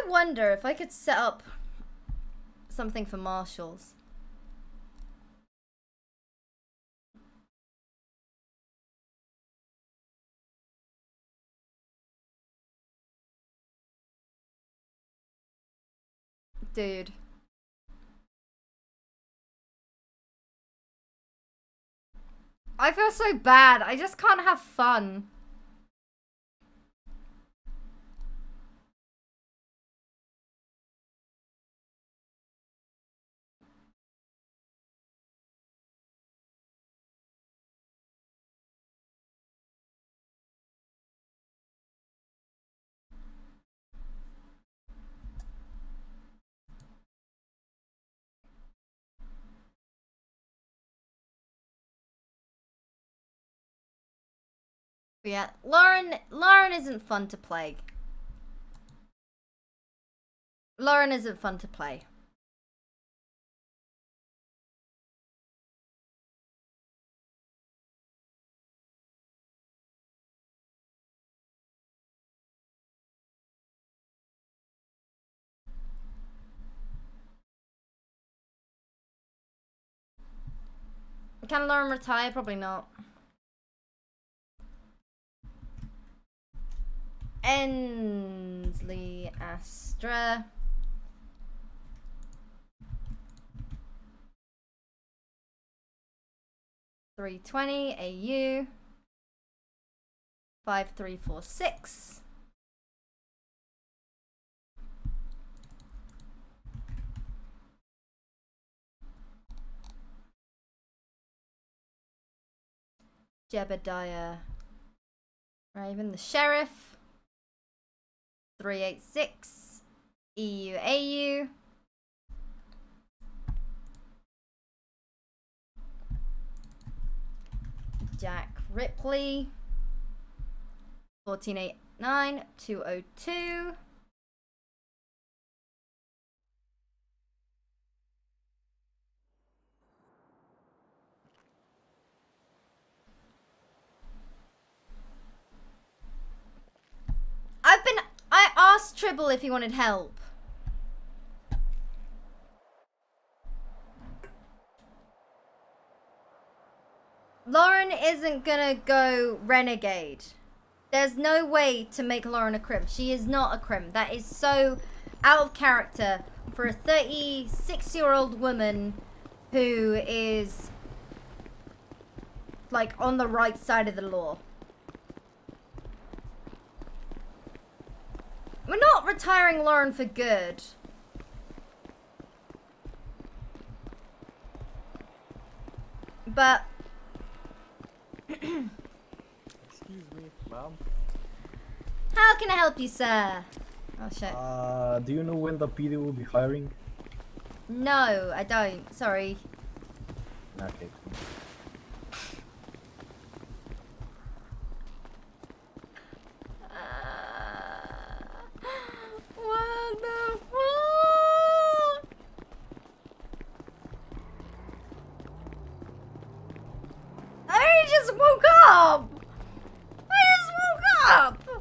I wonder if I could set up something for marshals. Dude. I feel so bad. I just can't have fun. Yeah, Lauren. Lauren isn't fun to play. Lauren isn't fun to play. Can Lauren retire? Probably not. Ensley Astra. Three twenty AU. Five three four six. Jebediah Raven the Sheriff. 386 EUAU. Jack Ripley. 1489 202. I've been asked Tribble if he wanted help. Lauren isn't gonna go renegade. There's no way to make Lauren a crim. She is not a crim. That is so out of character for a 36 year old woman who is like on the right side of the law. We're not retiring Lauren for good. But... Excuse me, ma'am. How can I help you, sir? Oh, shit. Uh, do you know when the PD will be hiring? No, I don't. Sorry. Okay. What the fuck? I just woke up! I just woke up!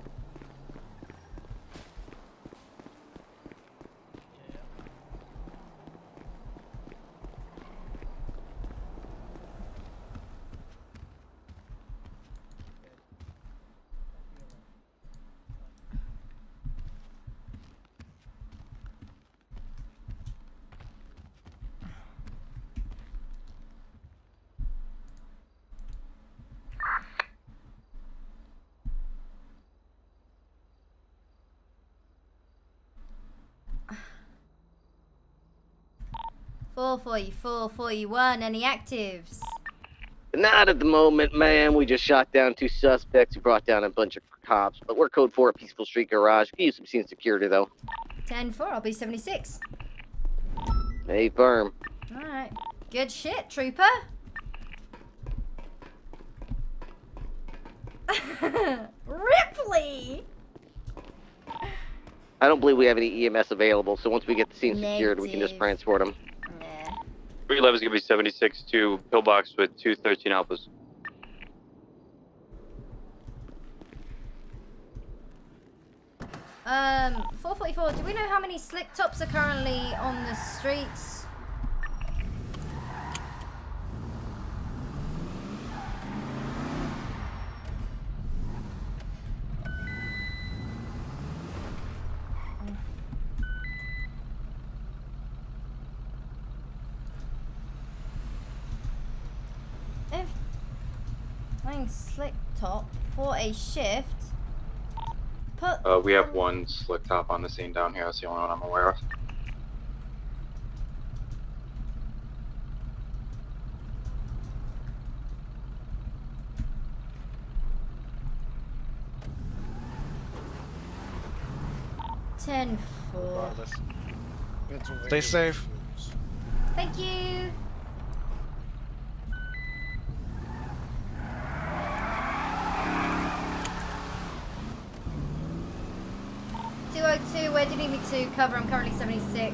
Four forty-four, forty-one. Any actives? Not at the moment, ma'am. We just shot down two suspects who brought down a bunch of cops, but we're code for a peaceful street garage. We use some scene security, though. 10-4, I'll be 76. Hey, firm. Alright. Good shit, trooper. Ripley! I don't believe we have any EMS available, so once we get the scene secured, we can just transport them. 311 is going to be 76 to pillbox with 213 alphas. Um, 444, do we know how many slick tops are currently on the streets? If buying slick top for a shift, put Uh, we have one slick top on the scene down here. That's the only one I'm aware of. ten four. Regardless. Stay safe. Thank you. Two oh two. Where do you need me to cover? I'm currently seventy six.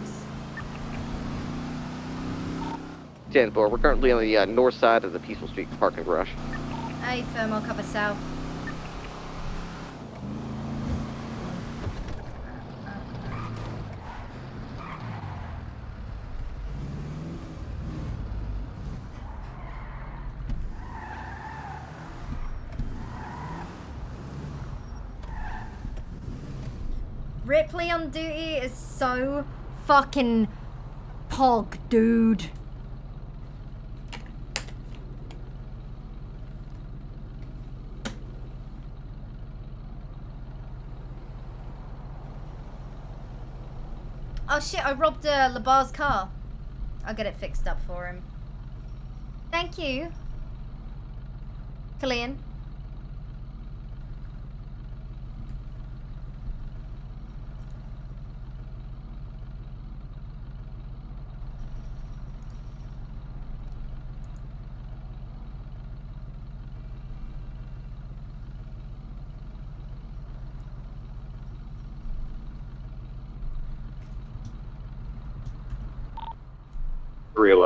10 4. We're currently on the uh, north side of the Peaceful Street parking garage. A firm. I'll cover south. Ripley on duty is so fucking pog, dude. Oh shit, I robbed uh, Labar's car. I'll get it fixed up for him. Thank you. Killian.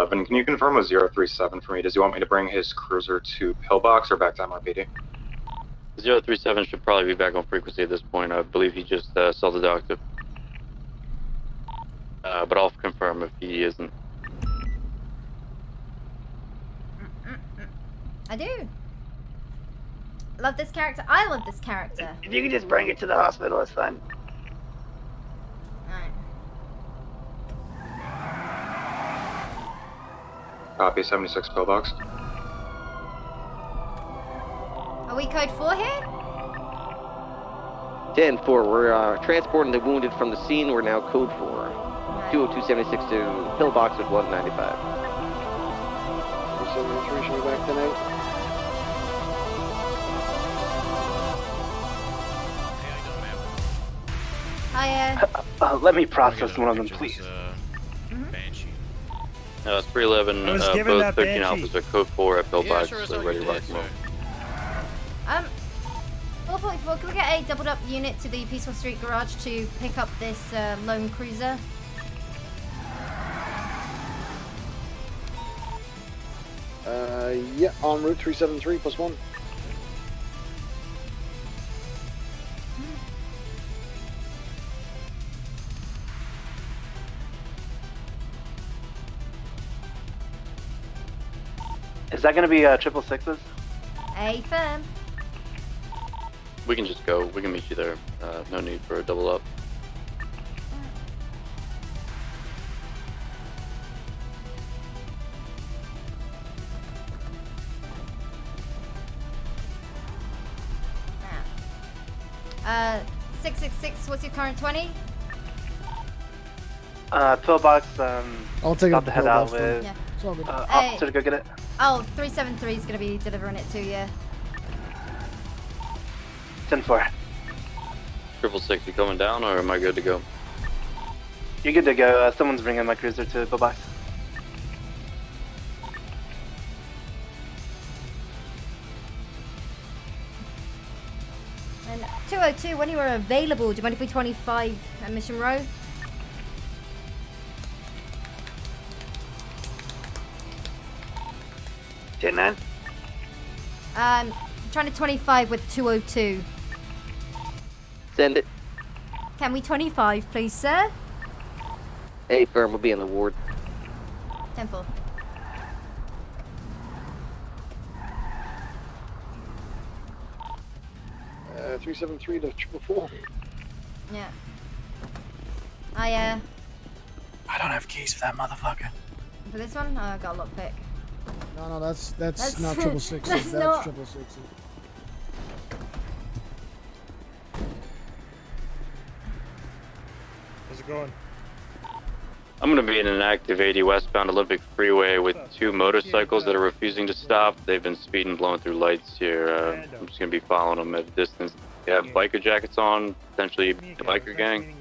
Three eleven. Can you confirm a 037 for me? Does he want me to bring his cruiser to Pillbox or back to MRPD? 037 should probably be back on frequency at this point. I believe he just uh, saw the doctor. Uh, but I'll confirm if he isn't. I do. Love this character. I love this character. If you could just bring it to the hospital, it's fine. Alright. Copy 76 Pillbox. Are we code 4 here? 10 4. We're uh, transporting the wounded from the scene. We're now code 4. Right. 20276 to Pillbox at 195. 73 should be back tonight. Hiya. Uh, let me process one of them, please. Uh, 311, uh, both 13 Banshee. Alphas are code 4 at Pillbox. sure, so ready to okay, rock and roll. Um, 444, can we get a doubled up unit to the Peaceful Street garage to pick up this uh, lone cruiser? Uh, yeah, en route 373 plus one. Is that going to be uh, triple sixes? A firm. We can just go. We can meet you there. Uh, no need for a double up. Uh, 666, what's your current 20? Uh, pillbox, um, I'll take it about up to to head out Pillbox. with Yeah. It's all good. uh, Hey. officer to go get it. Oh, 373 is going to be delivering it to you. 10 4. Triple six, you coming down or am I good to go? You're good to go. Uh, someone's bringing my cruiser to pillbox. And 202, when you are available, do you mind if we 25 at Mission Row? Ten nine. Um, trying to 25 with 202. Send it. Can we 25, please, sir? Hey, firm, we'll be in the ward. Temple. Uh, 373 to triple four. Yeah. I, uh, I don't have keys for that motherfucker. for this one, oh, I got a lockpick. No, no, that's that's, That's- not triple sixes. that's That's, not- triple sixes. How's it going? I'm going to be in an active 80 westbound Olympic Freeway with two motorcycles that are refusing to stop. They've been speeding, blowing through lights here. Uh, I'm just going to be following them at a distance. They have biker jackets on, potentially a biker gang.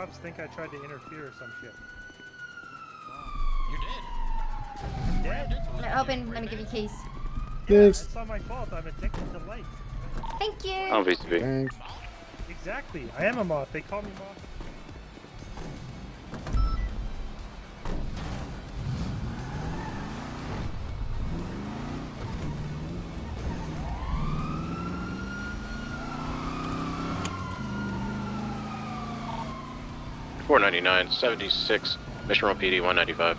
Cops think I tried to interfere or some shit. Let, open, let me give you keys. Yeah, Thanks. it's not my fault. I'm addicted to lights. Thank you. On VCB. Thanks. Exactly. I am a moth. They call me moth. Four ninety nine seventy six Mission Row PD one ninety five.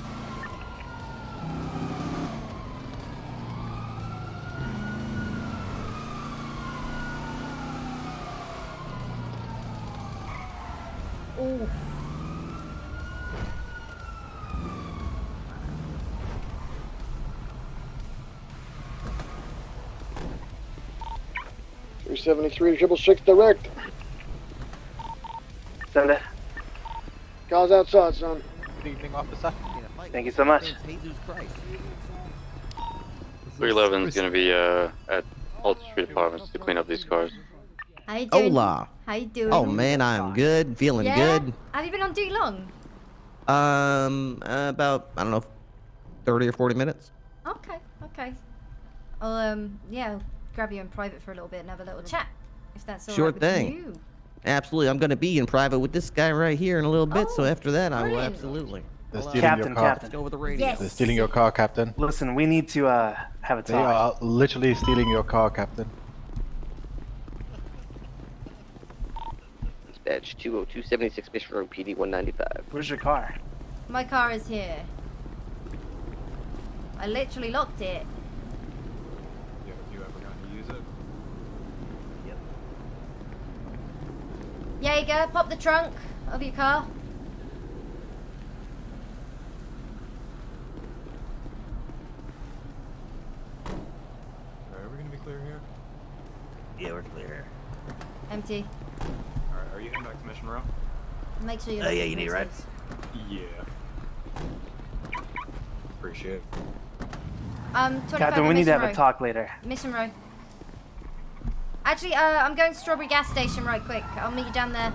Ooh. Three seventy three to direct. Send it. Cars outside, son. Good evening, officer. Thank you so much. 311 is going to be uh, at Alta Street Apartments to clean up these cars. How you doing? Hola. How you doing? Oh man, I'm good, feeling yeah? good. Have you been on duty long? Um, uh, about I don't know, thirty or forty minutes. Okay, okay. I'll um yeah, grab you in private for a little bit and have a little chat. If that's all Sure right with thing. you. Absolutely, I'm gonna be in private with this guy right here in a little bit. so Oh, after that, I will absolutely. They're Well, uh, stealing Captain, your car. Captain. Let's go with the radio. Yes. They're stealing your car, Captain. Listen, we need to uh have a They talk. are literally stealing your car, Captain. Dispatch 20276 Mission Row PD 195. Where's your car? My car is here. I literally locked it. You, you ever gonna use it? Jaeger, pop the trunk of your car. Are we gonna be clear here? Yeah, we're clear. here. Empty. Alright, are you heading back to Mission Row? Make sure you. Oh, yeah, you need a ride? Yeah. Appreciate it. Um, Captain, we need to Mission have a talk later. Mission Row. Actually, uh, I'm going to Strawberry Gas Station right quick. I'll meet you down there.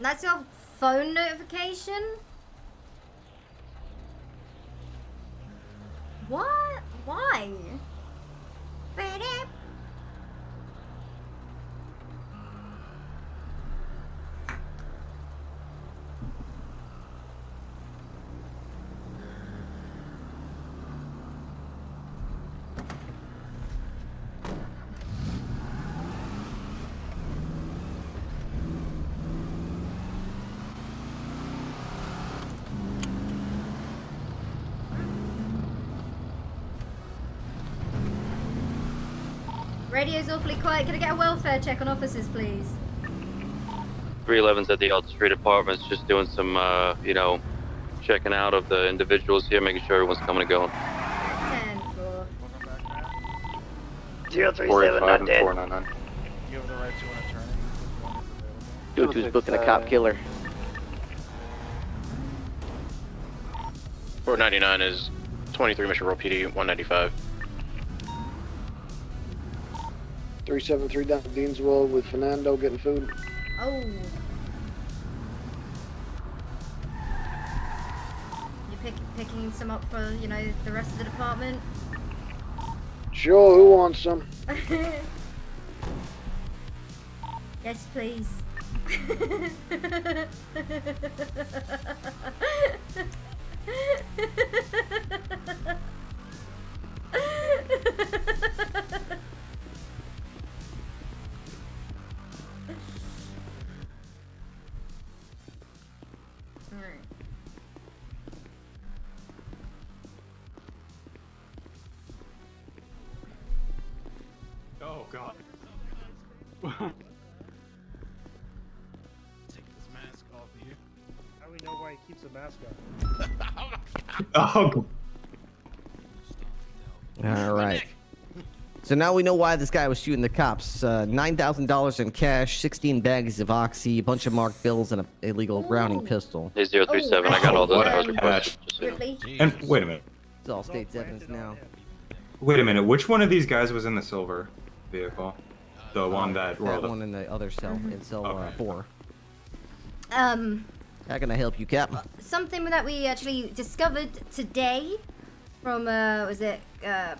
That's your phone notification? What? Why? Radio's awfully quiet. Can I get a welfare check on officers, please? 311's at the Alta Street Apartments just doing some, uh, you know, checking out of the individuals here, making sure everyone's coming and going. 10 4. 037, not dead. 499. You have the right to an attorney. if one is available. Dude, who's booking a cop killer? 499 is 23 Mission Row PD 195. 373 down to Deansville with Fernando getting food. Oh. You pick, picking some up for, you know, the rest of the department? Sure, who wants some? yes, please. Oh, All right. So now we know why this guy was shooting the cops. Uh, Nine thousand dollars in cash, sixteen bags of oxy, a bunch of marked bills, and an illegal Browning pistol. Hey, 037, I got all those What as a requested. Just so you know. Ripley? and wait a minute. It's all state's evidence now. Wait a minute. Which one of these guys was in the silver vehicle? The one that That rolled one in the other cell, in cell uh, four. Um, How can I help you, Cap? something that we actually discovered today from, uh, was it, uh,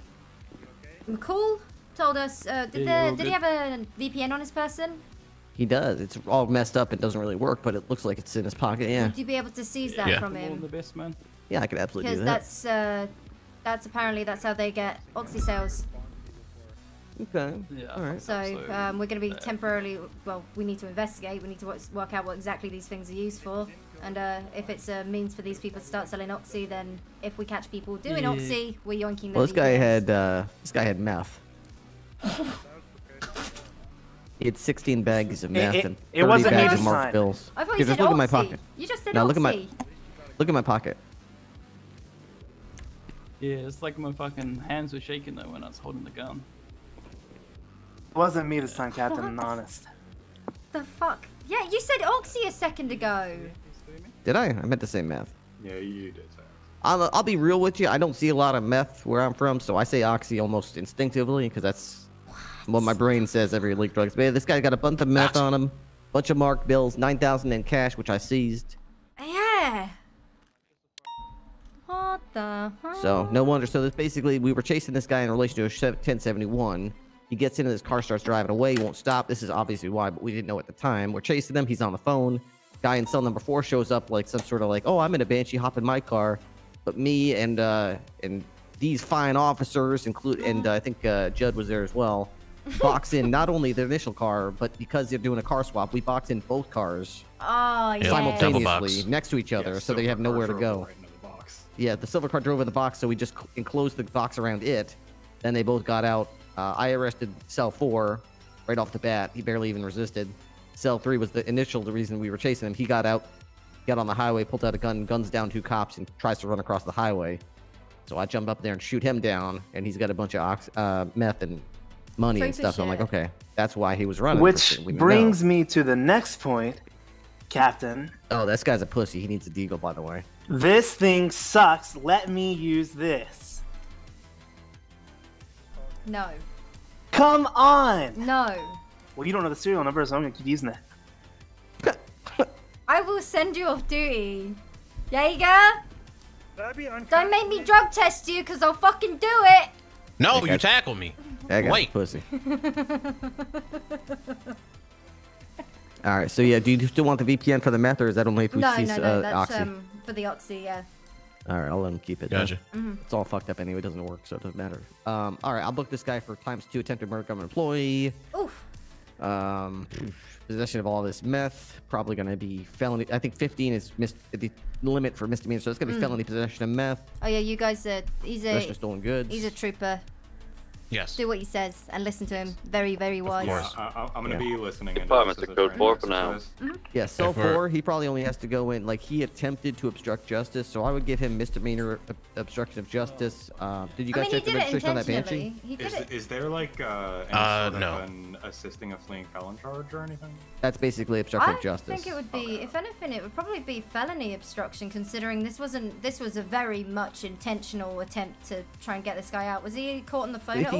McCall told us, uh, did, Yeah, the, did he have a VPN on his person? He does. It's all messed up and doesn't really work, but it looks like it's in his pocket. Yeah. Would you be able to seize that from him? The best man. Yeah, I could absolutely Because do that. that's, uh, that's apparently, that's how they get oxy sales. Okay. Yeah. All right. So um, we're going to be temporarily. Well, we need to investigate. We need to work out what exactly these things are used for, and uh, if it's a means for these people to start selling oxy, then if we catch people doing Yeah. oxy, we're yoinking Well, this guy had uh, this guy had meth. He had 16 bags of meth it- and it 30 wasn't me bags of marked bills. I thought Here, you just said look at my oxy. pocket. You just said now look at my look at my pocket. Yeah, it's like my fucking hands were shaking though when I was holding the gun. It wasn't me this time, Captain. I'm What? honest. The fuck? Yeah, you said oxy a second ago. Did I? I meant to say meth. Yeah, you did. Say. I'll, I'll be real with you. I don't see a lot of meth where I'm from, so I say oxy almost instinctively because that's what my brain says every illegal drugs. But yeah, this guy's got a bunch of meth on him, bunch of marked bills, 9,000 in cash, which I seized. Yeah. What the? Hell? So no wonder. So this basically, we were chasing this guy in relation to a 1071. He gets into this car, starts driving away, won't stop. This is obviously why, but we didn't know at the time. We're chasing him. He's on the phone. Guy in cell number four shows up like some sort of like, oh, I'm in a banshee, hop in my car. But me and uh and these fine officers, include and uh, I think uh, Judd was there as well, box in not only the initial car, but because they're doing a car swap, we box in both cars Oh yeah. simultaneously next to each other, Yeah, so they have nowhere to go. right into the box. Yeah, the silver car drove in the box, so we just enclosed the box around it. Then they both got out. Uh, I arrested cell four right off the bat. He barely even resisted. Cell three was the initial the reason we were chasing him. He got out, got on the highway, pulled out a gun, guns down two cops, and tries to run across the highway. So I jump up there and shoot him down, and he's got a bunch of ox- uh, meth and money and stuff. So I'm like, okay, that's why he was running. Which We know. brings me to the next point, Captain. Oh, this guy's a pussy. He needs a deagle, by the way. This thing sucks. Let me use this. No. Come on. No. Well, you don't know the serial number, so I'm gonna keep using it. I will send you off duty. Jaeger, That'd don't make me drug test you, cause I'll fucking do it. No, you tackle me. That guy's Wait. pussy. All right, so yeah, do you still want the VPN for the meth, or is that only if we no, see no, uh, no. That's Oxy? um for the oxy. Yeah. All right, I'll let him keep it. Gotcha. Mhm. It's all fucked up anyway. It doesn't work, so it doesn't matter. Um, all right, I'll book this guy for times two attempted murder of an employee. Oof. Um, possession of all this meth. Probably gonna be felony. I think 15 is the limit for misdemeanor, so it's gonna be Mm. felony possession of meth. Oh yeah, you guys are. He's a. Possession of stolen goods. He's a trooper. Yes. do what he says and listen to him. Very, very wise. Yeah, I, I, I'm gonna Yeah. be listening. into Departments this of as a Code 4 for now. exercise. Yeah, cell four, he probably only has to go in, like, he attempted to obstruct justice, so I would give him misdemeanor ob- obstruction of justice. Uh, did you I guys mean, he check the did registration on that intentionally. Banshee? He did Is, there like uh, any Uh, sort no. of an assisting a fleeing felon charge or anything? That's basically obstruction I of justice. I think it would be, if anything, it would probably be felony obstruction, considering this wasn't. This was a very much intentional attempt to try and get this guy out. Was he caught on the phone at he all?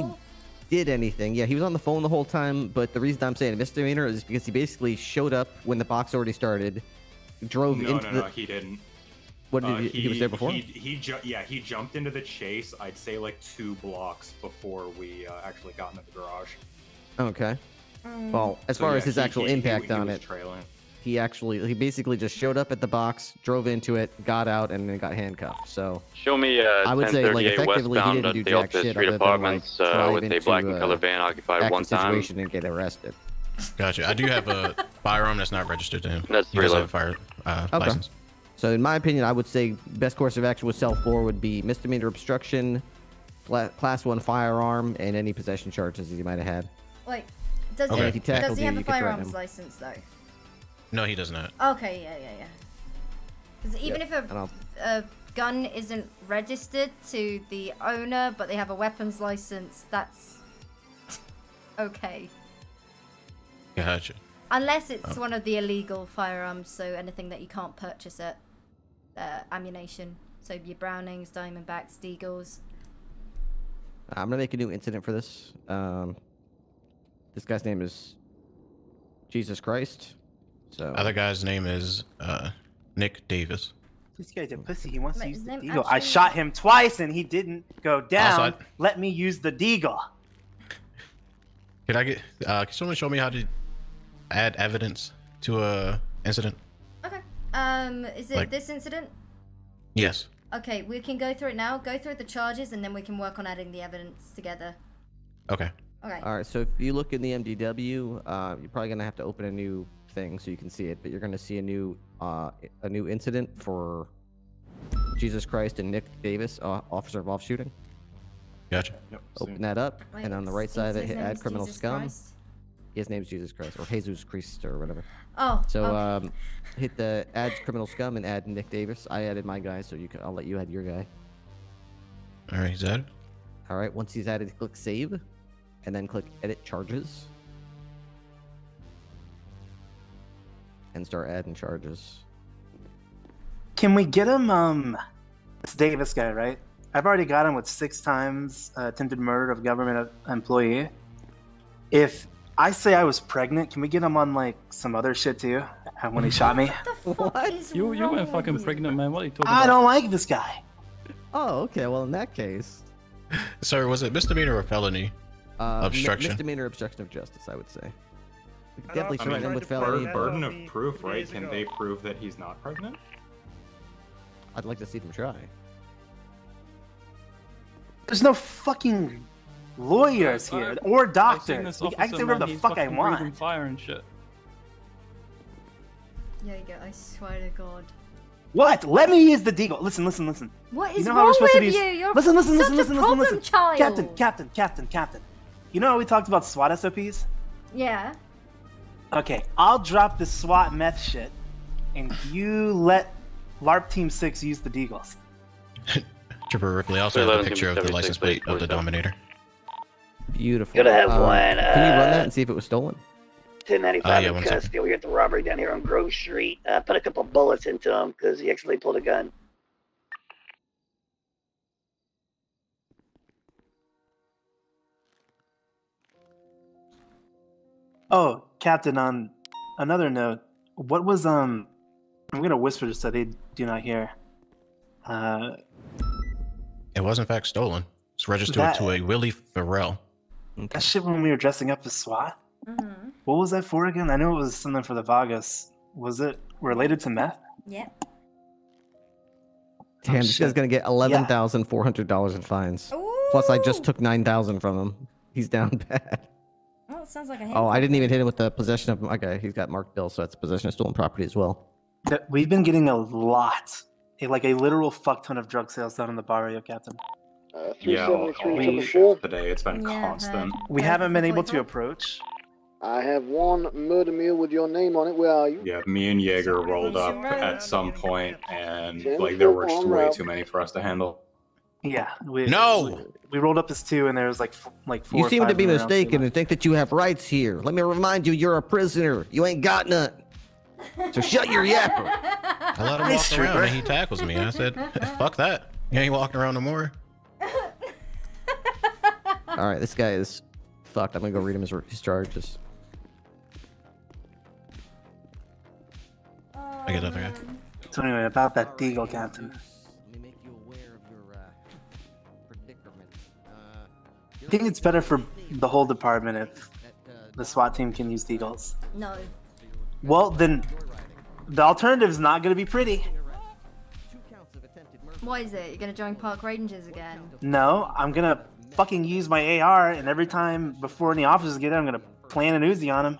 Did anything, yeah, he was on the phone the whole time, but the reason I'm saying a misdemeanor is because he basically showed up when the box already started, drove No, into no, the. no, he didn't. What did Uh, he, he was there before? He, he ju- yeah, he jumped into the chase. I'd say like two blocks before we uh, actually got into the garage. Okay. Mm. Well, as So, far yeah, as his he- actual he- he- impact he on was it, trailing. He actually he basically just showed up at the box, drove into it, got out, and then got handcuffed. So Show me uh, I would say, like, effectively, he didn't do jack shit Street other than, Apartments like, uh, with a black and color van occupied one the time. situation and get arrested. Gotcha. I do have a firearm that's not registered to him. That's he does have a fire uh, Okay. license. So in my opinion, I would say best course of action with cell four would be misdemeanor obstruction, class one firearm, and any possession charges that he might have had. Wait, does Okay. he, he does tackled he have a you could firearms license though? No, he does not. Okay, yeah, yeah, yeah. Because even Yeah, if a, a gun isn't registered to the owner, but they have a weapons license, that's okay. Gotcha. Unless it's Oh. one of the illegal firearms, so anything that you can't purchase at uh, ammunition. So your Brownings, Diamondbacks, Deagles. I'm gonna make a new incident for this. Um, this guy's name is Jesus Christ. So Other guy's name is uh, Nick Davis. This guy's a pussy. He wants Wait, to use the name deagle. I shot him twice and he didn't go down. I- Let me use the deagle. Could I get? Uh, can someone show me how to add evidence to a incident? Okay. Um, is it Like- this incident? Yes. Okay, we can go through it now. Go through the charges, and then we can work on adding the evidence together. Okay. Okay. All right, so if you look in the MDW, uh, you're probably gonna have to open a new thing so you can see it. But you're gonna see a new uh, a new incident for Jesus Christ and Nick Davis, uh, officer of off shooting. Gotcha. Yep. Open that up, Wait, and on the right side of it, hit add criminal Jesus scum. Christ? His name's Jesus Christ or Jesus Christ or whatever. Oh. So okay. um, hit the add criminal scum and add Nick Davis. I added my guy, so you can, I'll let you add your guy. All right. Is that it? All right, once he's added, click save, and then click edit charges, and start adding charges. Can we get him? Um, it's Davis guy, right? I've already got him with six times uh, attempted murder of government employee. If I say I was pregnant, can we get him on like some other shit too? uh, When he shot me, What? You you went fucking pregnant, man. What are you talking I about? I don't like this guy. Oh, okay. Well, in that case, Sir, was it misdemeanor or felony? uh, mi- Obstruction. misdemeanor obstruction of justice, I would say. We could I definitely don't- try I mean, him with to felony. that burden of proof, right? Can ago. they prove that he's not pregnant? I'd like to see them try. There's no fucking lawyers I- here or doctors. I can officer, say whatever man, the fuck I fucking want. Fire and shit. Yeah, you go. I swear to God. What? Let me use the deagle. Listen, listen, listen. What You is know how we're wrong supposed to with be- you? You're listen, listen, such listen, a listen, listen, problem listen. child. Captain, captain, captain, captain. You know how we talked about SWAT SOPs? Yeah. Okay, I'll drop the SWAT meth shit, and you let LARP Team Six use the deagles. Trooper Ripley also has a picture of the license plate of the Dominator. Beautiful. Gotta have Um, one, Can you run uh, that and see if it was stolen? 1095 Uh, yeah, in one second. custody. We got the robbery down here on Grove Street. Uh, put a couple bullets into him because he actually pulled a gun. Oh, Captain. On another note, what was um? I'm gonna whisper just so they do not hear. Uh, It was in fact stolen. It's registered That- to a Willie Farrell. that shit when we were dressing up as SWAT. Mm-hmm. What was that for again? I know it was something for the Vagos. Was it related to meth? Yep. Damn, this guy's gonna get eleven thousand four hundred dollars in fines. Plus, I just took nine thousand from him. He's down bad. Well, it sounds like a Oh, I didn't even hit him with the possession of. Okay, he's got marked bill, so that's possession of stolen property as well. That we've been getting a lot, a, like a literal fuck ton of drug sales down in the barrio, Captain. Uh, Yeah, 373 all to the the floor. shift today. It's been Yeah, constant. We haven't been able to approach. I have one murder meal with your name on it. Where are you? Yeah, me and Jaeger rolled up at some point, and like there were just way too many for us to handle. Yeah. We, No! We rolled up as two, and there was like f- like four. You or seem to be in the round mistaken and think that you have rights here. Let me remind you, you're a prisoner. You ain't got none. So shut your yapper. I let him Nice, walk around trooper. and he tackles me. I said, fuck that. You ain't walking around no more. All right, this guy is fucked. I'm gonna go read him his, his charges. I get that guy. So anyway, about that deagle, Captain. Think it's better for the whole department if the SWAT team can use deagles. No. Well, then the alternative is not going to be pretty. Why is it? You're gonna join Park Rangers again? No, I'm gonna fucking use my AR, and every time before any officers get in, I'm gonna plant an Uzi on them.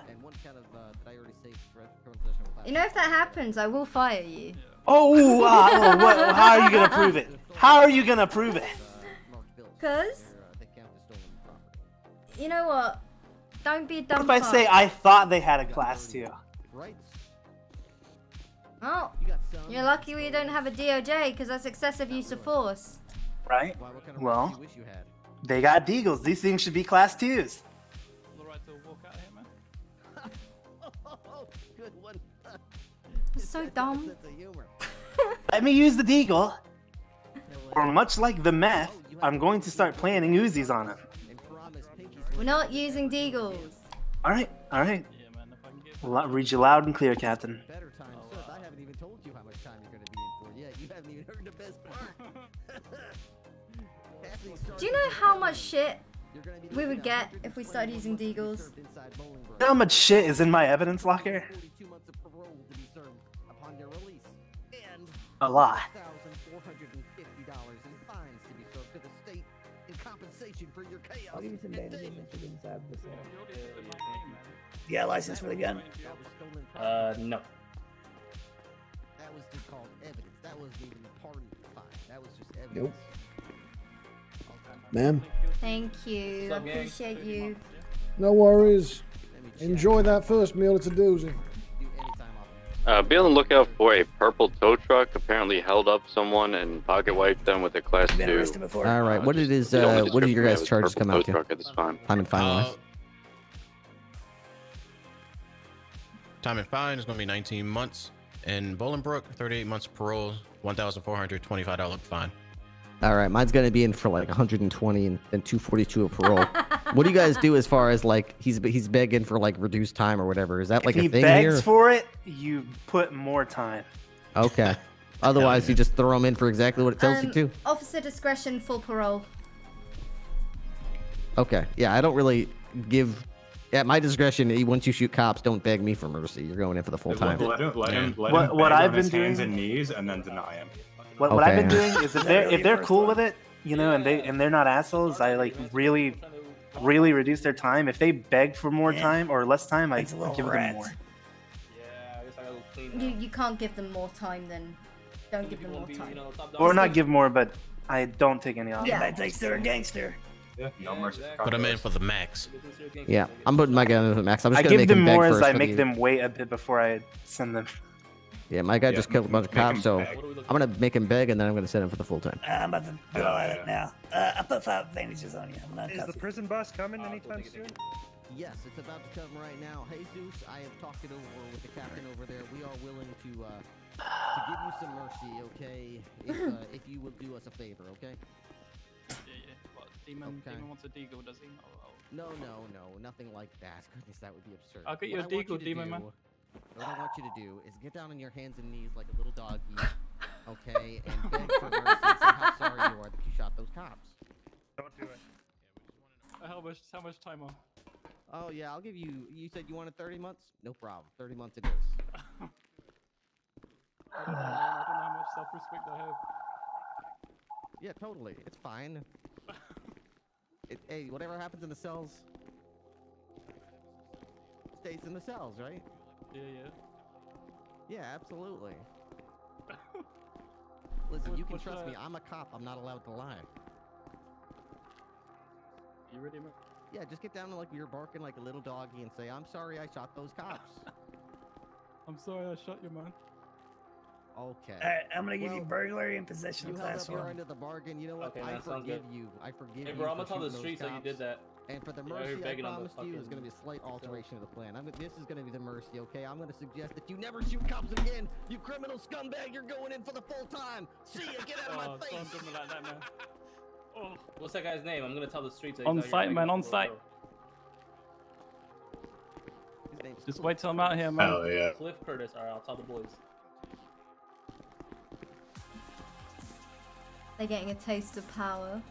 You know, if that happens, I will fire you. Oh, uh, oh, what, how are you gonna prove it? How are you gonna prove it? Cause, you know what? Don't be a dumb. What if I say. I thought they had a class two? Oh, you're lucky we don't have a DOJ because that's excessive use of force. Right? Well, they got deagles. These things should be class twos. It's so dumb. Let me use the deagle. Or much like the meth, I'm going to start planting Uzis on them. We're not using deagles. All right, all right. Well, I'll read you loud and clear, Captain. I haven't even told you how much time you're gonna be in for yet. You haven't even heard the best part. Do you know how much shit we would get if we started using deagles? How much shit is in my evidence locker? A lot. I'll give you some bandages and shit inside this. You got a license for the gun? Uh, no. That was just called evidence. That wasn't even part of the fine. That was just evidence. Nope. Ma'am? Thank you. I up, appreciate you. No worries. Enjoy that first meal. It's a doozy. Uh, be on the lookout for a purple tow truck. Apparently held up someone and pocket wiped them with a class two. All right, what it is? you Uh, what did your guys' me, charges purple come out tow to? truck at this time. Time and fine Uh. Time and fine is going to be 19 months. In Bolingbroke, 38 months parole, $1,425 fine. All right, mine's gonna be in for like 120 and then 242 of parole. what do you guys do as far as like he's he's begging for like reduced time or whatever? Is that like if a he thing begs here? for it, you put more time. Okay. Otherwise, you just throw him in for exactly what it tells you Um, to. Officer discretion, full parole. Okay. Yeah, I don't really give. At my discretion, eh, once you shoot cops, don't beg me for mercy. You're going in for the full time. Let, him, let him, let What- him what beg I've on his been hands doing- and knees, and then deny him. What, what I've been doing is if they're if they're cool with it, you know, and they and they're not assholes, I like really, really reduce their time. If they beg for more time or less time, I Thanks a little give them rat. more. You you can't give them more time than don't give them more time. Or not give more, but I don't take any off. Yeah. Everybody thinks they're a gangster. Yeah, no mercy. Put him in for the max. Yeah, I'm putting my gun in for the max. I'm just I gonna give make them him more as I make them wait a bit before I send them. Yeah, my guy Yeah, just killed a bunch of cops, so beg. I'm gonna make him beg, and then I'm gonna send him for the full time. Uh, I'm about to go at it now. Uh, I put five bandages on you. I'm not Is the prison bus coming anytime soon? Yes, it's about to come right now. Jesus, I have talked it over with the captain over there. We are willing to uh, to give you some mercy, okay? If, uh, if you will do us a favor, okay? Yeah, yeah. What, Demon, Okay. Demon wants a deagle, does he? Oh, oh. No, no, no, nothing like that. Goodness, that would be absurd. I'll get you What a I want deagle, demon do- man. What I want you to do is get down on your hands and knees like a little doggy, okay, and beg for mercy and say how sorry you are that you shot those cops. Don't do it. Uh, How much? How much time off? Oh yeah, I'll give you. You said you wanted 30 months? No problem. 30 months it is. I don't know. I don't know how much self-respect I have. Yeah, totally. It's fine. it, hey, whatever happens in the cells stays in the cells, right? Yeah, yeah. Yeah, absolutely. Listen, What- you can what's trust me. Uh, I'm a cop. I'm not allowed to lie. You ready, man? Yeah, just get down to like you're barking like a little doggy and say, "I'm sorry, I shot those cops." I'm sorry I shot you, man. Okay. All right, I'm gonna give you burglary and possession You of held class up your end of the bargain. You know what? Okay, I forgive you. I forgive hey, you. Hey, bro, I'm gonna tell the shooting those streets that you did that. And for the Yeah, mercy I begging promised you is fucking going to be a slight alteration of the plan. I'm, this is going to be the mercy, okay? I'm going to suggest that you never shoot cops again. You criminal scumbag, you're going in for the full time. See ya, get out of Oh, my face. don't do me like that, man. Oh. What's that guy's name? I'm gonna tell the streets. On site, man, on on site. bro. His Just wait till I'm out here, man. Hell yeah. Cliff Curtis. All right, I'll tell the boys. They're getting a taste of power.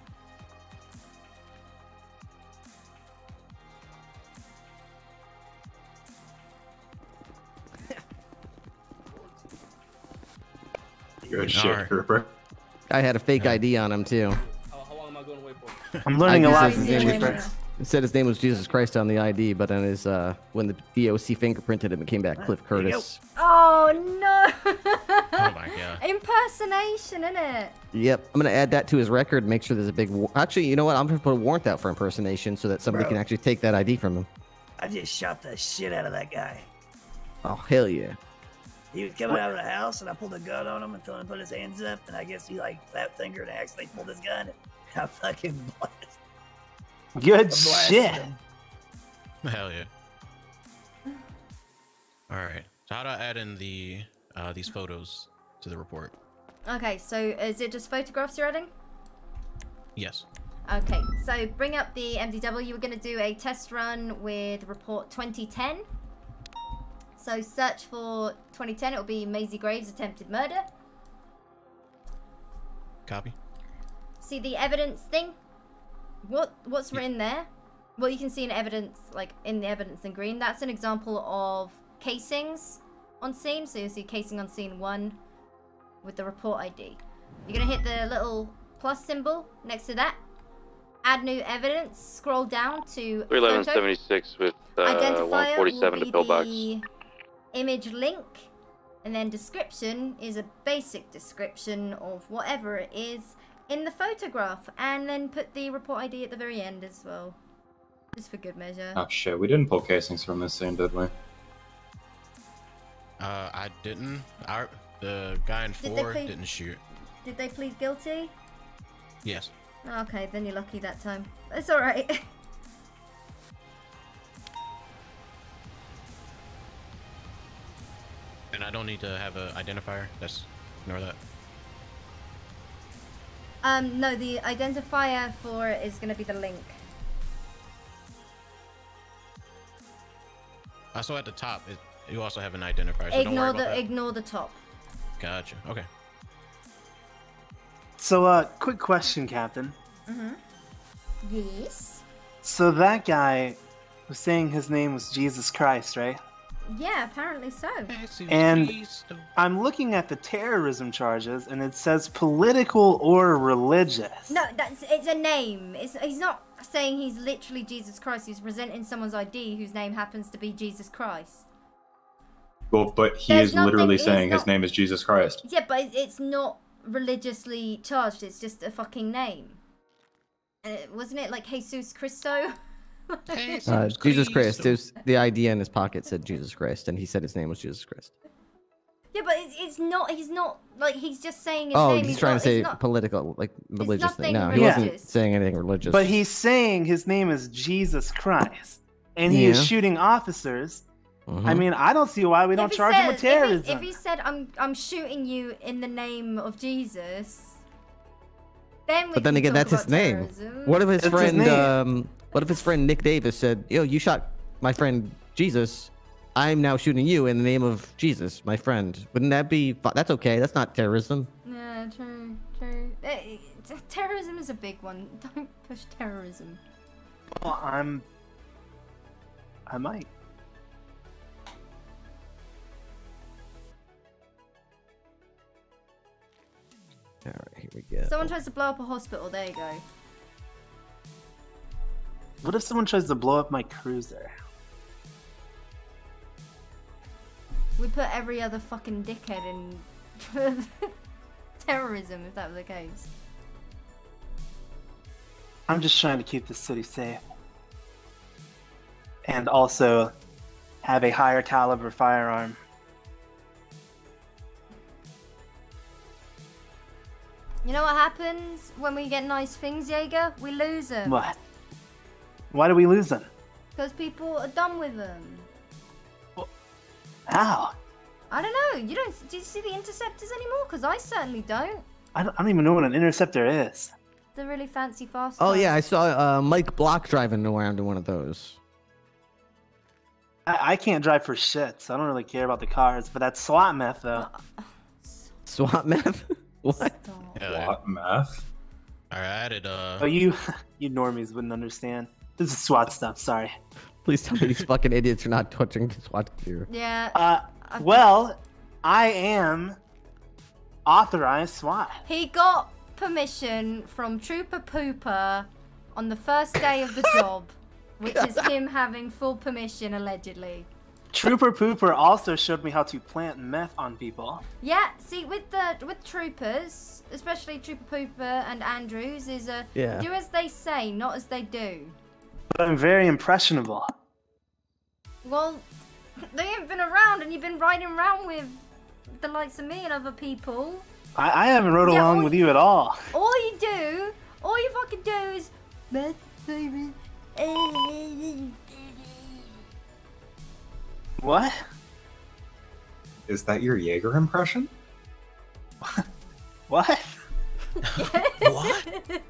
Good shit, Alright. Cooper. Guy had a fake ID on him, too. How, how long am I going to wait for? I'm learning a I lot guess from his name was- It said his name was Jesus Christ on the ID, but on his uh, when the DOC fingerprinted him, it came back Cliff There you go. Curtis. Oh no! Oh my god. Impersonation, innit? Yep, I'm gonna add that to his record. Make sure there's a big. War- Actually, you know what? I'm gonna put a warrant out for impersonation so that somebody Bro. can actually take that ID from him. I just shot the shit out of that guy. Oh hell yeah! He was coming out of the house, and I pulled a gun on him and told him to put his hands up, and I guess he like fat fingered and accidentally pulled his gun. And I fucking blasted, Good blasted shit. him. Hell yeah. All right. So how do I add in the uh, these photos to the report? Okay, so is it just photographs you're adding? Yes. Okay, so bring up the MDW. We're going to do a test run with report 2010. So search for 2010. It'll be Maisy Graves attempted murder. Copy. See the evidence thing? What what's written there? Well, you can see in evidence, like in the evidence in green. That's an example of casings on scene. So you'll see casing on scene one with the report ID. You're gonna hit the little plus symbol next to that. Add new evidence. Scroll down to photo. 31176 with uh, Identifier 147 to be pillbox. The image link, and then description is a basic description of whatever it is in the photograph, and then put the report ID at the very end as well, just for good measure. Oh shit, we didn't pull casings from this scene, did we? Uh, I didn't. Our the guy in Did four plead- didn't shoot. Did they plead guilty? Yes. Okay, then you're lucky that time. It's all And I don't need to have a identifier. That's ignore that. um, no, the identifier for it is gonna be the link. Also at the top, it, you also have an identifier. So ignore the that. ignore the top. Gotcha. Okay. So, uh, quick question, Captain. Mm-hmm. Yes. So that guy was saying his name was Jesus Christ, right? Yeah, apparently so. And I'm looking at the terrorism charges, and it says political or religious. No, that's it's a name. It's, he's not saying he's literally Jesus Christ. He's presenting someone's ID whose name happens to be Jesus Christ. Well, but he There's is literally nothing- he's saying his name is Jesus Christ. Yeah, but it's not religiously charged. It's just a fucking name. Uh, wasn't it like Jesus Christo? Uh, Jesus Christ. It the ID in his pocket said Jesus Christ, and he said his name was Jesus Christ. yeah, but it's, it's not. He's not like he's just saying his Oh, name. he's trying not, to say not, political, like religious thing. nothing No, he wasn't saying anything religious. But he's saying his name is Jesus Christ, and he Yeah. is shooting officers. I Mhm. mean, I don't see why we don't If he charge him with said- if he- terrorism. If he, said, "I'm I'm shooting you in the name of Jesus," then we But then can again, talk that's his about name. terrorism. What if his That's his friend, name. um, what if his friend Nick Davis said, "Yo, you shot my friend Jesus. I'm now shooting you in the name of Jesus, my friend." Wouldn't that be? That's okay. That's not terrorism. Yeah, true, true. Eh, terrorism is a big one. Don't push terrorism. Well, I'm. I might. All right, here we go. Someone tries to blow up a hospital. There you go. What if someone tries to blow up my cruiser? We put every other fucking dickhead in terrorism if that was the case. I'm just trying to keep the city safe. And also have a higher caliber firearm. You know what happens when we get nice things, Jaeger? We lose them. What? Why do we lose them? Because people are done with them. How? I don't know. You don't. Do you see the interceptors anymore? Because I certainly don't. I don't, I don't even know what an interceptor is. The really fancy fast. Oh cars. yeah, I saw uh, Mike Block driving around in one of those. I, I can't drive for shit, so I don't really care about the cars. But that's SWAT meth, though. SWAT meth? what? What meth? All right, I added uh. Oh, you, you normies wouldn't understand. This is SWAT stuff. Sorry. Please tell me these fucking idiots are not touching the SWAT gear. Yeah. Uh, well, I am authorized SWAT. He got permission from Trooper Pooper on the first day of the job, which is him having full permission allegedly. Trooper Pooper also showed me how to plant meth on people. Yeah, see with the with troopers, especially Trooper Pooper and Andrews, is a Yeah. do as they say, not as they do. But I'm very impressionable. Well, they ain't been around, and you've been riding around with the likes of me and other people. I, I haven't rode Yeah, along all with you at all. All you do, all you fucking do is meth, baby. What? Is that your Jaeger impression? What? what?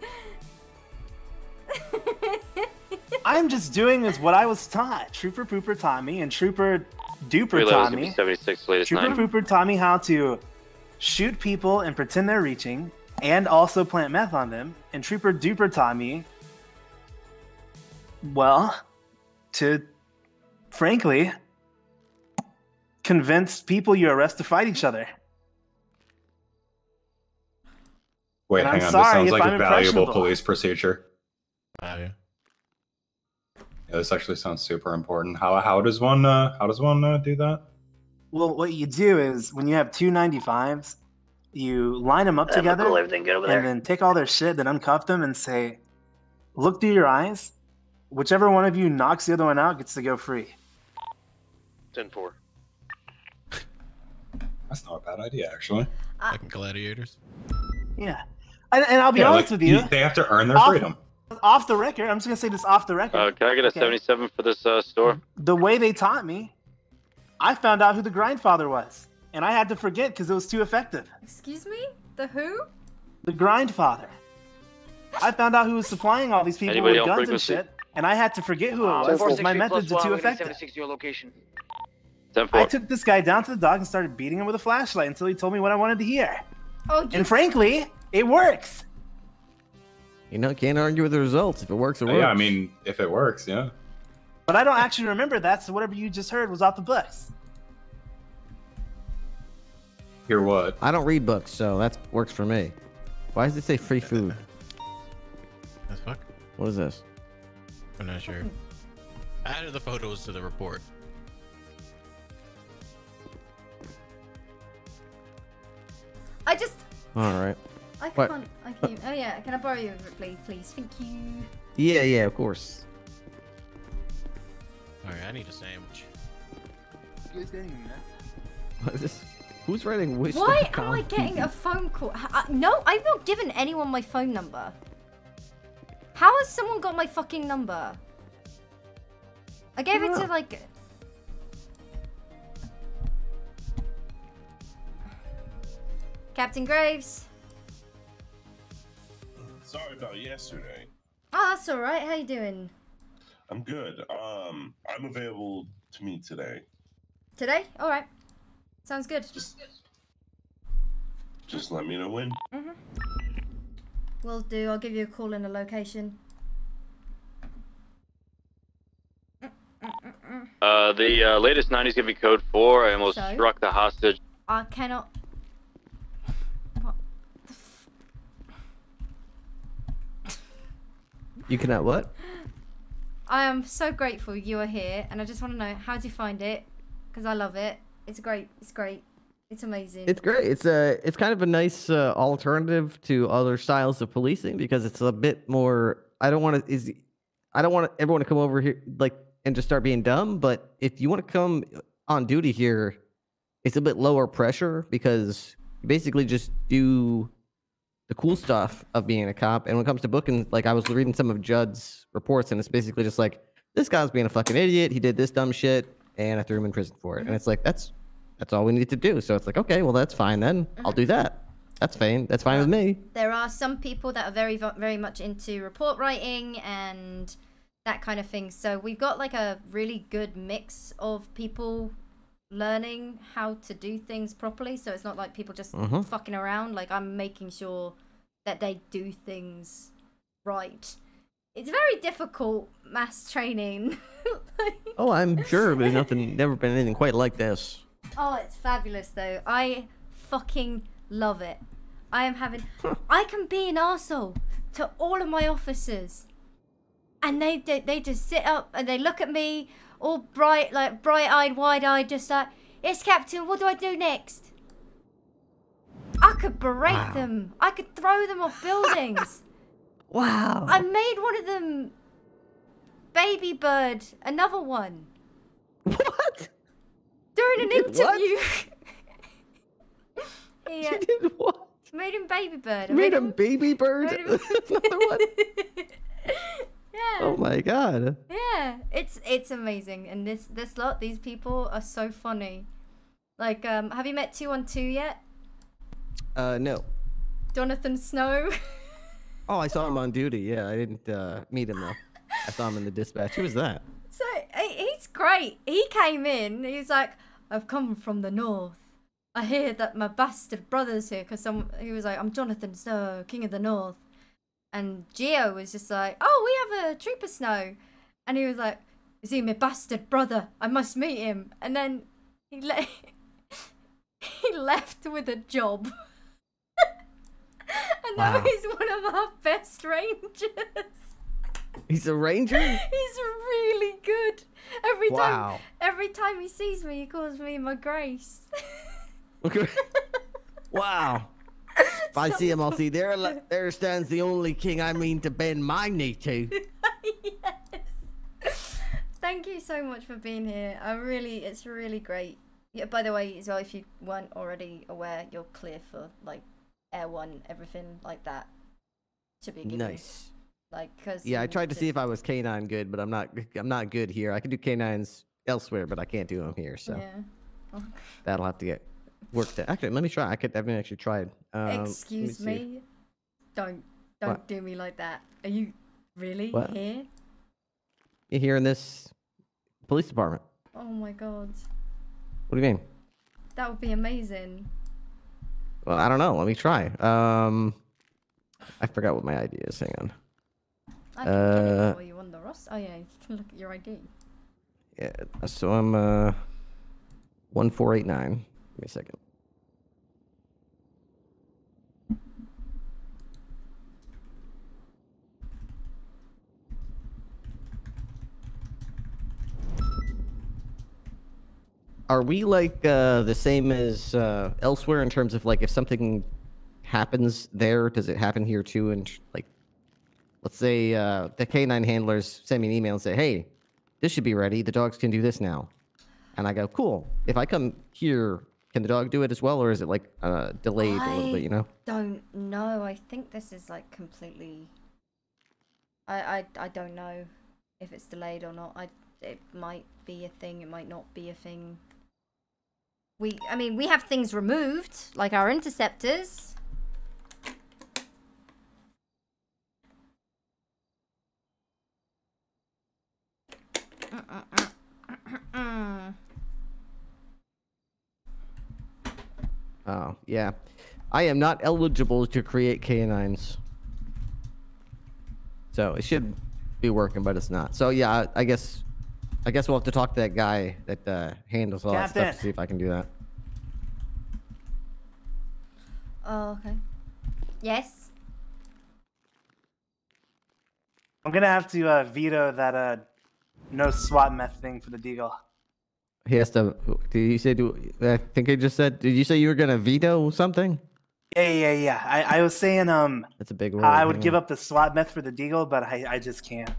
I'm just doing is what I was taught. Trooper Pooper taught me, and Trooper Duper Reload taught me. 76 latest Trooper nine. Pooper taught me how to shoot people and pretend they're reaching, and also plant meth on them. And Trooper Duper taught me, well, to frankly convince people you arrest to fight each other. Wait, And I'm hang on. sorry this sounds like I'm a valuable police procedure. Oh, yeah. Yeah, this actually sounds super important. How how does one uh, how does one uh, do that? Well, what you do is when you have two 95s, you line them up Uh, together Michael, everything good over there? and then take all their shit, then uncuff them and say, look through your eyes. Whichever one of you knocks the other one out gets to go free. 10 4. That's not a bad idea, actually. Fucking gladiators. Yeah. And, and I'll be Yeah, honest like, with you. you- they have to earn their off- freedom. Off the record, I'm just going to say this off the record. Uh, can I get a Okay. 77 for this uh, store? The way they taught me, I found out who the grindfather was. And I had to forget because it was too effective. Excuse me? The who? The grindfather. I found out who was supplying all these people Anybody with on guns and shit. And I had to forget who it was because my methods are too effective. your location. 10 I took this guy down to the dock and started beating him with a flashlight until he told me what I wanted to hear. Oh, And frankly, it works. You know, can't argue with the results. If it works, it works. Yeah, I mean, if it works, yeah. But I don't actually remember that, so whatever you just heard was off the books. Hear what? I don't read books, so that works for me. Why does it say free food? The fuck? What is this? I'm not sure. I added the photos to the report. I just. All right. I can't. I can't. Oh yeah. Can I borrow you, please? Please. Thank you. Yeah, yeah, of course. All right, I need a sandwich. Who's What is this? Who's writing wish? Why am I getting a phone call? H- uh, no, I've not given anyone my phone number. How has someone got my fucking number? I gave it to like. Captain Graves. Sorry about yesterday. Oh, that's all right. How you doing I'm good. Um, I'm available to meet today. today? All right. Sounds good. Just let me know when. Mhm. Will do. I'll give you a call in a location. Uh, the uh, latest 90s gonna be code 4. I almost So? struck the hostage. I cannot. You cannot what? I am so grateful you are here, and I just want to know how do you find it? Because I love it. It's great. It's great. It's amazing. It's great. It's a it's kind of a nice uh, alternative to other styles of policing because it's a bit more I don't want to is I don't want everyone to come over here like and just start being dumb. But if you want to come on duty here, it's a bit lower pressure because you basically just do the cool stuff of being a cop. And when it comes to booking, like I was reading some of Judd's reports, and it's basically just like this guy's being a fucking idiot. He did this dumb shit, and I threw him in prison for it. And it's like that's that's all we need to do. So it's like okay, well that's fine then. I'll do that. That's fine. That's fine with me. There are some people that are very, very much into report writing and that kind of thing. So we've got like a really good mix of people learning how to do things properly. So it's not like people just Mhm. fucking around. Like I'm making sure that they do things right. It's very difficult mass training. Oh, I'm sure there's nothing, never been anything quite like this. Oh, it's fabulous though. I fucking love it. I am having. I can be an arsehole to all of my officers, and they they, they just sit up and they look at me all bright, like bright eyed, wide eyed, just like, "Yes, Captain. What do I do next?" I could berate Wow. them. I could throw them off buildings. wow. I made one of them. Baby bird. Another one. What? During an interview. He, uh, You did what? Made him baby bird. I Made him baby bird. made him- Another one. Yeah. Oh my god. Yeah, it's it's amazing, and this this lot, these people are so funny. Like, um, have you met two on two yet? Uh, no. Jonathan Snow. Oh, I saw him on duty. Yeah, I didn't uh, meet him though. I saw him in the dispatch. Who was that? so he's great. He came in. He was like, "I've come from the north. I hear that my bastard brother's here." Because some he was like, "I'm Jonathan Snow, King of the North," and Geo was just like, "Oh, we have a trooper Snow," and he was like, "Is he my bastard brother? I must meet him." And then he le- he left with a job. and now he's one of our best rangers. He's a ranger. He's really good. Every time, every time he sees me, he calls me my grace. Okay. wow. If I see him, I'll see there. There stands the only king I mean to bend my knee to. Yes. Thank you so much for being here. I really, it's really great. Yeah. By the way, as well, if you weren't already aware, you're clear for like Air One, everything like that. To be given. Nice. Like, cause Yeah, I tried to see if I was canine good, but I'm not. I'm not good here. I can do canines elsewhere, but I can't do them here. So Yeah. that'll have to get worked out. Actually, let me try. I could. I haven't actually tried. Um, Excuse see. me. Don't, don't What? do me like that. Are you really What? here? You're here in this police department? Oh my god, What do you mean? that would be amazing. Well, I don't know. Let me try. Um, I forgot what my ID is. Hang on. I can Uh, you on the Ross. Oh yeah, you can look at your ID. Yeah. So I'm uh one four eight nine. Give me a second. Are we like uh, the same as uh, elsewhere in terms of like if something happens there, does it happen here too? And like, let's say uh, the canine handlers send me an email and say, "Hey, this should be ready. The dogs can do this now," and I go, "Cool." If I come here, can the dog do it as well, or is it like uh, delayed a little bit? You know? Don't know. I think this is like completely. I I I don't know if it's delayed or not. I it might be a thing. It might not be a thing. We I mean we have things removed like our interceptors. Mm. mm, mm, mm Oh, yeah. I am not eligible to create canines. So it should be working, but it's not. So yeah, I, I guess I guess we'll have to talk to that guy that uh, handles all that stuff to see if I can do that. Oh okay. Yes. I'm gonna have to uh, veto that uh, no SWAT meth thing for the Deagle. He has to. Did you say? Do I think I just said? Did you say you were gonna veto something? Yeah, yeah, yeah. I, I was saying, um, That's a big word. I would hang give on. up the SWAT meth for the deagle, but I, I just can't.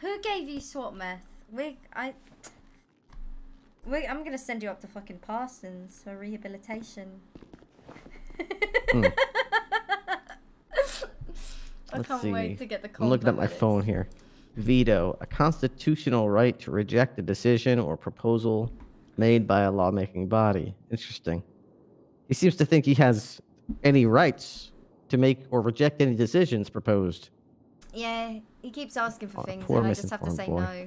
Who gave you SWAT meth? We, I. We, I'm gonna send you up to fucking Parsons for rehabilitation. Hmm. I Let's can't see. wait to get the I'm looking at my combat phone here. Veto a constitutional right to reject a decision or proposal made by a lawmaking body. Interesting. He seems to think he has any rights to make or reject any decisions proposed. Yeah, he keeps asking for Oh, things, and I just have to say boy. no.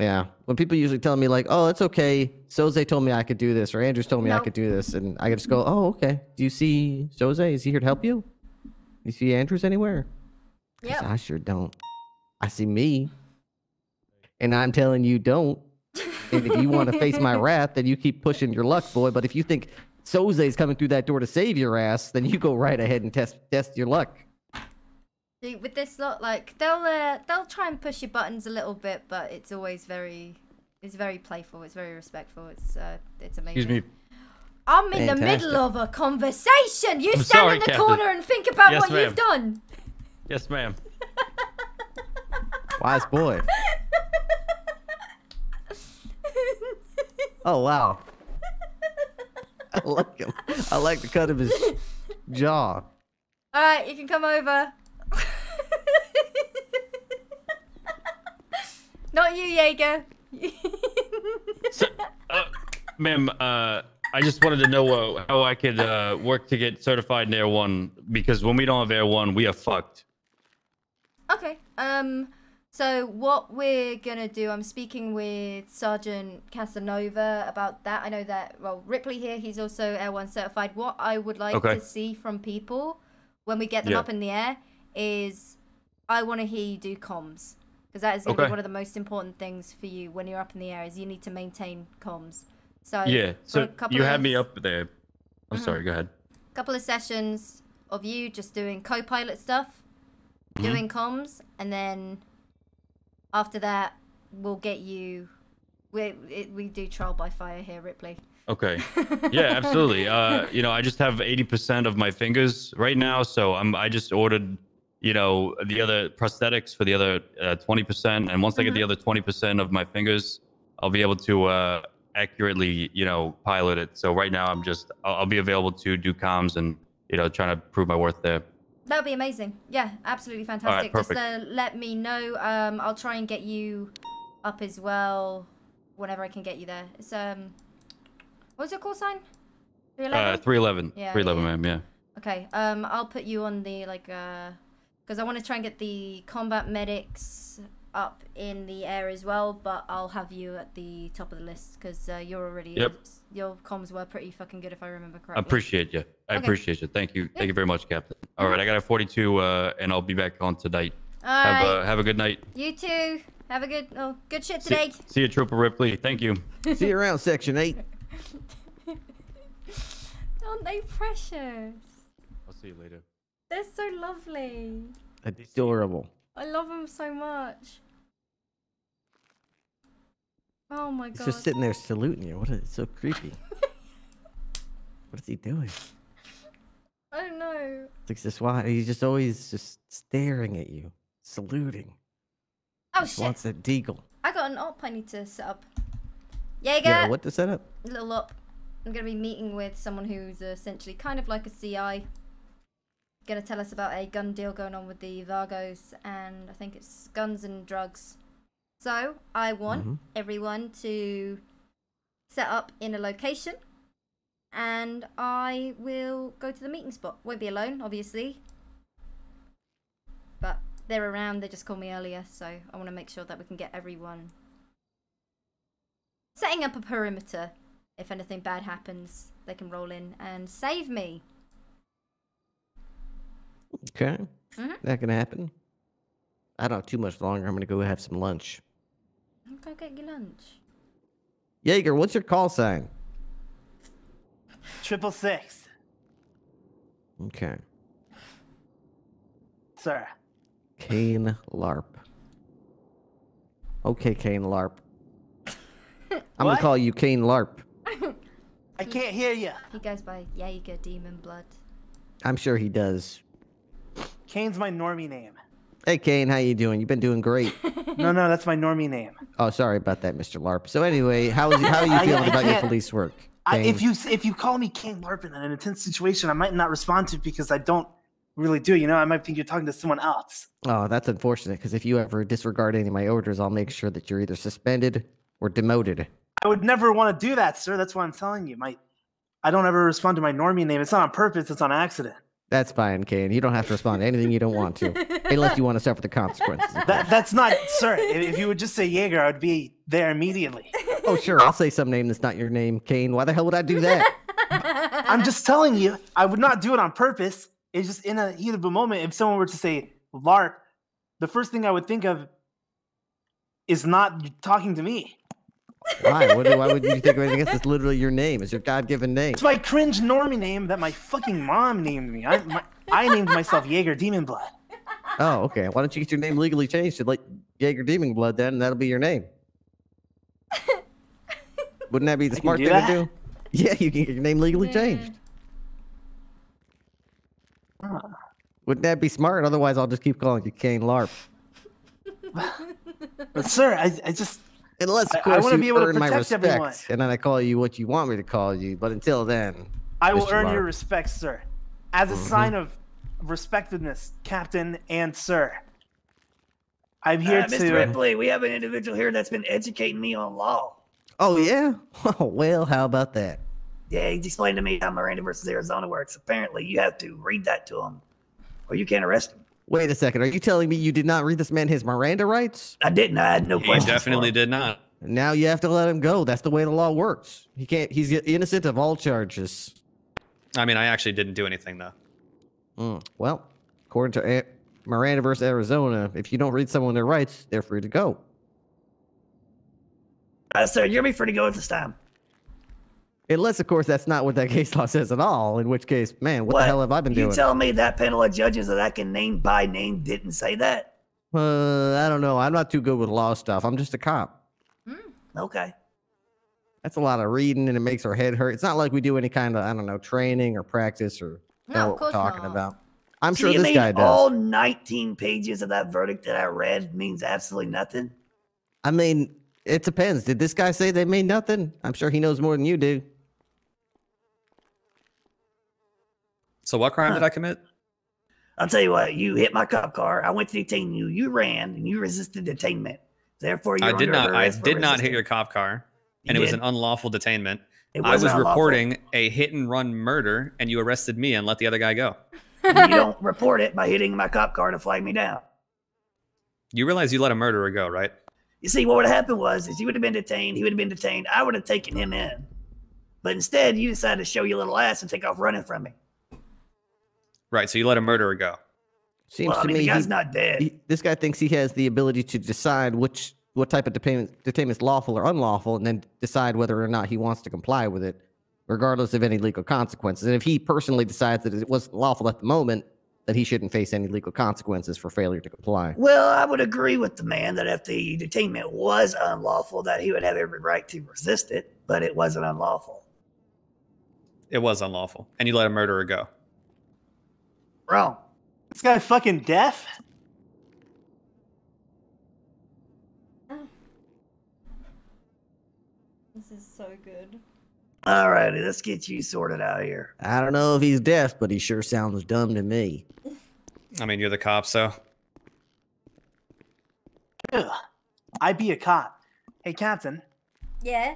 Yeah. When people usually tell me like, "Oh, it's okay," Soze told me I could do this, or Andrews told me I could do this, and I just go, "Oh, okay." Do you see Soze? Is he here to help you? You see Andrews anywhere? Yeah. I sure don't. I see me, and I'm telling you don't. And if you want to face my wrath, then you keep pushing your luck, boy. But if you think Soze is coming through that door to save your ass, then you go right ahead and test test your luck. See, with this lot, like they'll uh, they'll try and push your buttons a little bit, but it's always very, it's very playful. It's very respectful. It's uh, it's amazing. Excuse me. I'm in the middle of a conversation. You I'm stand sorry, in the Captain. corner and think about Yes, what ma'am. you've done. Yes, ma'am. Wise boy. Oh wow. I like him. I like the cut of his jaw. All right, you can come over. Not you, Jaeger. Ma'am, uh, I just wanted to know uh, how I could uh, work to get certified in Air One because when we don't have Air One, we are fucked. Okay. Um. So what we're gonna do? I'm speaking with Sergeant Casanova about that. I know that. Well, Ripley here. He's also Air One certified. What I would like Okay. to see from people when we get them Yeah. up in the air is, I want to hear you do comms because that is gonna be one of the most important things for you when you're up in the air. Is you need to maintain comms. So yeah. So you of had me up there. I'm Mhm. sorry. Go ahead. A couple of sessions of you just doing co-pilot stuff, Mhm. doing comms, and then after that we'll get you. We it, we do trial by fire here, Ripley. Okay. Yeah, absolutely. Uh, you know, I just have 80% of my fingers right now, so I'm I just ordered, you know, the other prosthetics for the other uh, 20%, and once I get the Mhm. other 20% of my fingers, I'll be able to uh, accurately, you know, pilot it. So right now, I'm just I'll, I'll be available to do comms and you know, trying to prove my worth there. That would be amazing. Yeah, absolutely fantastic. Just uh, let me know. Um, I'll try and get you up as well whenever I can get you there. It's um, what's your call sign? 311? Uh, 311. Yeah, 311, yeah. ma'am. Yeah. Okay. Um, I'll put you on the like uh, because I want to try and get the combat medics up in the air as well. But I'll have you at the top of the list because uh, you're already Yep. your comms were pretty fucking good if I remember correctly. I correctly. appreciate you. I Okay. appreciate you. Thank you. Thank you very much, Captain. All right, I got a 42, uh, and I'll be back on tonight. All have right. a have a good night. You too. Have a good oh good shit See, today. see you, Trooper Ripley. Thank you. See you around Section 8. Aren't they precious? I'll see you later. They're so lovely. Adorable. I love them so much. Oh my He's god. just sitting there saluting you. What is it? so creepy? what is he doing? I don't know. It's just why he's just always just staring at you, saluting. Oh Just shit. Wants that deagle. I got an op I need to set up. Jaeger! Yeah, what to set up? Little op. I'm gonna be meeting with someone who's essentially kind of like a CI. Gonna tell us about a gun deal going on with the Vagos, and I think it's guns and drugs. So I want Mhm. everyone to set up in a location, and I will go to the meeting spot. Won't be alone, obviously, but they're around. They just called me earlier, so I want to make sure that we can get everyone setting up a perimeter. If anything bad happens, they can roll in and save me. Okay. Mhm. That can happen. I don't have too much longer. I'm gonna go have some lunch. I'll go get your lunch. Jaeger, what's your call sign? Triple six, Okay. sir. Kane Larp. Okay, Kane Larp. I'm gonna call you Kane Larp. I can't hear you. He goes by Jaeger Demon Blood. I'm sure he does. Kane's my normie name. Hey, Kane, how you doing? You've been doing great. No, no, that's my normie name. Oh, sorry about that, Mr. Larp. So anyway, how is how are you feeling about your police work? I, if you if you call me Kane LARP in an intense situation, I might not respond to it because I don't really do. You know, I might think you're talking to someone else. Oh, that's unfortunate. Because if you ever disregard any of my orders, I'll make sure that you're either suspended or demoted. I would never want to do that, sir. That's why I'm telling you. My I don't ever respond to my normie name. It's not on purpose. It's on accident. That's fine, Kane. You don't have to respond to anything you don't want to, unless you want to suffer the consequences. That that's not, sir. If, you would just say Jaeger, I would be there immediately. Oh, sure. I'll say some name that's not your name, Kane. Why the hell would I do that? I'm just telling you, I would not do it on purpose. It's just in a heat of a moment. If someone were to say LARP, the first thing I would think of is not talking to me. Why? What, why would you think of anything else? It's literally your name. It's your God-given name. It's my cringe normie name that my fucking mom named me. I, my, I named myself Jaeger Demon Blood. Oh, okay. Why don't you get your name legally changed to like Jaeger Demon Blood then, and that'll be your name? Wouldn't that be the I smart thing that? to do? Yeah, you can get your name legally changed. Ah. Wouldn't that be smart? Otherwise, I'll just keep calling you Kane Larp. But sir, I, I just Unless, I- of I course, wanna be able to earn my protect respect, everyone. and then I call you what you want me to call you. But until then, I will Mr. earn your respect, sir. As a Mhm. sign of respectedness, Captain and Sir. I'm here Uh, to. Mr. Ripley, we have an individual here that's been educating me on law. Oh yeah. Oh well, how about that? Yeah, he explained to me how Miranda versus Arizona works. Apparently, you have to read that to him, or you can't arrest him. Wait a second. Are you telling me you did not read this man his Miranda rights? I didn't. I had no He questions. definitely did not. Now you have to let him go. That's the way the law works. He can't. He's innocent of all charges. I mean, I actually didn't do anything though. Mm, Well, according to A- Miranda versus Arizona, if you don't read someone their rights, they're free to go. Uh, sir, you're be free to go at this time. Unless, of course, that's not what that case law says at all. In which case, man, what, What? the hell have I been you doing? You tell me that panel of judges that I can name by name didn't say that? uh, I don't know. I'm not too good with law stuff. I'm just a cop. Okay. That's a lot of reading, and it makes our head hurt. It's not like we do any kind of I don't know training or practice or No, know what we're talking not. about. I'm So sure you this mean guy does. All 19 pages of that verdict that I read means absolutely nothing. I mean, it depends. Did this guy say they made nothing? I'm sure he knows more than you do. So what crime did I commit? I'll tell you what. You hit my cop car. I went to detain you. You ran and you resisted detainment. Therefore, you're I did not. I did not hit your cop car, You and it was an unlawful detainment. It I was unlawful. reporting a hit and run murder, and you arrested me and let the other guy go. you don't report it by hitting my cop car to flag me down. You realize you let a murderer go, right? You see, what would have happened was, is he would have been detained, he would have been detained, I would have taken him in. But instead, you decided to show your little ass and take off running from me. Right. So you let a murderer go. Seems Well, I to mean, me the guy's he- not dead. he- this guy thinks he has the ability to decide which what type of detainment detainment is lawful or unlawful, and then decide whether or not he wants to comply with it, regardless of any legal consequences. And if he personally decides that it wasn't lawful at the moment, that he shouldn't face any legal consequences for failure to comply. Well, I would agree with the man that if the detainment was unlawful, that he would have every right to resist it, but it wasn't unlawful. It was unlawful, and you let a murderer go. Wrong. This guy fucking deaf? Oh. This is so good. Alrighty, let's get you sorted out here. I don't know if he's deaf, but he sure sounds dumb to me. I mean, you're the cop, so Ugh. I be a cop. Hey, Captain. Yeah.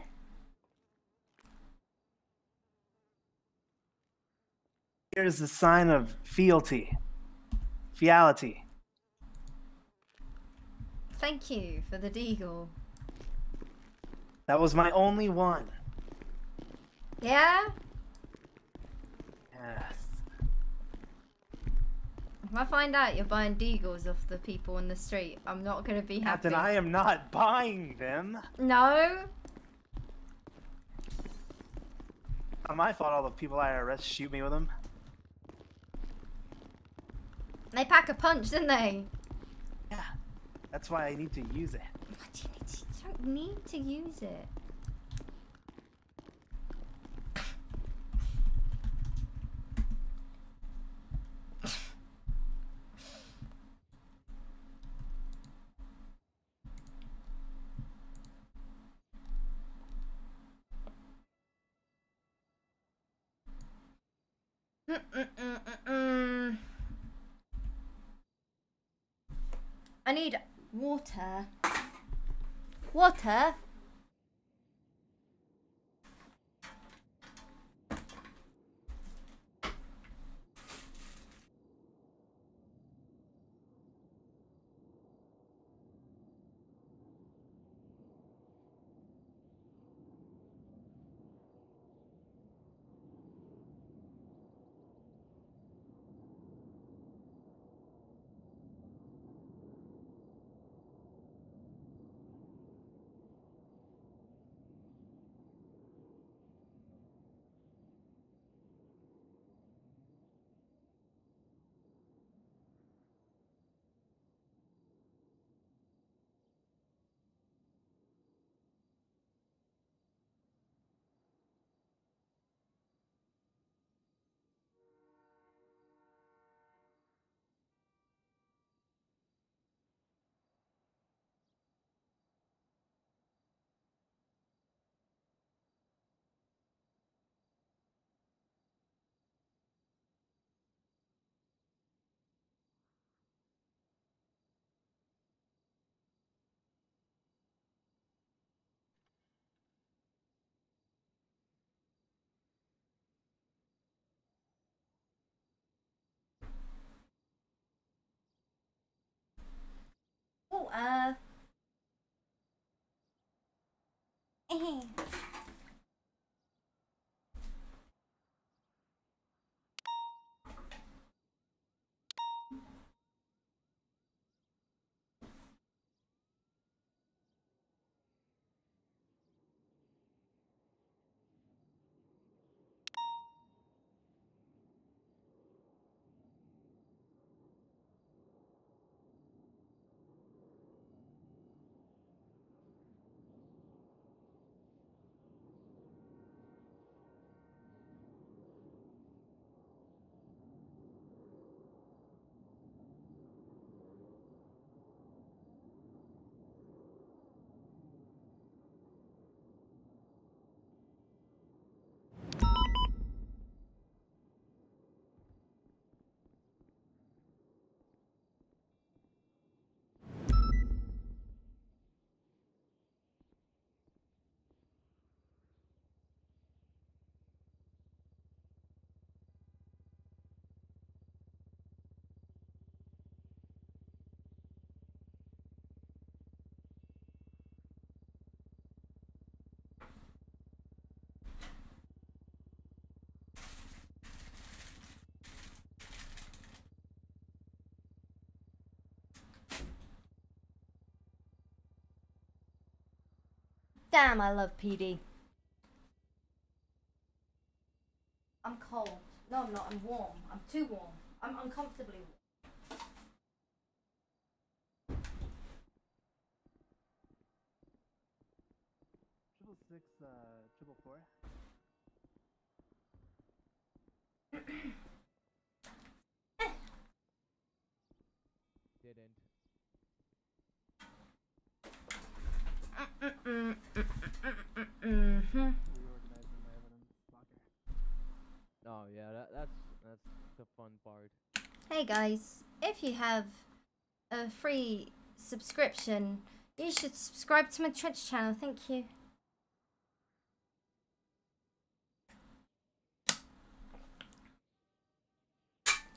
Here's the sign of fealty. Feality. Thank you for the deagle. That was my only one. Yeah? Yes. If I find out you're buying deagles off the people in the street, I'm not gonna be happy. Captain, I am not buying them. No? Not my fault all the people I arrest shoot me with them. They pack a punch, didn't they? Yeah. That's why I need to use it. You don't need to use it. Mm-mm-mm-mm-mm. I need water. Water? Uh. eh. Damn, I love PD. I'm cold. No, I'm not. I'm warm. I'm too warm. I'm uncomfortably warm. Triple six, uh, triple four. Didn't. Mm-hmm. Oh yeah, that, that's that's the fun part. Hey guys, if you have a free subscription, you should subscribe to my Twitch channel. Thank you.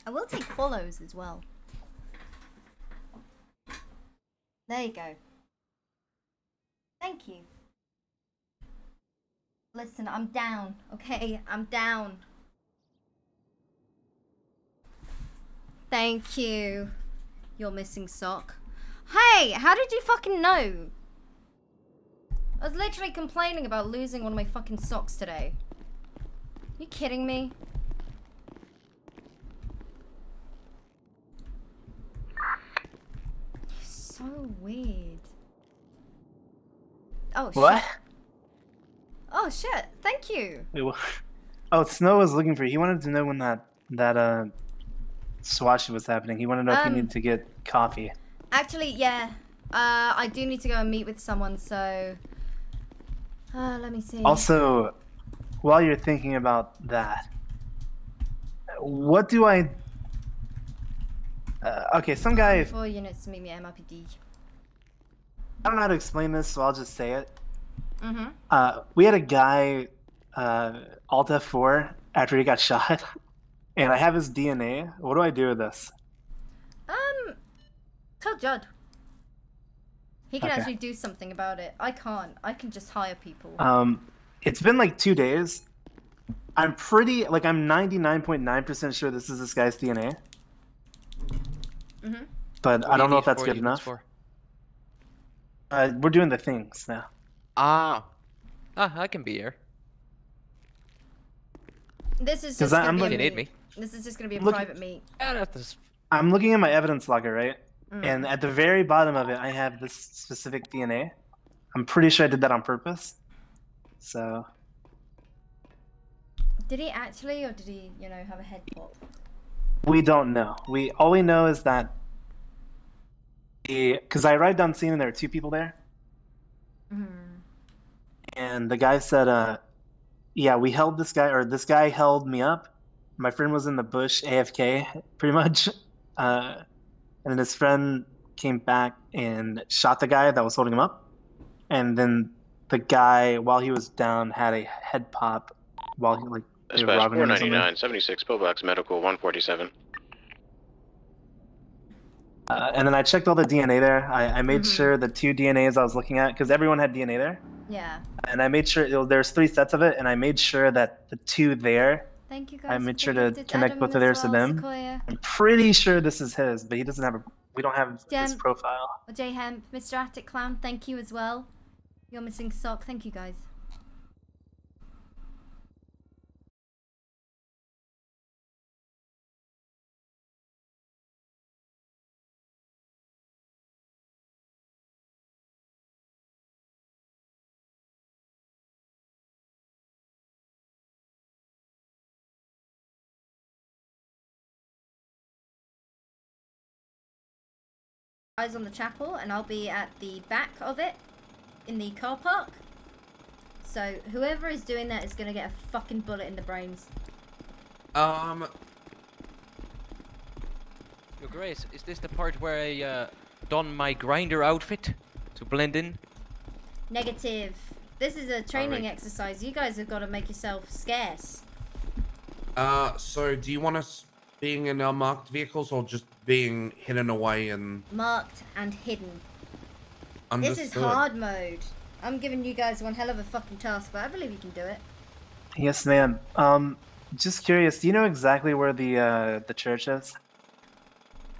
I will take follows as well. There you go. Thank you. Listen, I'm down, okay? I'm down. Thank you. Your missing sock. Hey, how did you fucking know? I was literally complaining about losing one of my fucking socks today. you kidding me? You're so weird. Oh shit. What? Oh shit. Thank you. Wait, what? Oh, Snow was looking for. you. He wanted to know when that that uh swatch was happening. He wanted to know if Um, he needed to get coffee. Actually, yeah. Uh, I do need to go and meet with someone, so. Uh, let me see. Also, while you're thinking about that, what do I? Uh, okay, some guy. Four units to meet me at MRPD. I don't know how to explain this, so I'll just say it. Mm-hmm. Uh, we had a guy, uh, Alt F4, after he got shot, and I have his DNA. What do I do with this? Um, tell Judd. He can Okay. actually do something about it. I can't. I can just hire people. Um, it's been like two days. I'm pretty, like, I'm 99.9% sure this is this guy's DNA, mm-hmm. but What I do don't you know if that's good enough. for? Uh, we're doing the things now. Ah. Ah, I can be here. This is just I- gonna I'm be a looking- You need meet. me? This is just gonna be a Look- private meet. I'm looking at my evidence logger, right? Mm. And at the very bottom of it, I have this specific DNA. I'm pretty sure I did that on purpose. So, Did he actually, or did he, you know, have a head pop? we don't know. We all we know is that because I arrived on scene and there were two people there, Mm. and the guy said, uh, "Yeah, we held this guy, or this guy held me up. My friend was in the bush, AFK, pretty much, uh, and then his friend came back and shot the guy that was holding him up, and then the guy, while he was down, had a head pop while he like they were Dispatch robbing him or 499, 76, pillbox medical 147. Uh, and then I checked all the DNA there. I, I made sure the two DNAs I was looking at, because everyone had DNA there, Yeah. and I made sure it was, there's three sets of it, and I made sure that the two there, Thank you guys. I made sure to connect Adam both of theirs to them. Sequoia? I'm pretty sure this is his, but he doesn't have a. We don't have his profile. J Hemp, Mr. Attic Clown, thank you as well. You're missing sock. Thank you guys. Eyes on the chapel, and I'll be at the back of it in the car park. So whoever is doing that is gonna get a fucking bullet in the brains. Um, Your Grace, is this the part where I uh, don my grinder outfit to blend in? Negative. This is a training Alright. exercise. You guys have got to make yourself scarce. uh, so do you want us being in our marked vehicles or just being hidden away and Marked and hidden. understood? This is hard mode. I'm giving you guys one hell of a fucking task, but I believe you can do it. Yes, ma'am. Um, just curious. Do you know exactly where the uh, the church is?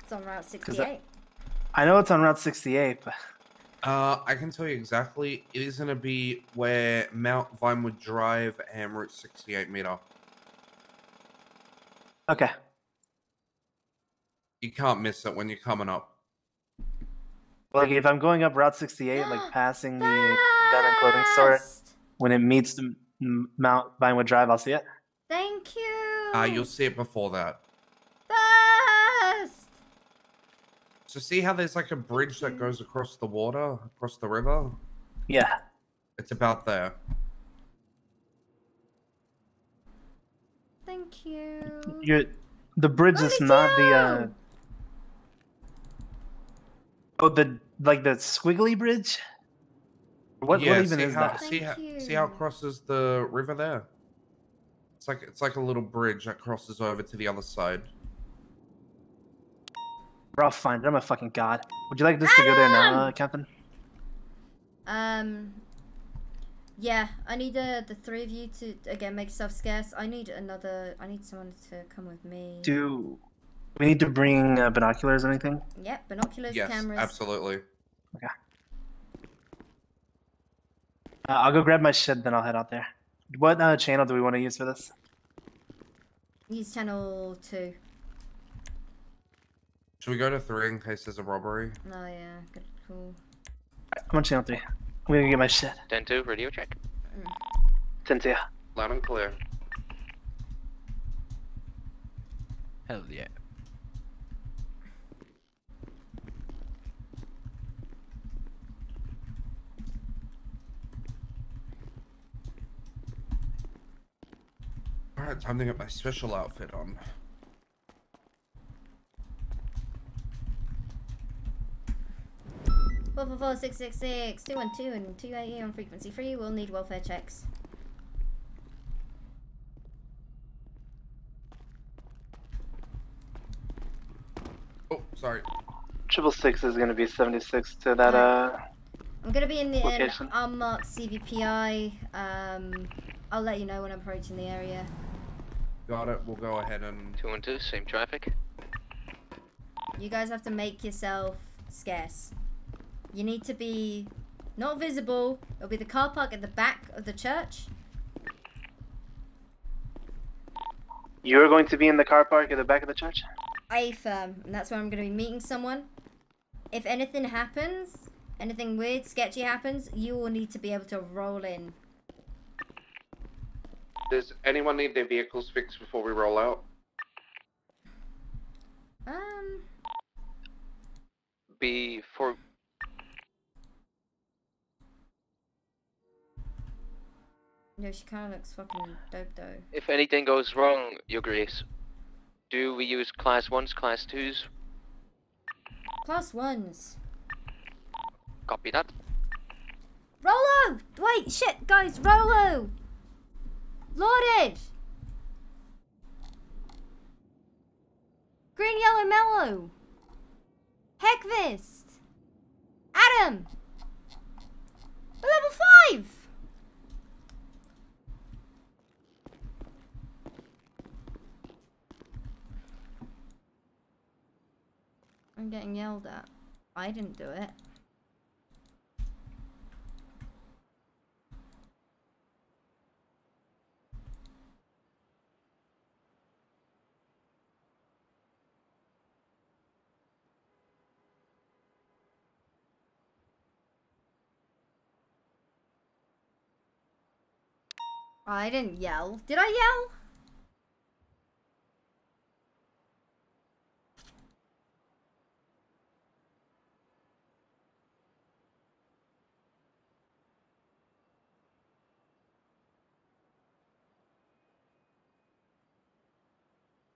It's on Route 68. I know it's on Route 68, but Uh, I can tell you exactly. It is going to be where Mount Vinewood Drive and Route 68 meet up. okay. You can't miss it when you're coming up. Like if I'm going up Route 68, like passing the gun and clothing store, when it meets the Mount Vinewood Drive, I'll see it. Thank you. Uh, you'll see it before that. Fast. So see how there's like a bridge that goes across the water, across the river? Yeah. It's about there. Thank you. You're the bridge is not the uh Oh the like the squiggly bridge? What yeah, what even see is how, that? See how, see how it crosses the river there? It's like it's like a little bridge that crosses over to the other side. Bro, I'll find it. I'm a fucking god. Would you like this to go there now, uh, Captain? Um. Yeah, I need uh, the three of you to again make yourself scarce. I need another. I need someone to come with me. Do we need to bring uh, binoculars or anything? Yep, binoculars, Yes, cameras. absolutely. Okay. Uh, I'll go grab my shit, then I'll head out there. What uh, channel do we want to use for this? Use channel two. Should we go to three in case there's a robbery? Oh yeah, good, cool. I'm on channel three. I'm gonna get my shit. 10 2, radio check. Cynthia. Loud and clear. Hell yeah. Alright, time to get my special outfit on. Four four four six six six two one two and two on frequency free. We'll need welfare checks. Oh, sorry. Triple six is gonna be seventy six to that uh. I'm gonna be in the unmarked CVPI. Um, I'll let you know when I'm approaching the area. Got it. We'll go ahead and. Two and two, same traffic. You guys have to make yourself scarce. You need to be not visible. It'll be the car park at the back of the church. You're going to be in the car park at the back of the church? I firm, and that's where I'm going to be meeting someone. If anything happens, anything weird, sketchy happens, you will need to be able to roll in. Does anyone need their vehicles fixed before we roll out? Um, Before no, she kind of looks fucking dope though. if anything goes wrong, Your Grace, do we use class ones, class twos? Class ones. Copy that. Rolo! Wait, shit, guys, Rolo! Loaded! Green, yellow, mellow! Heckvist! Adam! Level 5! I'm getting yelled at. I didn't do it. I didn't yell. Did I yell?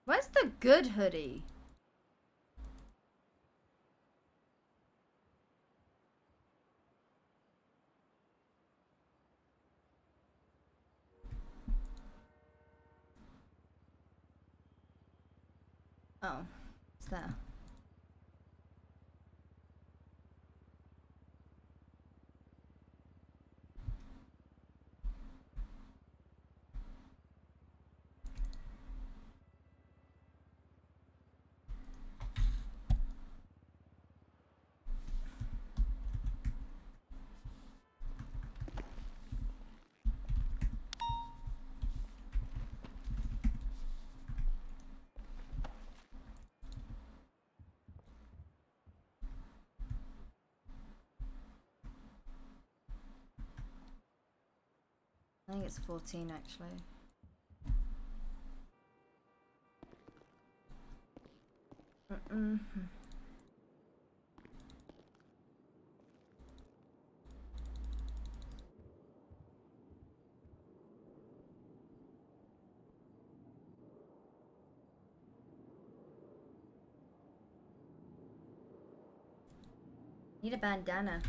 Where's the good hoodie? Oh, it's there. I think it's 14 actually. Mm-mm. Need a bandana.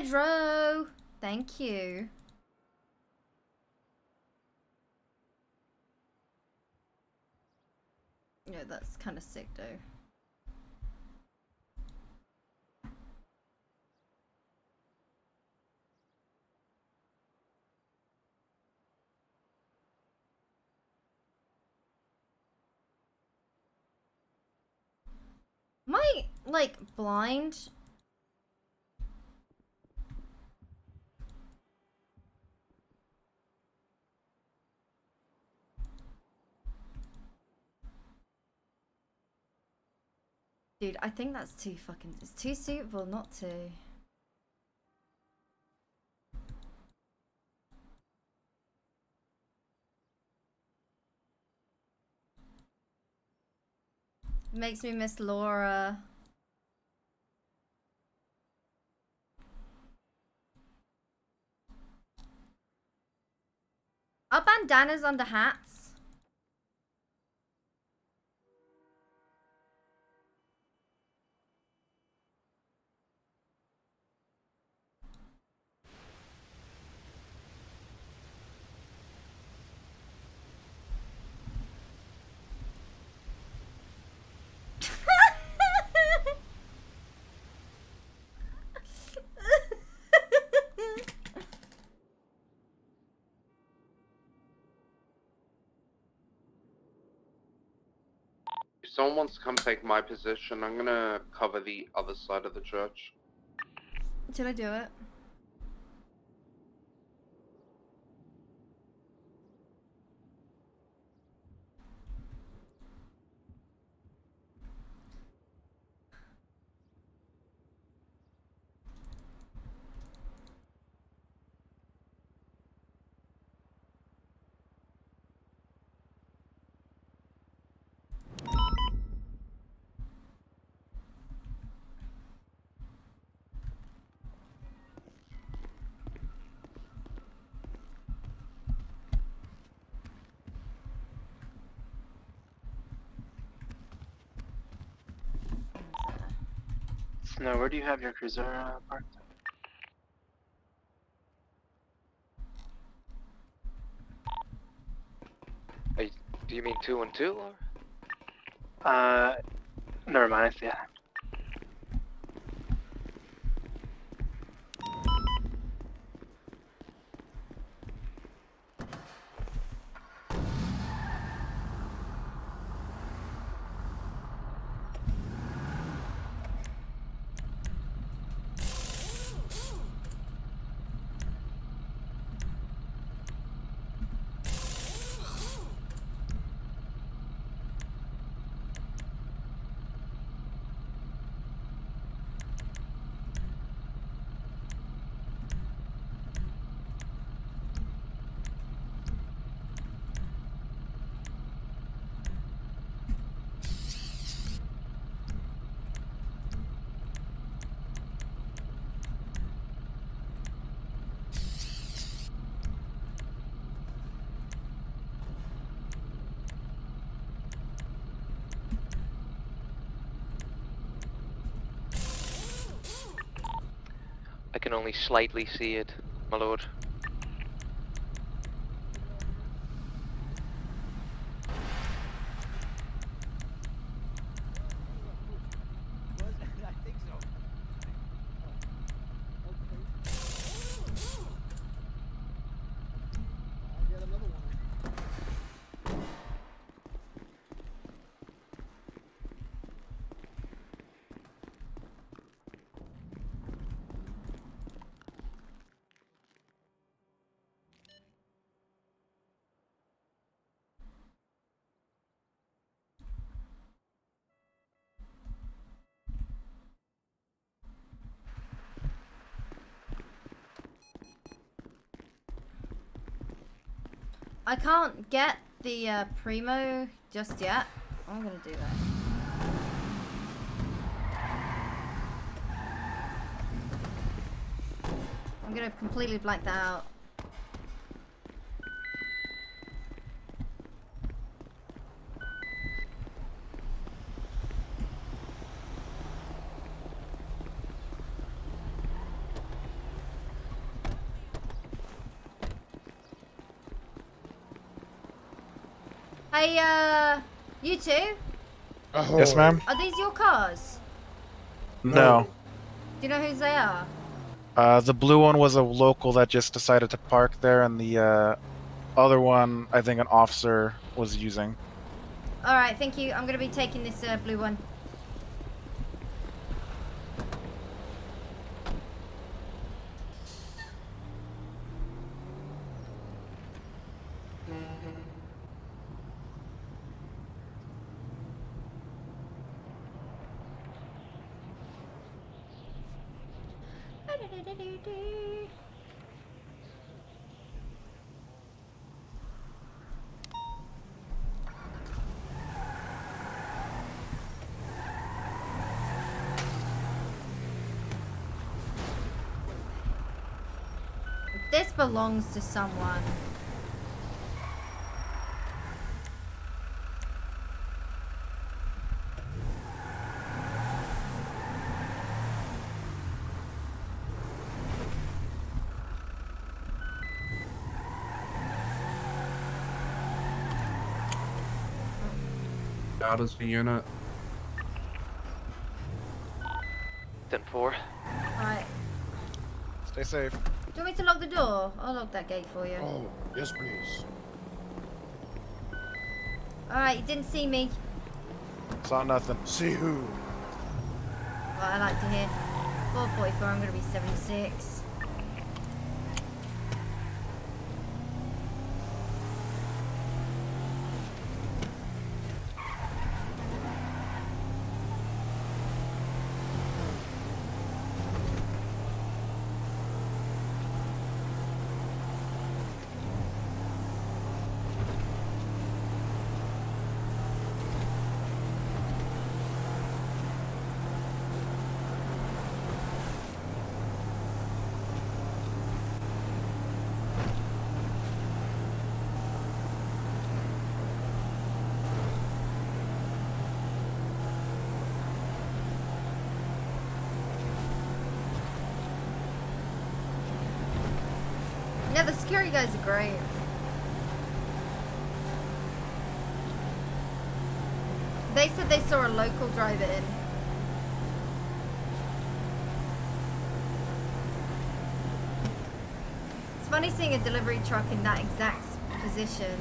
Pedro! Thank you. Yeah, that's kind of sick though. I, like, blind? Dude, I think that's too fucking. It's too suitable not to. Makes me miss Laura. Are bandanas under hats? If someone wants to come take my position, I'm gonna cover the other side of the church. Should I do it? Where do you have your cruiser uh, parked? You- do you mean two and two? Or? Uh, never mind. Yeah. I can only slightly see it, my lord. I can't get the uh, Primo just yet. I'm gonna do that. I'm gonna completely blank that out. Hey, uh, you two? Yes, ma'am. Are these your cars? No. Do you know whose they are? Uh, the blue one was a local that just decided to park there, and the uh, other one, I think, an officer was using. Alright, thank you. I'm gonna be taking this uh, blue one. Belongs to someone. Out as a unit. Ten four. Alright. Stay safe. Do you want me to lock the door? I'll lock that gate for you. Oh, yes, please. Alright, you didn't see me. Saw nothing. See who? Well, I like to hear. 444, I'm gonna be 76. Security guys are great. They said they saw a local drive in. It's funny seeing a delivery truck in that exact position.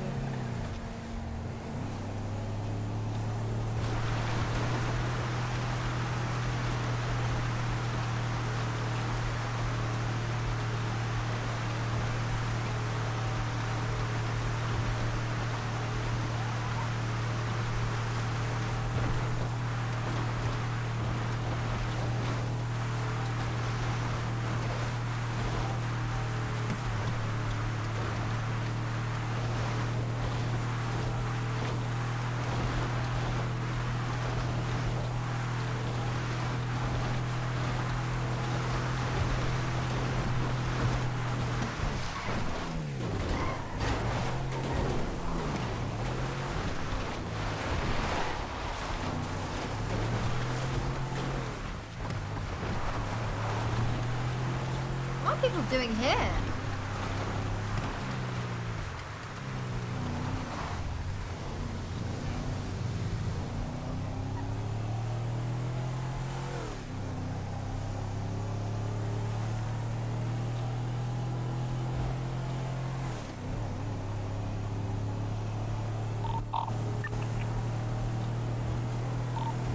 What are people doing here?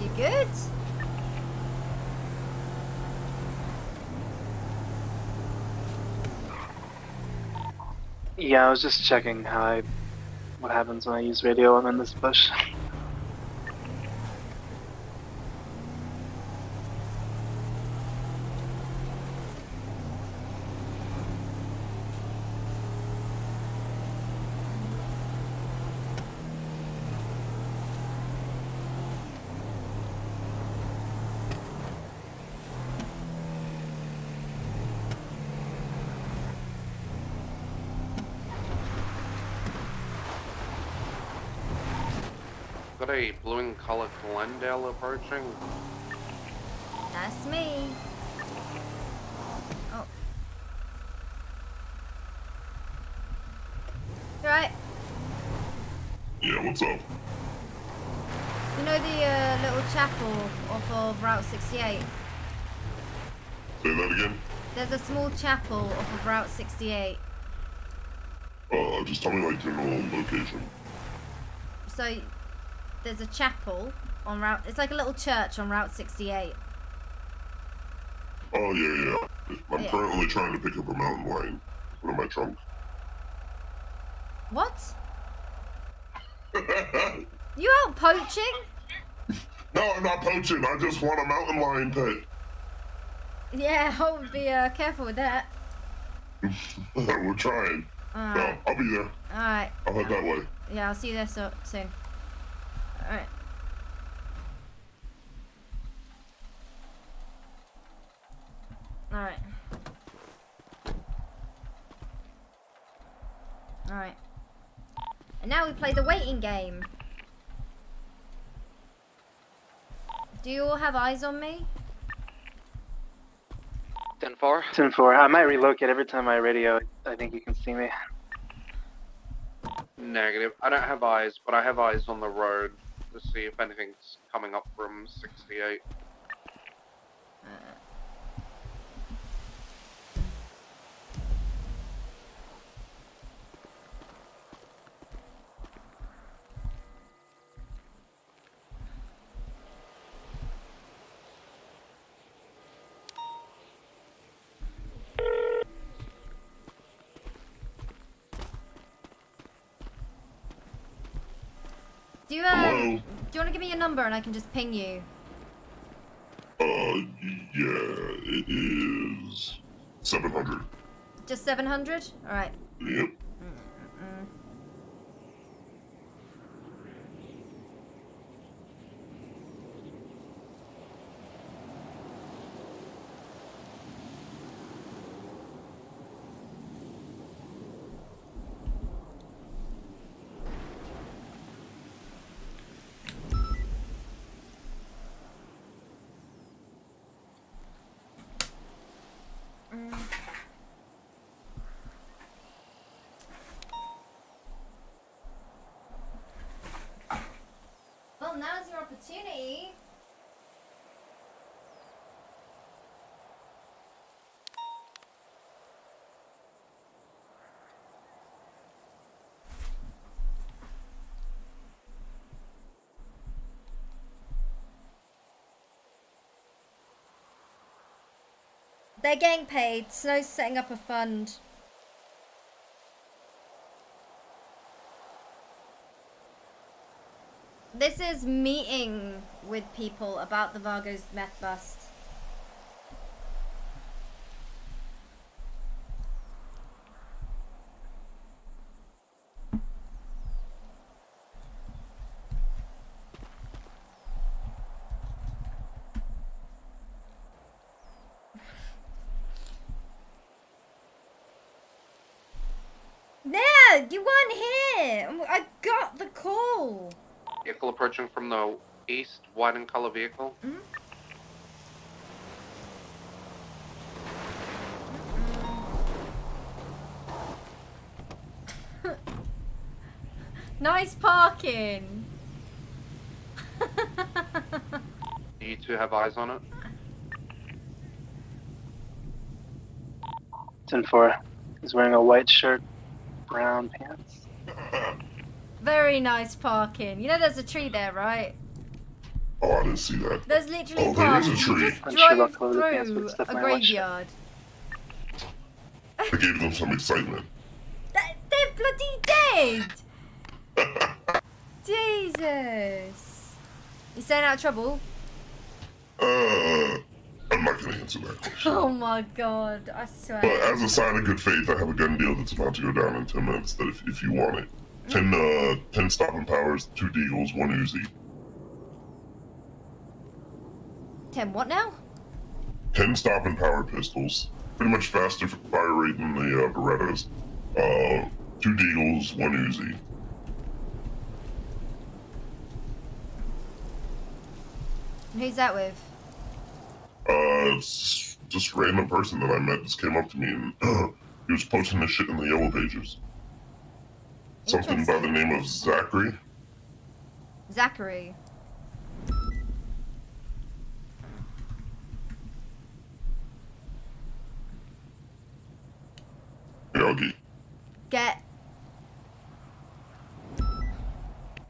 You good? Yeah, I was just checking how I, what happens when I use radio. I'm in this bush. Got a blue and color Glendale approaching. That's me. Oh. You Right. Yeah, what's up? You know the uh, little chapel off of Route 68? Say that again? There's a small chapel off of Route 68. Uh, just tell me like general location. So there's a chapel on Route. It's like a little church on Route 68. Oh yeah, yeah. I'm Yeah. currently trying to pick up a mountain lion. Put in my trunk. What? You out poaching? No, I'm not poaching. I just want a mountain lion pet. Yeah, I would be uh, careful with that. We're trying. Alright. No, I'll be there. Alright. I'll head that way. Yeah, I'll see you there so soon. Alright. Alright. Alright. And now we play the waiting game. Do you all have eyes on me? 10 4. 10 4. I might relocate every time I radio. I think you can see me. Negative. I don't have eyes, but I have eyes on the road to see if anything's coming up from 68. Do you um, do you want to give me your number and I can just ping you? Uh, yeah, it is 700. Just 700? Alright. Yep. They're getting paid. Snow's setting up a fund. This is meeting with people about the Vagos meth bust. Yeah, you weren't here. I got the call. Vehicle approaching from the east, white in color vehicle. Mm-hmm. Mm-hmm. Nice parking. Do you two have eyes on it? 10 4. He's wearing a white shirt, brown pants. Very nice parking. You know there's a tree there, right? Oh, I didn't see that. There's literally Oh, there is a tree. You just I'm drove I'll cover the pants with through a in my white shirt. graveyard. I gave them some excitement. They're bloody dead! Jesus. You staying out of trouble? Uh, I'm not gonna answer that question. Oh my god, I swear. But as a sign of good faith, I have a gun deal that's about to go down in 10 minutes that if, if you want it. 10, uh, 10 stopping powers, 2 deagles, 1 Uzi. 10 what now? 10 stopping power pistols. Pretty much faster fire rate than the uh, Berettas. Uh, 2 deagles, 1 Uzi. And Who's that with? Uh, just random person that I met just came up to me and he was posting this shit in the yellow pages. Something by the name of Zachary. Zachary. Yogi. Get.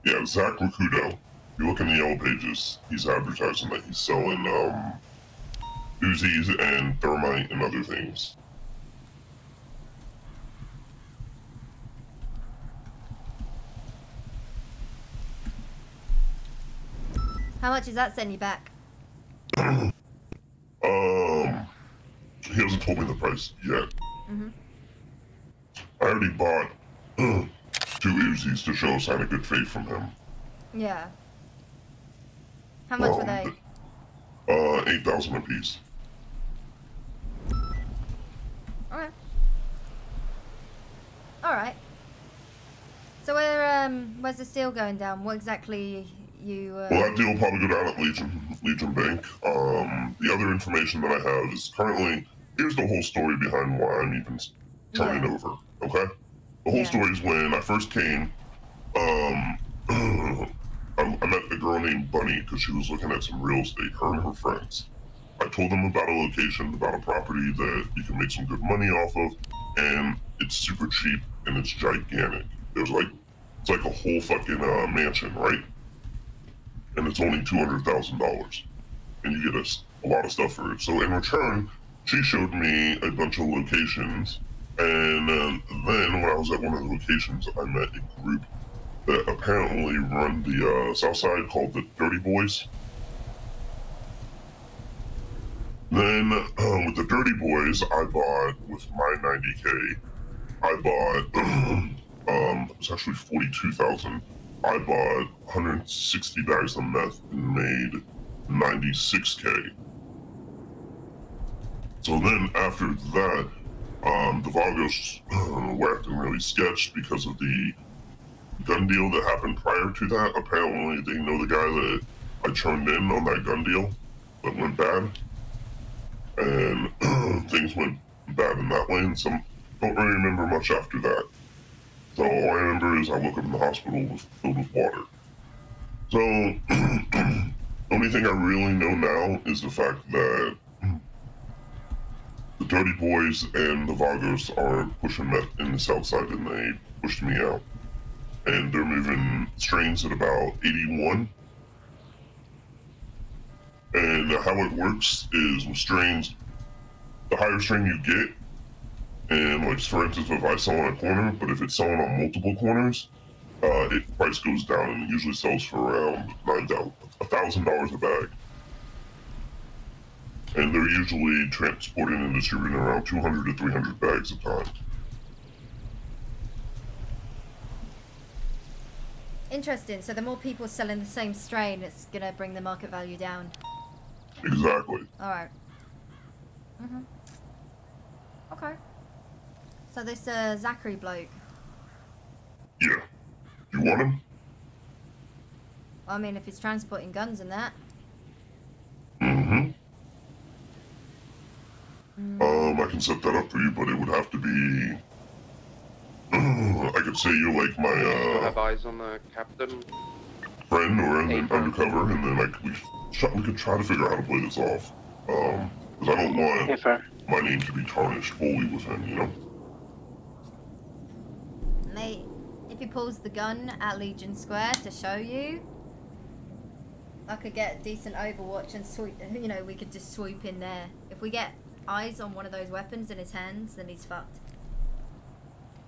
Yeah, Zach Rakudo. You look in the yellow pages, he's advertising that he's selling um Uzis and thermite and other things. How much is that sending you back? Um he hasn't told me the price yet. hmm I already bought two Uzis to show a sign of good faith from him. Yeah. How much were Um, they? Uh eight thousand apiece. Okay. Alright. So where um where's the steel going down? What exactly you? Uh... Well, that deal will probably go down at Legion Legion Bank. Um, the other information that I have is currently here's the whole story behind why I'm even turning over. Okay, the whole Yeah. story is when I first came. Um, I, I met a girl named Bunny because she was looking at some real estate. Her and her friends. I told them about a location, about a property that you can make some good money off of, and it's super cheap and it's gigantic. There's like it's like a whole fucking uh, mansion, right? And it's only two hundred thousand dollars, and you get a, a lot of stuff for it. So in return, she showed me a bunch of locations, and uh, then when I was at one of the locations, I met a group that apparently run the uh, South Side called the Dirty Boys. Then uh, with the Dirty Boys, I bought with my ninety k. I bought um, it was actually forty two thousand. I bought 160 bags of meth and made 96k. So then after that, um, the Vagos uh, were acting really sketch because of the gun deal that happened prior to that. Apparently, they know the guy that I turned in on that gun deal that went bad, and things went bad in that way. And some don't really remember much after that. So all I remember is I woke up in the hospital was filled with water. So the only thing I really know now is the fact that the Dirty Boys and the Vagos are pushing meth in the South Side, and they pushed me out. And they're moving strains at about 81. And how it works is with strains, the higher strain you get, and like for instance, if I sell on a corner, but if it's selling on multiple corners, uh, it price goes down and it usually sells for around nine thousand dollars a bag. And they're usually transporting and distributing around 200 to 300 bags a time. Interesting. So the more people selling the same strain, it's gonna bring the market value down. Exactly. All right. Mhm. Okay. So this uh, Zachary bloke. Yeah. You want him? I mean, if he's transporting guns and that. Mm-hmm. Mm. Um, I can set that up for you, but it would have to be. I could say you're like my uh, have eyes on the captain. friend or in, an undercover, and then like we try, we could try to figure out how to play this off. Um, because I don't want my name to be tarnished fully with him, you know. Mate, if he pulls the gun at Legion Square to show you, I could get a decent Overwatch and sweep. You know, we could just swoop in there. If we get eyes on one of those weapons in his hands, then he's fucked.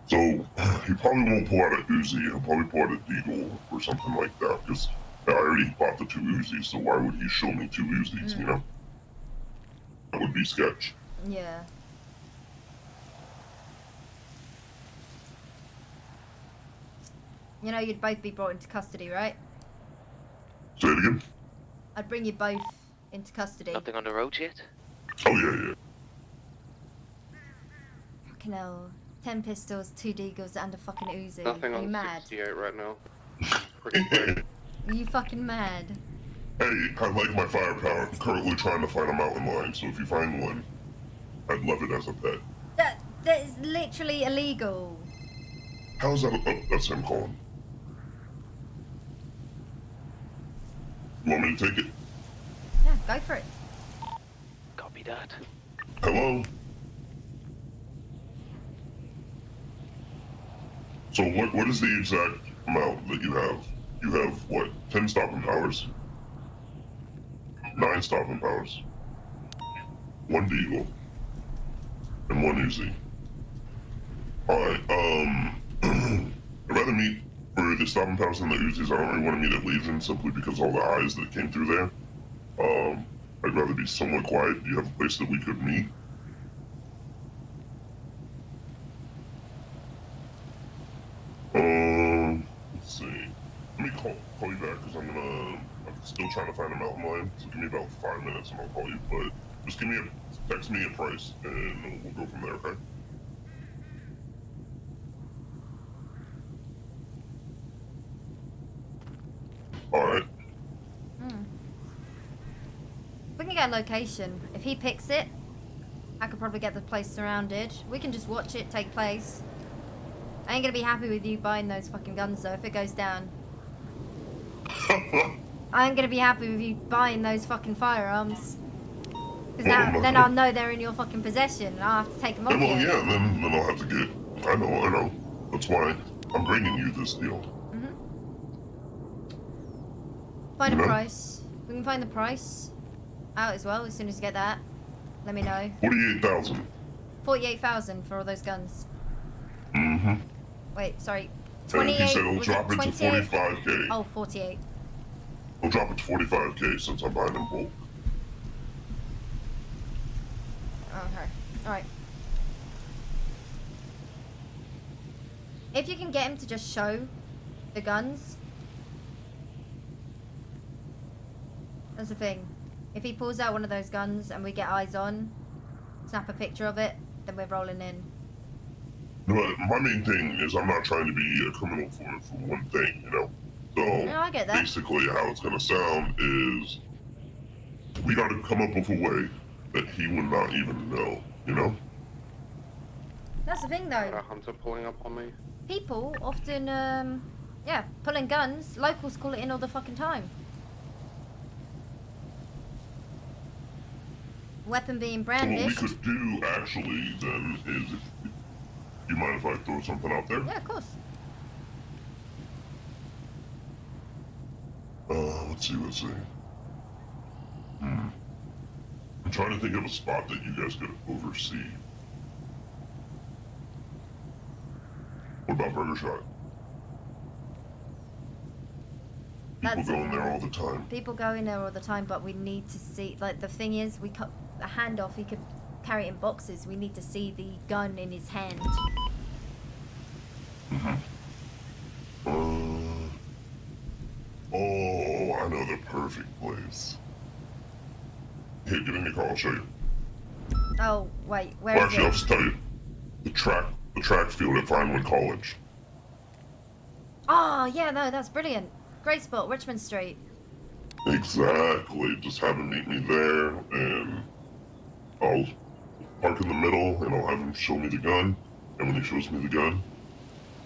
So he probably won't pull out a Uzi. He'll probably pull out a Deagle or something like that. Because I already bought the two Uzis, so why would he show me two Uzis? You mm. know, that would be sketch. Yeah. You know, you'd both be brought into custody, right? Say it again. I'd bring you both into custody. Nothing on the road yet? Oh yeah, yeah. Fucking hell. Ten pistols, two deagles, and a fucking Uzi. Nothing Are you on mad? 68 right now. Pretty quick. Are you fucking mad? Hey, I like my firepower. I'm currently trying to find a mountain lion, so if you find one, I'd love it as a pet. That that is literally illegal. How's that? Oh, that's him calling. You want me to take it? Yeah, go for it. Copy that. Hello? So what what is the exact amount that you have? You have what? Ten stopping powers? Nine stopping powers. One Deagle. And one Uzi. Alright, um I'd rather meet for the stopping powers and the Uzis, I don't really want to meet at Legion simply because all the eyes that came through there. Um I'd rather be somewhat quiet. Do you have a place that we could meet? Um, let's see. Let me call call you back because I'm gonna. I'm still trying to find a mountain lion. So give me about five minutes and I'll call you. But just give me a text me a price and we'll go from there. Okay. Alright. Hmm. We can get a location. If he picks it, I could probably get the place surrounded. We can just watch it take place. I ain't gonna be happy with you buying those fucking guns though if it goes down. I ain't gonna be happy with you buying those fucking firearms. Because now, then I'll know they're in your fucking possession and I'll have to take them off well, you. yeah, then, then I'll have to get. I know, I know. That's why I'm bringing you this deal. Find a price. We can find the price out as well as soon as you get that. Let me know. 48,000. 48,000 for all those guns. Mm-hmm. Wait, sorry. And 28. he said he'll drop it it to 28? 45k. Oh, 48. He'll drop it to 45k since I'm buying in bulk. Okay. Alright. If you can get him to just show the guns. That's the thing. If he pulls out one of those guns and we get eyes on, snap a picture of it, then we're rolling in. No, my main thing is I'm not trying to be a criminal for, for one thing, you know? So No, I get that. basically how it's gonna sound is we gotta come up with a way that he would not even know, you know? That's the thing though. Hunter pulling up on me. People often, um, yeah, pulling guns. Locals call it in all the fucking time. Weapon being So what we could do actually then is if you mind if I throw something out there? Yeah, of course. Uh, let's see, let's see. Hmm. I'm trying to think of a spot that you guys could oversee. What about Burger Shot? People That's go in there all the time. People go in there all the time, but we need to see. Like the thing is, we cut a handoff. He could carry it in boxes. We need to see the gun in his hand. Uh, oh, I know the perfect place. Here, get in your car, I'll show you. Oh wait, where Well, is actually, I'll just tell you. The track, the track field at Vinewood College. Oh yeah, no, that's brilliant. Great spot, Richmond Street. Exactly. Just have him meet me there, and I'll park in the middle, and I'll have him show me the gun. And when he shows me the gun,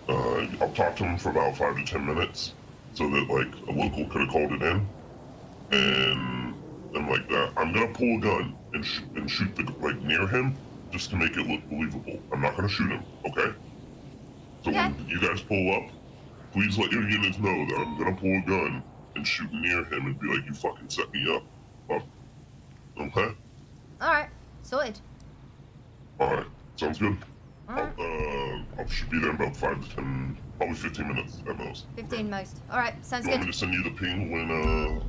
uh, I'll talk to him for about five to ten minutes, so that like a local could have called it in, and and like that. I'm gonna pull a gun and sh- and shoot the like near him, just to make it look believable. I'm not gonna shoot him, okay? So when you guys pull up, please let your units know that I'm gonna pull a gun and shoot near him and be like, "You fucking set me up." up. Okay. All right, sorted. All right. Sounds good. All I'll, right, uh, I should be there in about five to ten, probably fifteen minutes at most. fifteen most. All right, sounds you want me good. to send you the ping when uh,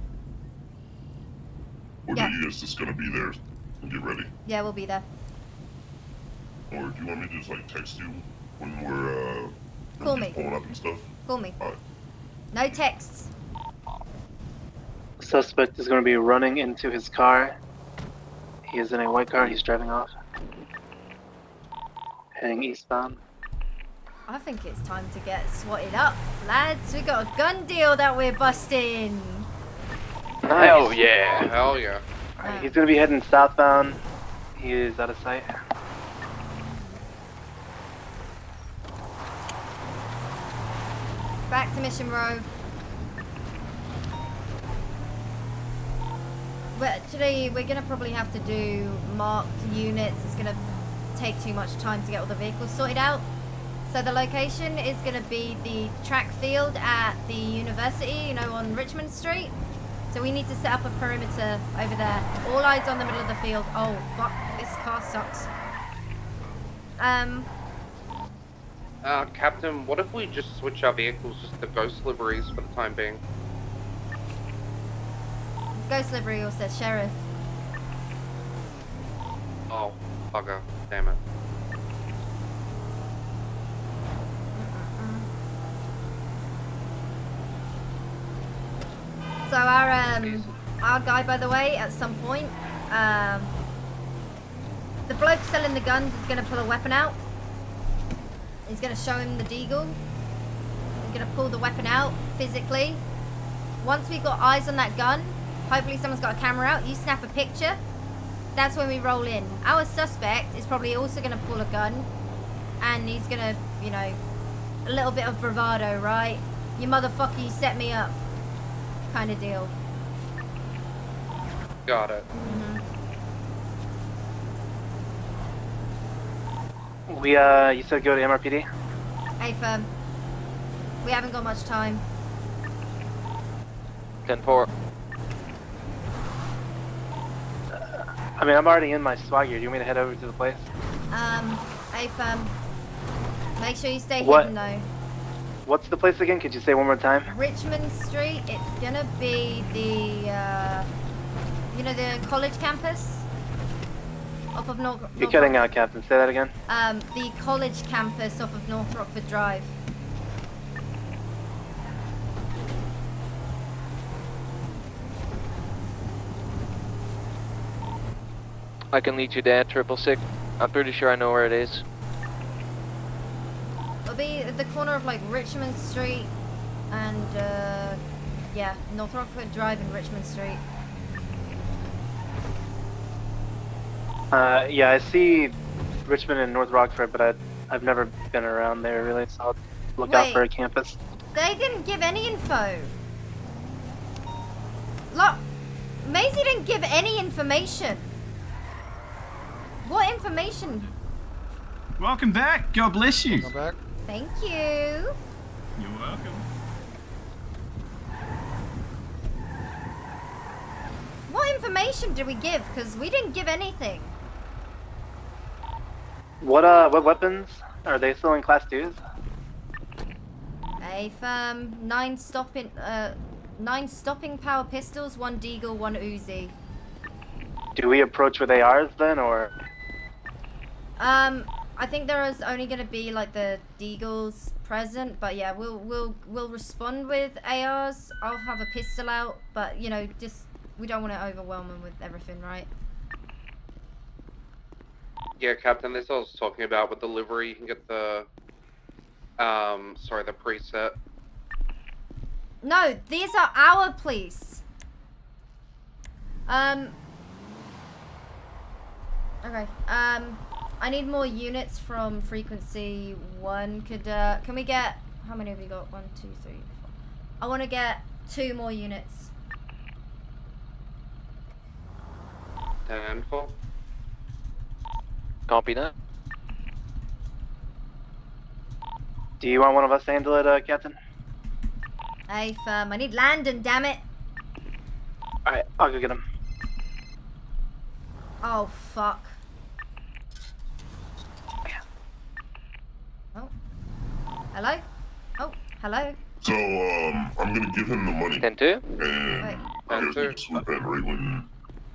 or Yeah. are you guys just gonna be there and get ready, Yeah, we'll be there. or do you want me to just like text you when we're uh, Call me. pulling up and stuff? Call me. All right. No texts. Suspect is going to be running into his car. He is in a white car. He's driving off. Heading eastbound. I think it's time to get swatted up, lads. We got a gun deal that we're busting. Hell yeah. Hell yeah. Alright, he's going to be heading southbound. He is out of sight. Back to Mission Row. But today we're gonna probably have to do marked units. It's gonna take too much time to get all the vehicles sorted out. So the location is gonna be the track field at the university, you know, on Richmond Street. So we need to set up a perimeter over there. All eyes on the middle of the field. Oh fuck, this car sucks. Um, Uh, Captain, what if we just switch our vehicles just to ghost liveries for the time being? Ghost Livery or says Sheriff. Oh, bugger. Damn it. So our um our guy, by the way, at some point, um, the bloke selling the guns is gonna pull a weapon out. He's gonna show him the deagle. He's gonna pull the weapon out physically, once we've got eyes on that gun, hopefully someone's got a camera out, you snap a picture, that's when we roll in. Our suspect is probably also going to pull a gun, and he's going to, you know, a little bit of bravado, right? You motherfucker, you set me up. Kind of deal. Got it. We uh, you said go to MRPD. Hey, firm. We haven't got much time. 10-4. I mean, I'm already in my swag gear. Do you want me to head over to the place? Um, hey, firm. Make sure you stay What? hidden, though. What's the place again? Could you say one more time? Richmond Street, it's gonna be the, uh, you know, the college campus? Off of North... You're cutting out, Captain. Say that again. Um, the college campus off of North Rockford Drive. I can lead you there, triple six. I'm pretty sure I know where it is. It'll be at the corner of like Richmond Street and uh, yeah, North Rockford Drive and Richmond Street. Uh, yeah, I see Richmond and North Rockford, but I, I've never been around there really, so I'll look out for a campus. They didn't give any info. Look, Maisy didn't give any information. What information? Welcome back. God bless you. Come back. Thank you. You're welcome. What information did we give? Because we didn't give anything. What uh, what weapons are they still in class twos? A firm nine stopping uh nine stopping power pistols, one deagle, one Uzi. Do we approach with ARs then, or Um, I think there is only gonna be like the deagles present, but yeah, we'll we'll we'll respond with ARs. I'll have a pistol out, but you know, just we don't want to overwhelm them with everything, right? Yeah, Captain, this I was talking about with delivery. You can get the, um, sorry, the preset. No, these are our police. Um. Okay. Um, I need more units from frequency one. Could uh, can we get how many have we got? One, two, three, four. I want to get two more units. Ten four. Copy that. do you want one of us to handle it, uh, Captain? Hey, firm. I need Landon. Damn it. All right, I'll go get him. Oh fuck. Oh. Hello. Oh, hello. So, um, I'm gonna give him the money. Ten two. And Wait. you guys need to swoop in right when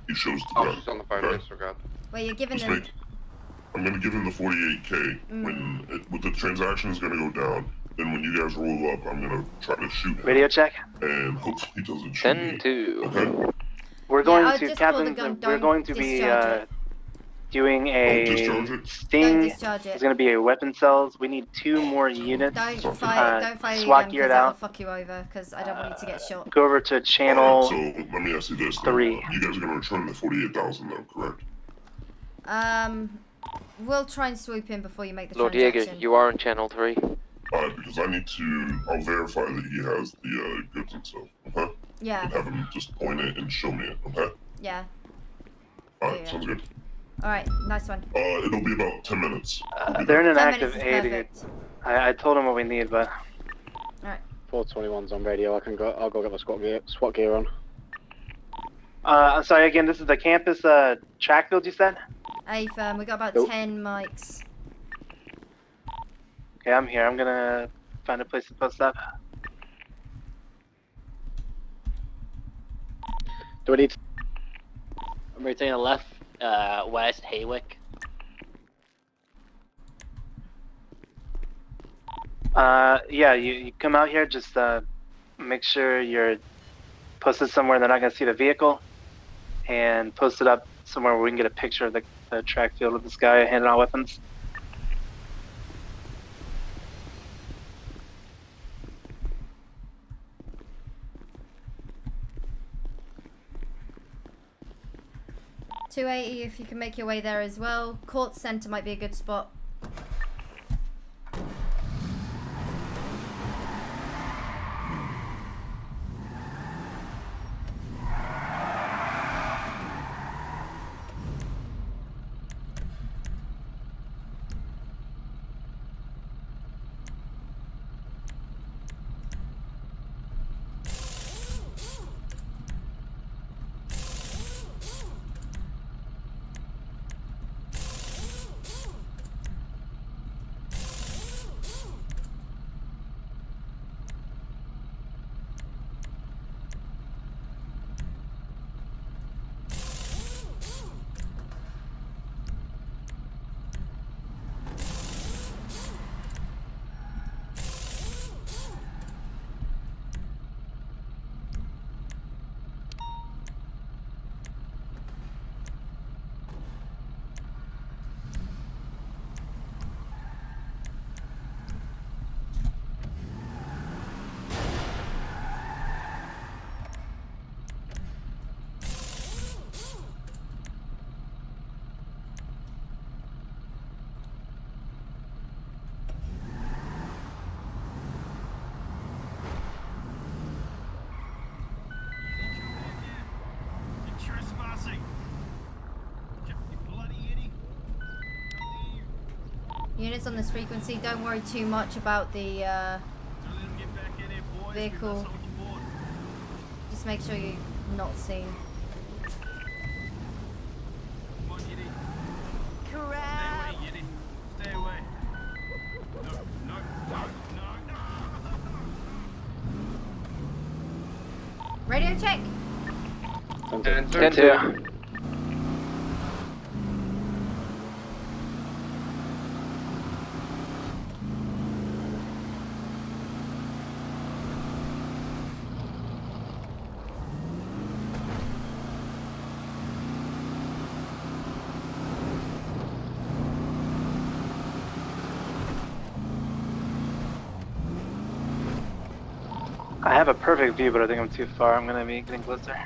he shows the Oh, gun. she's on the phone. Okay? Disregard. Wait, you're giving Just them. make. I'm gonna give him the 48k Mm. when it, with the transaction is gonna go down. Then when you guys roll up, I'm gonna try to shoot him. Radio check. And hopefully he doesn't shoot Ten me. two. Okay. We're going I'll to just pull the Captain. We're going to be uh, it. Doing a it? Don't sting. discharge it. There's going to be a weapon cells. We need two more units. Don't fire. Uh, don't fire SWAT again geared because out. fuck you over. Because I don't want you to get shot. Go over to channel. Alright, so let me ask you this. then. three. You guys are gonna return the 48,000 though, correct? Um, we'll try and swoop in before you make the Lord transaction. Diego, you are on channel three. Alright, because I need to. I'll verify that he has the uh, goods and stuff. Okay. Yeah. And have him just point it and show me it. Okay. Yeah. Alright, Yeah. sounds good. All right. Nice one. Uh, it'll be about 10 minutes. Uh, they're in an 10 active minutes is A, dude. perfect. I, I told them what we need, but Alright. 421's on radio. I can go. I'll go get my SWAT gear, SWAT gear on. uh, I'm sorry again. This is the campus uh, track field. You said? Hey, firm. We got about Nope. ten mics. Okay, I'm here. I'm gonna find a place to post up. Do we need? To... I'm rotating left, uh, west Haywick. Uh, yeah, you, you come out here. Just uh, make sure you're posted somewhere they're not gonna see the vehicle, and post it up somewhere where we can get a picture of the, the track field with this guy handing out weapons. 280 if you can make your way there as well. Court Center might be a good spot. You're trespassing. You bloody idiot. Units on this frequency, don't worry too much about the uh, vehicle. Just make sure you're not seen. Crap. Stay away, Yeti. Stay away. No, no, no, no, no. Radio check. Ten two. I perfect view, but I think I'm too far. I'm gonna be getting closer.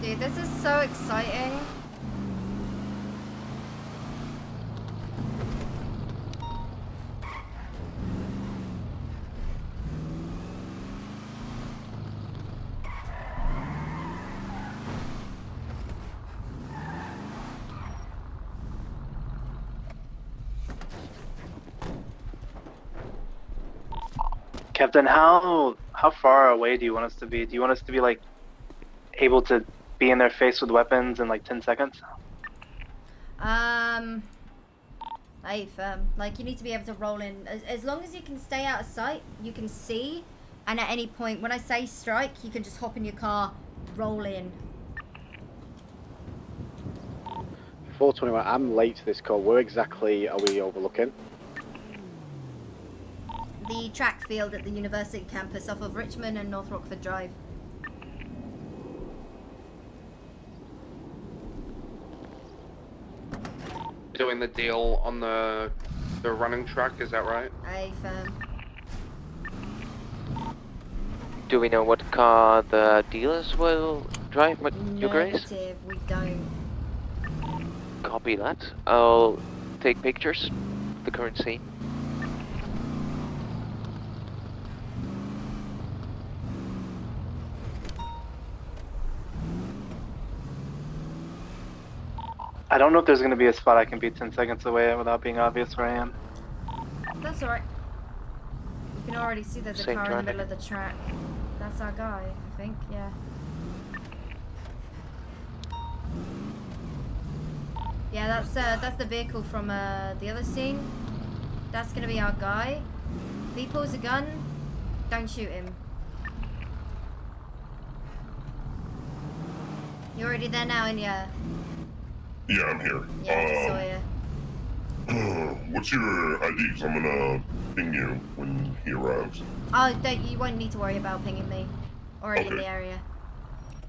Dude, this is so exciting. Captain, how how far away do you want us to be? Do you want us to be like able to be in their face with weapons in like 10 seconds? Um, hey, firm. Like, you need to be able to roll in. As, as long as you can stay out of sight, you can see. And at any point, when I say strike, you can just hop in your car, roll in. 421, I'm late to this call. Where exactly are we overlooking? The track field at the university campus off of Richmond and North Rockford Drive. Doing the deal on the the running track, is that right? Hey, firm. Do we know what car the dealers will drive with you grace? Negative, we don't. Copy that. I'll take pictures of the current scene. I don't know if there's going to be a spot I can be 10 seconds away without being obvious where I am. That's alright. You can already see there's a car in the middle of the track. That's our guy, I think, yeah. Yeah, that's uh, that's the vehicle from uh, the other scene. That's gonna be our guy. If he pulls a gun, don't shoot him. You're already there now, and yeah, Yeah, I'm here. yeah, I just saw Um, what's your ID? 'Cause I'm gonna ping you when he arrives. Oh, don't, you won't need to worry about pinging me. Already in the area.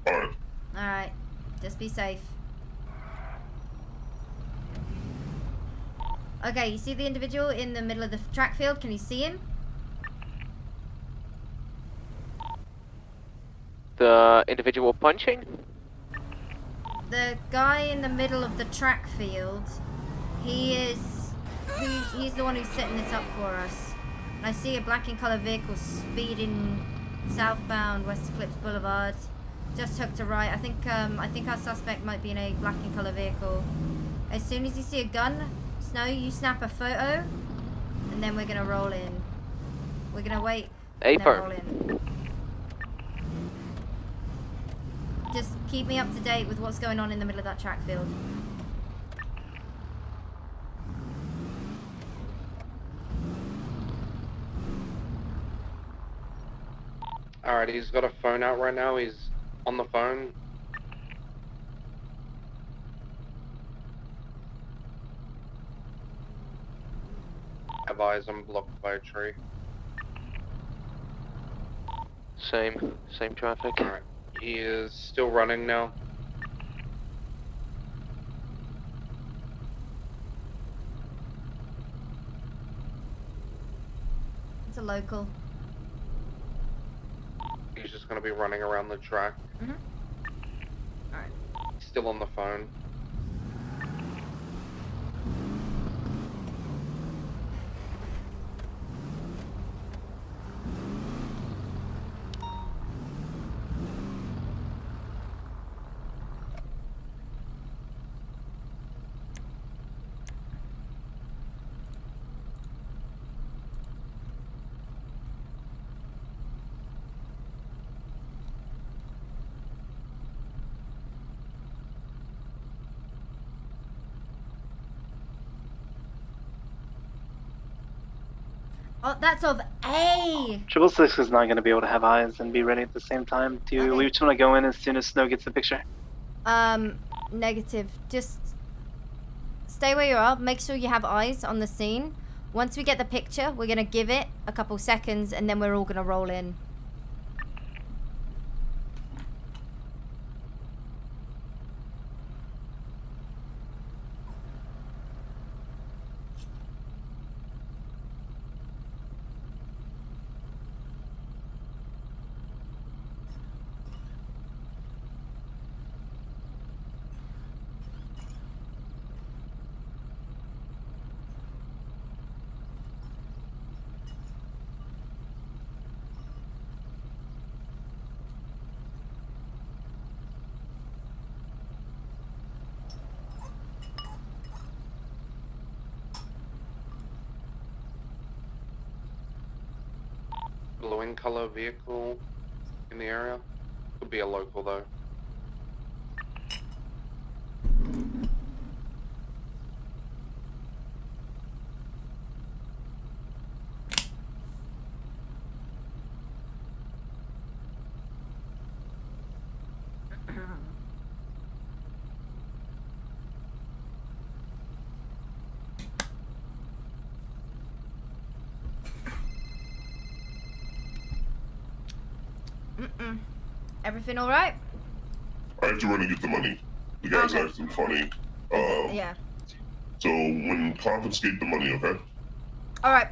Alright. Alright. Just be safe. Okay, you see the individual in the middle of the track field? Can you see him? The individual punching? The guy in the middle of the track field, he is, who's, he's the one who's setting this up for us. And I see a black and colour vehicle speeding southbound West Eclipse Boulevard. Just hooked a right. I think, um, I think our suspect might be in a black and colour vehicle. As soon as you see a gun, Snow, you snap a photo, and then we're gonna roll in. We're gonna wait. A and then firm. roll in. Just keep me up to date with what's going on in the middle of that track field. Alright, he's got a phone out right now. He's on the phone. Have eyes, I'm blocked by a tree. Same, same traffic. Alright, he is still running now. It's a local. He's just gonna be running around the track. Mhm. Alright. Still on the phone. Oh, that's of A. Triple Six is not going to be able to have eyes and be ready at the same time. Do you, we just want to go in as soon as Snow gets the picture? Um, negative. Just stay where you are. Make sure you have eyes on the scene. Once we get the picture, we're gonna give it a couple seconds, and then we're all gonna roll in. Blue in color vehicle in the area. Could be a local though. Mm-mm. Everything all right? I have to run and get the money. The guy's Okay. acting funny. Uh, Yeah. so when confiscate the money, okay? All right.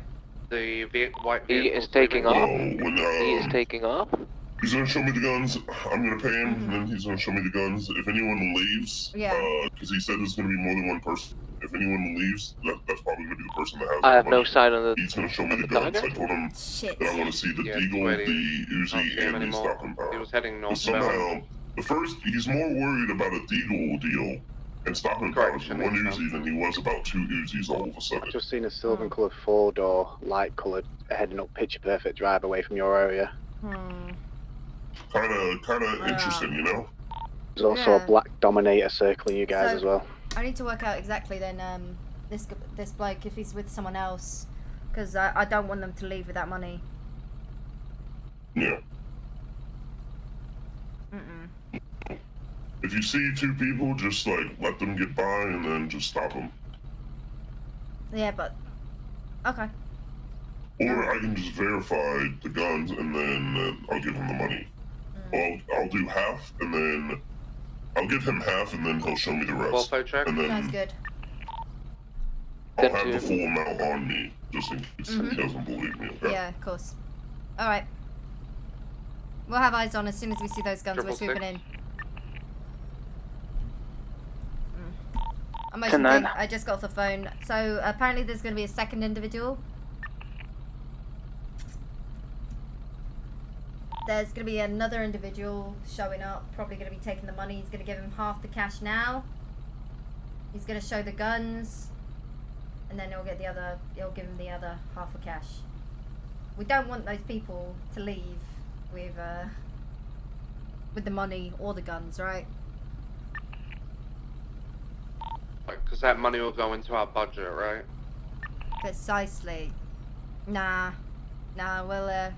The ve- white He is taking off. when, He is um, taking off. He's gonna show me the guns. I'm gonna pay him, and then he's gonna show me the guns. If anyone leaves, Yeah. because he said there's gonna be more than one person. If anyone leaves, that, that's probably gonna be the person that has. I the have no money. sign on the. He's gonna show me the the guns. I told him Shit. that I want to see the Yeah, deagle, wait, the he- Uzi, him and the anymore. stopping power. He was heading But northbound. somehow, the first he's more worried about a deagle deal and stopping powers with one Uzi than he was about two Uzis all of a sudden. Just seen a silver coloured four door, light coloured, heading up Picture Perfect Drive away from your area. Hmm. Kind of, kind of interesting, you know. There's also Yeah. a black Dominator circling you guys So- as well. I need to work out exactly then. Um, this this bloke if he's with someone else, because I I don't want them to leave with that money. Yeah. Mm-mm. If you see two people, just like let them get by and then just stop them. Yeah, but okay. Or I can just verify the guns and then uh, I'll give them the money. Mm. I'll, I'll do half and then I'll give him half, and then he'll show me the rest. Welfare check. And then Sounds good. I'll Then have the full amount on me, just in case Mhm. he doesn't believe me. Okay? Yeah, of course. All right. We'll have eyes on as soon as we see those guns. Triple we're swooping six. in. Mm. I'm Ten motion nine. thing. I just got off the phone. So apparently there's going to be a second individual. There's going to be another individual showing up. Probably going to be taking the money. He's going to give him half the cash now. He's going to show the guns. And then he'll get the other. He'll give him the other half of cash. We don't want those people to leave with uh, with the money or the guns, right? Because that money will go into our budget, right? Precisely. Nah, nah. We'll uh,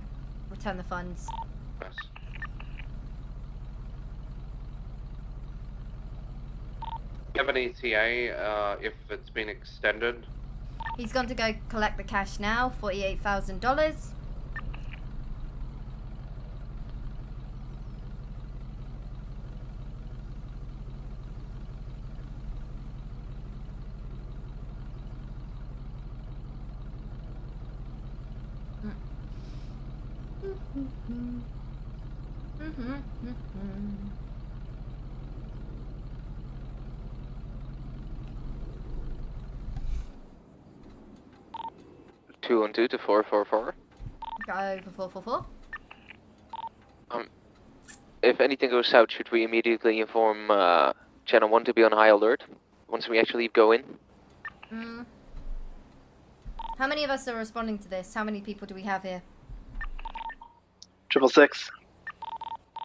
return the funds us. You have an ETA uh, if it's been extended? He's gone to go collect the cash now, $48,000. Two one two to four four four. Go over four four four. Um, if anything goes south, should we immediately inform uh, channel one to be on high alert once we actually go in? Mm. How many of us are responding to this? How many people do we have here? Triple six.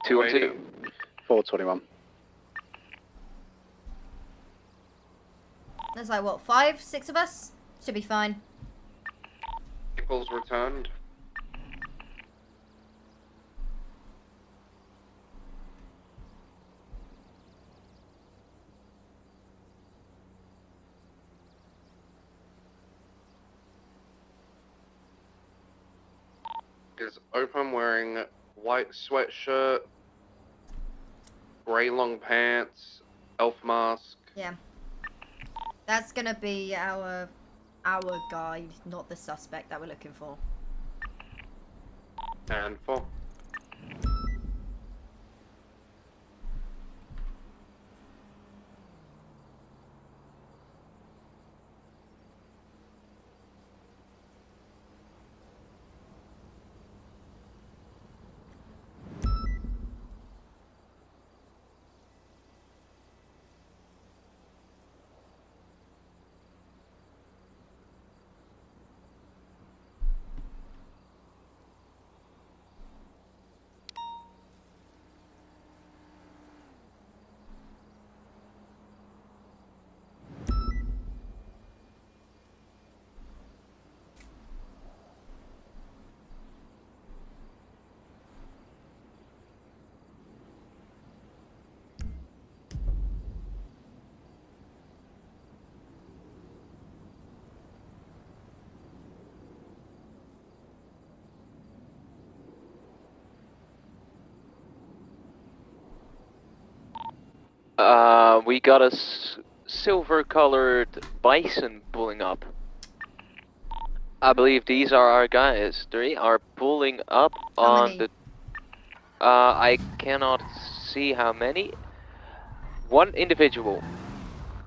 Two one two. Four twenty-one. There's like what five, six of us. Should be fine. Vehicles returned. Is open wearing white sweatshirt, grey long pants, elf mask. Yeah. That's gonna be our our guide, not the suspect that we're looking for. And four. Uh, we got a s- silver-colored bison pulling up. I believe these are our guys. They are pulling up on many? the. Uh, I cannot see how many. One individual.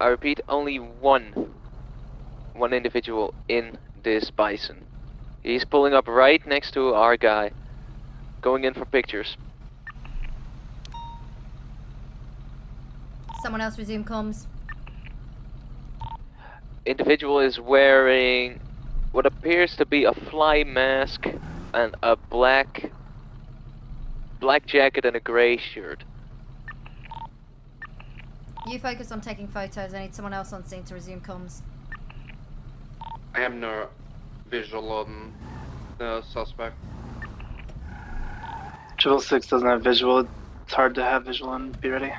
I repeat, only one. One individual in this bison. He's pulling up right next to our guy. Going in for pictures. Someone else resume comms. individual is wearing what appears to be a fly mask and a black black jacket and a gray shirt. You focus on taking photos. I need someone else on scene to resume comms. I have no visual on the suspect. Triple six doesn't have visual. It's hard to have visual and be ready.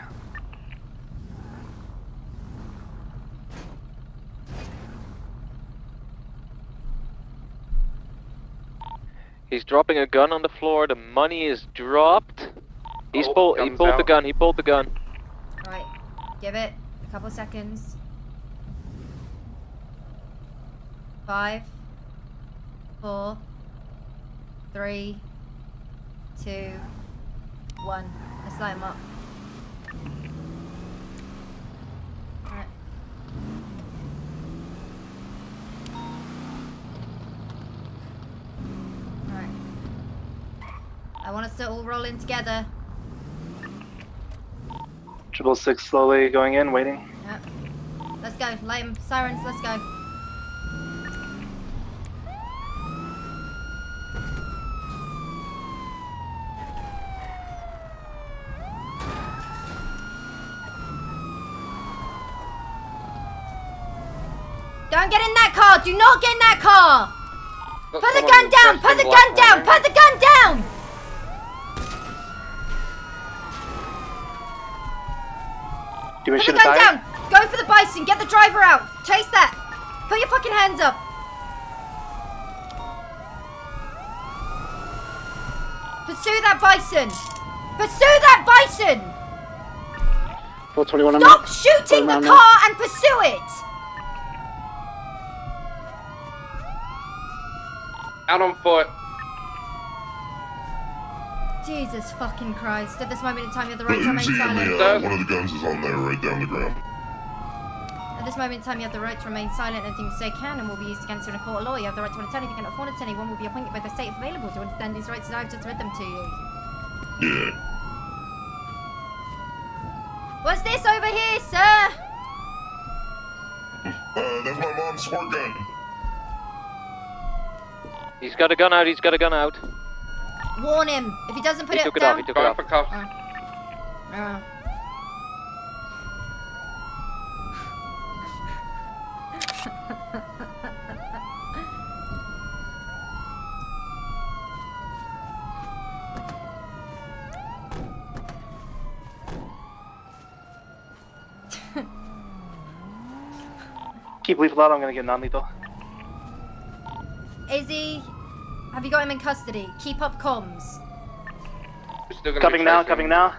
He's dropping a gun on the floor. The money is dropped. He's Oh, pulled. He guns pulled the gun. He pulled the gun. Right. Give it a couple seconds. Five, four, three, two, one. Let's light him up. Alright. Alright. I want us to all roll in together. Triple six slowly going in, waiting. Yep. Let's go. Light 'em. Sirens, let's go. Don't get in that car! Do not get in that car! Put the gun down! Put the gun down! Put the gun down! Do we Put shoot the a gun tire? down! Go for the bison! Get the driver out! Chase that! Put your fucking hands up! Pursue that bison! Pursue that bison! 421 Stop shooting the Going around car and pursue it! Out on foot. Jesus fucking Christ. At this moment in time, you have the right to remain you see, I mean, uh, one of the guns is on there, right down the ground. At this moment in time, you have the right to remain silent. Anything you say can and will be used against you in a court of law. You have the right to an attorney. If you cannot afford an attorney, one will be appointed by the state if available. Do you understand these rights? And I've just read them to you. Yeah. What's this over here, sir? Uh, that's my mom's squirt gun. He's got a gun out. He's got a gun out. Warn him. If he doesn't put He it took it down. off. He took it off. for cuffs. Uh. Keep lethal out, I'm gonna get non-lethal. Izzy, have you got him in custody? Keep up comms. Coming now, coming now.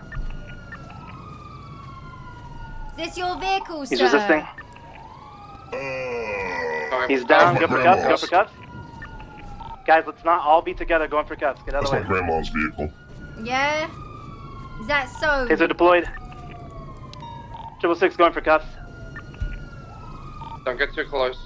Is this your vehicle, He's sir? resisting. Uh, He's down, go for cuffs, go for cuffs. Guys, let's not all be together going for cuffs. Get out of the way. That's my grandma's vehicle. Yeah? Is that so? Taser deployed. Triple six going for cuffs. Don't get too close.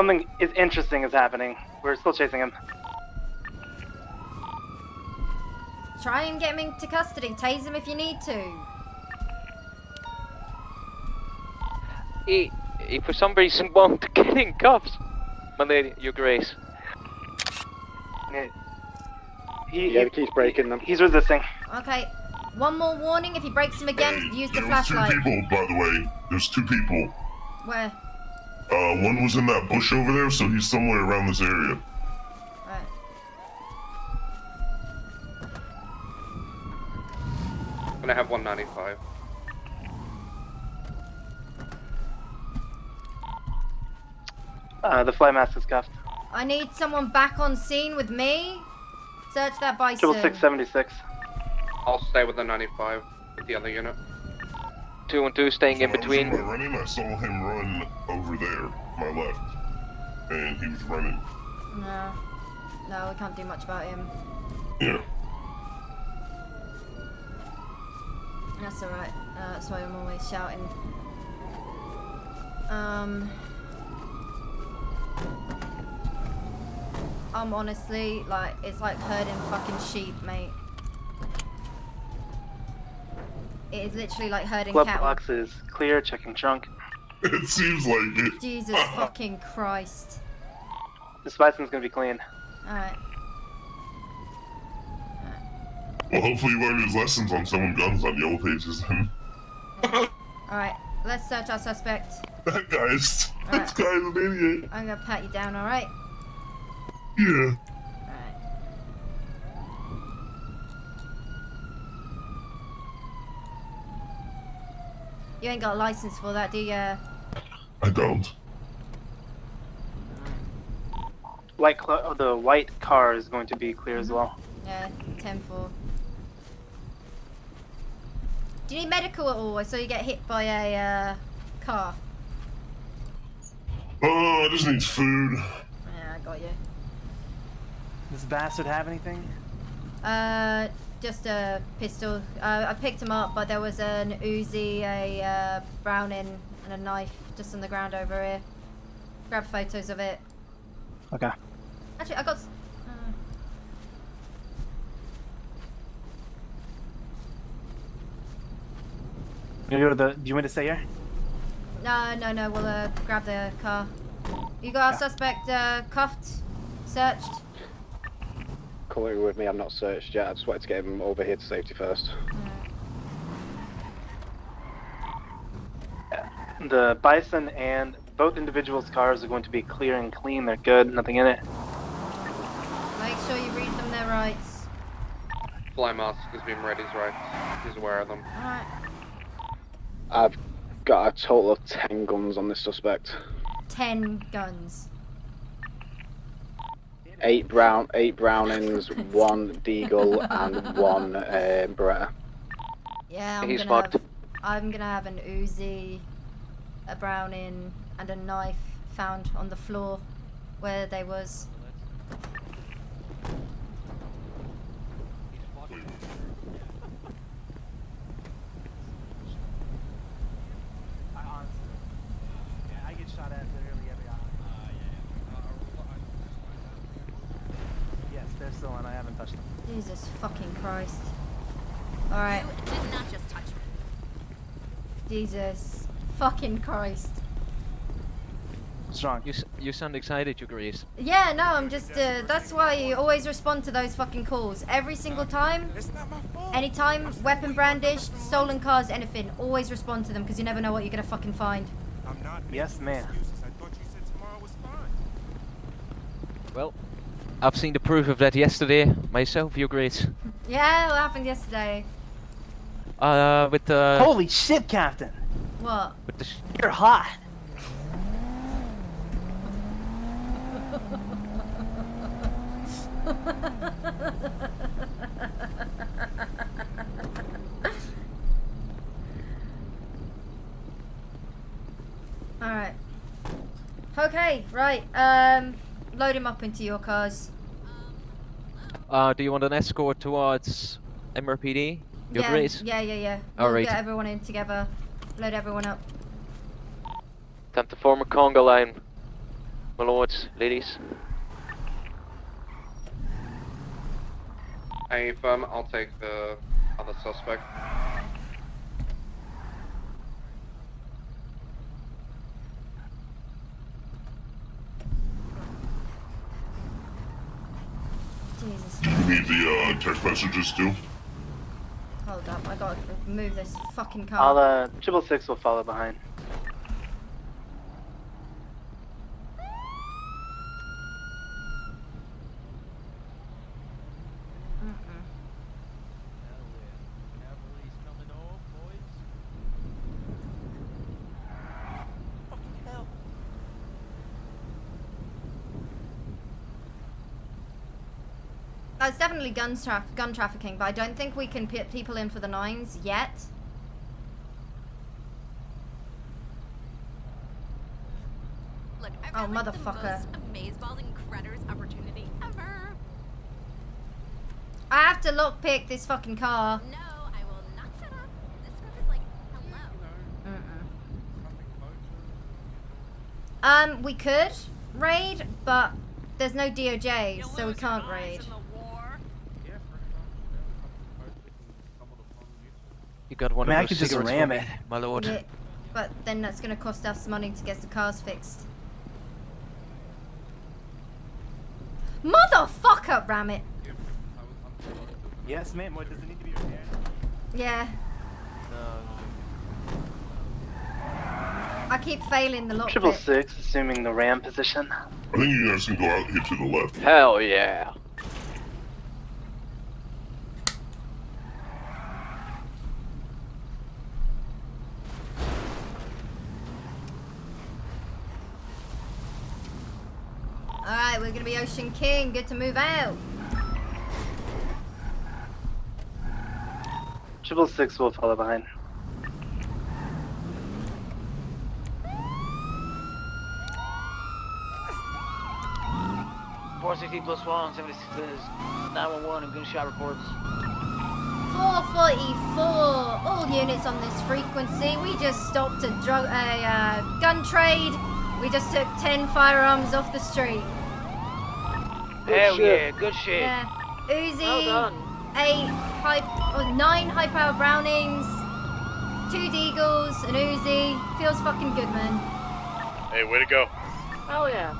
Something is interesting is happening. We're still chasing him. Try and get him into custody. Tase him if you need to. He, he for some reason won't get in cuffs. My lady, your grace. He, Yeah, he he keeps breaking them. He's resisting. Okay. One more warning. If he breaks him again, use the There was two flashlight. people, by the way. There's two people. Where? Uh, one was in that bush over there, so he's somewhere around this area. Right. I'm gonna have 195. Uh, the fly mask is cuffed. I need someone back on scene with me. Search that bison. Triple six seventy six. I'll stay with the 95 with the other unit. Two and two staying in When I was in between. my running, I saw him run over there, my left, and he was running. No. No, we can't do much about him. Yeah. That's alright. Uh, that's why I'm always shouting. Um. I'm honestly like it's like herding fucking sheep, mate. It is literally like herding Glove cattle. box is clear. Checking trunk. It seems like it. Jesus fucking Christ. This bison's gonna be clean. Alright. Well, hopefully he learned his lessons on selling guns on yellow pages then. Alright. let's search our suspect. That guy is. Alright. This guy is an idiot. I'm gonna pat you down, alright? Yeah. You ain't got a license for that, do you? I don't. White oh, the white car is going to be clear as well. Yeah, 10 4. Do you need medical at all? I saw you get hit by a uh, car? Oh, I just need food. Yeah, I got you. Does bastard have anything? Uh, just a pistol. Uh, I picked him up, but there was an Uzi, a uh, Browning, and a knife just on the ground over here. Grab photos of it. Okay. Actually, I got. Uh, You go to the. Do you want to stay here? no, no, no. We'll uh, grab the car. You got our Yeah. suspect uh, cuffed, searched. Calling with me, I'm not searched yet. I just wanted to get him over here to safety first. The bison and both individuals' cars are going to be clear and clean. They're good. Nothing in it. Make sure you read them their rights. Fly mask has been read his rights. He's aware of them. Alright. I've got a total of 10 guns on this suspect. Ten guns. Eight brown, eight Brownings, one Deagle, and one uh, Beretta. Yeah, I'm He's gonna fucked. have. I'm gonna have an Uzi, a Browning, and a knife found on the floor where they was. I get shot at literally every hour. Yes, they're still on. I haven't touched them. Jesus fucking Christ. Alright. Did not just touch me. Jesus fucking Christ. What's wrong? You, you sound excited, you Grace. Yeah, no, I'm just. Uh, that's why you always respond to those fucking calls. Every single time. Anytime, weapon brandished, stolen cars, anything. Always respond to them because you never know what you're gonna fucking find. Yes, ma'am. Well, I've seen the proof of that yesterday myself, you Grace. Yeah, what happened yesterday? Uh, with the. Holy shit, Captain! What? With the. Sh- You're hot. Alright. Okay, right. Um, load him up into your cars. uh, do you want an escort towards MRPD? You yeah, Grace? yeah, yeah, yeah. We'll Alright. get everyone in together. Load everyone up. Time to form a conga line. My lords, ladies. Hey, firm, I'll take the other suspect. Jesus. Do you need the uh, text messages too? Hold up, I gotta move this fucking car. I'll uh, triple six will follow behind. It's definitely gun, traf- gun trafficking, but I don't think we can put people in for the nines yet. Look, I've Oh, like, the motherfucker. most opportunity ever. I have to lockpick this fucking car. No, I will not shut up. This script is like, hello. Mm-mm. Um, we could raid, but there's no DOJ, so we can't raid. You got one I mean, I of could just ram it. my lord. Yeah, but then that's gonna cost us money to get the cars fixed. Motherfucker, ram it. Yes, ma'am. What does it need to be repaired? Yeah. I keep failing the lock Triple bit. six, assuming the ram position. I think you guys can go out here to the left. Hell yeah. Alright, we're gonna be Ocean King. Good to move out. Triple six will follow behind. Four sixty plus one, seventy six nine one one and gunshot reports. 444. All units on this frequency. We just stopped a drug, a uh, gun trade. We just took 10 firearms off the street. Hell yeah, good shit. Yeah. Uzi. Well done. Eight high, or nine high power Brownings. Two Deagles, an Uzi. Feels fucking good, man. Hey, way to go. Hell yeah.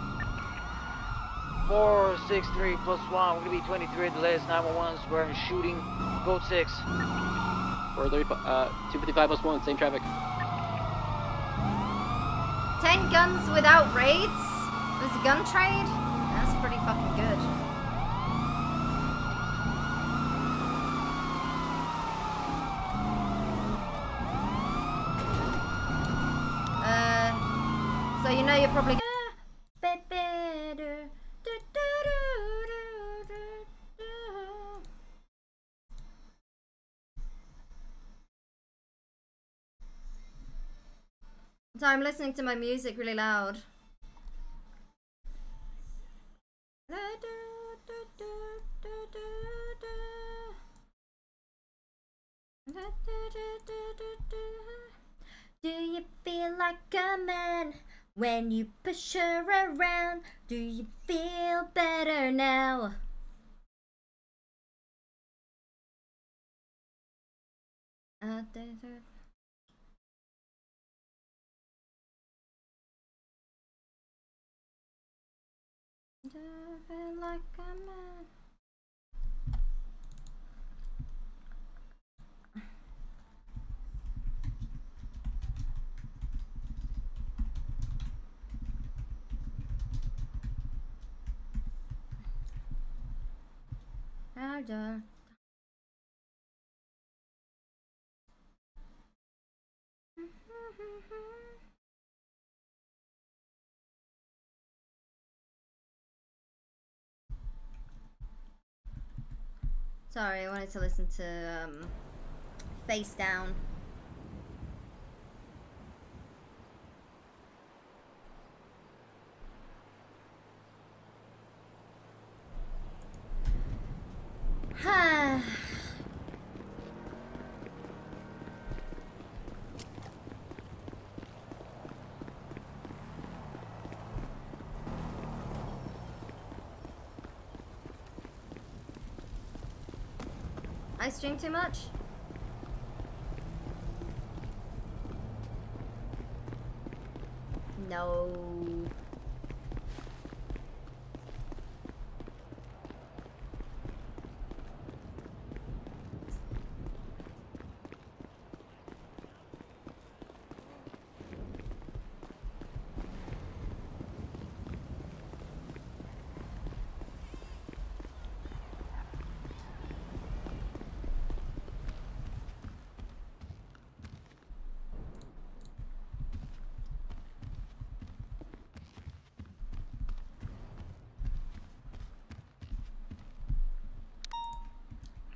Four six three plus one. We're gonna be twenty three at the last nine one ones. We're in shooting. Code six. Four thirty, uh, two fifty five plus one, same traffic. 10 guns without raids? There's a gun trade? That's pretty fucking good. Uh, so you know you're probably. So I'm listening to my music really loud. Do you feel like a man when you push her around? Do you feel better now? Like a man? Harder. Sorry, I wanted to listen to um, Face Down. I stream too much? No.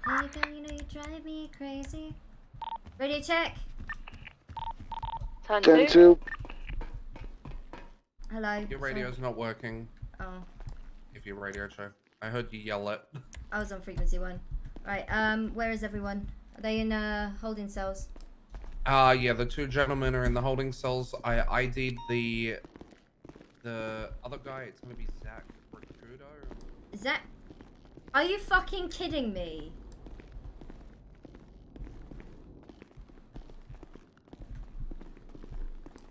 Hey girl, you know you drive me crazy. Radio check. Ten Ten two. Hello. Your radio's not working. Oh, If your radio check. I heard you yell it. I was on frequency one. Right. Um, where is everyone? Are they in uh holding cells? Uh yeah, the two gentlemen are in the holding cells. I ID'd the the other guy. It's gonna be Zach Recrudo. Is that? Are you fucking kidding me?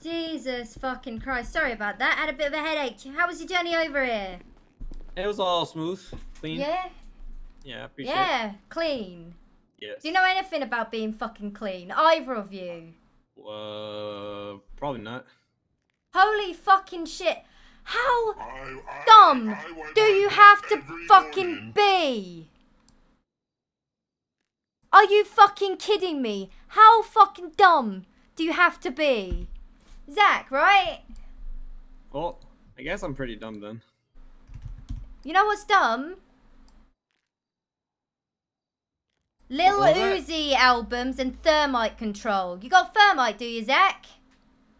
Jesus fucking Christ. Sorry about that. Had a bit of a headache. How was your journey over here? It was all smooth, clean. Yeah? Yeah, I appreciate Yeah, clean. it. Yes. Do you know anything about being fucking clean? Either of you. Uh, probably not. Holy fucking shit. How dumb do you have to fucking be? Are you fucking kidding me? How fucking dumb do you have to be? Zach, right? Well, I guess I'm pretty dumb then. You know what's dumb? Lil Uzi albums and thermite control. You got thermite, do you, Zach?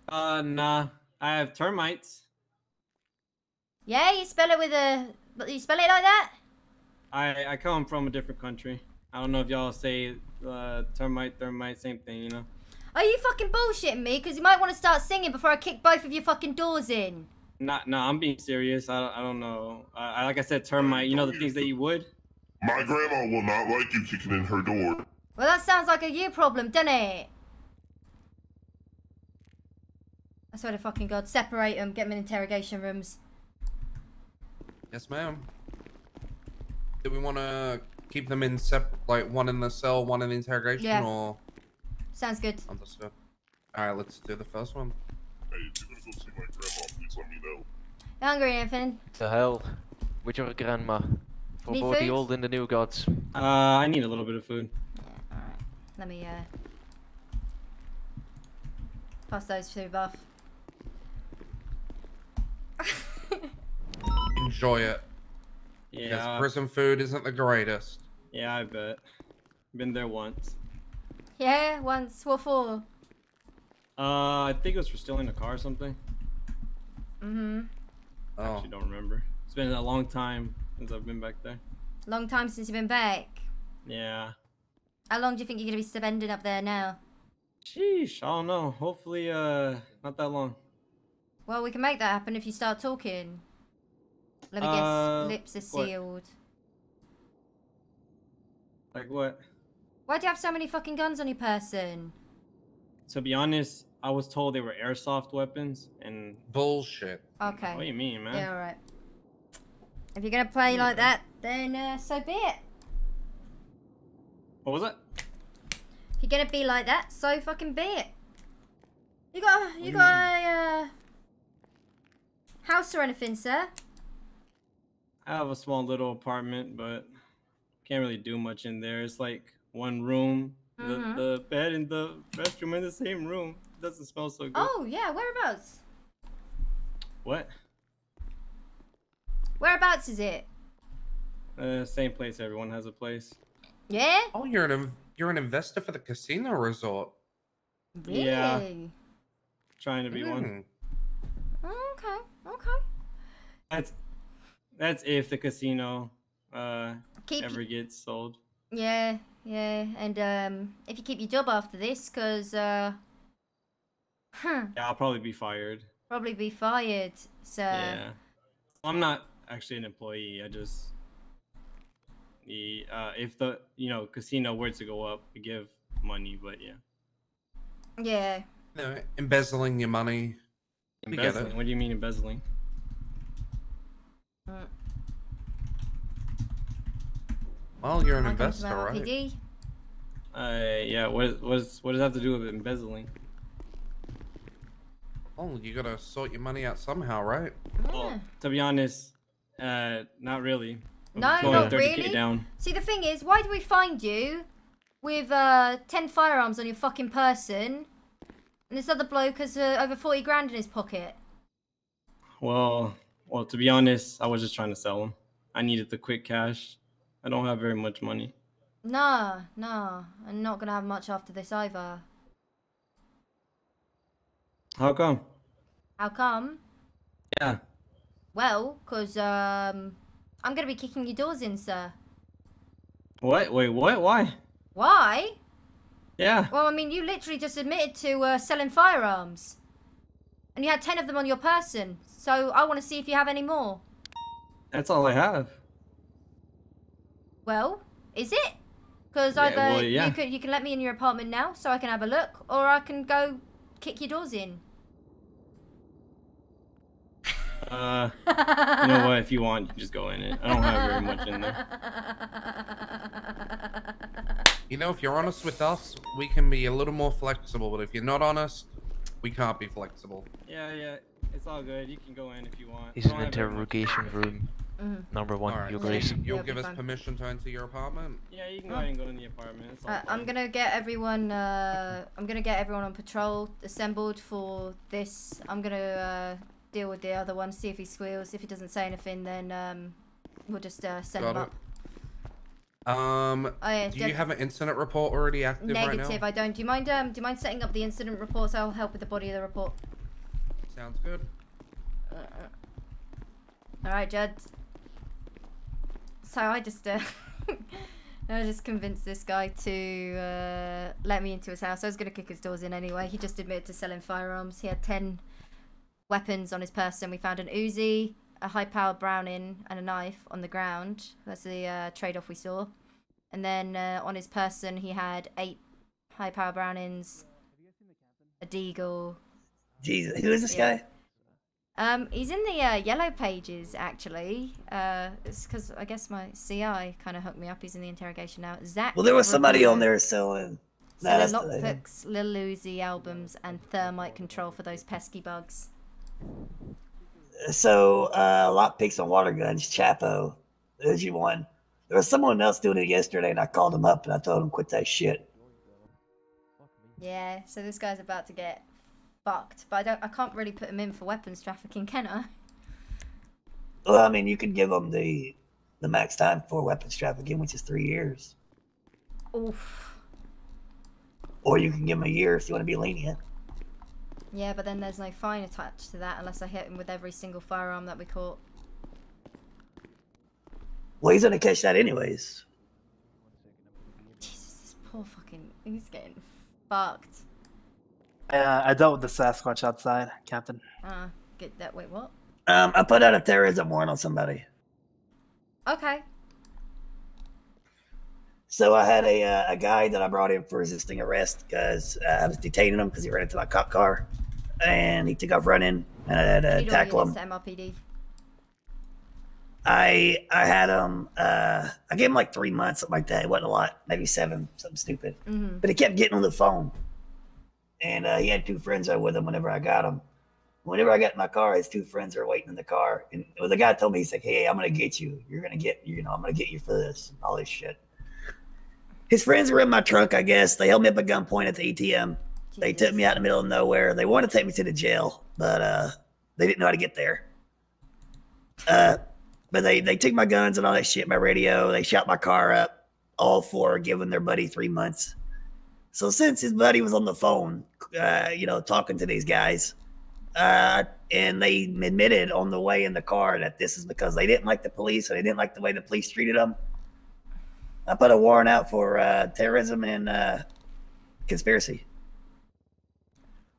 Uh, nah. I have termites. Yeah, you spell it with a. You spell it like that? I I come from a different country. I don't know if y'all say uh, termite, thermite, same thing, you know. Are you fucking bullshitting me? Because you might want to start singing before I kick both of your fucking doors in. Not, no, I'm being serious. I don't, I don't know. I, like I said, termite. You know the things that you would. My grandma will not like you kicking in her door. Well, that sounds like a you problem, doesn't it? I swear to fucking God, separate them, get them in interrogation rooms. Yes, ma'am. Do we want to keep them in sep like one in the cell, one in the interrogation, Yeah. or Sounds good. understood? All right, let's do the first one. Hey, if you're gonna go see my grandma, please let me know. You hungry, Anthony? The hell? Which your grandma? For Need both the old and the new gods. Uh, I need a little bit of food. Yeah, alright. Let me, uh... Pass those through, Buff. Enjoy it. Yeah. Because prison food isn't the greatest. Yeah, I bet. Been there once. Yeah, once. What for? Uh, I think it was for stealing a car or something. Mm-hmm. I actually don't remember. It's been a long time since I've been back there. Long time since you've been back. Yeah. How long do you think you're going to be spending up there now? Sheesh, I don't know. Hopefully, uh, not that long. Well, we can make that happen if you start talking. Let me guess. Uh, Lips are what? sealed. Like what? Why do you have so many fucking guns on your person? To be honest, I was told they were airsoft weapons, and bullshit. Okay. What do you mean, man? Yeah, alright. If you're gonna play like that, then uh, so be it. What was it? If you're gonna be like that, so fucking be it. You got you got a uh, house or anything, sir? I have a small little apartment, but can't really do much in there. It's like one room, Mhm. the, the bed and the restroom in the same room. Doesn't smell so good. Oh yeah, whereabouts? What? Whereabouts is it? Uh, same place. Everyone has a place. Yeah. Oh, you're an you're an investor for the casino resort. Really? Yeah. Trying to be one. Hmm. Okay. Okay. That's that's if the casino uh Keep- ever gets sold. Yeah, yeah, and um, if you keep your job after this, cause uh, huh, Yeah, I'll probably be fired. probably be fired. So Yeah. I'm not actually an employee. I just the uh if the you know casino were to go up, we give money, but yeah. yeah. No, embezzling your money. We get. Embezzling. What do you mean embezzling? Mm. Well, you're an Welcome to investor, right? RPD. Uh yeah, what what is what does that have to do with embezzling? Oh, you gotta sort your money out somehow, right? Well, to be honest, uh not really. I'm No, not really. down. See, the thing is, why do we find you with uh ten firearms on your fucking person, and this other bloke has uh, over forty grand in his pocket? Well, well, to be honest, I was just trying to sell them. I needed the quick cash. I don't have very much money. No, no, I'm not gonna have much after this either. How come? How come? Yeah. Well, cause um, I'm gonna be kicking your doors in, sir. What? Wait, what? Why? Why? Yeah. Well, I mean, you literally just admitted to uh, selling firearms. And you had 10 of them on your person. So I want to see if you have any more. That's all I have. Well, is it? Because Yeah, either well, yeah. you, could, you can let me in your apartment now so I can have a look, or I can go kick your doors in. Uh, you know what? If you want, you can just go in it. I don't have very much in there. You know, if you're honest with us, we can be a little more flexible, but if you're not honest, we can't be flexible. Yeah, yeah. It's all good. You can go in if you want. He's I in don't have interrogation room. Mhm. Number one, Alright, Your so Grace. you- You'll It'll give us fine. permission to enter your apartment? Yeah, you can go ahead and go in the apartment. Uh, I'm gonna get everyone. Uh, I'm gonna get everyone on patrol assembled for this. I'm gonna uh, deal with the other one. See if he squeals. If he doesn't say anything, then um, we'll just uh, send him Got up. it. Um, Oh, yeah, do you have an incident report already active Negative. right now? I don't. Do you mind? Um, do you mind setting up the incident reports? I'll help with the body of the report. Sounds good. Uh, all right, Jed. So I just uh, I just convinced this guy to uh, let me into his house. I was gonna kick his doors in anyway. He just admitted to selling firearms. He had ten weapons on his person. We found an Uzi, a high-powered Browning, and a knife on the ground. That's the uh, trade-off we saw. And then uh, on his person, he had eight high-powered Brownings, a Deagle. Jesus, who is this guy? Um, he's in the uh, yellow pages actually. Uh, it's because I guess my CI kind of hooked me up. He's in the interrogation now. Zach. Well, there was somebody on there selling. Nah, Selling that's the- lockpicks, Lil Uzi albums, and thermite control for those pesky bugs. So, uh, lockpicks on water guns, Chapo, Uzi one. There was someone else doing it yesterday, and I called him up and I told him quit that shit. Yeah, so this guy's about to get fucked, but I don't. I can't really put him in for weapons trafficking, can I? Well, I mean, you could give him the the max time for weapons trafficking, which is three years, Oof. or you can give him a year if you want to be lenient. Yeah, but then there's no fine attached to that unless I hit him with every single firearm that we caught. Well, he's gonna catch that anyways. Jesus, this poor fucking. He's getting fucked. Uh, I dealt with the Sasquatch outside, Captain. Ah, get that. Wait, what? Um, I put out a terrorism warrant on somebody. Okay. So I had a uh, a guy that I brought in for resisting arrest because uh, I was detaining him because he ran into my cop car, and he took off running, and I had to You'd tackle already him. list MRPD. I I had him. Uh, I gave him like three months, something like that. It wasn't a lot, maybe seven, something stupid. Mhm. But he kept getting on the phone, and uh, he had two friends with him. Whenever I got him, whenever I got in my car, his two friends are waiting in the car, and well, the guy told me he's like, "Hey, I'm gonna get you. You're gonna get, you know, I'm gonna get you for this and all this shit." His friends were in my trunk, I guess. They held me up at gunpoint at the ATM. They took me out in the middle of nowhere. They wanted to take me to the jail, but uh, they didn't know how to get there. Uh, but they they took my guns and all that shit, my radio. They shot my car up, all for giving their buddy three months. So since his buddy was on the phone, uh, you know, talking to these guys, uh, and they admitted on the way in the car that this is because they didn't like the police or they didn't like the way the police treated them. I put a warrant out for uh, terrorism and uh, conspiracy.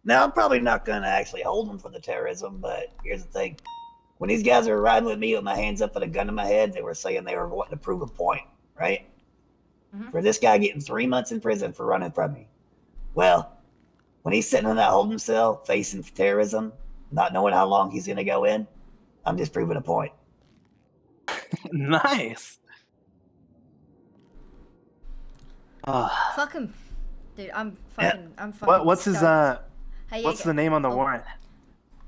Now I'm probably not going to actually hold them for the terrorism, but here's the thing: when these guys were riding with me with my hands up and a gun in my head, they were saying they were wanting to prove a point, right? For this guy getting three months in prison for running from me. Well, when he's sitting in that holding cell facing terrorism, not knowing how long he's going to go in, I'm just proving a point. nice. Ah. Fuck him, dude. I'm fucking. I'm fucking. what what's his uh? Hey, what's Jaeger. the name on the Oh. warrant?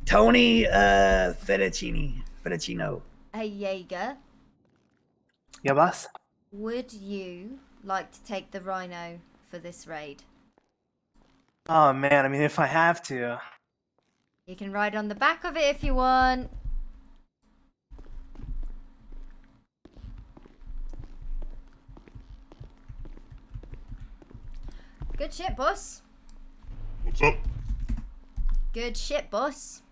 Tony uh, Fettuccini. Fettuccino. Hey Jaeger, Yeah, boss. would you like to take the Rhino for this raid? Oh man, I mean, if I have to. You can ride on the back of it if you want. Good shit, boss. What's up? Good shit, boss.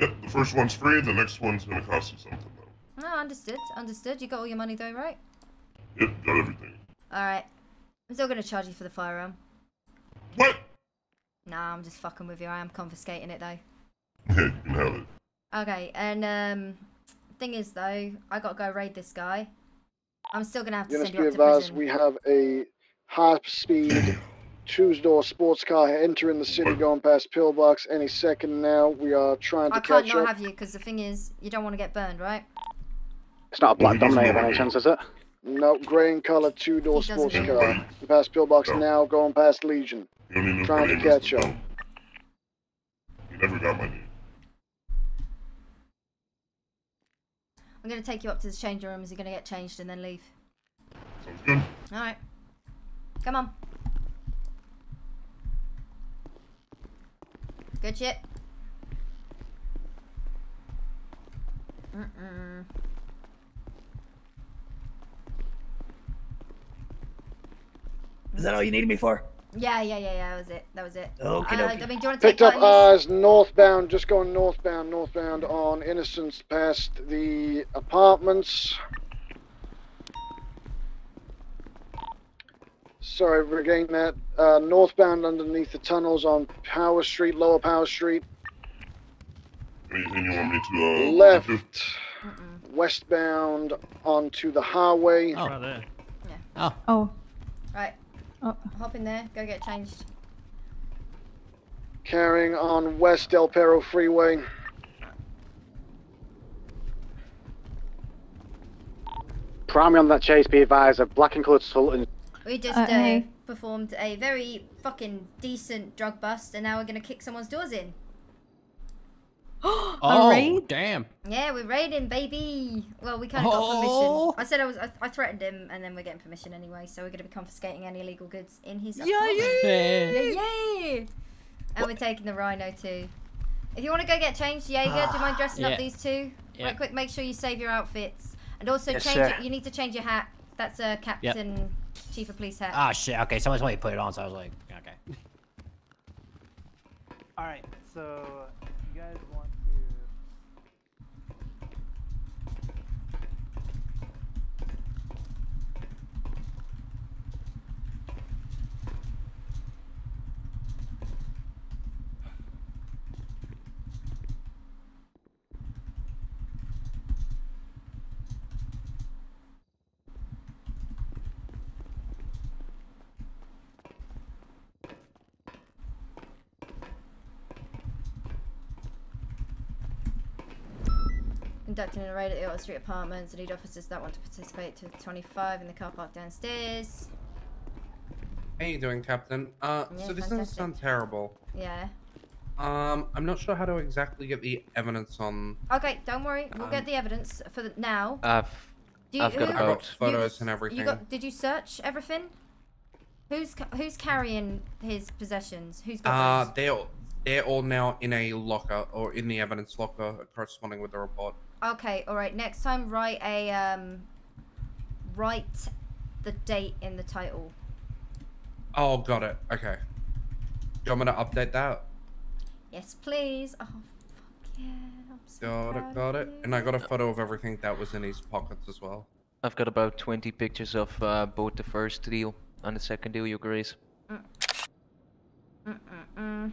Yep, the first one's free, the next one's gonna cost you something though. Oh, understood. Understood. You got all your money though, right? Yep, got everything. Alright. I'm still gonna charge you for the firearm. What? Nah, I'm just fucking with you. I am confiscating it though. Yeah, you can have it. Okay, and um thing is though, I gotta go raid this guy. I'm still gonna have to Units send be you up to advised, prison. we have a high-speed two-door sports car entering the city, going past Pillbox any second now. We are trying to I can't not up. have you because the thing is, you don't want to get burned, right? It's not a black dominator by any chance, is it? No, gray in color, two door sports car. Past pillbox no. now, going past Legion. Trying to catch up. You never got my name. I'm going to take you up to the changing rooms. You're going to get changed and then leave. Sounds good. All right. Come on. Good shit. Mm-mm. Is that all you needed me for? Yeah, yeah, yeah, yeah. That was it. That was it. Okay. Uh. I mean, do you want to take Picked up buttons? eyes northbound, just going northbound, northbound on Innocence past the apartments. Sorry, regain that. Uh, northbound underneath the tunnels on Power Street, Lower Power Street. Anything you want me to uh Left. look into? Westbound onto the highway. Oh, right there. Oh. Oh. Right. Oh. Hop in there. Go get changed. Carrying on West Del Perro Freeway. Primary on that chase, be advised, a black and coloured Sultan. We just Uh, uh, hey. performed a very fucking decent drug bust, and now we're gonna kick someone's doors in. Oh, raid? damn. Yeah, we're raiding, baby. Well, we kind of got Oh. permission. I said I was. I, I threatened him, and then we're getting permission anyway. So we're gonna be confiscating any illegal goods in his. Yeah, apartment. yeah. yeah, yeah. And we're taking the rhino too. If you want to go get changed, Jaeger, do you mind dressing Yeah. up these two? Yeah. Right quick, make sure you save your outfits, and also Yes, change. sir. It, you need to change your hat. That's a captain, chief of police hat. Ah, shit. Okay, someone told me to put it on, so I was like, okay. All right, so you guys want to? Conducting a raid at the Alta Street Apartments. I need officers that want to participate to 25 in the car park downstairs. How you doing, Captain? Uh, Yeah, so this doesn't sound terrible. Yeah. Um, I'm not sure how to exactly get the evidence on. Okay, don't worry. We'll get Um, the evidence for the, now. I've, Do you- I've got who- I got about. photos and You everything. got? Did you search everything? Who's who's carrying his possessions? Who's got Uh, those? they're they're all now in a locker or in the evidence locker corresponding with the report. Okay, all right. Next time, write a um, write the date in the title. Oh, got it. Okay. Do you want me to update that? Yes, please. Oh, fuck yeah. I'm so Got proud it, got of it. you. And I got a photo of everything that was in his pockets as well. I've got about 20 pictures of uh, both the first deal and the second deal, Your Grace. Mm-mm-mm.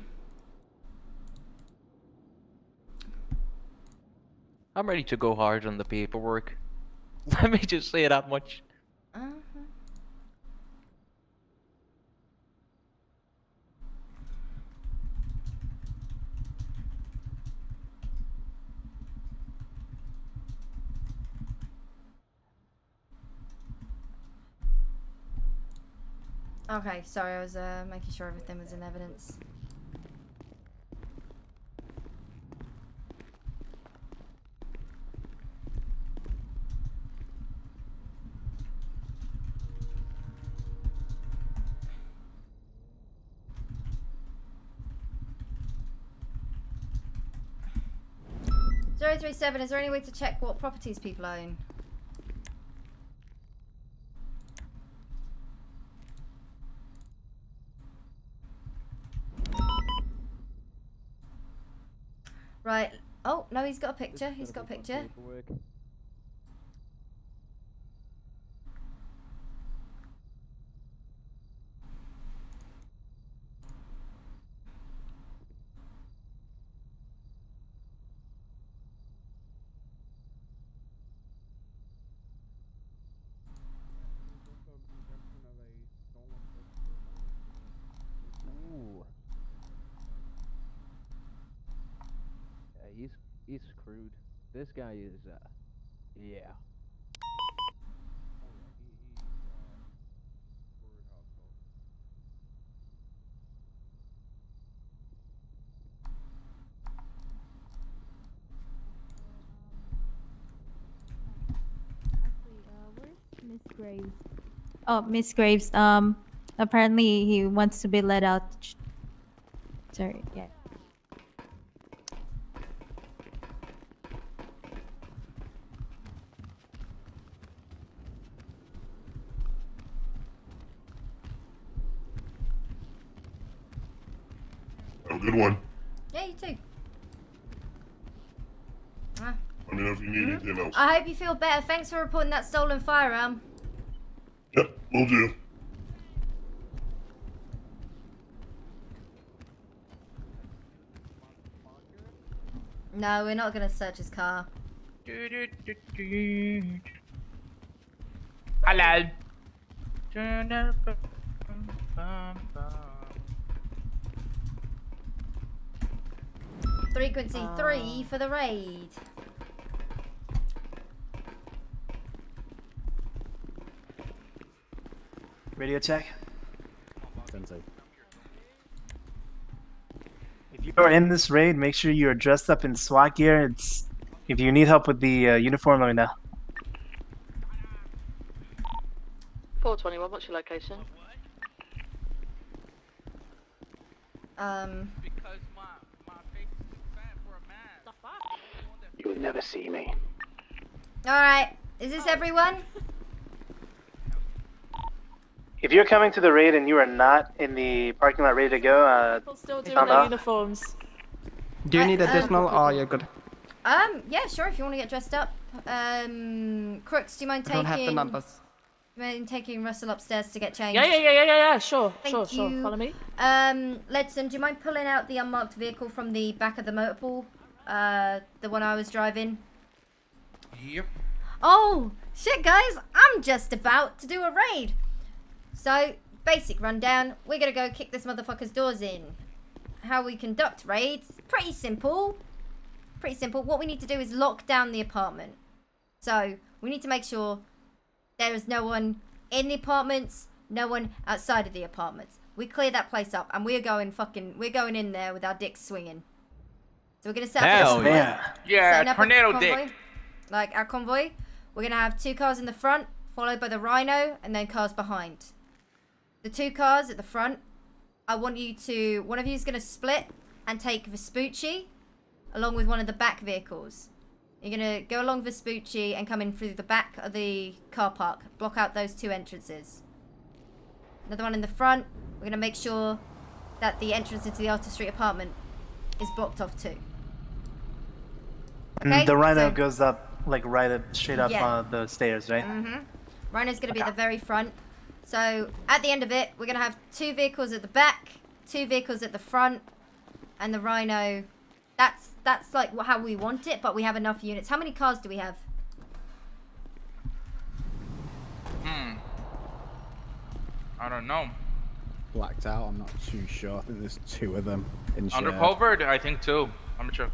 I'm ready to go hard on the paperwork. Let me just say that much. Okay, sorry, I was uh, making sure everything was in evidence. Zero three seven. Is there any way to check what properties people own? Right. Oh no, he's got a picture. He's got a picture. Ooh. Yeah, he's he's screwed. This guy is uh yeah. Miss Graves. Oh, Miss Graves. Um, apparently he wants to be let out. Sorry. Yeah. Have a good one. Yeah, you too. Ah. Let me know if you need. I hope you feel better. Thanks for reporting that stolen firearm. Yep, will do. No, we're not gonna search his car. Hello. Frequency three for the raid. Radio check. Sensei. If you are in this raid, make sure you are dressed up in SWAT gear. It's if you need help with the uh, uniform, let me know. 421, what's your location? Um. You'll never see me. All right. Is this everyone? If you're coming to the raid and you are not in the parking lot ready to go, uh, Still doing sound their uniforms. Do you need um, additional or you're good? Um. Yeah. Sure. If you want to get dressed up. Um. Crooks, do you mind I taking? don't have the numbers. Do you mind taking Russell upstairs to get changed? Yeah, yeah, yeah, yeah, yeah, yeah. Sure, Thank sure, you. sure. Follow me. Um, Ledson, do you mind pulling out the unmarked vehicle from the back of the motor pool? Uh, the one I was driving. Yep. Oh, shit, guys. I'm just about to do a raid. So, basic rundown. We're gonna go kick this motherfucker's doors in. How we conduct raids. Pretty simple. Pretty simple. What we need to do is lock down the apartment. So, we need to make sure there is no one in the apartments, no one outside of the apartments. We clear that place up and we're going fucking, we're going in there with our dicks swinging. So we're gonna set up a Hell convoy. yeah. Yeah, Setting up a tornado convoy, dick. Like our convoy. We're gonna have two cars in the front, followed by the Rhino, and then cars behind. The two cars at the front, I want you to, one of you is gonna split and take Vespucci, along with one of the back vehicles. You're gonna go along Vespucci and come in through the back of the car park. Block out those two entrances. Another one in the front. We're gonna make sure that the entrance into the Alta Street apartment is blocked off too. And Okay, the rhino so- goes up like right up, straight up Yeah. on the stairs, right? Mm-hmm. Rhino's gonna be at the very front. So at the end of it, we're gonna have two vehicles at the back, two vehicles at the front, and the Rhino. That's that's like how we want it, but we have enough units. How many cars do we have? Hmm. I don't know. Blacked out. I'm not too sure. I think there's two of them in shared. Undercovered, I think two. I'm not sure.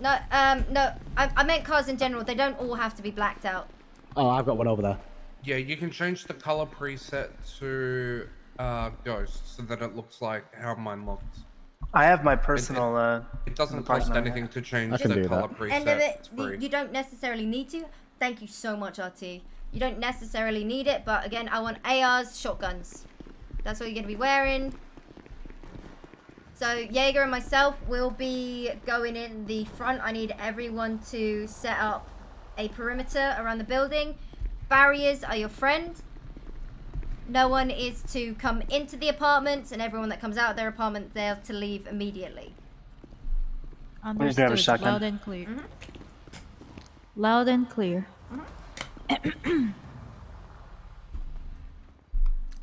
No, um, no. I, I meant cars in general. They don't all have to be blacked out. Oh, I've got one over there. Yeah, you can change the color preset to uh, ghost so that it looks like how mine looked. I have my personal. uh, It doesn't cost anything to change I can the do color that. preset. End of it, you, you don't necessarily need to. Thank you so much, RT. You don't necessarily need it, but again, I want ARs, shotguns. That's what you're gonna be wearing. So Jaeger and myself will be going in the front. I need everyone to set up a perimeter around the building. Barriers are your friend. No one is to come into the apartments, and everyone that comes out of their apartment, they're to leave immediately. me grab a shotgun. Loud and clear. Loud and clear.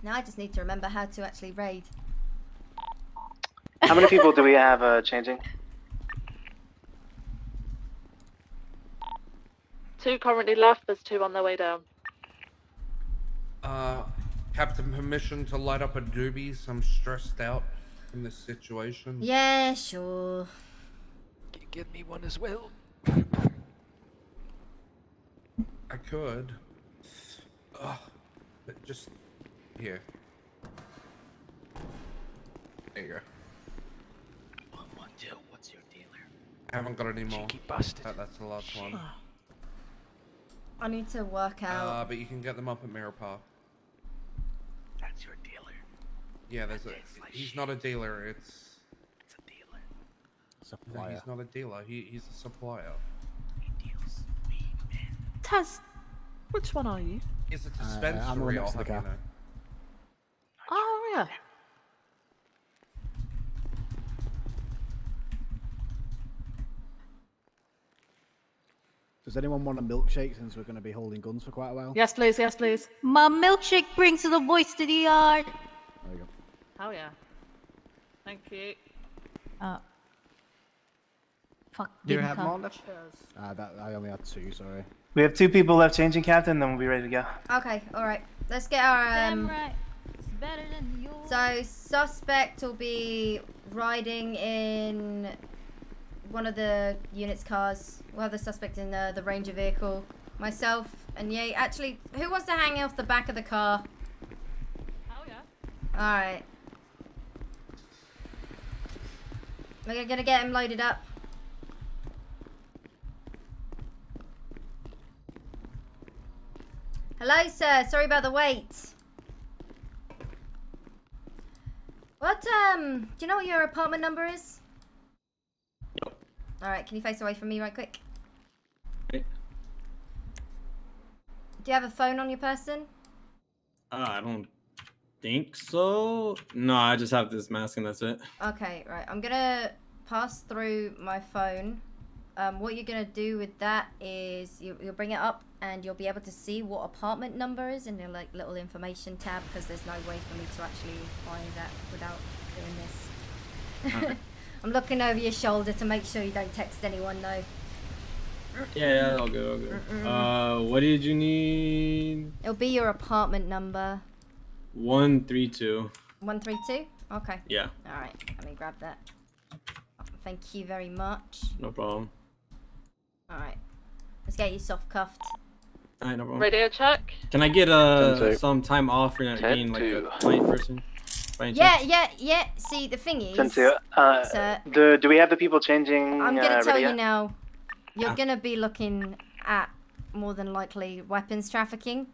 Now I just need to remember how to actually raid. How many people do we have uh, changing? Two currently left, there's two on their way down. Uh, Captain, permission to light up a doobies. I'm stressed out in this situation. Yeah, sure. Give me one as well. I could. Ugh. But just here. There you go. One, one, two. What's your dealer? I haven't got any more. Cheeky bastard. That, that's the last one. I need to work out. Uh, but you can get them up at Mirror Park. That's your dealer. Yeah, there's a. He's not a dealer. It's. It's a dealer. No, Supplier. he's not a dealer. He he's a supplier. He deals. Taz, which one are you? He's a Uh, I'm the one dispensary. I'll next to have you know. Oh yeah. Does anyone want a milkshake since we're going to be holding guns for quite a while? Yes, please. Yes, please. My milkshake brings the boys to the yard. There you go. Oh yeah. Thank you. Uh, fuck. Do you have come. more left? Uh, that, I only had two, sorry. We have two people left changing, Captain, then we'll be ready to go. Okay, alright. Let's get our um right. It's better than yours. so suspect will be riding in one of the unit's cars. We'll have the suspect in the, the ranger vehicle. Myself and Yay. Actually, who wants to hang off the back of the car? Oh yeah. Alright. We're gonna get him loaded up. Hello, sir. Sorry about the wait. What, um, do you know what your apartment number is? Nope. Alright, can you face away from me right quick? Okay. Do you have a phone on your person? Uh, I don't think so. No, I just have this mask and that's it. Okay, right. I'm gonna pass through my phone. Um, what you're gonna do with that is you, you'll bring it up and you'll be able to see what apartment number is in your like little information tab because there's no way for me to actually find that without doing this. Okay. I'm looking over your shoulder to make sure you don't text anyone though. Yeah, yeah, all good, all good. Mm-mm. Uh, what did you need? It'll be your apartment number. One three two. 132? Okay. Yeah. Alright, let me grab that. Thank you very much. No problem. Alright. Let's get you soft cuffed. Alright, no problem. Radio check. Can I get Ten uh some time off for not Ten being like two. a client person? Yeah, yeah, yeah. See, the thing is, Sensei, uh, sir, do, do we have the people changing? I'm gonna uh, tell ready you now, you're Ah. gonna be looking at more than likely weapons trafficking,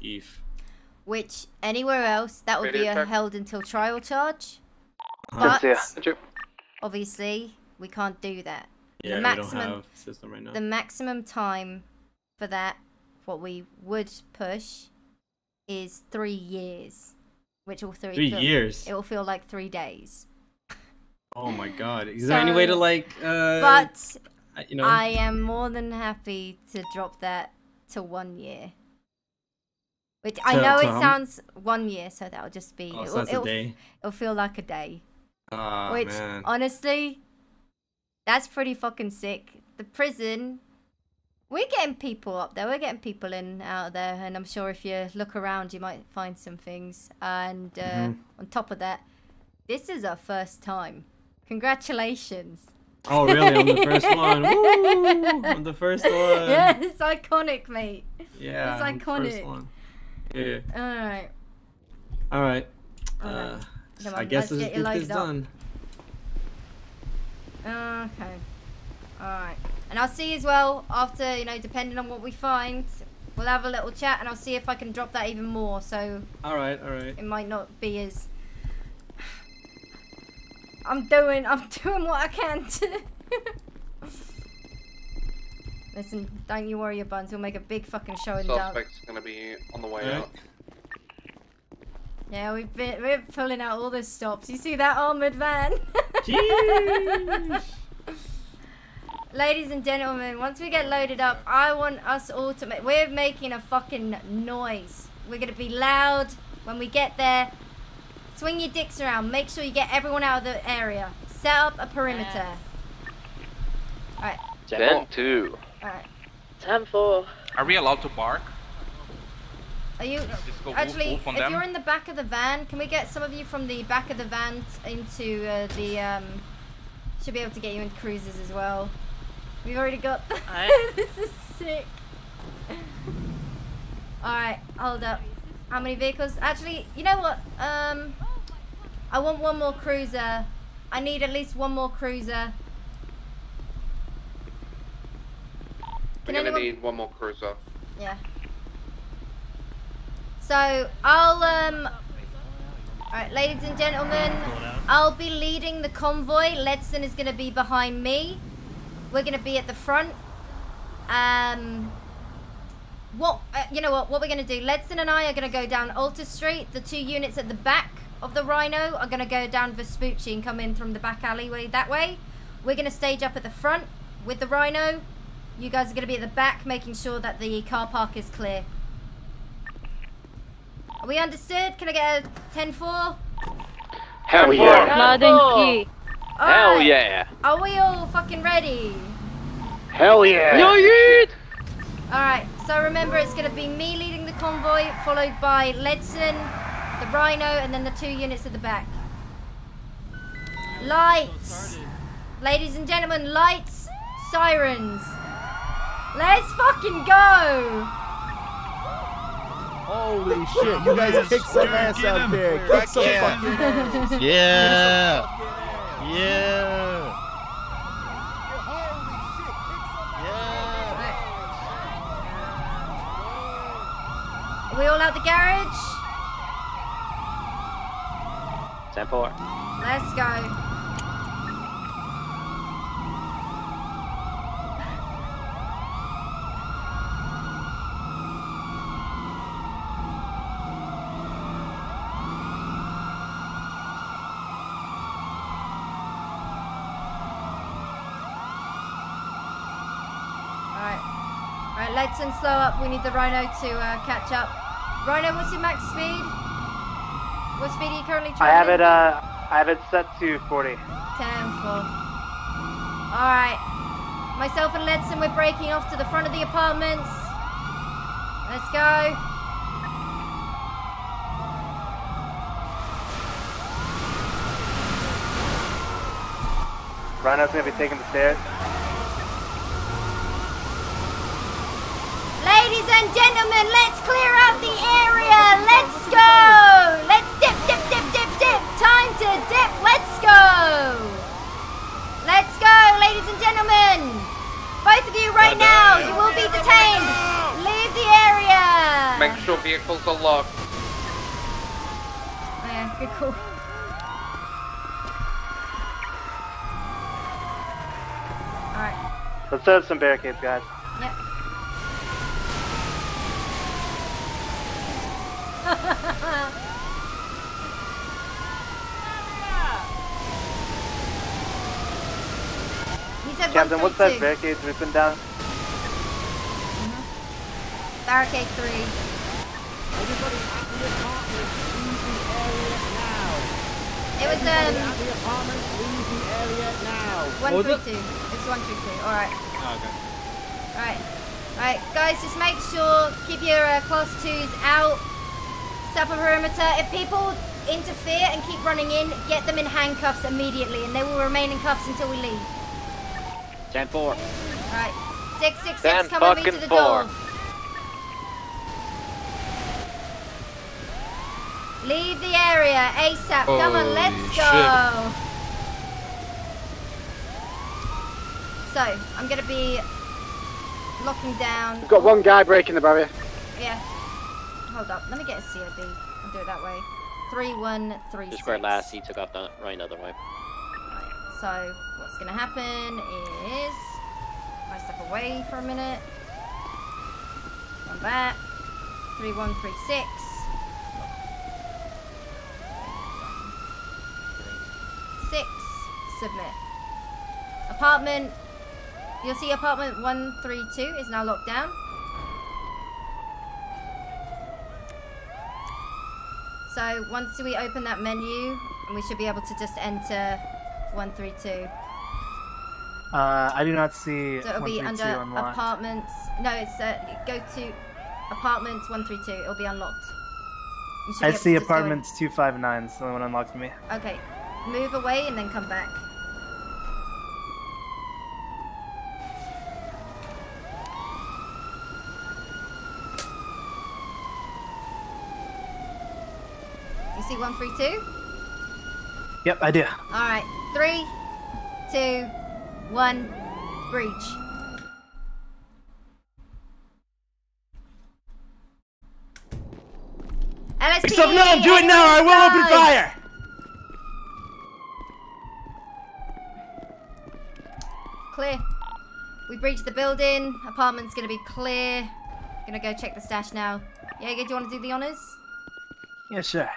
Eve. Which anywhere else that would be a held until trial charge. But obviously, we can't do that. Yeah, the we maximum, don't have system right now. the maximum time for that, what we would push, is three years, which will three. Three feel- years? It will feel like three days. Oh my god. Is there any way to like uh but you know I am more than happy to drop that to one year. Which I To- know to it how sounds one year, so that'll just be. Oh, it'll, that's it'll- day. it'll feel like a day. Ah which man. honestly, that's pretty fucking sick. The prison, we're getting people up there. We're getting people in out there, and I'm sure if you look around, you might find some things. And uh, Mhm. on top of that, this is our first time. Congratulations. Oh really? I'm the first one. Woo! I'm the first one. yeah, it's iconic, mate. Yeah, it's I'm the first iconic. Yeah. All right. All right. Alright. Uh, I guess let's let's get get this up. done. Okay. Alright. And I'll see as well after, you know, depending on what we find, we'll have a little chat and I'll see if I can drop that even more. So All right, all right. it might not be as. I'm doing, I'm doing what I can to. Listen, don't you worry, your buns. We'll make a big fucking show in down. Suspect's gonna be on the way Alright. out. Yeah, we've been, we're pulling out all the stops. You see that armored van? Ladies and gentlemen, once we get loaded up, I want us all to make. We're making a fucking noise. We're gonna be loud when we get there. Swing your dicks around. Make sure you get everyone out of the area. Set up a perimeter. Alright, Ten two. Alright. 10 4. Are we allowed to bark? Are you Just go woof, actually? woof on if them? you're in the back of the van, can we get some of you from the back of the van into uh, the? Um, should be able to get you into cruises as well. We've already got. this is sick. All right, hold up. How many vehicles? Actually, you know what? Um, I want one more cruiser. I need at least one more cruiser. Can We're gonna need one more cruiser. Yeah. So I'll um. Alright, ladies and gentlemen, I'll be leading the convoy. Ledson is gonna be behind me. We're gonna be at the front. Um. What uh, you know what? What we're gonna do? Ledson and I are gonna go down Alta Street. The two units at the back of the Rhino are gonna go down Vespucci and come in from the back alleyway that way. We're gonna stage up at the front with the Rhino. You guys are gonna be at the back, making sure that the car park is clear. Are we understood? Can I get a 10-4? Hell yeah. Loud and key. Hell Alright. yeah. Are we all fucking ready? Hell yeah. No, you Alright, so remember it's going to be me leading the convoy, followed by Ledson, the Rhino, and then the two units at the back. Lights! Ladies and gentlemen, lights, sirens. Let's fucking go! Holy shit, you guys kick some ass out there. Kick some yeah. fucking ass. Yeah. Yeah. Are we all out the garage? 10 4. Let's go. Alright. Alright, slow up. We need the Rhino to uh, catch up. Rhino, what's your max speed? What speed are you currently trying? I have it. Uh, I have it set to 40. 10 4. Alright. Myself and Ledson, we're breaking off to the front of the apartments. Let's go. Rhino's gonna be taking the stairs. Ladies and gentlemen, let's clear out the area. Let's go. Let's dip, dip, dip, dip, dip. Time to dip. Let's go. Let's go, ladies and gentlemen. Both of you right now, you will be detained. Leave the area. Make sure vehicles are locked. Oh, yeah, good call. Alright. Let's set up some barricades, guys. Yep. He said Captain, what size 132. barricades we putting down? Barricade 3. It was, um... What was it? 132. It's 132. Alright. Oh, okay. Alright. Alright, guys, just make sure, keep your uh, class 2s out. Set up a perimeter. If people interfere and keep running in, get them in handcuffs immediately, and they will remain in cuffs until we leave. 10 4. Alright. 666, Ten come with me to the four. door. Leave the area ASAP. Come on, let's shit. go. So, I'm gonna be locking down. We've got one guy breaking the barrier. Yeah. Hold up. Let me get a COD. I'll do it that way. Three one three Just square last, he took off the right other way. So what's gonna happen is I step away for a minute. Come back. Three one three six. Six. Submit. Apartment. You'll see apartment one three two is now locked down. So once we open that menu, we should be able to just enter 132. Uh, I do not see So it'll be under unlocked. apartments. No, it's uh, go to apartments 132. It'll be unlocked. You should be I see just go in. apartments 259. It's the only one unlocked for me. Okay, move away and then come back. see one, three, two? Yep, I do. All right, three, two, one, breach. LSPD! Except no, I'm doing now. I will open fire. Clear. We breached the building. Apartment's gonna be clear. Gonna go check the stash now. Jaeger, do you want to do the honors? Yes, sir.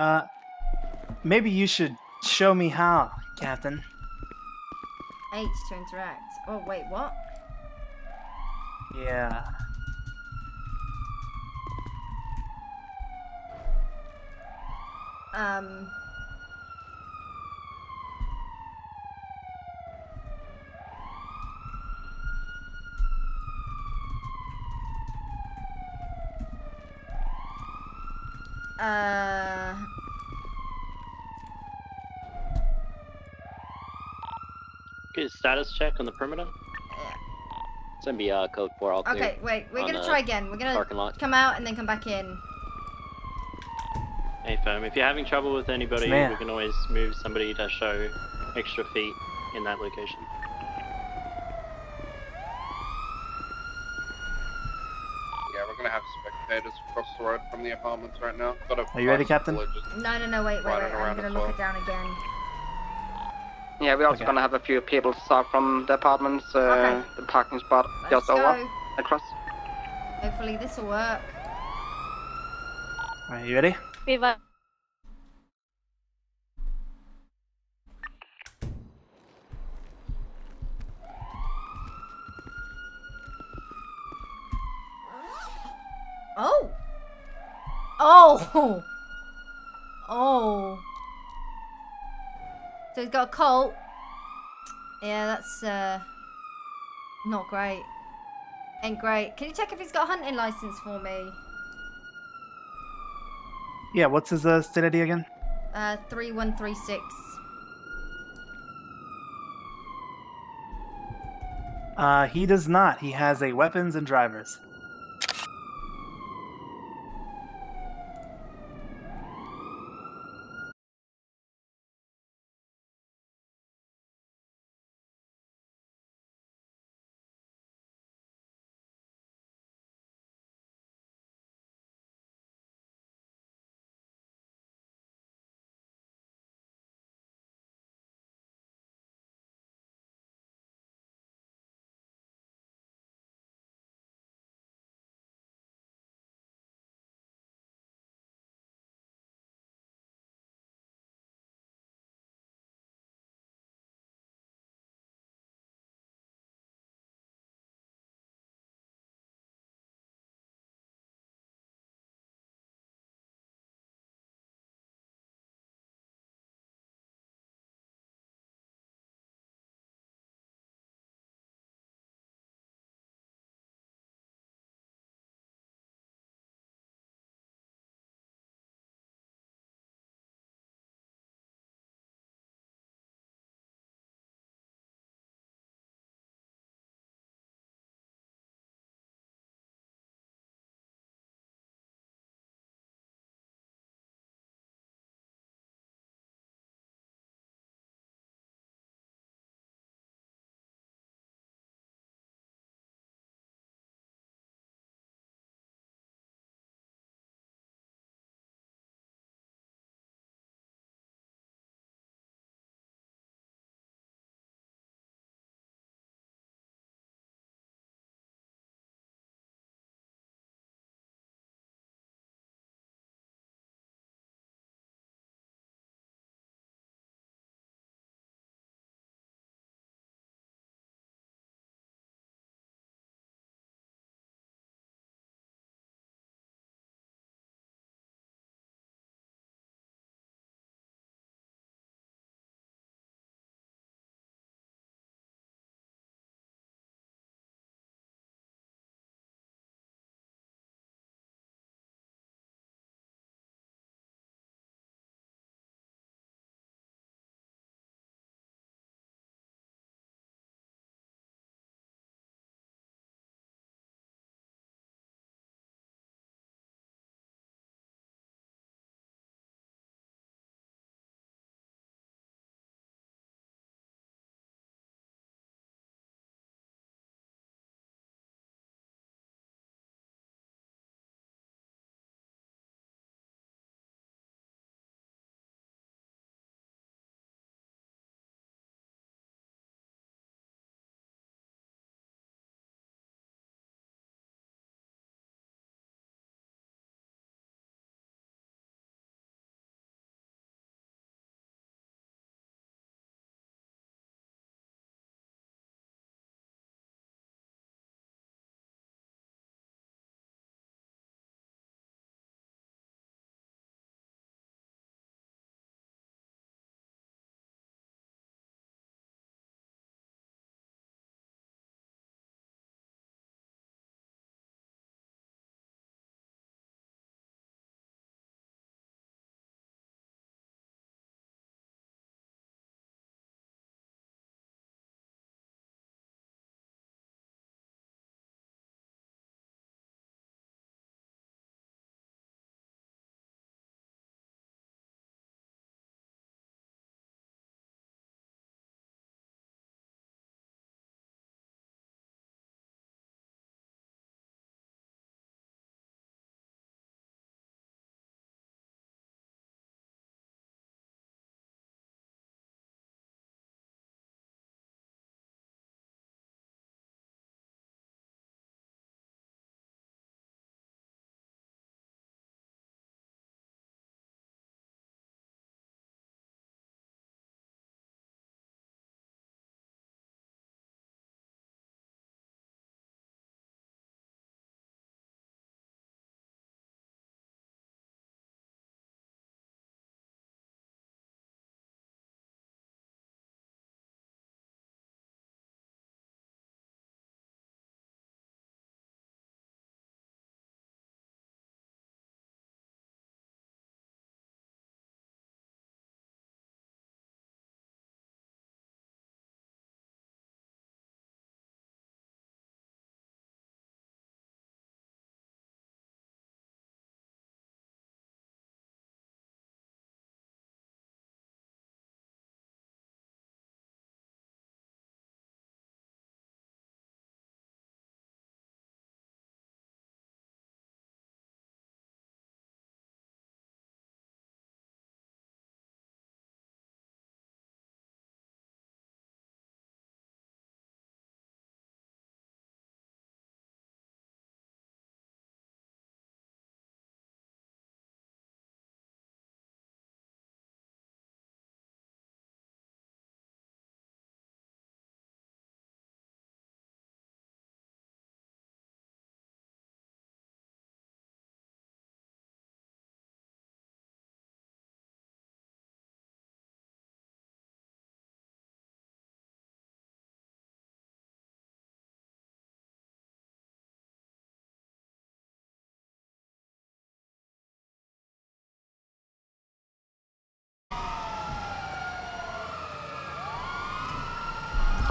Uh, maybe you should show me how, Captain. H to interact. Oh, wait, what? Yeah. Um. Uh. Good status check on the perimeter. It's gonna be uh, code four all clear. Okay, wait. We're gonna try again. We're gonna lot. come out and then come back in. Hey, fam, If you're having trouble with anybody, Man. we can always move somebody to show extra feet in that location. Yeah, we're gonna have spectators across the road from the apartments right now. Got a Are you ready, Captain? No, no, no. Wait, wait, wait. I'm gonna look well. it down again. Yeah, we're also Okay. gonna have a few people start from the apartments, uh, Okay. the parking spot Let's just over across. Hopefully this will work. Are you ready? Viva. Oh. Oh. Oh. So he's got a Colt. Yeah, that's uh not great. Ain't great. Can you check if he's got a hunting license for me? Yeah, what's his uh, state ID again? Uh, three one three six. Uh, he does not. He has a weapons and drivers.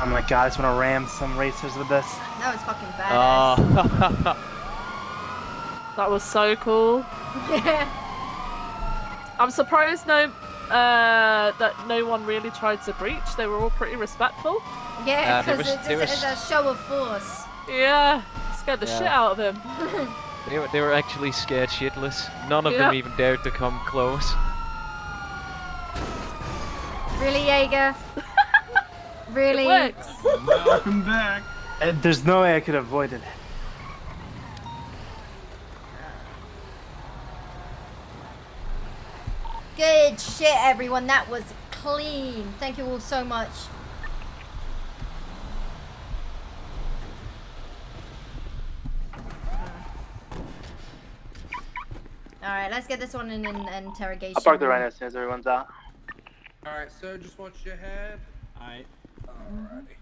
Oh my god, I just want to ram some racers with this. That was fucking badass. Oh. That was so cool. Yeah. I'm surprised no uh, that no one really tried to breach. They were all pretty respectful. Yeah, Uh, because was- it's, there it's, was- it's a show of force. Yeah, scared the Yeah. shit out of him. They were, they were actually scared shitless. None of Yeah. them even dared to come close. Really, Jaeger? Really? Welcome back. Uh, There's no way I could avoid it. Good shit, everyone. That was clean. Thank you all so much. Alright, let's get this one in an interrogation. I'll park the room. rhino as soon as everyone's out. Alright, so just watch your head. Alright. Alrighty.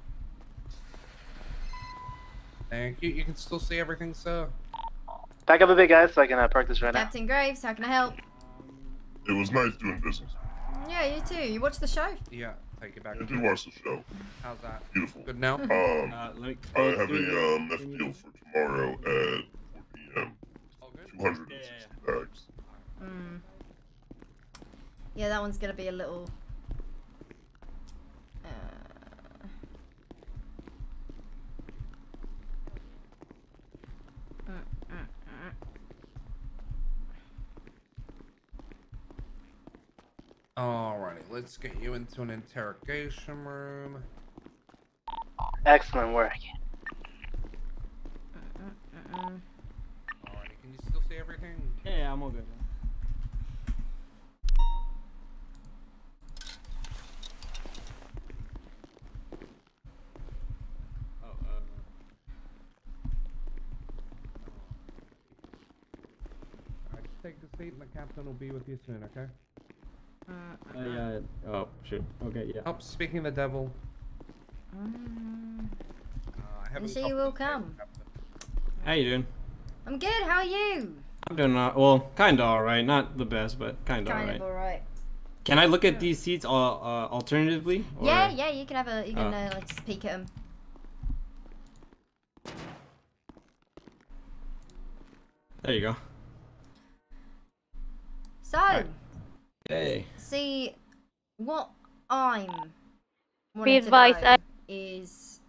Thank you. You can still see everything, sir. Back up a bit, guys, so I can uh, park this right now. Captain Graves, how can I help? It was nice doing business. Yeah, you too. You watch the show? Yeah, take it back. I did watch the show. How's that? Beautiful. Good now? Um, Uh, me, I have a um, meth deal for tomorrow at 4 p.m. 260 bags. Mm. Yeah, that one's gonna be a little. Uh... Mm, mm, mm. Alrighty, let's get you into an interrogation room. Excellent work. Mm. Alrighty, can you still see everything? Yeah, yeah, I'm all good. Oh, uh, Alright, take the seat and the captain will be with you soon, okay? Uh, yeah. Oh, shit. Okay, yeah. Oh, speaking of the devil, Mm. uh, I haven't she will come. captain. How you doing? I'm good. How are you? I'm doing uh, well, kind of alright. Not the best, but kind of Kind alright. of alright. Can I look at these seats uh, uh, alternatively? Yeah, or- yeah. You can have a. You can Oh. uh, like just peek at them. There you go. So, Alright. Hey. see, what I'm Be wanting to advised, know is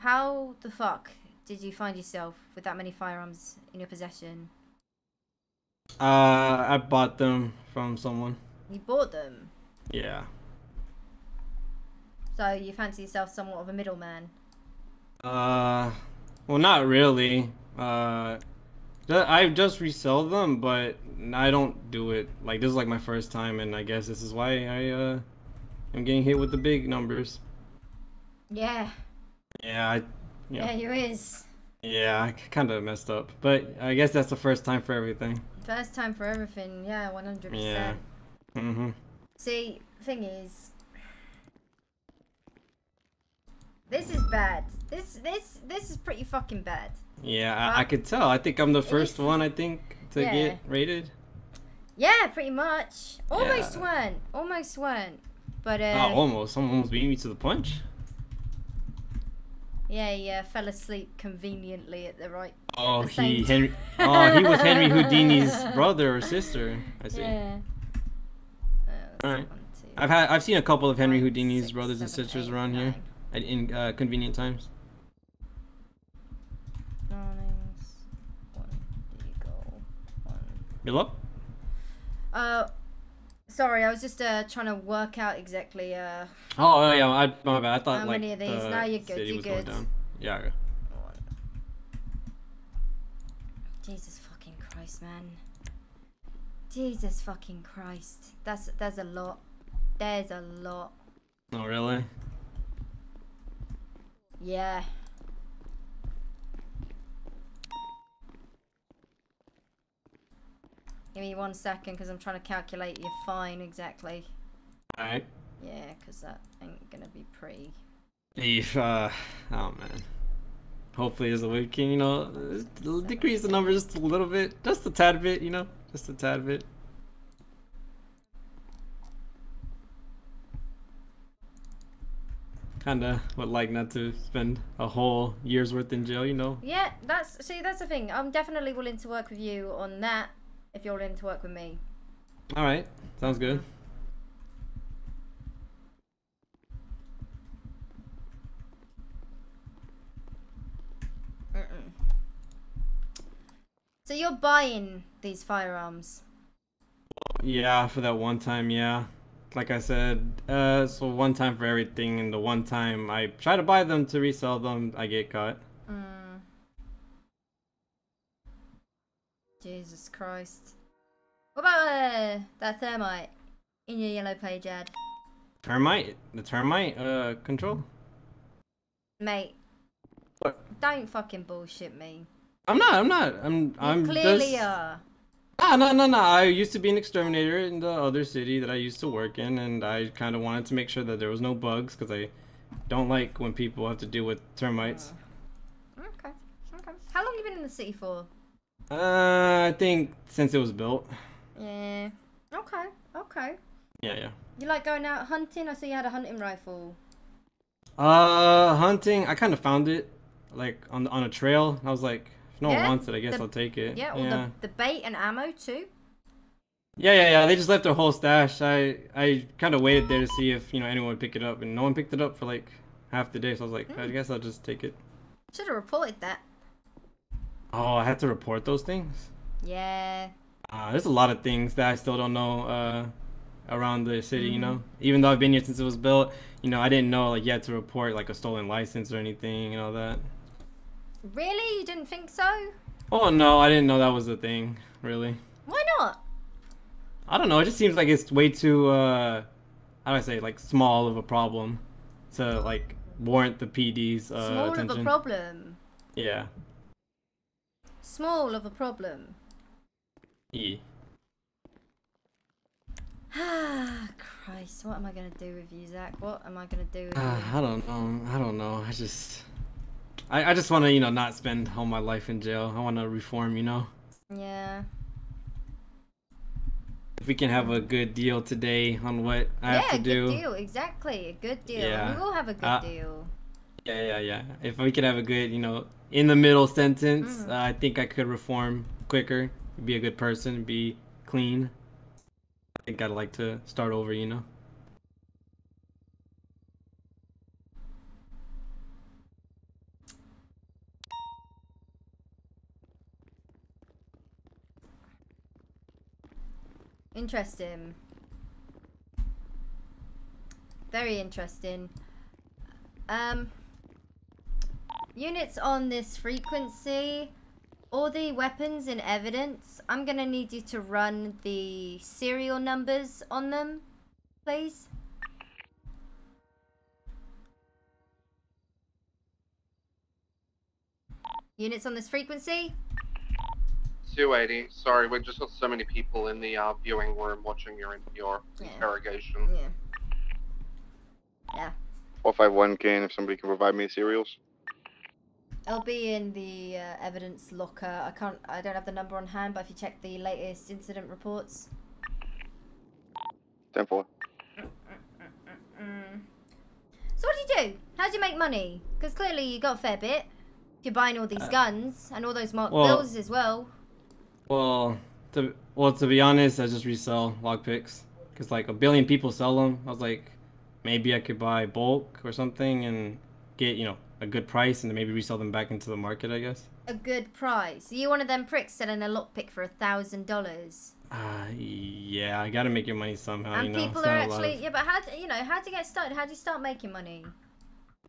how the fuck did you find yourself with that many firearms in your possession? Uh, I bought them from someone. You bought them, Yeah. so you fancy yourself somewhat of a middleman. Uh, well, not really. Uh, ju- I just resell them, but I don't do it. Like this is like my first time, and I guess this is why I uh am getting hit with the big numbers. Yeah, Yeah, I, yeah, yeah, you is. yeah, I kind of messed up, but I guess that's the first time for everything. First time for everything. Yeah, one hundred Yeah. percent. Mm-hmm. See, thing is, this is bad. This this this is pretty fucking bad. Yeah, I, I could tell. I think I'm the first one. I think to Yeah. get rated. Yeah, pretty much. Almost Yeah. won. Almost won. But uh, oh, almost. Someone almost beat me to the punch. yeah, yeah, fell asleep conveniently at the right. Oh, the he Henry. Oh, he was Henry Houdini's brother or sister. I see. Yeah. All right. I've had I've seen a couple of Henry Houdini's brothers and sisters around here at in uh, convenient times. One. You up? Uh, sorry, I was just uh trying to work out exactly uh. Oh, oh yeah, I, my bad. I thought How like many of these? the No, you're good, you're good. Yeah. Jesus fucking Christ, man. Jesus fucking Christ. That's there's a lot. There's a lot. Oh really? Yeah. Give me one second because I'm trying to calculate your fine exactly. All right. Yeah, because that ain't gonna be pretty. If uh, oh man. Hopefully, as a way we can, you know, decrease the number just a little bit, just a tad bit, you know, just a tad bit. kind of would like not to spend a whole year's worth in jail, you know. Yeah, that's see, that's the thing. I'm definitely willing to work with you on that if you're willing to work with me. All right, sounds good. So you're buying these firearms? Yeah, for that one time, yeah. Like I said, uh, so one time for everything, and the one time I try to buy them to resell them, I get caught. Mm. Jesus Christ. What about uh, that thermite in your yellow page ad? Termite, the termite, uh, control. Mate. Don't fucking bullshit me. I'm not. I'm not. I'm. You I'm clearly just. are. Ah, no, no, no. I used to be an exterminator in the other city that I used to work in, and I kind of wanted to make sure that there was no bugs because I don't like when people have to deal with termites. Okay. Okay. How long you been in the city for? Uh, I think since it was built. Yeah. Okay. Okay. Yeah, yeah. You like going out hunting? I see you had a hunting rifle. Uh, hunting. I kind of found it, like on on a trail. I was like, if no Yeah, one wants it, I guess the- I'll take it. Yeah. Or yeah. the the bait and ammo too. Yeah, yeah, yeah. They just left their whole stash. I I kind of waited there to see if you know anyone would pick it up, and no one picked it up for like half the day. So I was like, I Hmm. guess I'll just take it. Should have reported that. Oh, I had to report those things. Yeah. Uh, there's a lot of things that I still don't know uh, around the city. You Mhm. know, even though I've been here since it was built, you know, I didn't know like you had to report like a stolen license or anything and all that. Really? You didn't think so? Oh no, I didn't know that was a thing. Really. Why not? I don't know. It just seems like it's way too uh, how do I say like small of a problem to like warrant the PD's uh, Small attention. of a problem. Yeah. Small of a problem. Yeah. Ah, Christ, what am I gonna do with you, Zach? What am I gonna do with Uh, you? I don't know. I don't know. I just, I, I just want to, you know, not spend all my life in jail. I want to reform, you know. Yeah. If we can have a good deal today on what I yeah, have to a do. good deal. Exactly, a good deal. Yeah. We will have a good Uh, deal. Yeah, yeah, yeah. If we could have a good, you know, in the middle sentence, Mm. uh, I think I could reform quicker, be a good person, be clean. I think I'd like to start over, you know. Interesting. Very interesting. Um, units on this frequency, all the weapons in evidence, I'm gonna need you to run the serial numbers on them, please. Units on this frequency? 280. Sorry, we just got so many people in the uh, viewing room watching your your interrogation. Yeah. Yeah. 451 Kane, if somebody can provide me serials. I'll be in the uh, evidence locker. I can't. I don't have the number on hand, but if you check the latest incident reports. 10 4. Mm. So what do you do? How do you make money? Because clearly you got a fair bit. You're buying all these guns and all those marked well- bills as well. Well, to well to be honest, I just resell lockpicks because like a billion people sell them. I was like, maybe I could buy bulk or something and get you know a good price and then maybe resell them back into the market. I guess. A good price. Are you one of them pricks selling a lockpick for a thousand dollars? Uh, yeah, I gotta make your money somehow. And you know, people are a actually of- yeah, but how do you know how you get started? How do you start making money?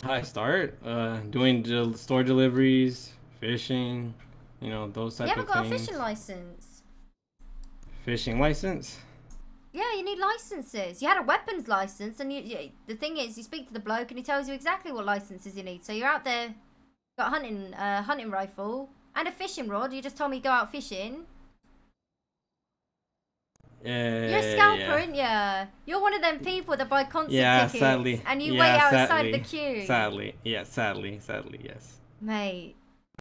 How I start uh, doing del- store deliveries, fishing, you know those type of things. You haven't got a things. fishing license. Fishing license. Yeah, you need licenses. You had a weapons license, and you, you, the thing is, you speak to the bloke, and he tells you exactly what licenses you need. So you're out there, got a hunting, uh, hunting rifle and a fishing rod. You just told me go out fishing. Yeah. You're a scalper, yeah. aren't you? You're one of them people that buy concert Yeah, tickets, sadly. and you yeah, wait outside sadly, the queue. Sadly, yeah, sadly, sadly, yes. Mate,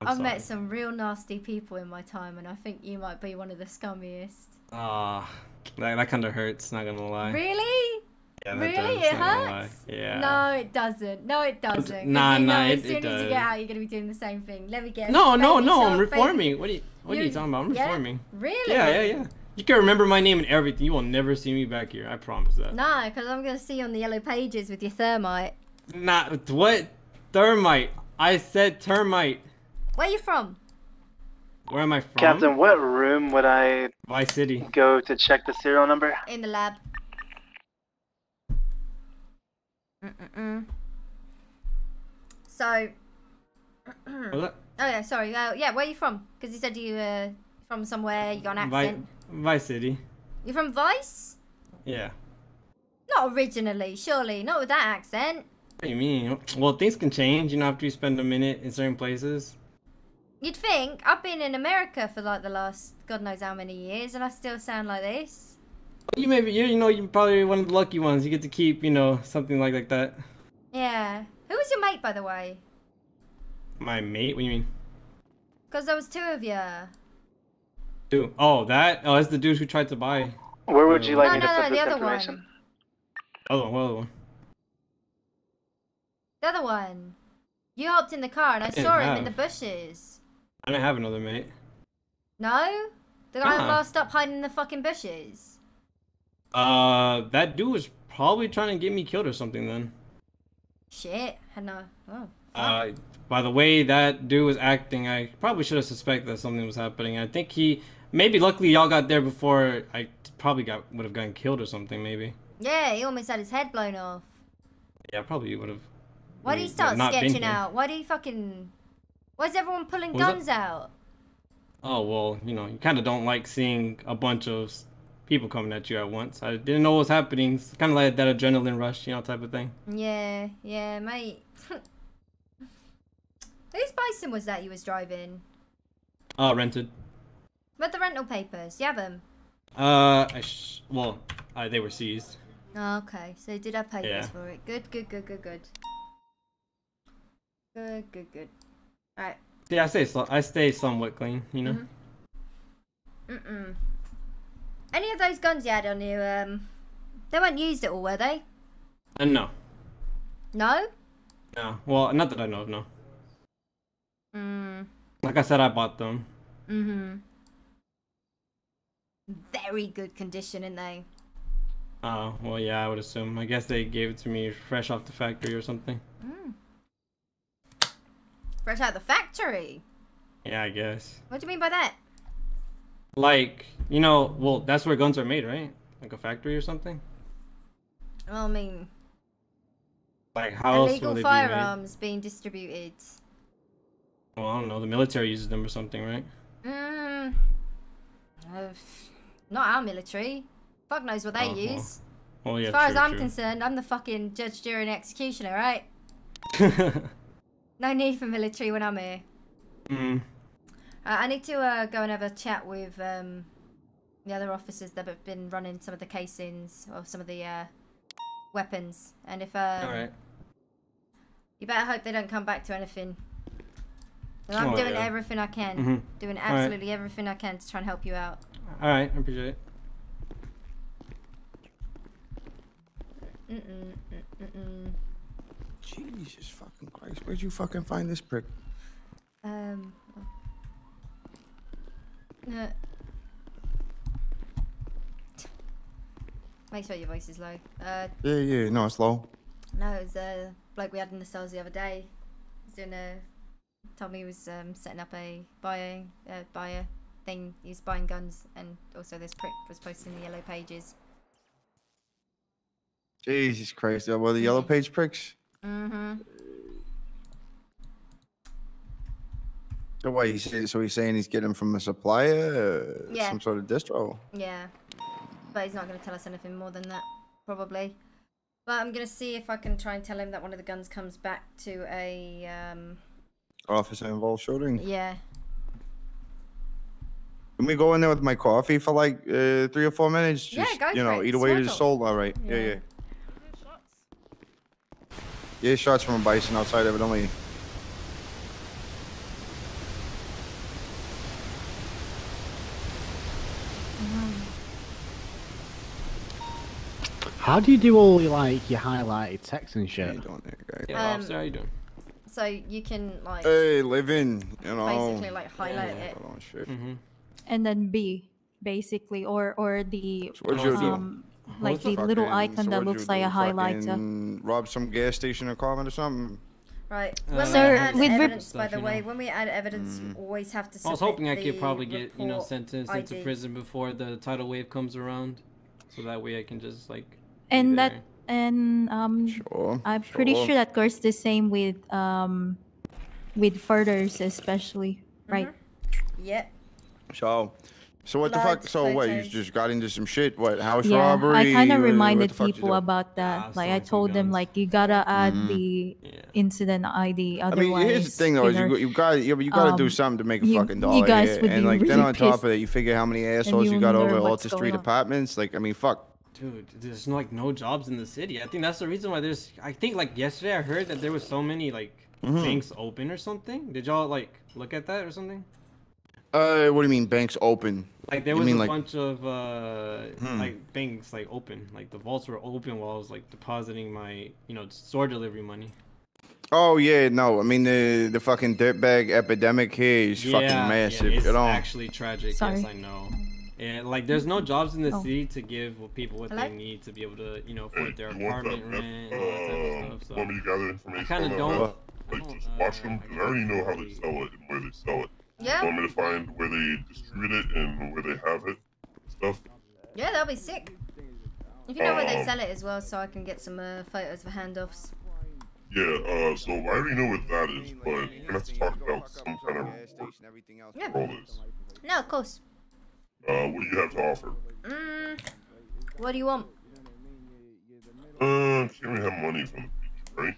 I've sorry. met some real nasty people in my time, and I think you might be one of the scummiest. Ah, that, that kind of hurts. Not gonna lie. Really? Yeah, Really? does, It not gonna lie. hurts? Yeah. No, it doesn't. No, it doesn't. Nah, you know, nah, as it- soon it as you get out, you're gonna be doing the same thing. Let me guess. No, no, no, I'm baby- reforming. What are you what are you talking about? I'm yeah? reforming. Really? Yeah, yeah, yeah. You can remember my name and everything. You will never see me back here. I promise that. No, because I'm gonna see you on the yellow pages with your thermite. Nah, what? Thermite. I said termite. Where are you from? Where am I from? Captain, what room would I Vice City. go to check the serial number? In the lab. Mm-mm-mm. So. oh yeah, sorry. Uh, yeah, where are you from? Because you said you uh from somewhere. You got an Vi- accent. Vice City. You're from Vice? Yeah. Not originally, surely. Not with that accent. What do you mean? Well, things can change, you know, after you spend a minute in certain places. You'd think I've been in America for like the last God knows how many years, and I still sound like this. You may be, you, you know, you're probably one of the lucky ones. You get to keep, you know, something like, like that. Yeah. Who was your mate, by the way? My mate? What do you mean? Because there was two of you. Dude. Oh, that? Oh, that's the dude who tried to buy. Where would you like No, me to no, put no, this the other one. information? Other one, other one? The other one. You hopped in the car and I Didn't saw him in the bushes. I don't have another mate. No? The guy Uh-uh. lost up hiding in the fucking bushes. Uh, that dude was probably trying to get me killed or something then. Shit. Had no. Oh. Uh, by the way that dude was acting, I probably should have suspected that something was happening. I think he, maybe luckily y'all got there before I probably got would have gotten killed or something. Maybe. Yeah, he almost had his head blown off. Yeah, probably would have. Why did he start sketching out? Why did he fucking. Why's everyone pulling was that? guns out? Oh well, you know, you kind of don't like seeing a bunch of people coming at you at once. I didn't know what was happening. It's kind of like that adrenaline rush, you know, type of thing. Yeah, yeah, mate. Whose bison was that you was driving? Uh, rented. What the rental papers? You have them? Uh, I sh- well, uh, they were seized. Oh, okay, so you did have papers Yeah. for it. Good, good, good, good, good. Good, good, good. Alright. Yeah, I stay I stay somewhat clean, you know. Mm-mm. Any of those guns you had on you, um, they weren't used at all, were they? Uh, no, No? no. Well, not that I know of. No. Mm. Like I said, I bought them. Mm-hmm. Very good condition, aren't they? Oh, well, yeah, I would assume. I guess they gave it to me fresh off the factory or something. Mm. Fresh out of the factory. Yeah, I guess. What do you mean by that? Like, you know, well, that's where guns are made, right? Like a factory or something. Well, I mean, Like how else illegal they firearms being distributed. Well, I don't know. The military uses them or something, right? Mm. Uh, not our military. Fuck knows what they Oh, use. Well, yeah, as far as I'm true. concerned, I'm the fucking judge, jury, and executioner, right? No need for military when I'm here. Mm. Uh, I need to uh, go and have a chat with um, the other officers that have been running some of the casings or some of the uh, weapons. And if um, Alright. you better hope they don't come back to anything. I'm Oh, doing yeah. everything I can, Mhm. doing Alright. absolutely everything I can to try and help you out. Alright, I appreciate it. Mm-mm, mm-mm, Jesus fucking Christ. Where'd you fucking find this prick? um. Uh, make sure your voice is low. Uh, Yeah, yeah, no, it's low. No, it was a bloke we had in the cells the other day. He's doing a. Told me he was um, setting up a buyer, uh, buyer thing. He was buying guns, and also this prick was posting the yellow pages. Jesus Christ. Well, the yellow page pricks. Mm-hmm. So what he's saying? So he's saying he's getting from a supplier, uh, Yeah. some sort of distro. Yeah, but he's not going to tell us anything more than that, probably. But I'm going to see if I can try and tell him that one of the guns comes back to a. Um, Officer involved shooting. yeah. Can we go in there with my coffee for like uh, three or four minutes? Yeah, Just, go You know, it. eat away to the soul. All right. Yeah, Yeah. yeah. Yeah, shots from a bison outside, evidently. How do you do all your, like your highlighted text and shit? Yeah, Um, officer, how you doing? So you can like Hey, living, you know. basically like highlight it. Hold on, shit. Mm-hmm. and then B, basically, or or the what'd you do? um, like What the little icon so that looks like a highlighter. fucking Rob some gas station or Carmen or something. Right. Uh, When Sir, we add with rep- evidence, by the way, know. when we add evidence, you always have to. I was hoping I could probably get, you know, report sentenced into prison before the tidal wave comes around, so that way I can just like. be and that there. and um I'm pretty sure. sure that goes the same with um with furthers especially, right? Yep. So, so what the fuck? So what? You just got into some shit? What house yeah, robbery? I kind of reminded the fuck you people about that. Ah, like I told them like you gotta add Mhm. the incident ID, I mean, here's the thing though: is you you, got you, you got to do um, something to make a you- fucking you dollar guys here. would and be like then on top pissed of it, you figure how many assholes you you got over what's Alta going Street apartments. Like, I mean, fuck. Dude, there's like no jobs in the city. I think that's the reason why there's. I think like yesterday I heard that there was so many like Mhm. banks open or something. Did y'all like look at that or something? Uh, what do you mean banks open? Like there You was mean, a like- bunch of uh Hmm. like banks like open, like the vaults were open while I was like depositing my you know store delivery money. Oh yeah, no. I mean the the fucking dirtbag epidemic here is fucking massive. Yeah, it's you know. actually tragic. Sorry. Yes, I know. And like, there's no jobs in the Oh. city to give people what Hello? they need to be able to, you know, afford their You want that apartment meth? rent and all that type of stuff. So Want me gather information? I kind of don't. meth? Like, just watch them, because I already know how they sell it and where they sell it. Yeah. Want me to find where they distribute it and where they have it, stuff? Yeah, that'll be sick. If you know where they Um, sell it as well, so I can get some uh, photos for handoffs. Yeah, uh, so I already know what that is, but you're gonna have to talk about some kind of report Yeah. all this. No, of course. Uh, what do you have to offer? Mm, what do you want? Uh, can't we have money from the beach, right?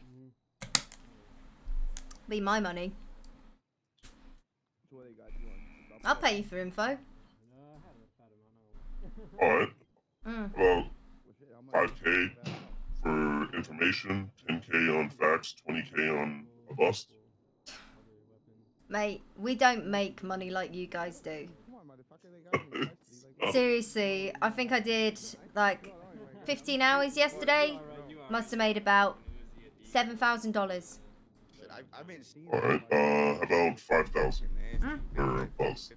Be my money. I'll pay you for info. Alright, Mm. about 5k for information, 10k on facts, 20k on a bust. Mate, we don't make money like you guys do. Seriously, I think I did like 15 hours yesterday. Must have made about $7,000. Alright, uh, about 5,000 Mm. for a bust.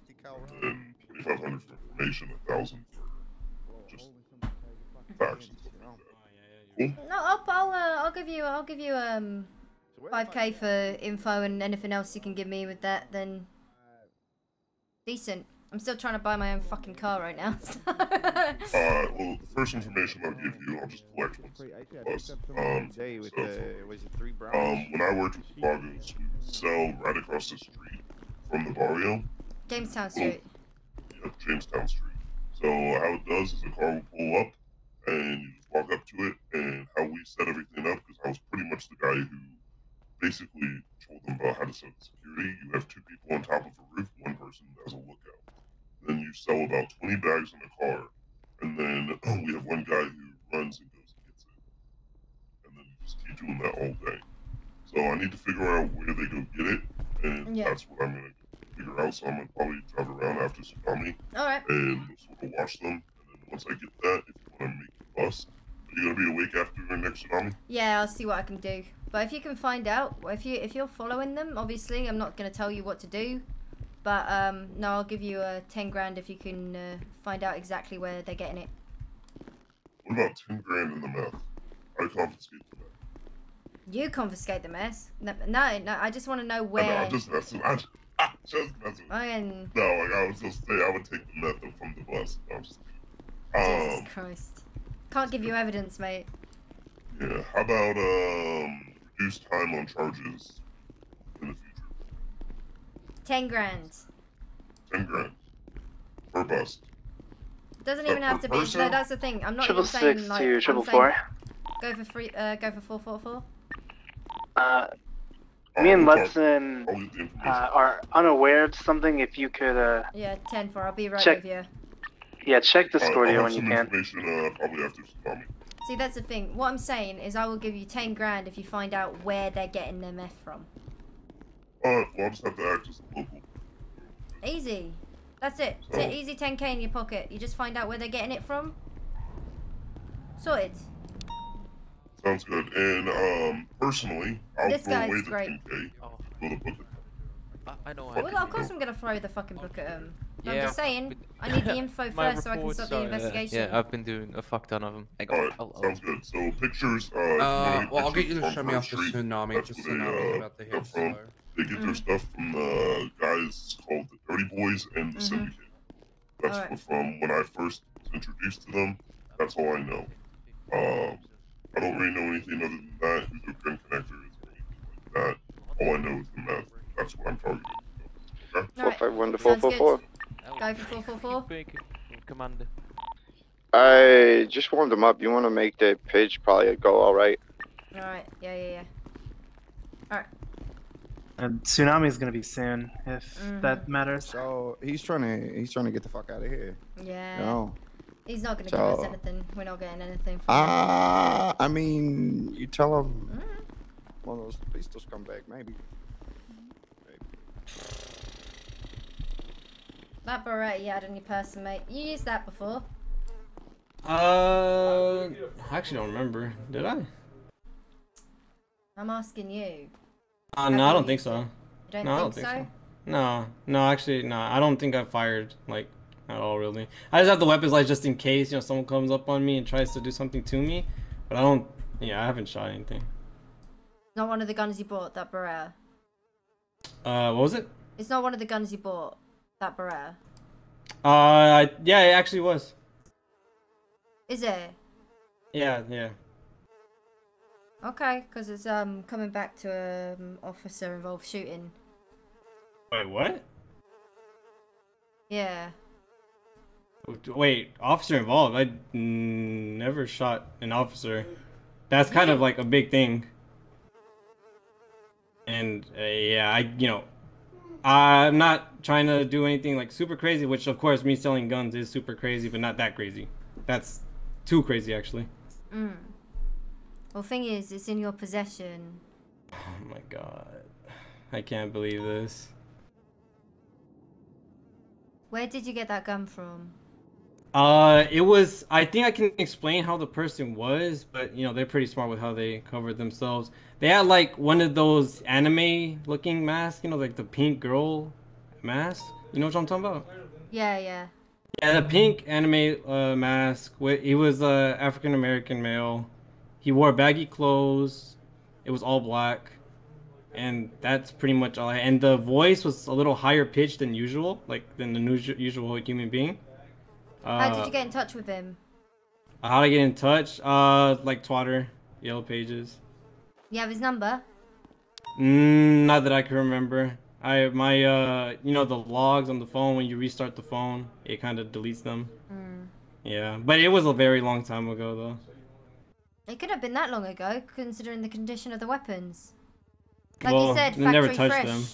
And 2,500 for information, 1,000 for just facts and stuff like that. Cool? No, I'll, I'll, uh, I'll give you, I'll give you um, 5k for info and anything else you can give me with that. Then decent. I'm still trying to buy my own fucking car right now. Uh, well, the first information I'll give you, I'll just collect once. Plus, um, so, the was it three browns? um, when I worked with the Vagos, we would sell right across the street from the barrio, Jamestown Street. yeah, Jamestown Street. So how it does is a car will pull up, and you just walk up to it, and how we set everything up, because I was pretty much the guy who basically told them about how to set security. You have two people on top of a roof, one person as a lookout. Then you sell about 20 bags in a car, and then we have one guy who runs and goes and gets it. And then you just keep doing that all day. So I need to figure out where they go get it, and Yeah. that's what I'm gonna figure out. So I'm gonna probably drive around after tsunami Alright. and sort of watch them. And then once I get that, if you want to make the bus, are you gonna be awake after the next tsunami? Yeah, I'll see what I can do. But if you can find out, if you if you're following them, obviously I'm not gonna tell you what to do. But um, no, I'll give you a ten grand if you can uh, find out exactly where they're getting it. What about 10 grand in the meth? I confiscate the. You confiscate the mess. No, no, no I just want to know I know, where. I'm just messing. I just, I'm messing. I. No, like I was just saying, I would take the meth from the bus. I'm just kidding. Jesus Um, Christ. Can't give you evidence, mate. yeah. How about um reduced time on charges in the future? Ten grand. Ten grand per bust. Doesn't Is even have per to be. person? No, that's the thing. I'm not Triple even saying six like. to I'm triple saying. Go for free. Uh, go for four four four. Uh, me and we'll Ludson I'll get the information. uh, are unaware of something. If you could, uh, Yeah, ten four. I'll be right Check. with you. yeah, check Alright, Discordia I'll when you can. information uh, probably after tsunami. See, that's the thing. What I'm saying is, I will give you ten grand if you find out where they're getting their meth from. Alright, well I'll just have to act as a local. Easy. That's it. T- easy 10k in your pocket. You just find out where they're getting it from. Sorted. Sounds good. And um, personally, I'll This throw guy's away the great. 10k. Go to book it. I, I know. Well, of course I'm gonna throw the fucking book at him. Yeah. I'm just saying, I need the info My first so I can reports start the investigation. Yeah, I've been doing a fuck ton of them. I Alright, sounds good. So pictures. Uh, Uh, wanna well, I'll get you to show me First off the Street, tsunami, that's just where they, tsunami uh, about to hit, from. so- They get their stuff from the guys called the Dirty Boys and the Mhm. Syndicate. That's Alright. from when I first was introduced to them. That's all I know. Um, I don't really know anything other than that. Who their pin connector is or anything like that. All I know is the meth. That's what I'm targeting. Okay? Alright, 451 to 444. Go for 444. Commander. I just warmed them up. You want to make the pitch probably go all right. Alright, yeah, yeah, yeah. Alright. And tsunami is gonna be soon, if Mhm. that matters. So he's trying to he's trying to get the fuck out of here. Yeah. No. He's not gonna give us anything. We're not getting anything from him. Ah, I mean, you tell him Mm. one of those pistols come back, maybe. That beret you had on your person, mate. You used that before. Uh, I actually don't remember. Did I? I'm asking you. Uh, no, I don't think so. You don't no, I don't think so? so. No, no, actually, no. I don't think I fired like at all, really. I just have the weapons like just in case you know someone comes up on me and tries to do something to me, but I don't. Yeah, I haven't shot anything. Not one of the guns you bought, that Beretta. Uh, what was it? It's not one of the guns you bought, that Beretta. Uh, I, yeah, it actually was. Is it? Yeah, yeah. Okay, because it's um coming back to um officer involved shooting. Wait, what? Yeah. Wait, officer involved? I never shot an officer. That's kind of like a big thing. And uh, yeah, I you know, I'm not trying to do anything like super crazy. Which of course, me selling guns is super crazy, but not that crazy. That's too crazy actually. Mm. Well, thing is, it's in your possession. Oh my god, I can't believe this. Where did you get that gun from? Uh, it was. I think I can explain how the person was, but you know they're pretty smart with how they covered themselves. They had like one of those anime-looking masks, you know, like the pink girl mask. You know what I'm talking about? Yeah, yeah. Yeah, the pink anime uh, mask. He was a African American male. He wore baggy clothes. It was all black, and that's pretty much all. I, and the voice was a little higher pitched than usual, like than the usual, usual human being. Uh, How did you get in touch with him? How to get in touch? Uh, like Twitter, Yellow Pages. You have his number? Mm, not that I can remember. I my uh, you know the logs on the phone when you restart the phone, it kind of deletes them. Mm. Yeah, but it was a very long time ago though. It could have been that long ago, considering the condition of the weapons. Like well, you said, I factory never touched fresh. them.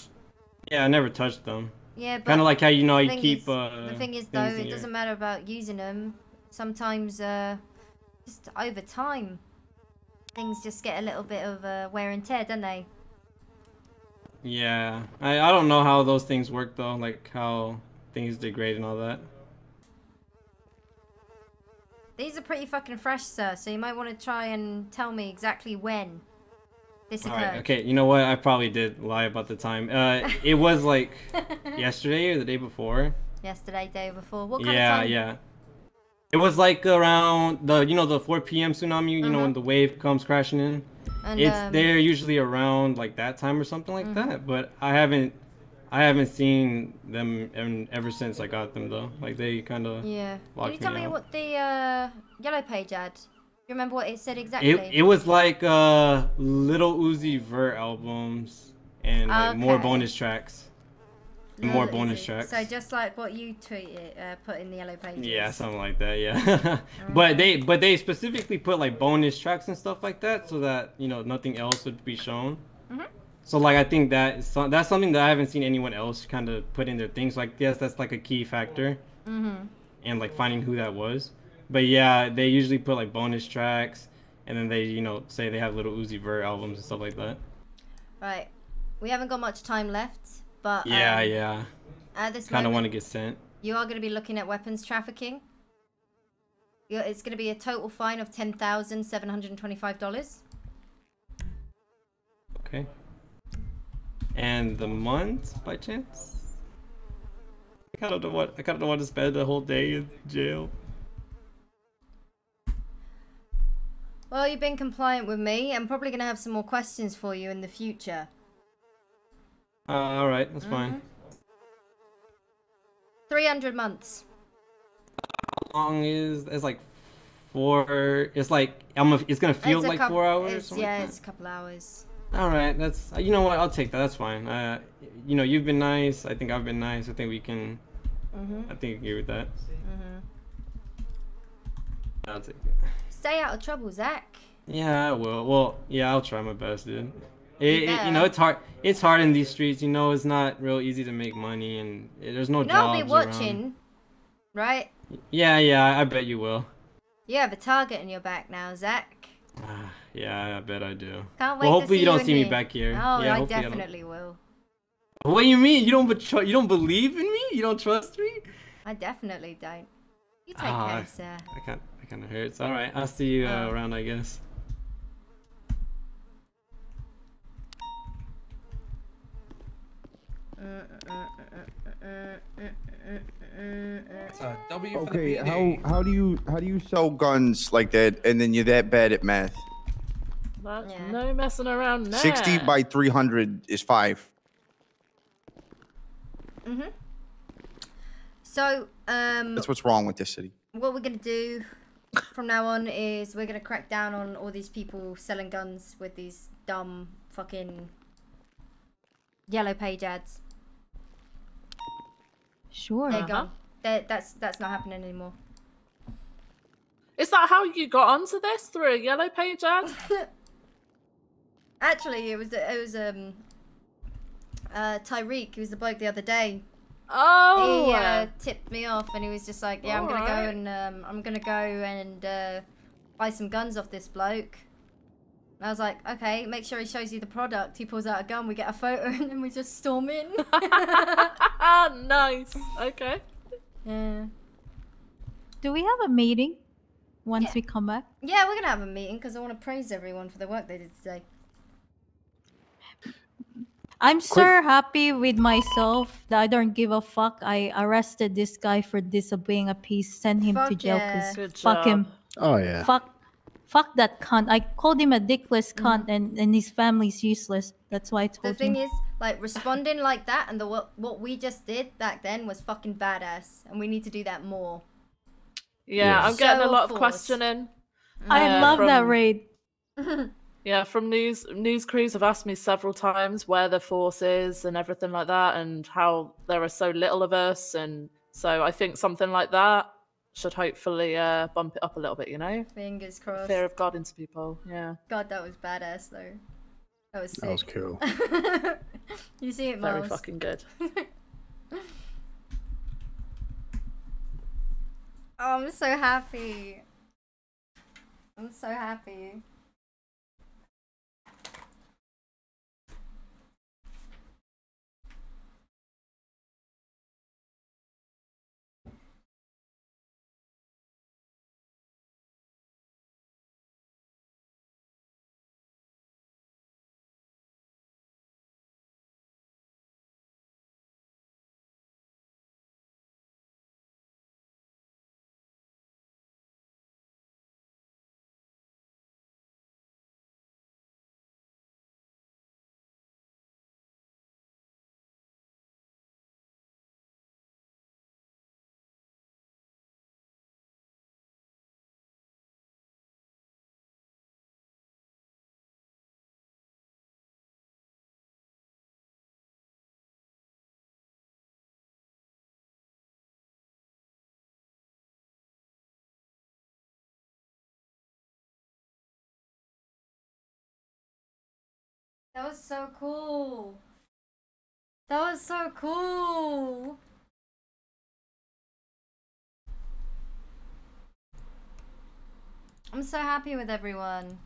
Yeah, I never touched them. Yeah, but kind of like how you know you thing keep. is- uh, the thing is, though, it doesn't matter about using them. Sometimes, uh, just over time, things just get a little bit of uh, wear and tear, don't they? Yeah, I I don't know how those things work though, like how things degrade and all that. These are pretty fucking fresh, sir. So you might want to try and tell me exactly when All right, okay. You know what? I probably did lie about the time. Uh, it was like yesterday or the day before. Yesterday, day before. What kind yeah, of time? yeah. yeah. It was like around the you know the 4 p.m. tsunami. You know Uh-huh. when the wave comes crashing in. And, it's um, they're usually around like that time or something like Mhm. that. But I haven't, I haven't seen them ever since I got them though. Like they kind of Yeah. Can you tell me me what the uh, yellow page had? You remember what it said exactly? It it was like uh Lil Uzi Vert albums and like more bonus tracks. And more Little bonus Uzi. tracks. So just like what you tweeted, uh, put in the yellow pages. Yeah, something like that. Yeah, but they but they specifically put like bonus tracks and stuff like that so that you know nothing else would be shown. Mhm. So like I think that is so, that's something that I haven't seen anyone else kind of put in their things. Like yes, that's like a key factor Mhm. and like finding who that was. But yeah, they usually put like bonus tracks and then they you know say they have Lil Uzi Vert albums and stuff like that. Right. We haven't got much time left, but Yeah, um, yeah. At this Kind of want to get sent. you are going to be looking at weapons trafficking. It's going to be a total fine of ten thousand seven hundred and twenty-five dollars. Okay. And the month, by chance? I kind of don't want. I kind of don't want to spend the whole day in jail. Well, you've been compliant with me. I'm probably going to have some more questions for you in the future. Uh, all right, that's fine. Three hundred months. How long is? It's like four. It's like I'm. A, it's gonna feel It's like coup- four hours. it's- yeah, it's a couple hours. All right, that's. You know what? I'll take that. That's fine. Uh, you know, you've been nice. I think I've been nice. I think we can. Mhm. I think I agree with that. Mhm. I'll take it. Stay out of trouble, Zach. Yeah, I will. Well, yeah, I'll try my best, dude. It, it, you know, it's hard. It's hard in these streets. You know, it's not real easy to make money, and there's no You know I'll be around. watching, right? Yeah, yeah, I bet you will. You have a target in your back now, Zach. Yeah, I bet I do. Can't wait well, to hopefully see you don't see me back here. Oh, yeah, I definitely will. What do you mean? You don't betr- you don't believe in me? You don't trust me? I definitely don't. You take Ah, care, sir. I can't. That kind of hurts. All right, I'll see you uh, Oh. around, I guess. It's a W for Okay, how how do you how do you sell guns like that and then you're that bad at math? That's no messing around there. Sixty by three hundred is five. Mhm. So, um, That's what's wrong with this city. what we're gonna do from now on is we're gonna crack down on all these people selling guns with these dumb fucking yellow page ads. Sure. They're gone. They're, that's that's not happening anymore. Is that how you got onto this through a yellow page ad? Actually, it was it was um uh Tyreek, who was the bloke the other day. Oh. He uh, tipped me off, and he was just like, "Yeah, I'm gonna Alright. go and um, I'm gonna go and uh, buy some guns off this bloke." And I was like, "Okay, make sure he shows you the product." He pulls out a gun, we get a photo, and then we just storm in. nice. Okay. Yeah. Do we have a meeting once we come back? Yeah, we're gonna have a meeting because I want to praise everyone for the work they did today. I'm so happy with myself that I don't give a fuck. I arrested this guy for disobeying a peace, sent him to jail because Good fuck him. Oh, yeah. Fuck, fuck that cunt. I called him a dickless Mm-hmm. cunt, and, and his family's useless. That's why I told The thing him. is, like responding like that, and the what what we just did back then was fucking badass, and we need to do that more. Yeah, I'm getting a lot of of force. questioning. I uh, love that raid. Yeah, from news news crews have asked me several times where the force is and everything like that, and how there are so little of us, and so I think something like that should hopefully uh, bump it up a little bit. You know, Fingers crossed. fear of God into people. Yeah, God, that was badass though. That was sick. That was cool. you see it, Miles. very fucking good. Oh, I'm so happy. I'm so happy. That was so cool. That was so cool. I'm so happy with everyone.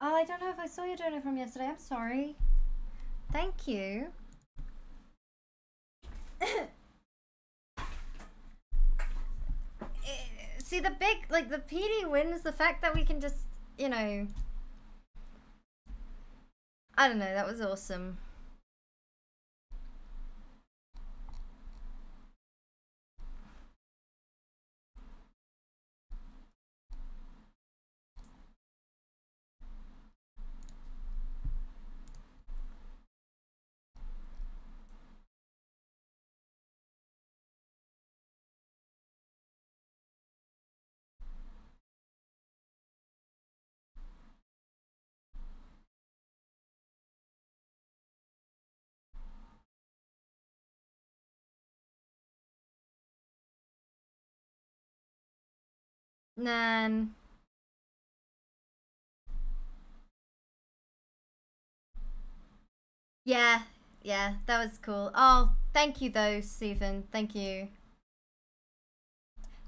Oh, I don't know if I saw your donor from yesterday. I'm sorry. Thank you. See the big like the PD wins the fact that we can just you know I don't know, that was awesome. Nan. Yeah, yeah, that was cool. Oh, thank you though, Stephen. Thank you.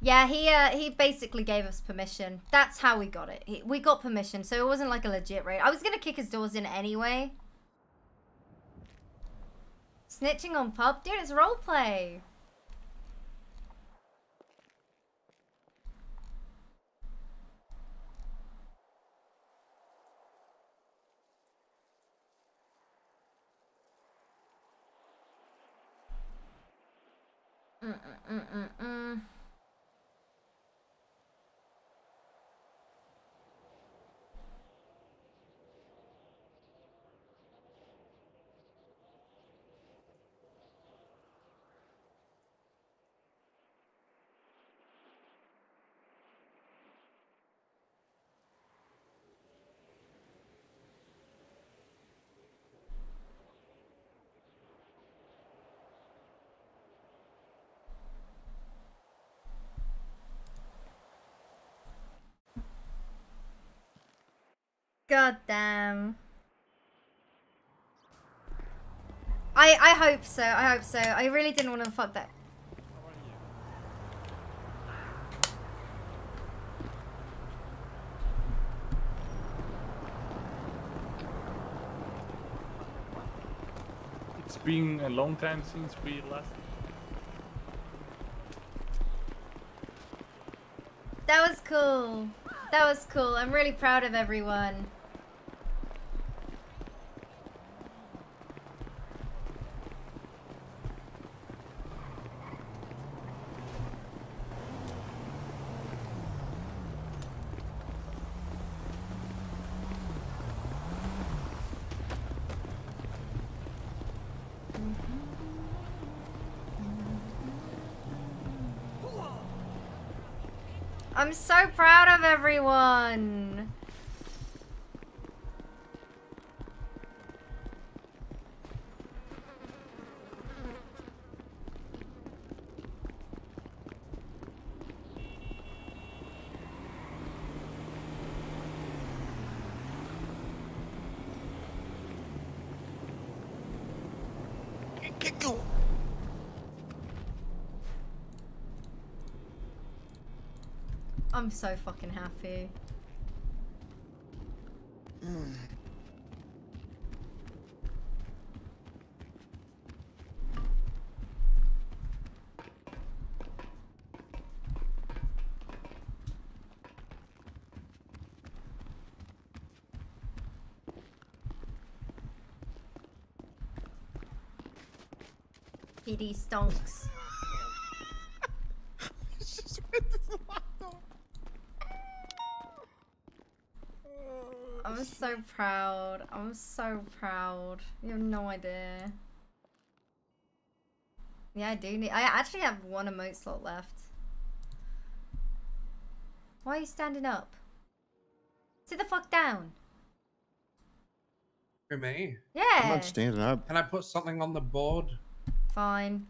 Yeah, he uh, he basically gave us permission. That's how we got it. He, we got permission, so it wasn't like a legit raid. I was gonna kick his doors in anyway. Snitching on pub, dude, it's roleplay. Mm -mm -mm -mm -mm. God damn. I I hope so. I hope so. I really didn't want to fuck that. It's been a long time since we last. That was cool. That was cool. I'm really proud of everyone. I'm so proud of everyone. I'm so fucking happy. PD stonks. I'm so proud. I'm so proud. You have no idea. Yeah, I do need- I actually have one emote slot left. Why are you standing up? Sit the fuck down. For me? Yeah. I'm not standing up. Can I put something on the board? Fine.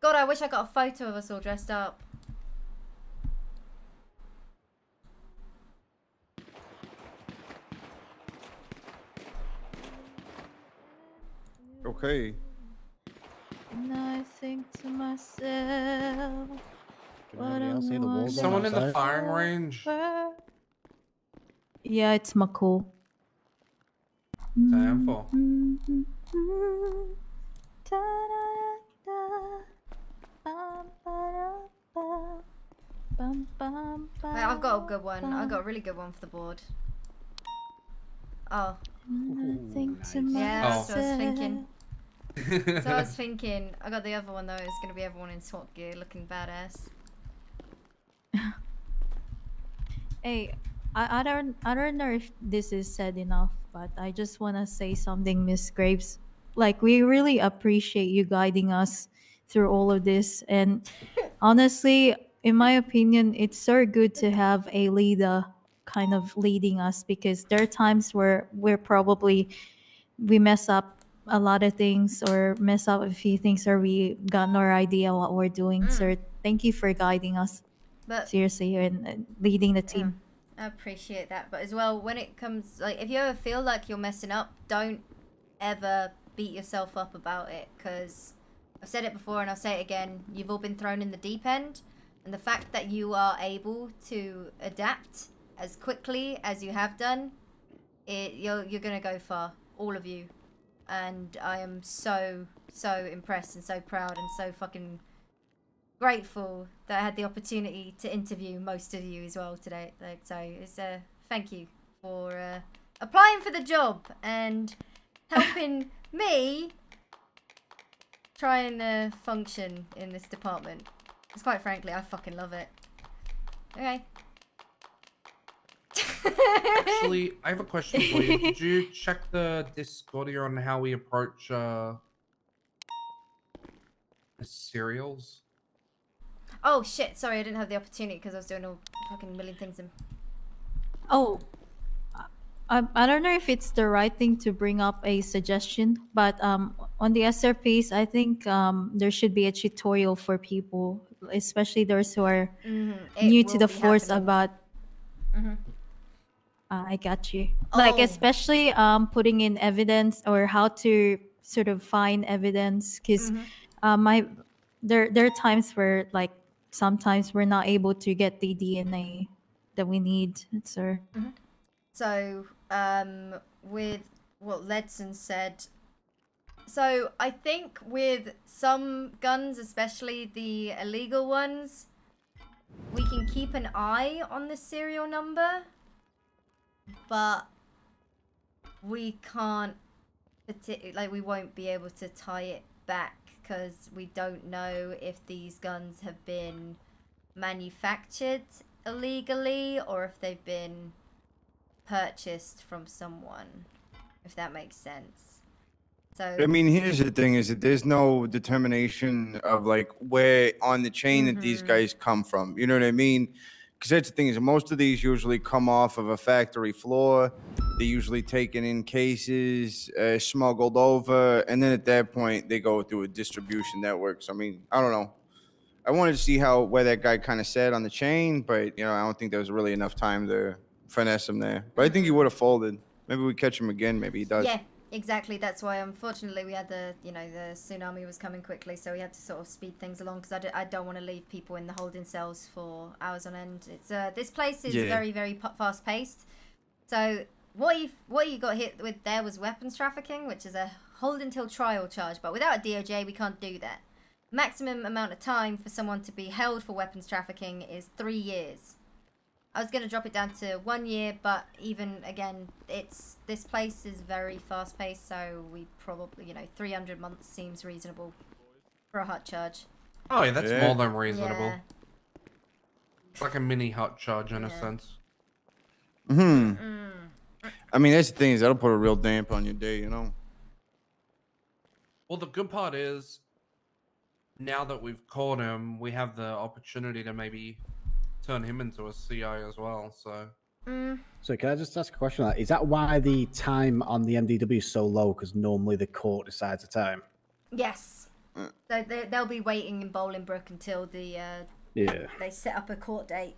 God, I wish I got a photo of us all dressed up. Okay. And I think to myself, what anybody a else hear the walls Someone in the firing range. Yeah, it's Mako. Time for. Wait, I've got a good one. I've got a really good one for the board. Oh. Yeah, that's what I was thinking. so I was thinking, I got the other one though. It's gonna be everyone in SWAT gear looking badass. Hey, I, I don't I don't know if this is said enough, but I just want to say something, Miss Graves. Like we really appreciate you guiding us through all of this, and honestly, in my opinion, it's so good to have a leader kind of leading us because there are times where we're probably we mess up a lot of things or mess up a few things or we got no idea what we're doing. Mm. So thank you for guiding us But seriously and and leading the team. Mm. I appreciate that, but as well, when it comes like if you ever feel like you're messing up, don't ever beat yourself up about it because I've said it before and I'll say it again. You've all been thrown in the deep end, and the fact that you are able to adapt as quickly as you have done, it you're you're gonna go far, all of you, and I am so so impressed and so proud and so fucking grateful that I had the opportunity to interview most of you as well today. Like, so it's a uh, thank you for uh, applying for the job and helping me try and uh, function in this department. Because quite frankly, I fucking love it. Okay. Actually, I have a question for you. Did you check the Discord here on how we approach uh the serials? Oh shit! Sorry, I didn't have the opportunity because I was doing a fucking million things. And Oh, I, I don't know if it's the right thing to bring up a suggestion, but um, on the SRPs, I think um, there should be a tutorial for people, especially those who are Mhm, new to the force happening. about. Mhm. Uh, I got you. Like Oh. especially um, putting in evidence or how to sort of find evidence, because Mhm. uh, my there there are times where like sometimes we're not able to get the DNA that we need. So. So, um, with what Ledson said, so I think with some guns, especially the illegal ones, we can keep an eye on the serial number, but we can't, like, we won't be able to tie it back because we don't know if these guns have been manufactured illegally or if they've been purchased from someone, if that makes sense. So I mean, here's the thing: is that there's no determination of like where on the chain that these Mhm. guys come from. You know what I mean? Because that's the thing is, most of these usually come off of a factory floor. They're usually taken in cases, uh, smuggled over, and then at that point they go through a distribution network. So I mean, I don't know. I wanted to see how where that guy kind of said on the chain, but you know, I don't think there was really enough time to finesse him there. But I think he would have folded. Maybe we catch him again. Maybe he does. yeah, exactly. That's why unfortunately we had the you know the tsunami was coming quickly, so we had to sort of speed things along because I, d- I don't want to leave people in the holding cells for hours on end. It's uh this place is Yeah. very very fast paced. So what you what you got hit with there was weapons trafficking, which is a hold until trial charge. But without a DOJ, we can't do that. Maximum amount of time for someone to be held for weapons trafficking is three years. I was gonna drop it down to one year, but even again, it's this place is very fast paced, so we probably you know 300 months seems reasonable for a hot charge. Oh yeah, that's Yeah. more than reasonable. Yeah. It's like a mini hot charge in a sense. Hmm. Mm. I mean, that's the thing is that'll put a real damp on your day, you know. Well, the good part is, now that we've caught him, we have the opportunity to maybe turn him into a CI as well. So Mm. So can I just ask a question? Like, Is that why the time on the MDW is so low? Because normally the court decides the time. Yes. So they, they'll be waiting in Bolingbroke until the uh, Yeah. they set up a court date.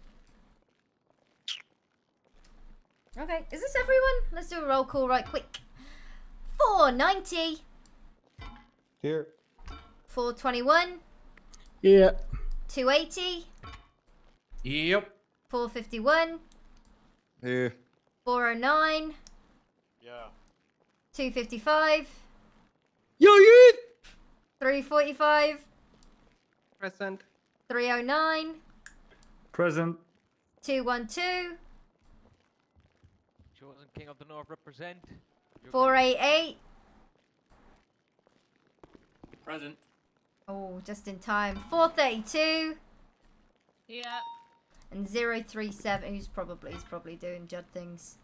Okay, is this everyone? Let's do a roll call right quick. 490, Here. 421, Yeah. 280, Yep. 451, Yeah. 409, Yeah. 255. Yo, you. 345. Present. 309. Present. 212. Chosen King of the North represent. 488. Present. Oh, just in time. 432. Yeah. And 037. Who's probably, he's probably doing Judd things.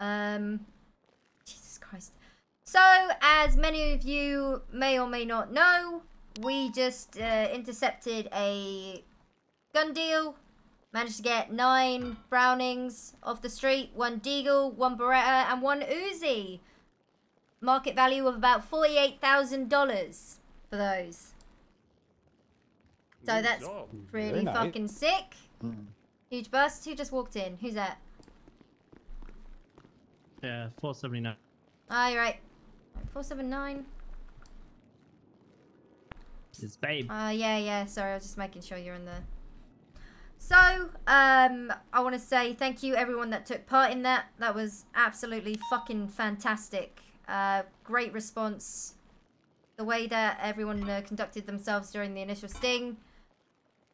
Um, Jesus Christ. So, as many of you may or may not know, we just uh, intercepted a gun deal. Managed to get nine Brownings off the street, one Deagle, one Beretta, and one Uzi. Market value of about $48,000 for those. So Good that's job. pretty nice. fucking sick. Huge bust. Who just walked in? Who's that? Yeah, 479. Ah, you're right. 479. This is babe. Uh, yeah, yeah. Sorry, I was just making sure you're in there. So, um, I want to say thank you everyone that took part in that. That was absolutely fucking fantastic. Uh, great response. The way that everyone uh, conducted themselves during the initial sting.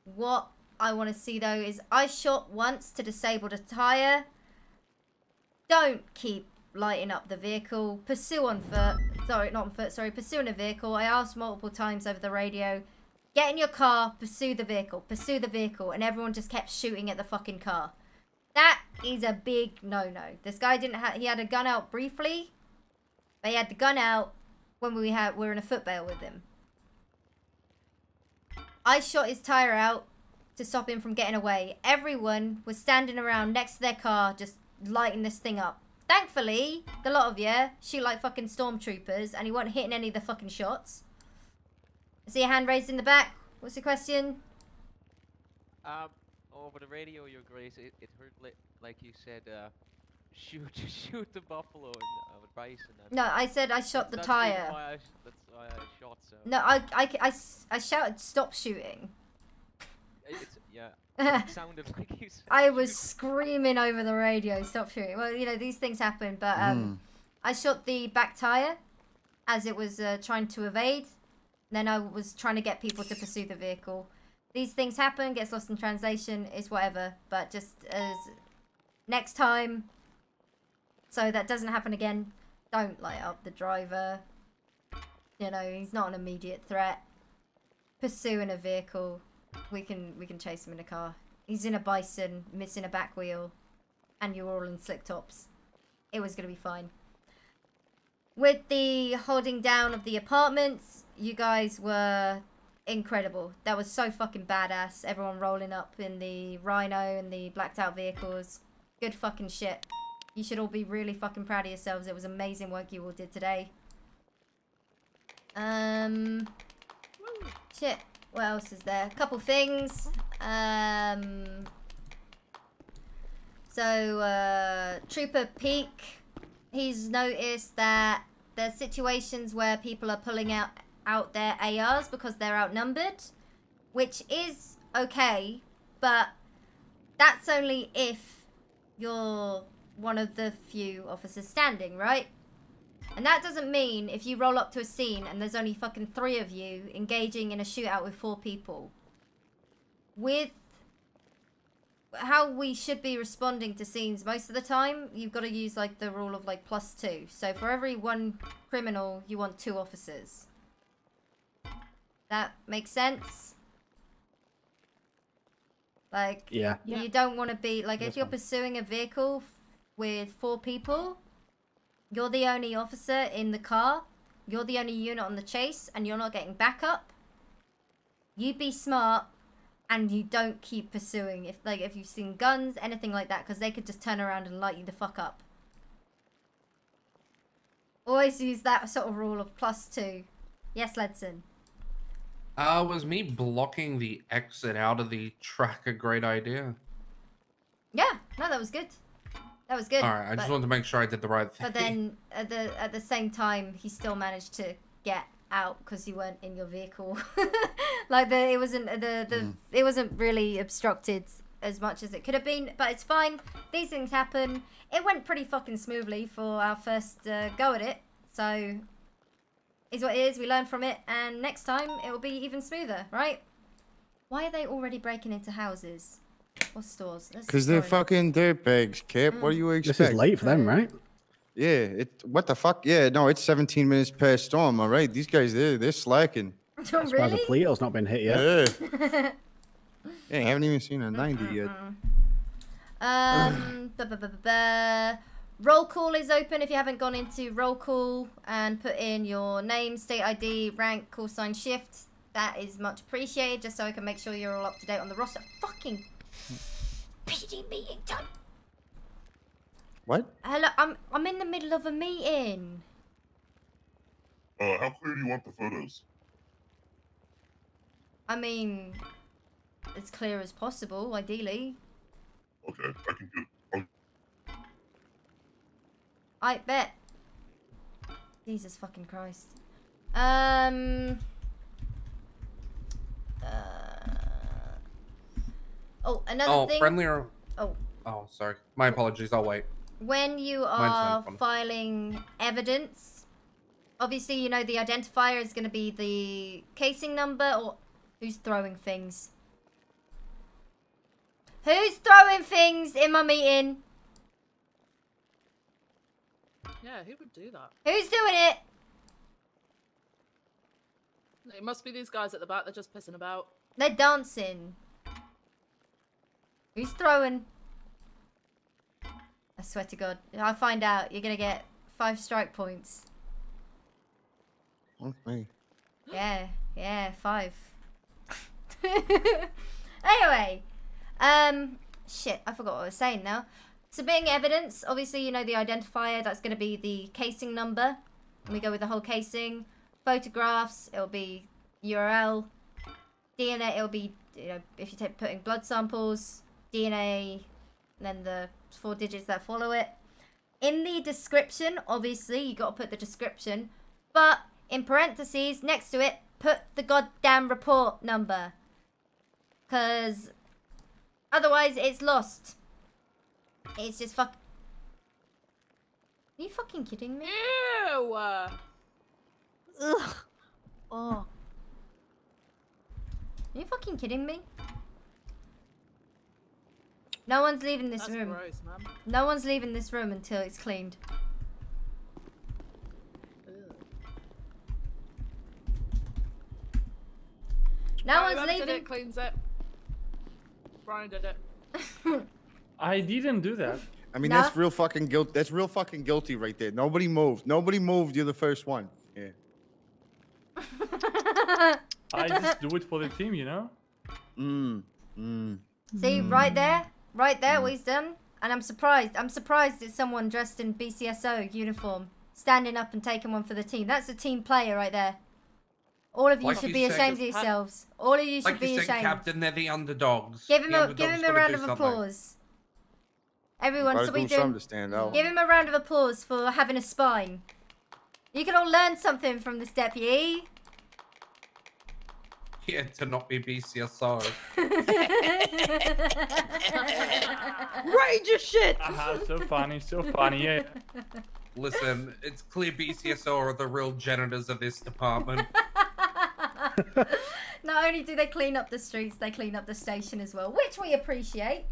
What I want to see though is I shot once to disable the tire. Don't keep lighting up the vehicle. Pursue on foot. Sorry, not on foot. Sorry, pursue in a vehicle. I asked multiple times over the radio. Get in your car, pursue the vehicle, pursue the vehicle, and everyone just kept shooting at the fucking car. That is a big no-no. This guy didn't have, he had a gun out briefly, but he had the gun out when we had, we were in a foot bail with him. I shot his tire out to stop him from getting away. Everyone was standing around next to their car, just lighting this thing up. Thankfully, the lot of you shoot like fucking stormtroopers, and he wasn't hitting any of the fucking shots. I see a hand raised in the back. What's the question? Um, over the radio, Your Grace, it, it heard li like you said, uh, shoot, shoot the buffalo and, uh, bison. And No, I said I shot the that's the reason tire. I, that's why I shot. So No, I, I, I, s- I shouted stop shooting. It's yeah. It sounded like you said. I was screaming over the radio, stop shooting. Well, you know, these things happen, but um, I shot the back tire as it was uh, trying to evade. Then I was trying to get people to pursue the vehicle. These things happen, gets lost in translation, is whatever. But just as next time, so that doesn't happen again, don't light up the driver. You know, he's not an immediate threat. Pursuing a vehicle, we can we can chase him in a car. He's in a bison, missing a back wheel, and you're all in slick tops. It was gonna be fine. With the holding down of the apartments, you guys were incredible. That was so fucking badass. Everyone rolling up in the Rhino and the blacked out vehicles. Good fucking shit. You should all be really fucking proud of yourselves. It was amazing work you all did today. Um, shit. What else is there? A couple things. Um, so uh, Trooper Peak, he's noticed that there's situations where people are pulling out out their ARs because they're outnumbered, which is okay, but that's only if you're one of the few officers standing, right? And that doesn't mean if you roll up to a scene and there's only fucking three of you engaging in a shootout with four people. With how we should be responding to scenes most of the time, you've got to use like the rule of like plus two. So for every one criminal, you want two officers. That makes sense? Like, Yeah. you don't want to be like if you're fine. pursuing a vehicle f- with four people, you're the only officer in the car, you're the only unit on the chase, and you're not getting backup. You be smart, and you don't keep pursuing. If like if you've seen guns, anything like that, because they could just turn around and light you the fuck up. Always use that sort of rule of plus two. Yes, Ledson. Uh, was me blocking the exit out of the track a great idea? Yeah, no, that was good. That was good. All right, I just wanted to make sure I did the right thing. But then at the at the same time, he still managed to get out because you weren't in your vehicle. like the it wasn't the the Hmm. it wasn't really obstructed as much as it could have been, but it's fine. These things happen. It went pretty fucking smoothly for our first uh, go at it, so is what it is. We learn from it, and next time it will be even smoother, right? Why are they already breaking into houses or stores? Because they're story. fucking dirtbags, Kip. What do you expect? This is late for them, right? Yeah, it. What the fuck? Yeah, no, it's 17 minutes past storm. All right, these guys, they're they're slacking. Oh, That's why the really? Pluto's not been hit yet. Yeah, yeah, I haven't even seen a 90 yet. Um, ba -ba -ba -ba -ba. roll call is open if you haven't gone into roll call and put in your name, state ID, rank, call sign, shift. That is much appreciated, just so I can make sure you're all up to date on the roster. Fucking PD meeting time. What? Hello, I'm I'm in the middle of a meeting. Uh, how clear do you want the photos? I mean, as clear as possible, ideally. Okay, I can get. I'll, I bet. Jesus fucking Christ. Um. Uh, oh, another oh, thing. friendlier. Oh, Oh, sorry. My apologies. I'll wait. when you are filing evidence, obviously you know the identifier is going to be the casing number or who's throwing things. Who's throwing things in my meeting? Yeah, who would do that? Who's doing it? It must be these guys at the back. They're just pissing about. They're dancing. Who's throwing? I swear to God, if I find out, you're gonna get five strike points. Okay. Yeah, yeah, five. anyway, um, shit, I forgot what I was saying now. Submitting evidence, obviously, you know the identifier, that's going to be the casing number. And we go with the whole casing. Photographs, it'll be URL. DNA, it'll be, you know, if you take putting blood samples, DNA, and then the four digits that follow it. In the description, obviously, you got to put the description, but in parentheses next to it, put the goddamn report number. Because otherwise, it's lost. It's just fuck. Are you fucking kidding me? Ew! Ugh. Oh. Are you fucking kidding me? No one's leaving this That's room. gross, man. No one's leaving this room until it's cleaned. No Right, one's whoever did leaving. it cleans it. Brian did it. I didn't do that. I mean, Nah. that's real fucking guilt. That's real fucking guilty right there. Nobody moved. Nobody moved. You're the first one. Yeah. I just do it for the team, you know? Mm. Mm. See, right there, right there, mm. what he's done. And I'm surprised. I'm surprised it's someone dressed in BCSO uniform, standing up and taking one for the team. That's a team player right there. All of you Like should you be said- ashamed of yourselves. All of you should Like be you said, ashamed. Captain, they're the underdogs. Give him The a give him a round of applause. Everyone, so we do something do. to stand out. Give him a round of applause for having a spine. You can all learn something from this deputy. Yeah, to not be BCSO. Rage your shit. Haha, so funny, so funny. Yeah. Listen, it's clear BCSO are the real janitors of this department. Not only do they clean up the streets, they clean up the station as well, which we appreciate.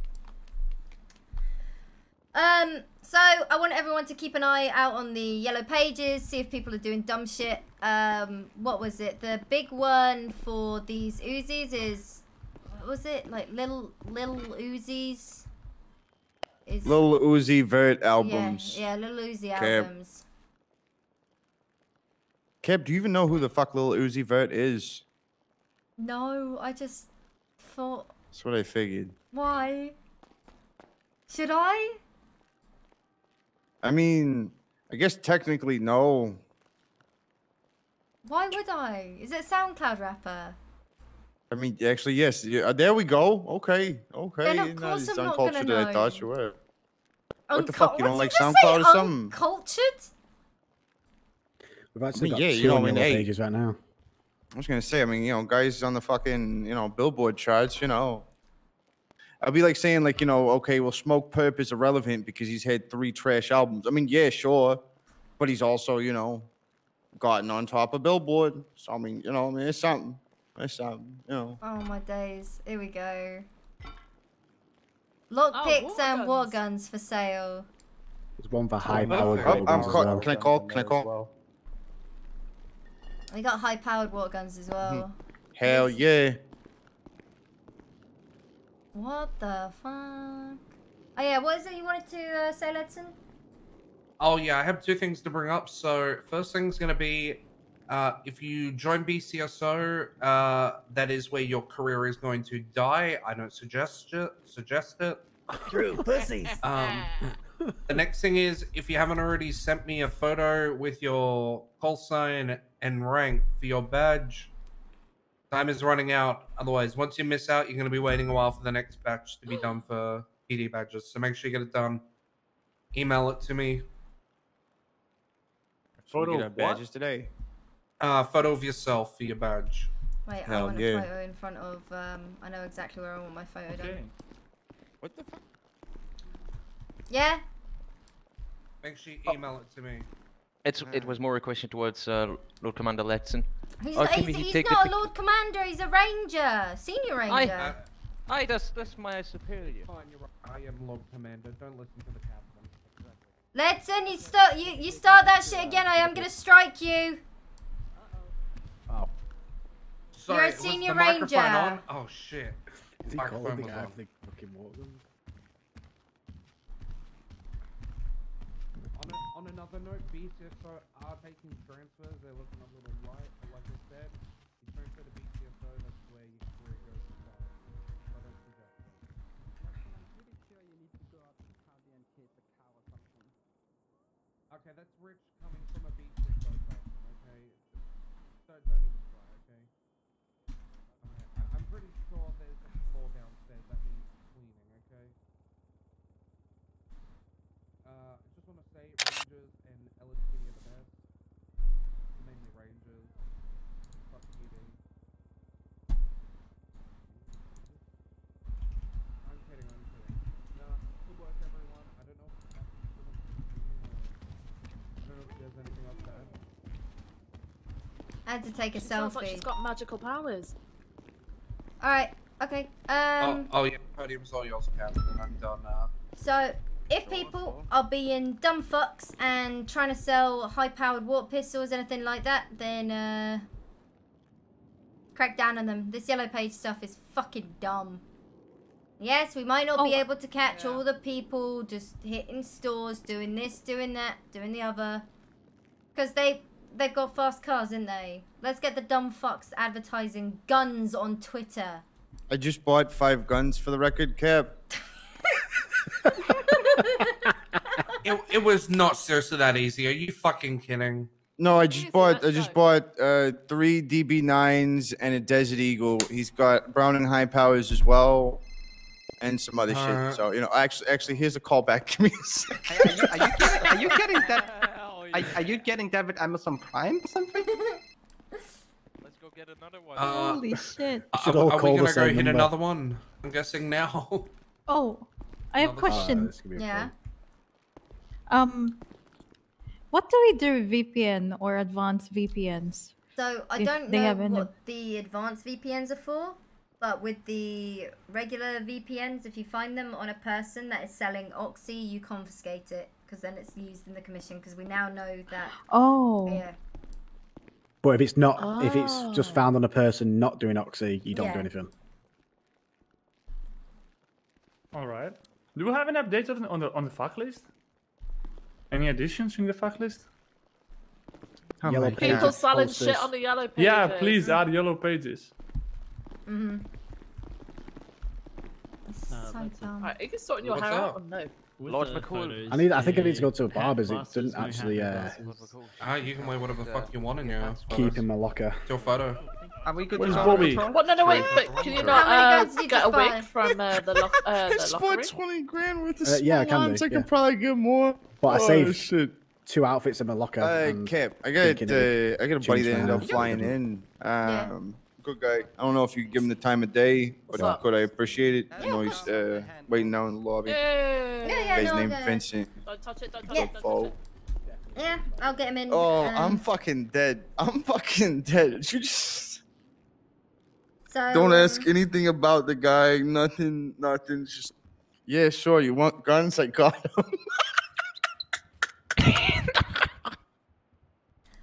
Um, so I want everyone to keep an eye out on the yellow pages, see if people are doing dumb shit. Um, what was it? The big one for these Uzis is, what was it? Like little little Uzis. Is Lil Uzi Vert albums. Yeah, yeah, little Uzi Okay. albums. Kev, do you even know who the fuck Lil Uzi Vert is? No, I just thought, That's what I figured. why? Should I? I mean, I guess technically no. Why would I? Is it SoundCloud rapper? I mean, actually, yes. Yeah, uh, there we go. Okay, okay. Then of You're course as I'm not gonna uncultured as I thought you were. What the fuck? You don't like you? SoundCloud or something? Uncultured? We've actually mean, got yeah, two you know, I mean, yellow hey. pages right now. I was gonna say, I mean, you know, guys on the fucking, you know, Billboard charts, you know. I'd be like saying like you know okay, well, Smokepurpp is irrelevant because he's had three trash albums. I mean, yeah, sure, but he's also you know gotten on top of Billboard. So I mean, you know, I mean, it's something. It's something. You know. Oh my days. Here we go. Lockpicks Oh, water and war guns. guns for sale. There's one for oh, high perfect. powered. Oh, I'm call- can I call- can I call? We got high powered water guns as well. Hell yeah. What the fuck? Oh yeah, what is it you wanted to uh, say, Letson? Oh yeah, I have two things to bring up. So first thing's gonna be, uh, if you join BCSO, uh, that is where your career is going to die. I don't suggest it. Suggest it. True pussies. Um, the next thing is, if you haven't already sent me a photo with your call sign and rank for your badge, time is running out. Otherwise, once you miss out, you're going to be waiting a while for the next batch to be done for PD badges. So make sure you get it done. Email it to me. Photo get our of what? badges today. Uh, photo of yourself for your badge. Wait, I want yeah. a photo in front of. Um, I know exactly where I want my photo done. What the fuck? Yeah. Make sure you email it to me. It's it was more a question towards uh, Lord Commander Letson. He's, Oh, not, can he's, we he's take not a Lord Commander. He's a Ranger, Senior Ranger. Aye, that's that's my superior. Fine, you're right. I am Lord Commander. Don't listen to the captain. Letson, you start. You you start that shit again. I am gonna strike you. Oh. Sorry. a was senior the microphone ranger. on? Oh shit. Is he Microphone calling the was guy on. the fucking water guns? On, another note, BCSO uh, are taking transfers. They're looking a little light, but like I said, you transfer to BCSO, that's where your career goes to start. So I don't suggest it. Okay, that's Rich coming from a BCSO person, okay? Don't, don't even try, okay? Alright, I, I'm pretty sure there's a floor downstairs that needs cleaning, okay? Uh, I just want to say Rangers and LSP are the best. Mainly Rangers. Fuck PD. I'm kidding, I'm kidding. No, good work everyone. I don't know if that's still on I don't know if there's anything else to add. I had to take a She sounds like selfie. she's got magical powers. All right. Okay. Um. oh, oh yeah, podium's all yours, Captain. I'm done now. So, if people are being dumb fucks and trying to sell high-powered water pistols, anything like that, then uh, crack down on them. This yellow page stuff is fucking dumb. Yes, we might not be able to catch all the people just hitting stores, doing this, doing that, doing the other, because they they've got fast cars, didn't they? Let's get the dumb fucks advertising guns on Twitter. I just bought five guns for the record, Cap. It, it was not seriously that easy. Are you fucking kidding? No, I just bought. I just bought uh, three DB9s and a Desert Eagle. He's got Browning high powers as well, and some other Alright. shit. So you know, actually, actually, here's a call back. Give me a second. Are you, are you getting, are you getting that? Are, are you getting that with Amazon Prime or something? Let's go get another one. Uh, Holy shit. Are, Should all are we call the gonna go hit number. another one? I'm guessing now. Oh, I have a Another- question. Yeah. Um, what do we do with VPN or advanced VPNs? So I don't know have any- what the advanced VPNs are for, but with the regular VPNs, if you find them on a person that is selling Oxy, you confiscate it because then it's used in the commission. Because we now know that. Oh. Yeah. But if it's not, if it's Oh. just found on a person not doing Oxy, you don't Yeah. do anything. All right. Do we have an update on on the on the fuck list? Any additions in the fuck list? How Yellow pages People of selling posters. shit on the yellow pages. Yeah, please add yellow pages. Mm-hmm. Uh, so dumb. Right, are you sorting your What's hair out up? or no? Lord McCool. I need. I think I need to go to a barber's. It didn't actually uh, Ah, you can wear whatever the fuck you want in your keep in my locker. Your photo. Are we good Where's to? Bobby? What? No, no, wait. But can you not How many uh, guns did you get a just wig buy? from uh, the lock? Uh, I the just locker bought room? twenty grand with the Uh, small yeah, I can arms. do, I yeah. could probably get more. But I oh, saved shit. two outfits in my locker. Uh, and Cap, I got thinking of uh, I got a buddy changed that my ended up mind. flying in. Um, Good guy. I don't know if you give him the time of day, but What's if you could, I appreciate it. You know he's uh, waiting down in the lobby. Yeah, yeah, Guy's no, named okay. Vincent. Don't touch it, don't touch Yeah. it, don't touch it. Yeah, I'll get him in. Oh, um, I'm fucking dead. I'm fucking dead. You just so, don't ask anything about the guy. Nothing. Nothing. Just yeah, sure. You want guns? I got them.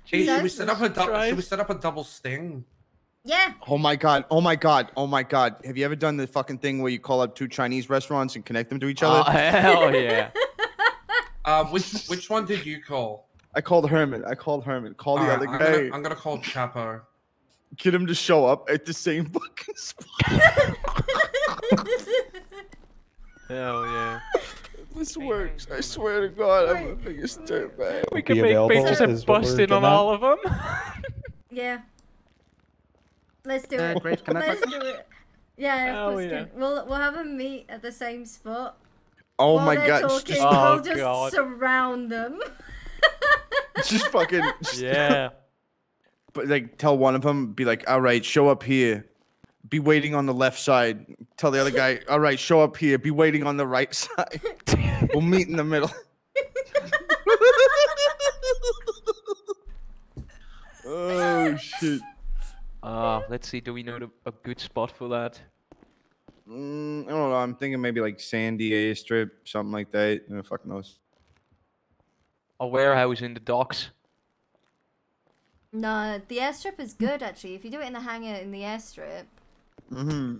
Hey, should we set up a double? Should we set up a double sting? Yeah. Oh my god. Oh my god. Oh my god. Have you ever done the fucking thing where you call up two Chinese restaurants and connect them to each other? Oh, hell yeah. Uh, which which one did you call? I called Herman. I called Herman. Call the Alright, other I'm guy. Gonna, I'm gonna call Chapo. Get him to show up at the same fucking spot. Hell yeah. this works. I swear to God, I'm the biggest dirtbag. We Be can make available pictures of is what on all of them. Yeah. Let's do it. Grace, can I Let's do it. Yeah, Hell of course yeah. can. We'll we'll have a meet at the same spot. Oh While my God. Talking, Just, Oh, we'll just God. surround them. just fucking. just- Yeah. But like, tell one of them, be like, all right, show up here. Be waiting on the left side. Tell the other guy, all right, show up here. Be waiting on the right side. we'll meet in the middle. oh shit. Ah, let's see. Do we know a good spot for that? Mm, I don't know. I'm thinking maybe like Sandy Airstrip, something like that. Who fuck knows? A warehouse in the docks. no, the airstrip is good actually. If you do it in the hangar in the airstrip, Mm-hmm.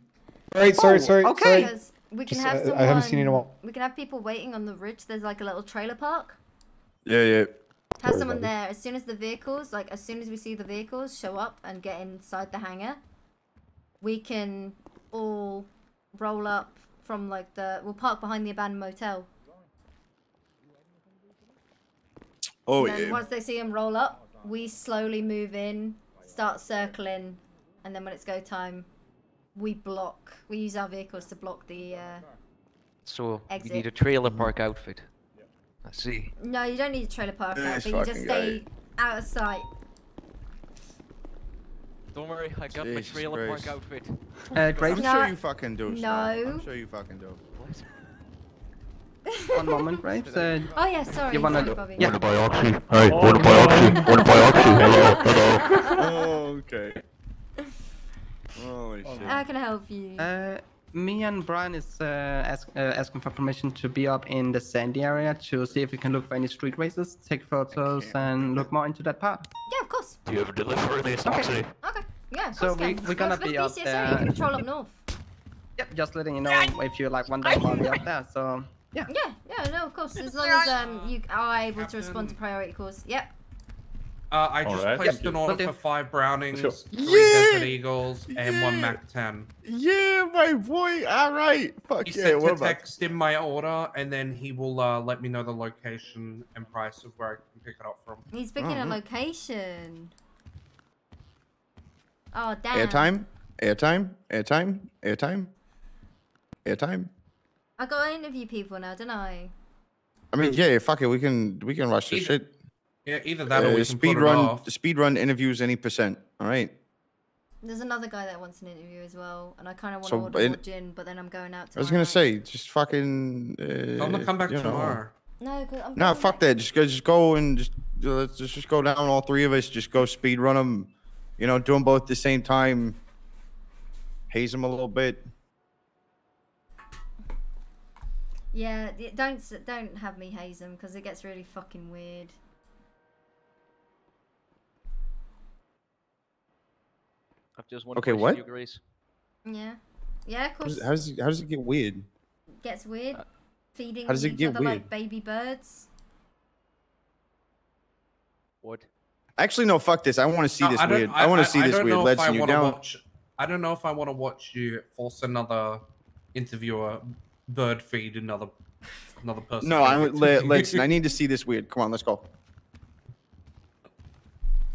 Right, sorry, Oh, sorry, okay. sorry. we can Just, have uh, someone. I haven't seen anyone. We can have people waiting on the ridge. There's like a little trailer park. Yeah, yeah. Have Sorry, someone buddy. there as soon as the vehicles, like as soon as we see the vehicles show up and get inside the hangar, we can all roll up from like the. We'll park behind the abandoned motel. Oh and then yeah. once they see them roll up, we slowly move in, start circling, and then when it's go time, we block. We use our vehicles to block the. Uh... So Exit. we need a trailer park outfit. I see. No, you don't need a trailer park This outfit. You just fucking stay out of sight. Don't worry, I got my trailer Christ. park outfit. Uh, Grace, I'm No. sure you fucking do. Snow. No. I'm sure you fucking do. one moment, Grace. Uh, Oh yeah, sorry. You wanna sorry, do- Bobby. yeah. Wanna buy oxy? Hey, wanna buy oxy? Wanna buy oxy? Hello, hello. oh, okay. Holy shit. How can I help you? uh, me and Brian is uh, ask, uh, asking for permission to be up in the Sandy area to see if we can look for any street races, take photos, and look more into that part. Yeah, of course. Do you ever deliver this oxy? Okay. Yeah, of So we, we're gonna Look, look, be up BCSA, there. You can patrol up north. Yep, just letting you know if you like one day while we're up there. So yeah. Yeah, yeah, no, of course. As long as um you are able to respond to priority calls. Yep. Uh, I just Alright. placed Yep, an order will do. for five Brownings, Sure. three Yeah! Desert Eagles, and one Mac 10. Yeah, my boy. All right. Fuck He yeah. said What to about? text him my order, and then he will uh, let me know the location and price of where I can pick it up from. He's picking Mhm. a location. Oh damn. Airtime. Airtime. Airtime. Airtime. Airtime. I gotta interview people now, don't I? I mean, yeah. Fuck it. We can. We can rush this Either- shit. Yeah, either that or Uh, we can speed put it run. off. Speed run interviews any percent. All right. There's another guy that wants an interview as well, and I kind of want to order it- more gin, but then I'm going out. I was gonna say, just fucking. Uh, I'm gonna come back you know. tomorrow. No, cause I'm Nah, fuck back- that. Just go. Just go and just let's just, just go down. All three of us. Just go speed run them. You know, do them both at the same time. Haze them a little bit. Yeah, don't don't have me haze them because it gets really fucking weird. I've just one Okay, question, what? you Grace. Yeah, yeah, of How course. does, how does it, how does it get weird? gets weird. Uh, Feeding how does it each get other weird? like baby birds. What? Actually, no. Fuck this. I want to see No, this don't- weird. I, want to see this don't weird. know Let's I you wanna down. Watch, I don't know if I want to watch you force another interviewer bird feed another another person. No, I'm. Let, let's. I need to see this weird. Come on, let's go.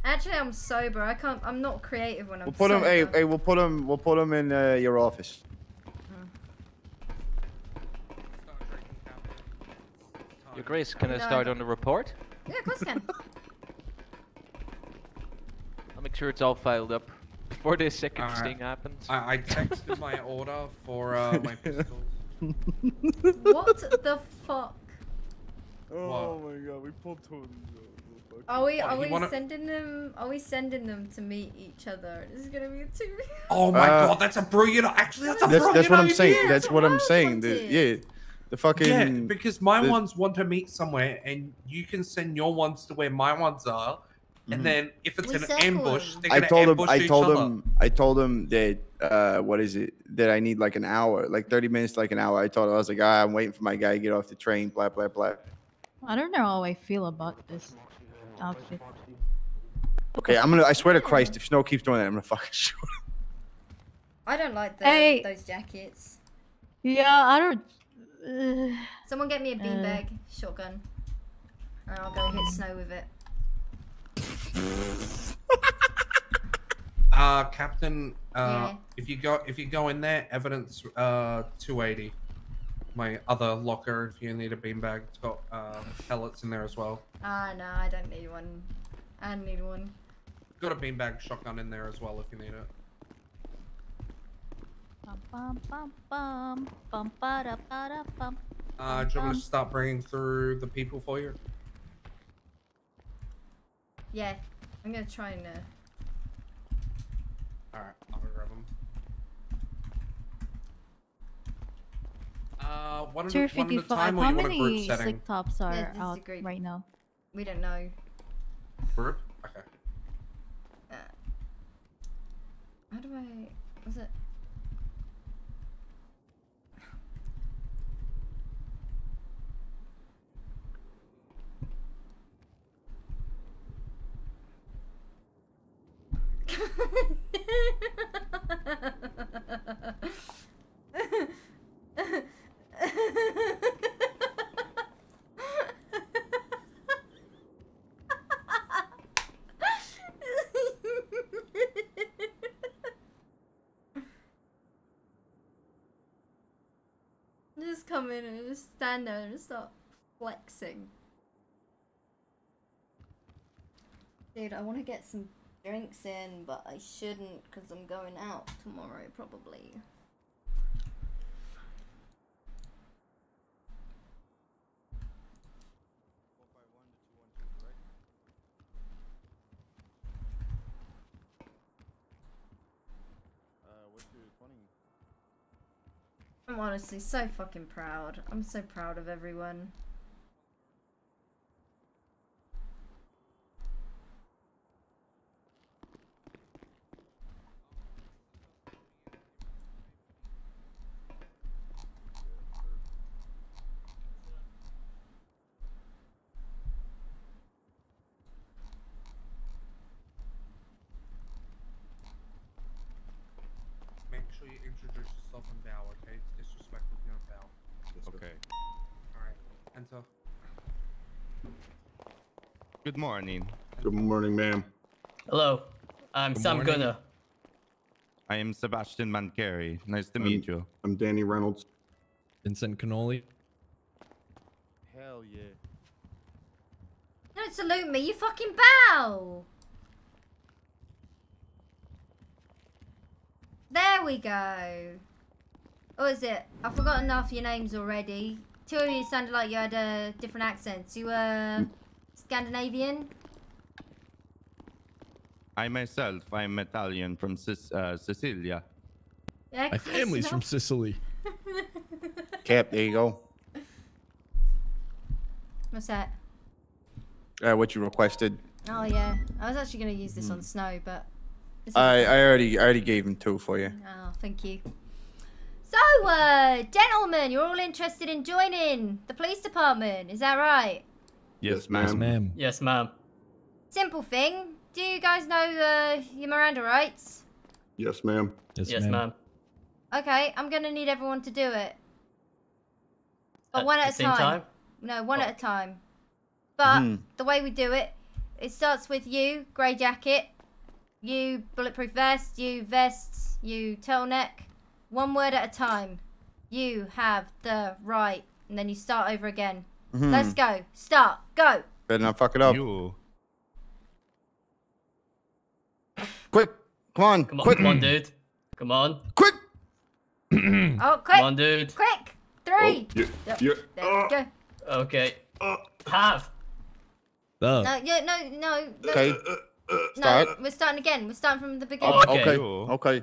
Actually, I'm sober. I can't. I'm not creative when I'm We'll put him. Hey, hey, we'll put him. We'll put him in uh, your office. Your Grace, can I No, I start don't- on the report? Yeah, of course you can. I'll make sure it's all filed up. before the second Alright. thing happens. I, I texted my order for uh, my pistols. What the fuck? Oh my god, we pulled two. Are we What, are we wanna- sending them are we sending them to meet each other? This is gonna be a two Oh my Uh, god, that's a brilliant. Actually, that's a That's brilliant that's what I'm idea. saying. That's what I'm saying. The, yeah, the fucking Yeah, because my the- ones want to meet somewhere, and you can send your ones to where my ones are, and then if it's We an ambush, them. they're I gonna told him. I each told other. him. I told him that. Uh, what is it? That I need like an hour, like 30 minutes, like an hour. I told him I was like, ah, I'm waiting for my guy to get off the train. Blah blah blah. I don't know how I feel about this outfit. Okay, I'm gonna. I swear to Christ, if Snow keeps doing that, I'm gonna fucking shoot. him. I don't like the, Hey. those jackets. Yeah, I don't. Uh, Someone get me a Uh. beanbag shotgun. And I'll go hit snow with it. Uh, Captain, uh, Yeah. if you go if you go in there, evidence uh 280. My other locker, if you need a beanbag, it's got um, pellets in there as well. Ah no, I don't need one. I don't need one. Got a beanbag shotgun in there as well if you need it. bum, bum, bum, bum, bum, ba-da, ba-da, bum. Uh, do you want me to start bringing through the people for you? Yeah, I'm gonna try and. Uh... Alright, I'll go grab them. Uh, one at, a, one at a 255. time, How you want a group many setting? slick tops are this is a out group. right now? We don't know. Group? Okay. How do I? Was it? just come in and just flexing. Dude, I want to get some drinks in, but I shouldn't because I'm going out tomorrow probably. I'm honestly so fucking proud. I'm so proud of everyone. Make sure you introduce yourself and bow, okay? It's disrespectful if you don't bow. Okay. Alright, enter. Good morning. Good morning, ma'am. Hello, I'm Good Sam morning. Gunner. I am Sebastian Mancari. Nice to meet you. I'm Danny Reynolds. Vincent Cannoli. Hell yeah. Don't salute me, you fucking bow! There we go. What is it? I've forgotten half your names already. Two of you sounded like you had uh, different accents. You were Scandinavian? I myself, I'm Italian from Sis- uh, Sicilia. Yeah, My family's from. Sicily. Cap, there you go. What's that? Uh, what you requested. Oh yeah, I was actually gonna use this on snow, but. I. I already I already gave him two for you. Oh, thank you. So, uh, gentlemen, you're all interested in joining the police department, is that right? Yes, ma'am. Yes, ma'am. Yes, ma'am. Simple thing. Do you guys know uh, your Miranda rights? Yes, ma'am. Yes, ma'am. Okay, I'm gonna need everyone to do it. But At one the at a same time. time? No, one at a time. But Mhm. the way we do it, it starts with you, grey jacket, you bulletproof vest, you vest, you turtleneck. One word at a time. You have the right, and then you start over again. Mhm. Let's go. Start. Go. Better not fuck it up. You. Quick. Come on, Come on, quick. come on, dude. Come on. Quick. Oh, quick! Come on, dude. Quick! Three! you- Yep, you- there we go. Okay. Have. Oh. No, yeah, no, no. the- Okay. No, Start. we're starting again. We're starting from the beginning. Okay. Okay.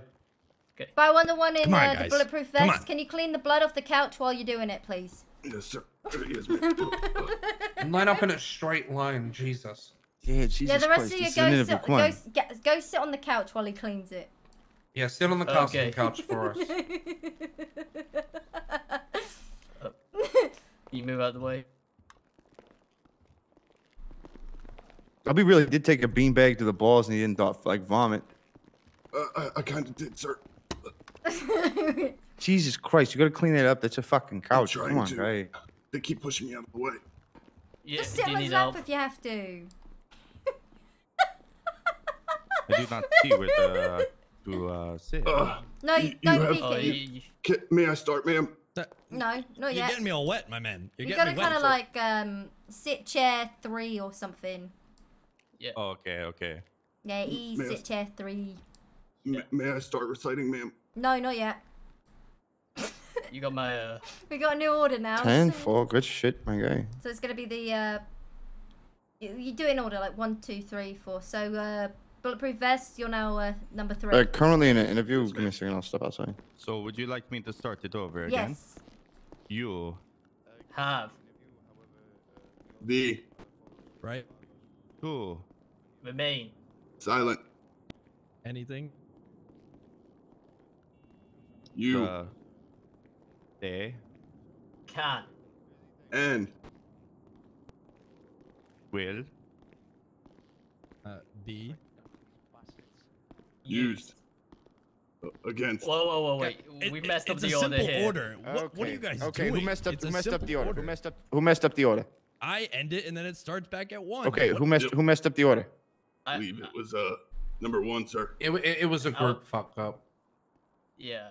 But I want the one in on, uh, the bulletproof vest. Can you clean the blood off the couch while you're doing it, please? Yes, sir. Yes, And line up in a straight line, Jesus. Yeah, Jesus yeah, the rest Christ, of you go sit, interview. Go, on. get, go sit on the couch while he cleans it. Yeah, sit on the couch, Okay. couch for us. You move out of the way. I'll be really did take a beanbag to the balls and he didn't thought, like vomit. Uh, I, I kind of did, sir. Jesus Christ, you gotta clean that up. That's a fucking couch. Come on, to. guy. They keep pushing me out of the way. Yeah, Just sit do on his lap help? if you have to. I do not see where the to uh, sit. Uh, No, you, you don't have- peek at you, you. you, Ca- may I start, ma'am? No, not yet. You're getting me all wet, my man. You're You getting gotta me wet. kind of like um sit chair three or something. yeah. Oh, okay, okay. Yeah, E May I- sit chair three. M- may I start reciting, ma'am? No, not yet. You got my uh. We got a new order now. Ten, so- four, good shit, my guy. So it's gonna be the uh, you, you do it in order like one, two, three, four. So uh, bulletproof vest, you're now uh, number three. Uh, currently in an interview. Give me a second. I'll step outside. So would you like me to start it over again? yes. You. Have. The Right? Who? Remain. silent. Anything? You The. They. Can. and Will. Uh, B. used uh, against. Whoa, whoa, whoa, wait. It- we it- messed up it's the a order simple here. order. What, what are you guys okay, doing? who messed up? It's Who messed up the order? order. Who messed up? Who messed up the order? I end it and then it starts back at one. Okay, What- who messed? Who messed up the order? I believe it was uh number one, sir. It, it, it was a group fuck up. Yeah.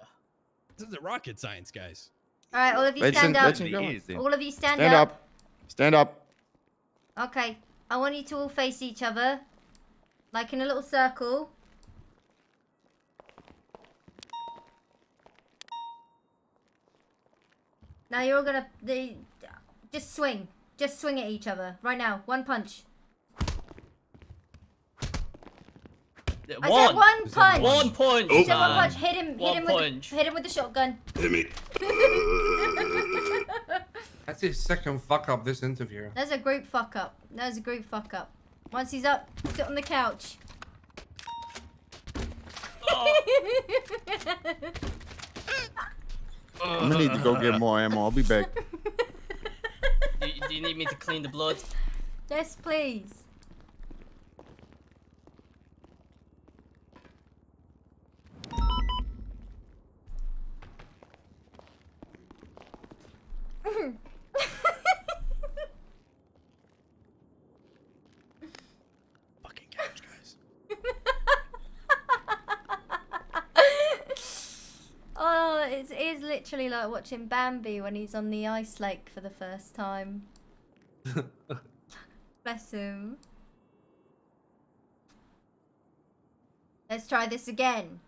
This isn't rocket science, guys. All right, all of you Let's stand in- up. let's in go. Easy. All of you stand, Stand up. Stand up. Okay. I want you to all face each other, like in a little circle. Now you're all gonna the just swing, just swing at each other right now. One punch. I One. said one punch. One punch. I said one oh. punch. Hit him. Hit One him punch. with. Hit him with the shotgun. Hit me. That's his second fuck up this interview. There's a group fuck up. There's a group fuck up. Once he's up, sit on the couch. Oh. I'm gonna need to go get more ammo. I'll be back. Do, do you need me to clean the blood? yes, please. Fucking couch, guys. Oh, it's, it is literally like watching Bambi when he's on the ice lake for the first time. Bless him. Let's try this again.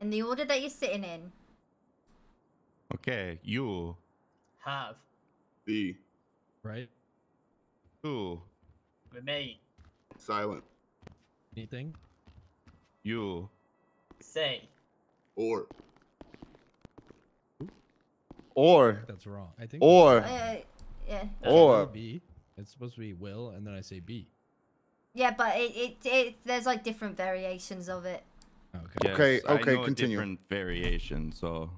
In the order that you're sitting in. Okay, you. Have. The Right? Who? Remain. silent Anything? You. Say. or Or That's wrong. I think. or Uh, yeah. or B. It's supposed to be will, and then I say B. Yeah, but it, it, it there's like different variations of it. Okay. Yes, Okay, I okay, know a continue. Different variation. So,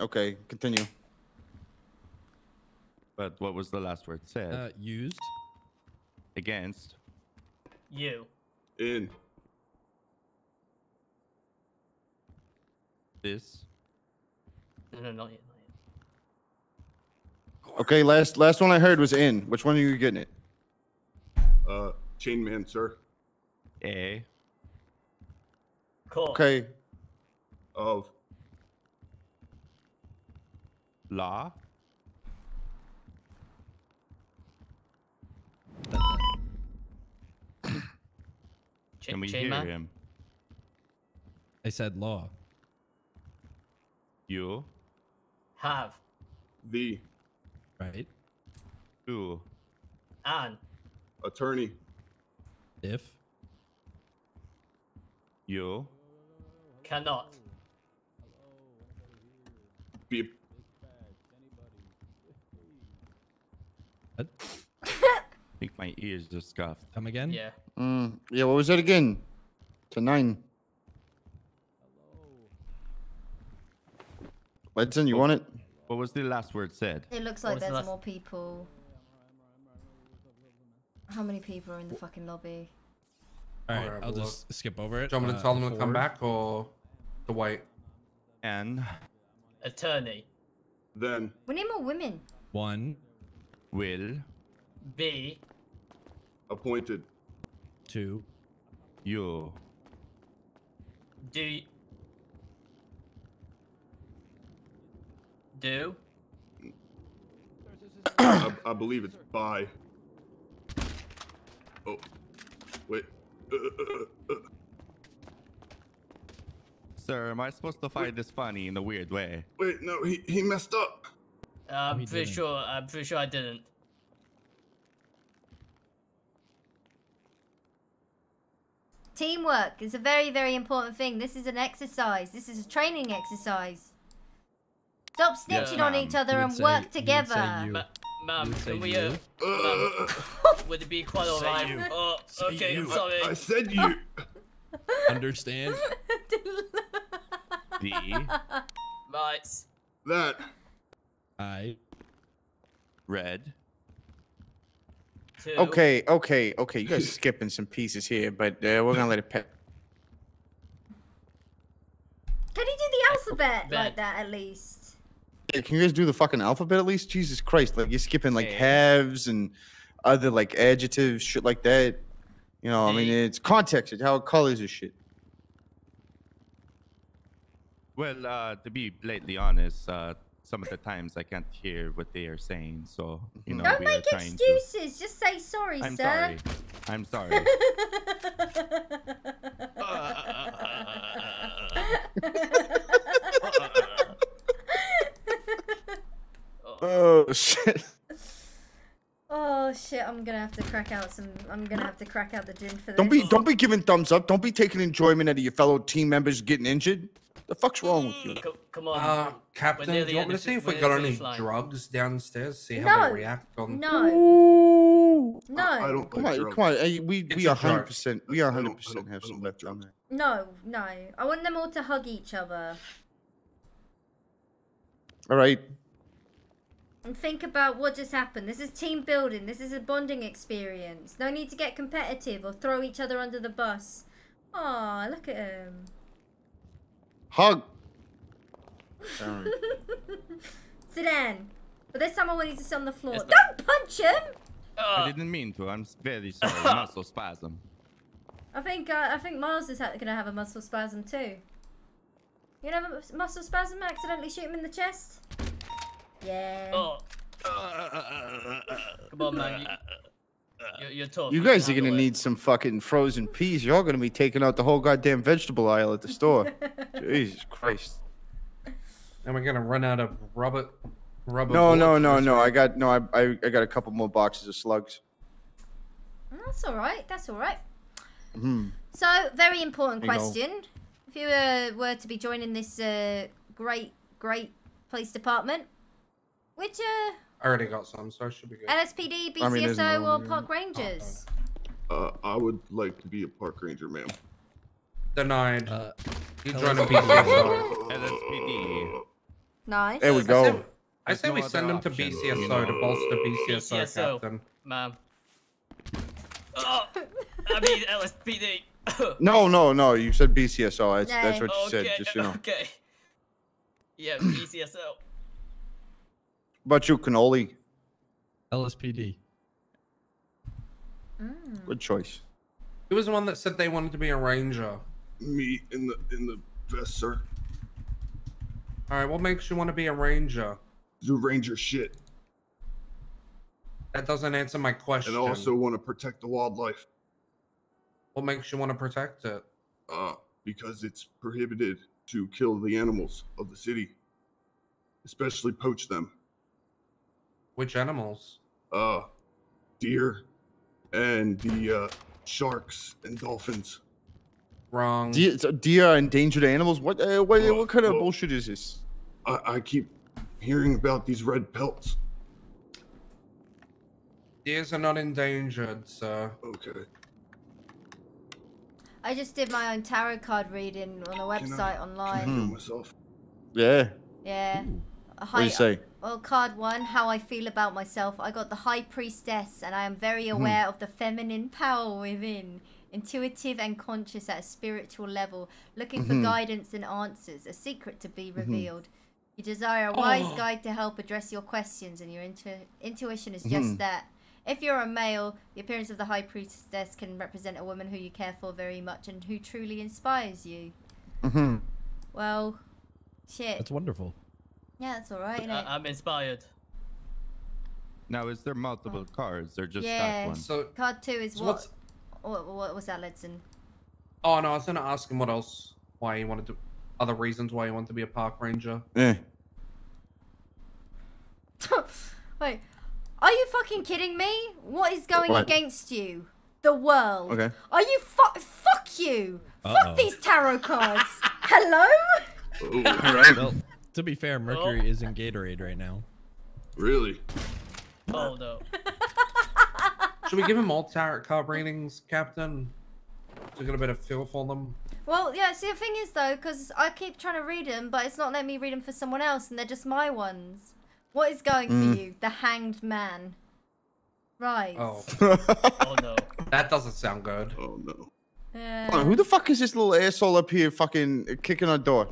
okay, continue. but what was the last word said? Uh, used. Against. You. in This. No, no, not yet. Not yet. Okay, last last one I heard was in. Which one are you getting it? uh chain man, sir. A. Cool. Okay, Of La. Can we chain hear man? him? I said law. You. Have. The Right. Who. An. attorney. If. You. Cannot. Be I think my ears just scuffed. Come again? Yeah. Mm, yeah, what was that again? To nine. Edson, you want it? What was the last word said? It looks like was the there's more people. How many people are in the fucking lobby? All Alright, right, I'll well, just skip over it. Do you want me to Uh, tell them to come back or the wait? And Attorney. then We need more women. One, will be appointed. two, you Do. Do. I, I believe it's by. Oh, wait. Uh, uh, uh. Sir, am I supposed to find this funny in a weird way? Wait, no, he he messed up. I'm he pretty didn't. sure. I'm pretty sure I didn't. Teamwork is a very, very important thing. This is an exercise. This is a training exercise. Stop Yes, snitching on each other and say- work say together. you. Ma- ma'am, would can we? you. Uh, ma'am, would it be quite alright? Oh, okay. you. Sorry. I said you. Understand? The Right. that. I. red. Two. Okay, okay, okay. You guys are skipping some pieces here, but uh, we're gonna let it pass. Can you do the alphabet Bet. like that at least? Hey, can you guys do the fucking alphabet at least? Jesus Christ! Like you're skipping like Hey. halves and other like adjectives, shit like that. You know, I mean, it's context. It's how it colors this shit. Well, uh, to be blatantly honest, uh, some of the times I can't hear what they are saying, so you know Don't we make are trying excuses. Just say sorry, to. I'm sir. sorry. I'm sorry. Oh shit! oh shit! I'm gonna have to crack out some. I'm gonna have to crack out the gin for this. Don't be, don't be giving thumbs up. Don't be taking enjoyment out of your fellow team members getting injured. The fuck's wrong with you? Co- come on. Uh, Captain, do you want me to see if we got any line. drugs downstairs? See how No. they react on. No, Ooh. no, I don't Come on, drugs. come on. Hey, we It's we are hundred percent. We are hundred percent have some left on there. no, no. I want them all to hug each other All right. And think about what just happened. This is team building. This is a bonding experience. No need to get competitive or throw each other under the bus. Aw, look at him. Hug. All right. Sit down. But this time I want you to sit on the floor. Yes, Don't punch him. I didn't mean to. I'm very sorry. Muscle spasm. I think uh, I think Miles is ha- gonna have a muscle spasm too. You know, have a muscle spasm. Accidentally shoot him in the chest. Yeah. oh. Come on, man. You, you're, you're tough. You can guys are gonna need some fucking frozen peas. You're all gonna be taking out the whole goddamn vegetable aisle at the store. Jesus Christ. And we're gonna run out of rubber. Rubber. No, no, no, no. round. I got no. I, I I got a couple more boxes of slugs. That's all right. That's all right. Hmm. So, very important There you go. question. If you uh, were to be joining this uh, great, great police department, which uh, I already got some, so I should be good. LSPD, BCSO, I mean, no or one here. Park Rangers? Uh, I would like to be a park ranger, ma'am. Denied. Uh, you LSPD. join a BCSO. LSPD. Nice. There we I go. say, I say no we send them to BCSO you know. to bolster BCSO, BCSO. Captain. Ma'am. Oh, I mean LSPD. No, no, no. You said BCSO. That's that's what you said. Just you know. okay. Yeah, BCSO. About you, cannoli. LSPD. Mm. Good choice. Who was the one that said they wanted to be a ranger? Me in the in the vest, sir. All right, what makes you want to be a ranger? Do ranger shit, That doesn't answer my question. and also want to protect the wildlife. what makes you want to protect it? Uh, because it's prohibited to kill the animals of the city, especially poach them. Which animals? Uh, deer and the uh, sharks and dolphins. Wrong. Deer, so deer are endangered animals. What? Uh, what, what kind of bullshit is this? I, I keep hearing about these red pelts. Deers are not endangered, sir. Okay. I just did my own tarot card reading on a website online. Mhm. myself. Yeah. Yeah. What do you say? Well, card one, how I feel about myself. I got the High Priestess, and I am very Mhm. aware of the feminine power within. Intuitive and conscious at a spiritual level, looking for Mhm. guidance and answers, a secret to be Mhm. revealed. You desire a wise Oh. guide to help address your questions, and your intu- intuition is just Mhm. that. If you're a male, the appearance of the High Priestess can represent a woman who you care for very much and who truly inspires you. Mm-hmm. Well, shit. That's wonderful. Yeah, that's alright, innit? I- I'm inspired. Now, is there multiple oh. cards or just Oh. yeah. that one? So- card two is so what? what's- What, what was that, Ledson? Oh no, I was gonna ask him what else, why he wanted to, other reasons why he wanted to be a park ranger. Yeah. Wait, are you fucking kidding me? What is going What? against you? The world. Okay. Are you fu- fuck you? Uh-oh. Fuck these tarot cards. Hello? Well, to be fair, Mercury is in Gatorade right now. Really? Oh no. Should we give him all tarot cup readings, Captain? To get a bit of feel for them. Well, yeah, see, the thing is, though, because I keep trying to read them, but it's not letting me read them for someone else, and they're just my ones. What is going Mm. for you? The Hanged Man. Right. Oh. oh no. That doesn't sound good. Oh no. Uh, Hold on, who the fuck is this little asshole up here fucking kicking our door?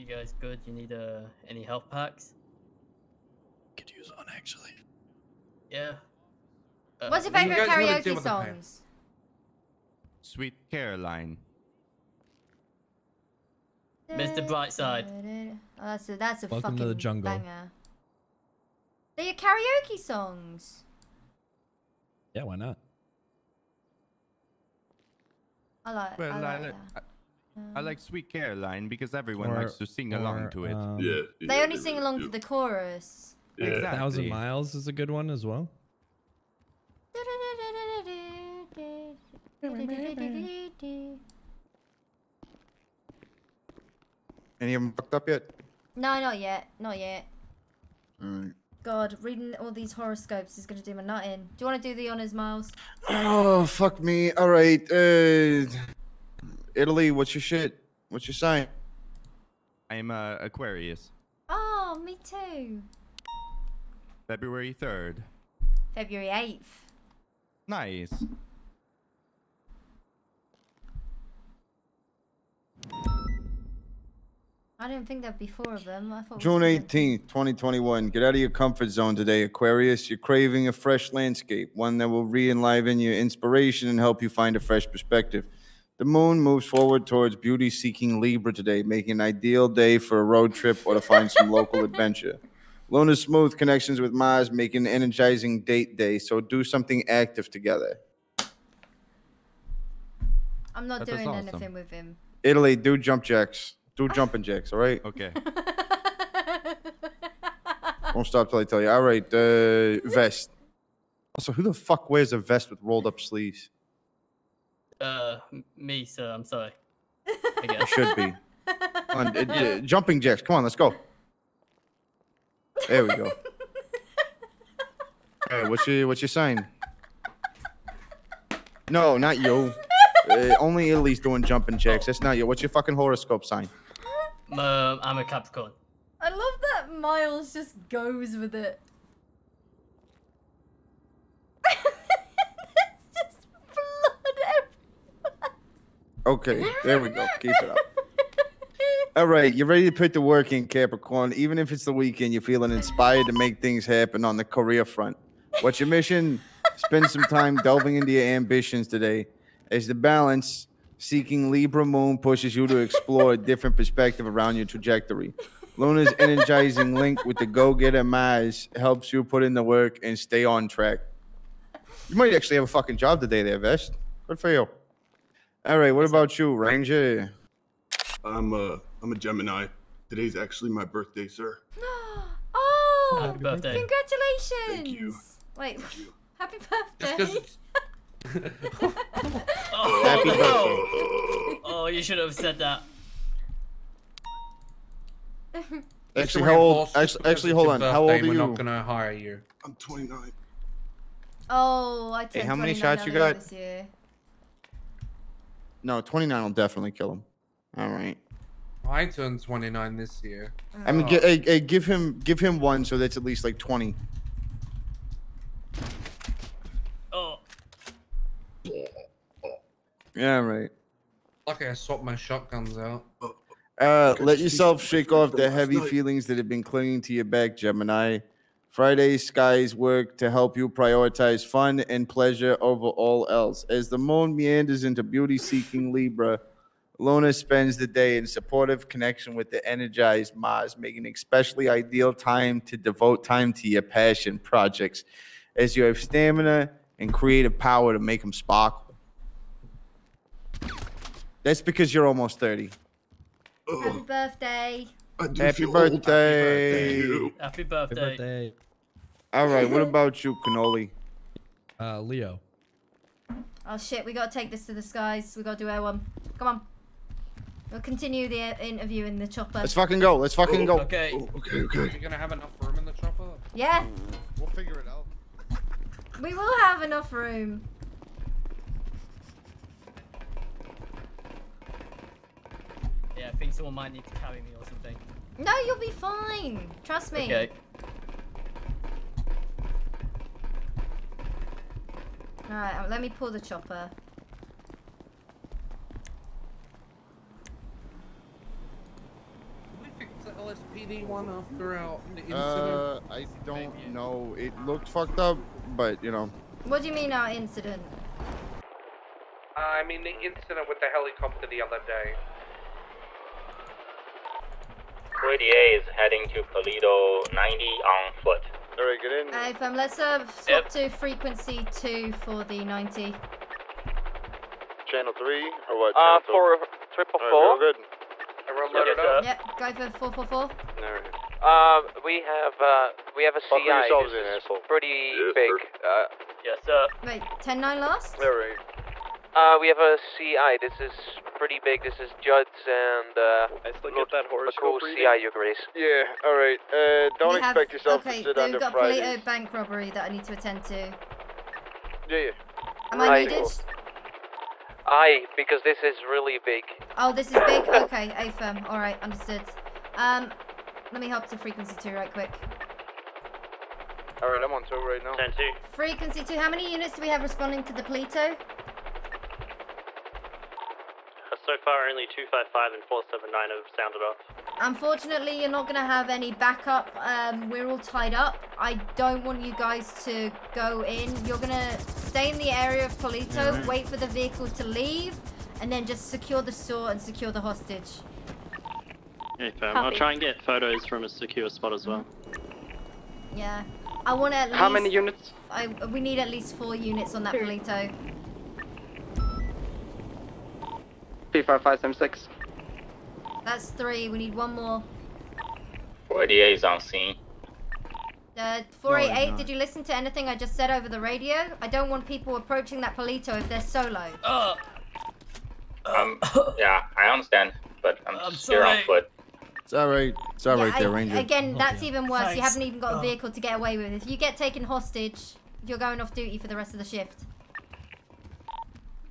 You guys good? You need uh any health packs? Could use one actually. Yeah. Uh, What's your what do you favorite guys wanna do karaoke with the pair? songs? Sweet Caroline. Mr. Brightside. Oh, that's a, that's a Welcome fucking to the jungle. banger. They're your karaoke songs. Yeah, why not? I like. Well, I I, like like. I, I like Sweet Caroline because everyone Or- likes to sing along to it. um, Yeah. They yeah, only sing along to the chorus. Yeah. Exactly. Thousand Miles is a good one as well. Any of them fucked up yet? No, not yet. Not yet. Alright. God, reading all these horoscopes is gonna do my nut in. Do you want to do the honors, Miles? Oh fuck me. All right. Uh, Italy, what's your shit? What's your sign? I'm uh, Aquarius. Oh, me too. February 3rd. February 8th. Nice. I didn't think there'd be four of them. I thought June 18th, 2021. Get out of your comfort zone today, Aquarius. You're craving a fresh landscape, one that will re enliven your inspiration and help you find a fresh perspective. The moon moves forward towards beauty seeking Libra today, making an ideal day for a road trip or to find some local adventure. Luna's smooth connections with Mars make an energizing date day, so do something active together. I'm not That is doing awesome. anything with him. Italy, do jump jacks. Do jumping jacks, all right? Okay. Won't stop till I tell you. All right, uh, vest. Also, who the fuck wears a vest with rolled up sleeves? Uh, me, sir. I'm sorry. I You guess. should be. On, uh, uh, jumping jacks. Come on, let's go. There we go. All right, what's your what's your sign? No, not you. Uh, only Italy's doing jumping jacks. That's not you. What's your fucking horoscope sign? Um, I'm a Capricorn. I love that Miles just goes with it. just blood Okay, there we go. Keep it up. All right, you're ready to put the work in, Capricorn? Even if it's the weekend, you're feeling inspired to make things happen on the career front. What's your mission? Spend some time delving into your ambitions today. As the balance, seeking Libra Moon pushes you to explore a different perspective around your trajectory. Luna's energizing link with the Go Getter Mars helps you put in the work and stay on track. You might actually have a fucking job today, there, Vest. Good for you. All right, what about you, Ranger? I'm a I'm a Gemini. Today's actually my birthday, sir. Oh, Happy birthday. congratulations! Wait, happy birthday. Oh, Happy no. birthday. Oh, you should have said that. Actually, how old? Actually, actually, hold on. How old birthday, are We're you? not gonna hire you. I'm 29. Oh, I turned how many 29 shots you got? This year. No, 29 will definitely kill him. All right. I turned 29 this year. I mean, gi- hey, hey, give him give him one, so that's at least like 20. Oh. Yeah, right. Lucky I swapped my shotguns out. Uh, let yourself shake off the heavy night. feelings that have been clinging to your back, Gemini. Friday skies work to help you prioritize fun and pleasure over all else. As the moon meanders into beauty seeking Libra, Luna spends the day in supportive connection with the energized Mars, making an especially ideal time to devote time to your passion projects as you have stamina and creative power to make them sparkle. That's because you're almost 30. Happy birthday. Happy birthday. Happy birthday. All right, what about you, Cannoli? Uh, Leo. Oh shit, we gotta take this to the skies. We gotta do air one. Come on. We'll continue the interview in the chopper. Let's fucking go. Let's fucking go. Okay. okay, okay. You're gonna have enough room in the chopper? Yeah, We'll figure it out. we will have enough room. Yeah, I think someone might need to carry me or something. No, you'll be fine. Trust me. Okay. Alright, uh, let me pull the chopper. We fix the LSPD one after our the incident? Uh, I don't know. It looked fucked up, but you know. What do you mean our incident? I mean the incident with the helicopter the other day. 3DA is heading to Toledo 90 on foot. All right, get in. If, um, let's uh, swap to frequency 2 for the 90. Channel three or what? Uh, Channel two? for triple All right, four. real good. Everyone loaded up? Yep, go for 444. Uh, we have uh, we have a Buckle CI. yourselves This in, is asshole. pretty Yes, big. sir. Uh, Yes, sir. Wait, 10-9 last? All right. Uh, we have a CI. This is pretty big. This is Judd's and uh, Let's look at that a cool horoscope reading. CI, you Grace. Yeah. All right. Uh, don't We have- expect yourself okay, to sit we've under got Fridays. Paleto bank robbery that I need to attend to. Yeah, yeah. Am I needed? Aye, because this is really big. Oh, this is big? Okay, A firm. Alright, understood. Um, let me hop to frequency 2 right quick. All right, I'm on two right now. 10 2. Frequency 2, how many units do we have responding to the Paleto? So far, only 255 and 479 have sounded off. Unfortunately, you're not going to have any backup. Um, we're all tied up. I don't want you guys to go in. You're going to stay in the area of Paleto, Alright. wait for the vehicle to leave, and then just secure the store and secure the hostage. Okay, fam. I'll try and get photos from a secure spot as well. Yeah. I want at least... How many units? I, we need at least four units on that Paleto. P5576. That's three. We need one more. 4DA is on scene. Uh, 488, not. did you listen to anything I just said over the radio? I don't want people approaching that Paleto if they're solo. Oh, Um, yeah, I understand, but I'm, I'm still on foot. It's all right. It's all Yeah, right there, I- Ranger. Again, that's even worse. You haven't even got a Oh. vehicle to get away with. If you get taken hostage, you're going off duty for the rest of the shift.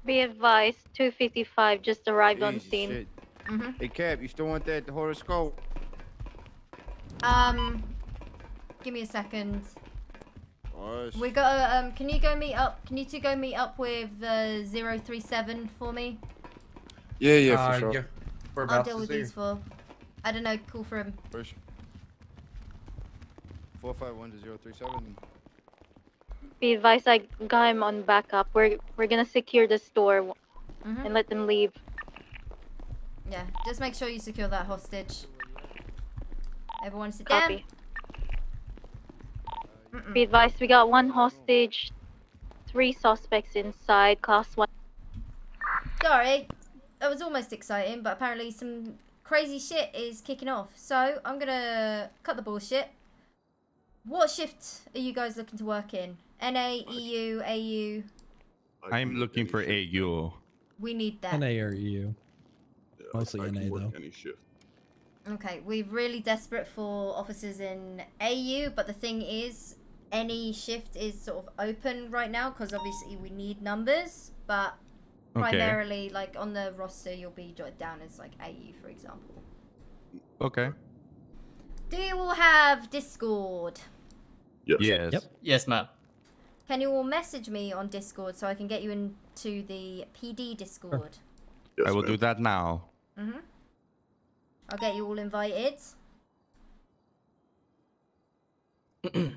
Be advised, 255 just arrived on scene. shit. hmm Hey, Cap, you still want that horoscope? Um, give me a second. Gosh. We got. A, Um, can you go meet up? Can you two go meet up with uh, 037 for me? Yeah, yeah, for Uh, sure. yeah. We're I'll about deal to with these four. I don't know. Call for him. Push. Four five one to zero three seven. Be advised, I got him on backup. We're we're gonna secure the store Mhm. and let them leave. Yeah, just make sure you secure that hostage. Everyone sit Copy. down. Be advised, we got one hostage, three suspects inside, class one. Sorry, that was almost exciting, but apparently some crazy shit is kicking off. So I'm gonna cut the bullshit. What shift are you guys looking to work in? NA, EU, AU? I'm looking for AU. We need that. NA or EU? Mostly I NA though. any shift. Okay, we're really desperate for officers in AU, but the thing is, any shift is sort of open right now because obviously we need numbers, but Okay. primarily, like on the roster, you'll be jotted down as like AU, for example. Okay. Do you all have Discord? Yes. Yes. Yes, ma'am. Can you all message me on Discord so I can get you into the PD Discord? I will do that now. Mm-hmm. I'll get you all invited.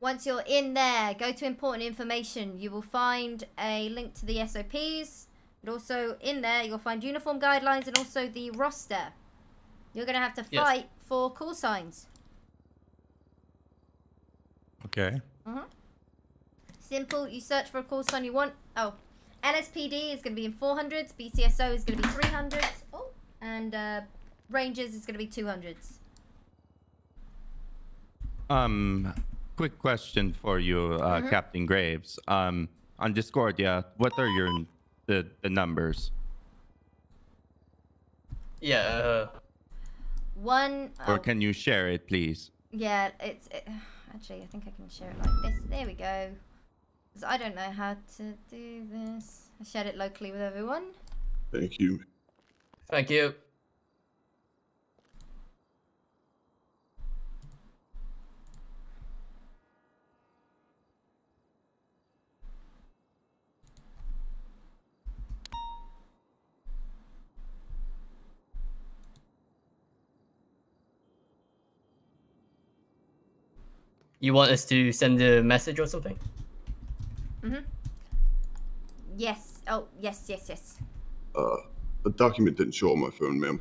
Once you're in there, go to important information. You will find a link to the SOPs. And also in there, you'll find uniform guidelines and also the roster. You're going to have to Yes. fight for call signs. Okay. hmm Simple. You search for a course sign you want. Oh, LSPD is going to be in 400s. BCSO is going to be 300s. Oh, and uh, Rangers is going to be 200s. Um, quick question for you, uh, Mhm. Captain Graves. Um, on Discord, yeah. What are your the the numbers? Yeah. Uh, One. Or oh, can you share it, please? Yeah, it's it, actually I think I can share it like this. There we go. 'Cause I don't know how to do this. I shared it locally with everyone. Thank you. thank you. You want us to send a message or something? Mhm. Yes. Oh, yes, yes, yes. Uh, a document didn't show on my phone, ma'am.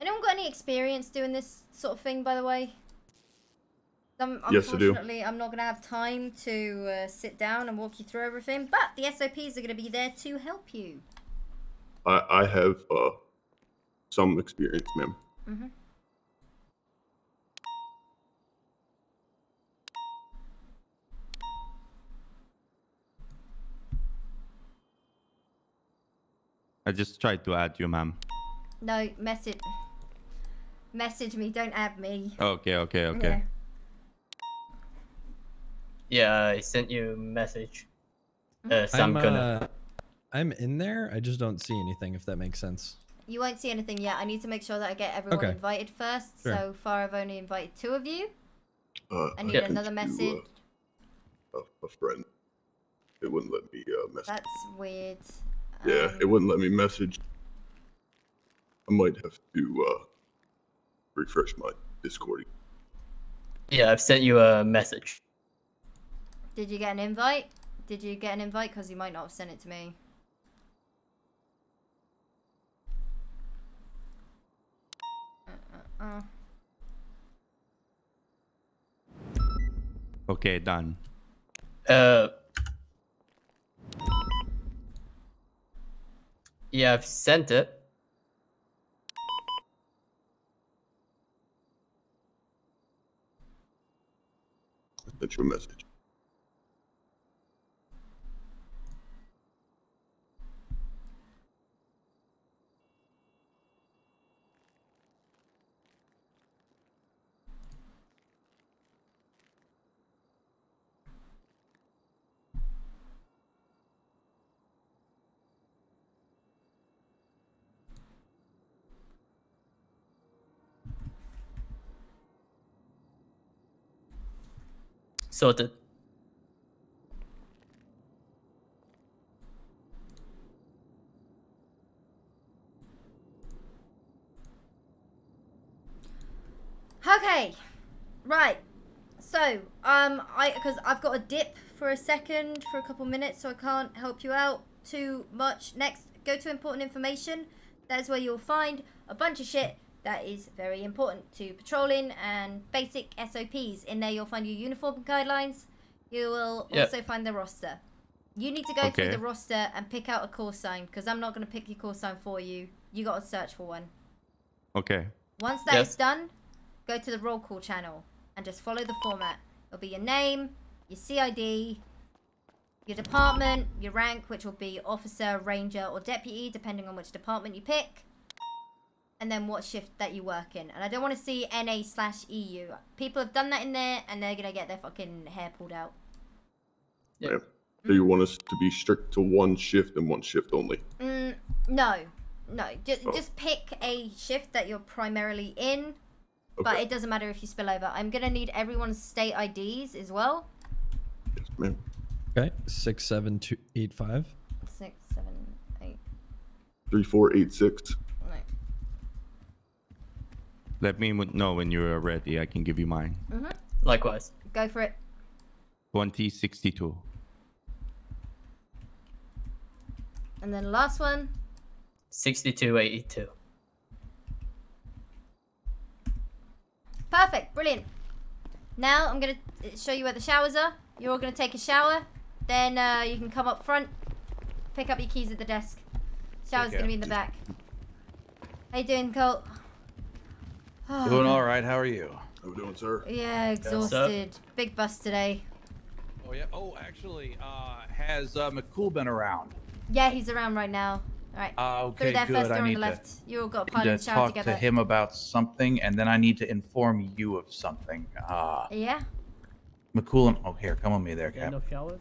Anyone got any experience doing this sort of thing, by the way? Um, Yes, I do. unfortunately, I'm not going to have time to uh, sit down and walk you through everything, but the SOPs are going to be there to help you. I, I have uh, some experience, ma'am. Mm-hmm. I just tried to add you, ma'am. No, message. Message me, don't add me. Okay, okay, okay. Yeah, I sent you a message. Uh, Sam I'm, Gunner. uh, I'm in there. I just don't see anything. If that makes sense. You won't see anything yet. I need to make sure that I get everyone Okay. invited first. Sure. So far, I've only invited two of you. Uh, I need sent another you, message. Uh, a, a friend. It wouldn't let me uh, message. That's weird. Yeah, Um, it wouldn't let me message. I might have to uh, refresh my Discord. Yeah, I've sent you a message. Did you get an invite? Did you get an invite? Because you might not have sent it to me. Uh, uh, uh. Okay, done. Uh. Yeah, I've sent it. I sent you a message. Sorted. Okay, right. So, um, I because I've got a dip for a second for a couple minutes, so I can't help you out too much. Next, go to important information. That's where you'll find a bunch of shit that is very important to patrolling and basic SOPs. In there, you'll find your uniform guidelines. You will Yep. also find the roster. You need to go through the roster and pick out a call sign because I'm not going to pick your call sign for you. You got to search for one. Okay. Once that is Yes. done, go to the roll call channel and just follow the format. It'll be your name, your CID, your department, your rank, which will be officer, ranger, or deputy, depending on which department you pick, and then what shift that you work in. And I don't want to see NA slash EU. People have done that in there, and they're gonna get their fucking hair pulled out. Yeah. So you want us to be strict to one shift and one shift only? Mm, no, no. Just Oh. just pick a shift that you're primarily in, but it doesn't matter if you spill over. I'm gonna need everyone's state IDs as well. Yes, ma'am. Okay, six seven two eight five. Six, seven, eight. Three four eight six. Right. Let me know when you're ready. I can give you mine. Mhm. Likewise. Go for it. 2062. And then last one. 6282. Perfect. Brilliant. Now I'm gonna uh, show you where the showers are. You're all gonna take a shower. Then uh, you can come up front, pick up your keys at the desk. Shower's care. gonna be in the back. How you doing, Colt? Doing all right. How are you? How we doing, sir? Yeah, exhausted. Big bus today. Oh yeah. Oh, actually, uh, has uh, McCool been around? Yeah, he's around right now. All right. Uh, Through okay, there good. first door I on need the to, left. You all got a need pile to shower talk together. to him about something, and then I need to inform you of something. Uh, Yeah. McCool and oh, here, come with me there, Cap. No showers?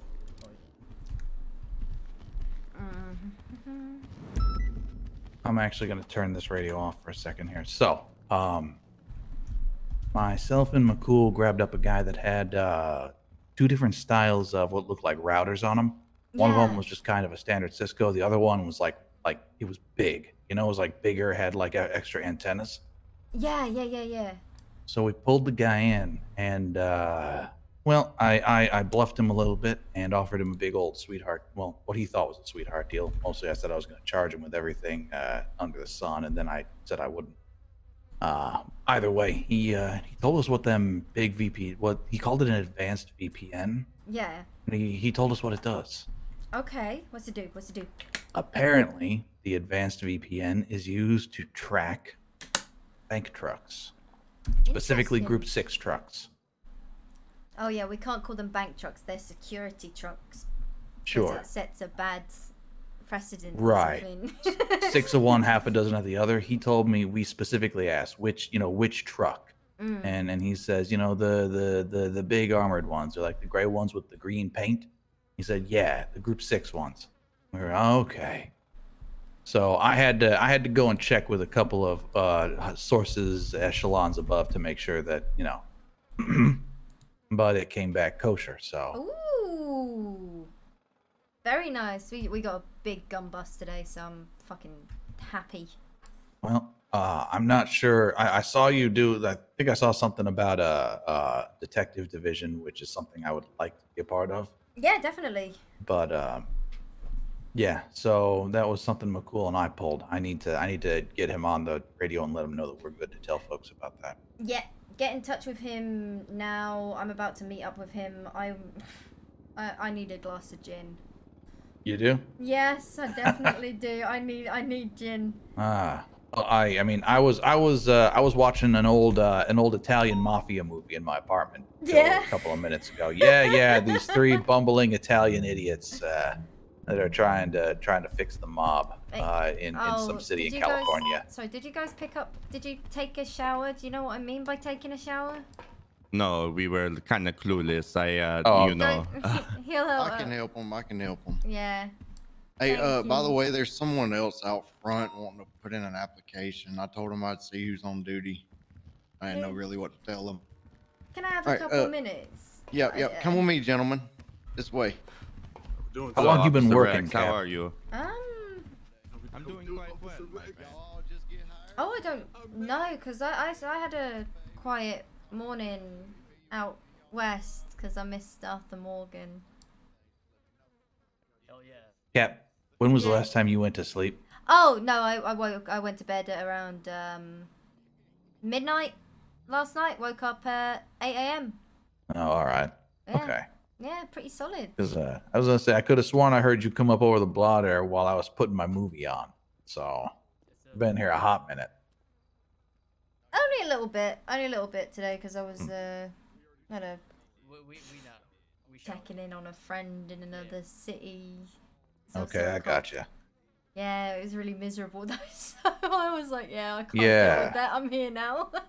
Mhm. I'm actually going to turn this radio off for a second here. So, um, myself and McCool grabbed up a guy that had uh, two different styles of what looked like routers on him. One of them was just kind of a standard Cisco. The other one was like like it was big. You know, it was like bigger, had like extra antennas. Yeah, yeah, yeah, yeah. So we pulled the guy in, and uh, well, I, I I bluffed him a little bit and offered him a big old sweetheart. Well, what he thought was a sweetheart deal. Mostly, I said I was going to charge him with everything uh, under the sun, and then I said I wouldn't. Uh, either way, he uh, he told us what them big VP what he called it an advanced VPN. Yeah. And he he told us what it does. Okay. What's it do? What's it do? Apparently, the advanced VPN is used to track bank trucks, specifically Group Six trucks. Oh yeah, we can't call them bank trucks. They're security trucks. Sure. It sets a bad precedent. Right. six of one, half a dozen of the other. He told me we specifically asked which, you know, which truck, Mm. and and he says, you know, the the the the big armored ones, they're like the gray ones with the green paint. He said, yeah, the Group Six ones. We were okay. So I had to I had to go and check with a couple of uh, sources echelons above to make sure that you know, but it came back kosher. So Ooh. Very nice. We we got a big gun bust today, so I'm fucking happy. Well, uh, I'm not sure. I, I saw you do. I think I saw something about a, a detective division, which is something I would like to be a part of. Yeah, definitely. But um, yeah, so that was something McCool and I pulled. I need to. I need to get him on the radio and let him know that we're good to tell folks about that. Yeah, get in touch with him now. I'm about to meet up with him. I I, I need a glass of gin. You do? Yes, I definitely do. I need I need gin. Ah. I. I mean, I was. I was. Uh, I was watching an old. Uh, an old Italian mafia movie in my apartment. Yeah. A couple of minutes ago. Yeah, yeah. These three bumbling Italian idiots uh, that are trying to trying to fix the mob uh, in, in some Oh, city in you guys- California. sorry, did you guys pick up? Did you take a shower? Do you know what I mean by taking a shower? No, we were kind of clueless. I, uh, Oh. you know. He'll help. I can help him. I can help him. Yeah. Hey, Thank uh, by the way, there's someone else out front wanting to put in an application. I told him I'd see who's on duty. I didn't know really what to tell him. Can I have a Alright, couple uh, minutes? Yep, yep. Come with me, gentlemen. This way. How long have you been working, Rex, How are you? Um. I'm doing quite well. my friend. Oh, I don't know, because I, I, I had a quiet morning out west because I missed Arthur Morgan. Hell yeah. Cap, when was the last time you went to sleep? Oh no, I, I woke. I went to bed at around um, midnight last night. Woke up at eight a.m. Oh, all right. Yeah. Okay. Yeah, pretty solid. Because uh, I was gonna say I could have sworn I heard you come up over the blotter while I was putting my movie on. So been here a hot minute. Only a little bit. Only a little bit today because I was uh, had a We, we, we know. We checking in on a friend in another city. So Okay, I of got you. Yeah, it was really miserable though. So I was like, yeah, I can't deal with that. I'm here now.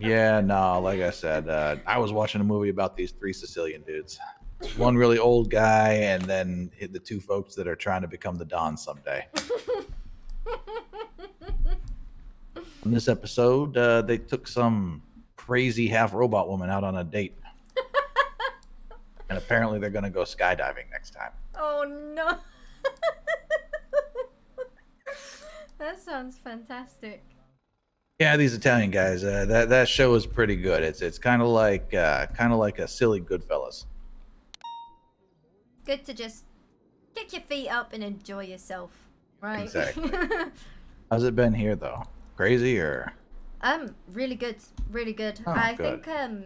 Yeah, no, like I said, uh, I was watching a movie about these three Sicilian dudes. One really old guy, and then the two folks that are trying to become the Don someday. In this episode, uh, they took some crazy half robot woman out on a date. and apparently, they're going to go skydiving next time. oh no. that sounds fantastic. Yeah, these Italian guys. Uh, that that show is pretty good. It's it's kind of like uh, kind of like a silly Goodfellas. Good to just kick your feet up and enjoy yourself, right? Exactly. How's it been here though? Crazy or? Um, really good, really good. Oh, I good. think, um,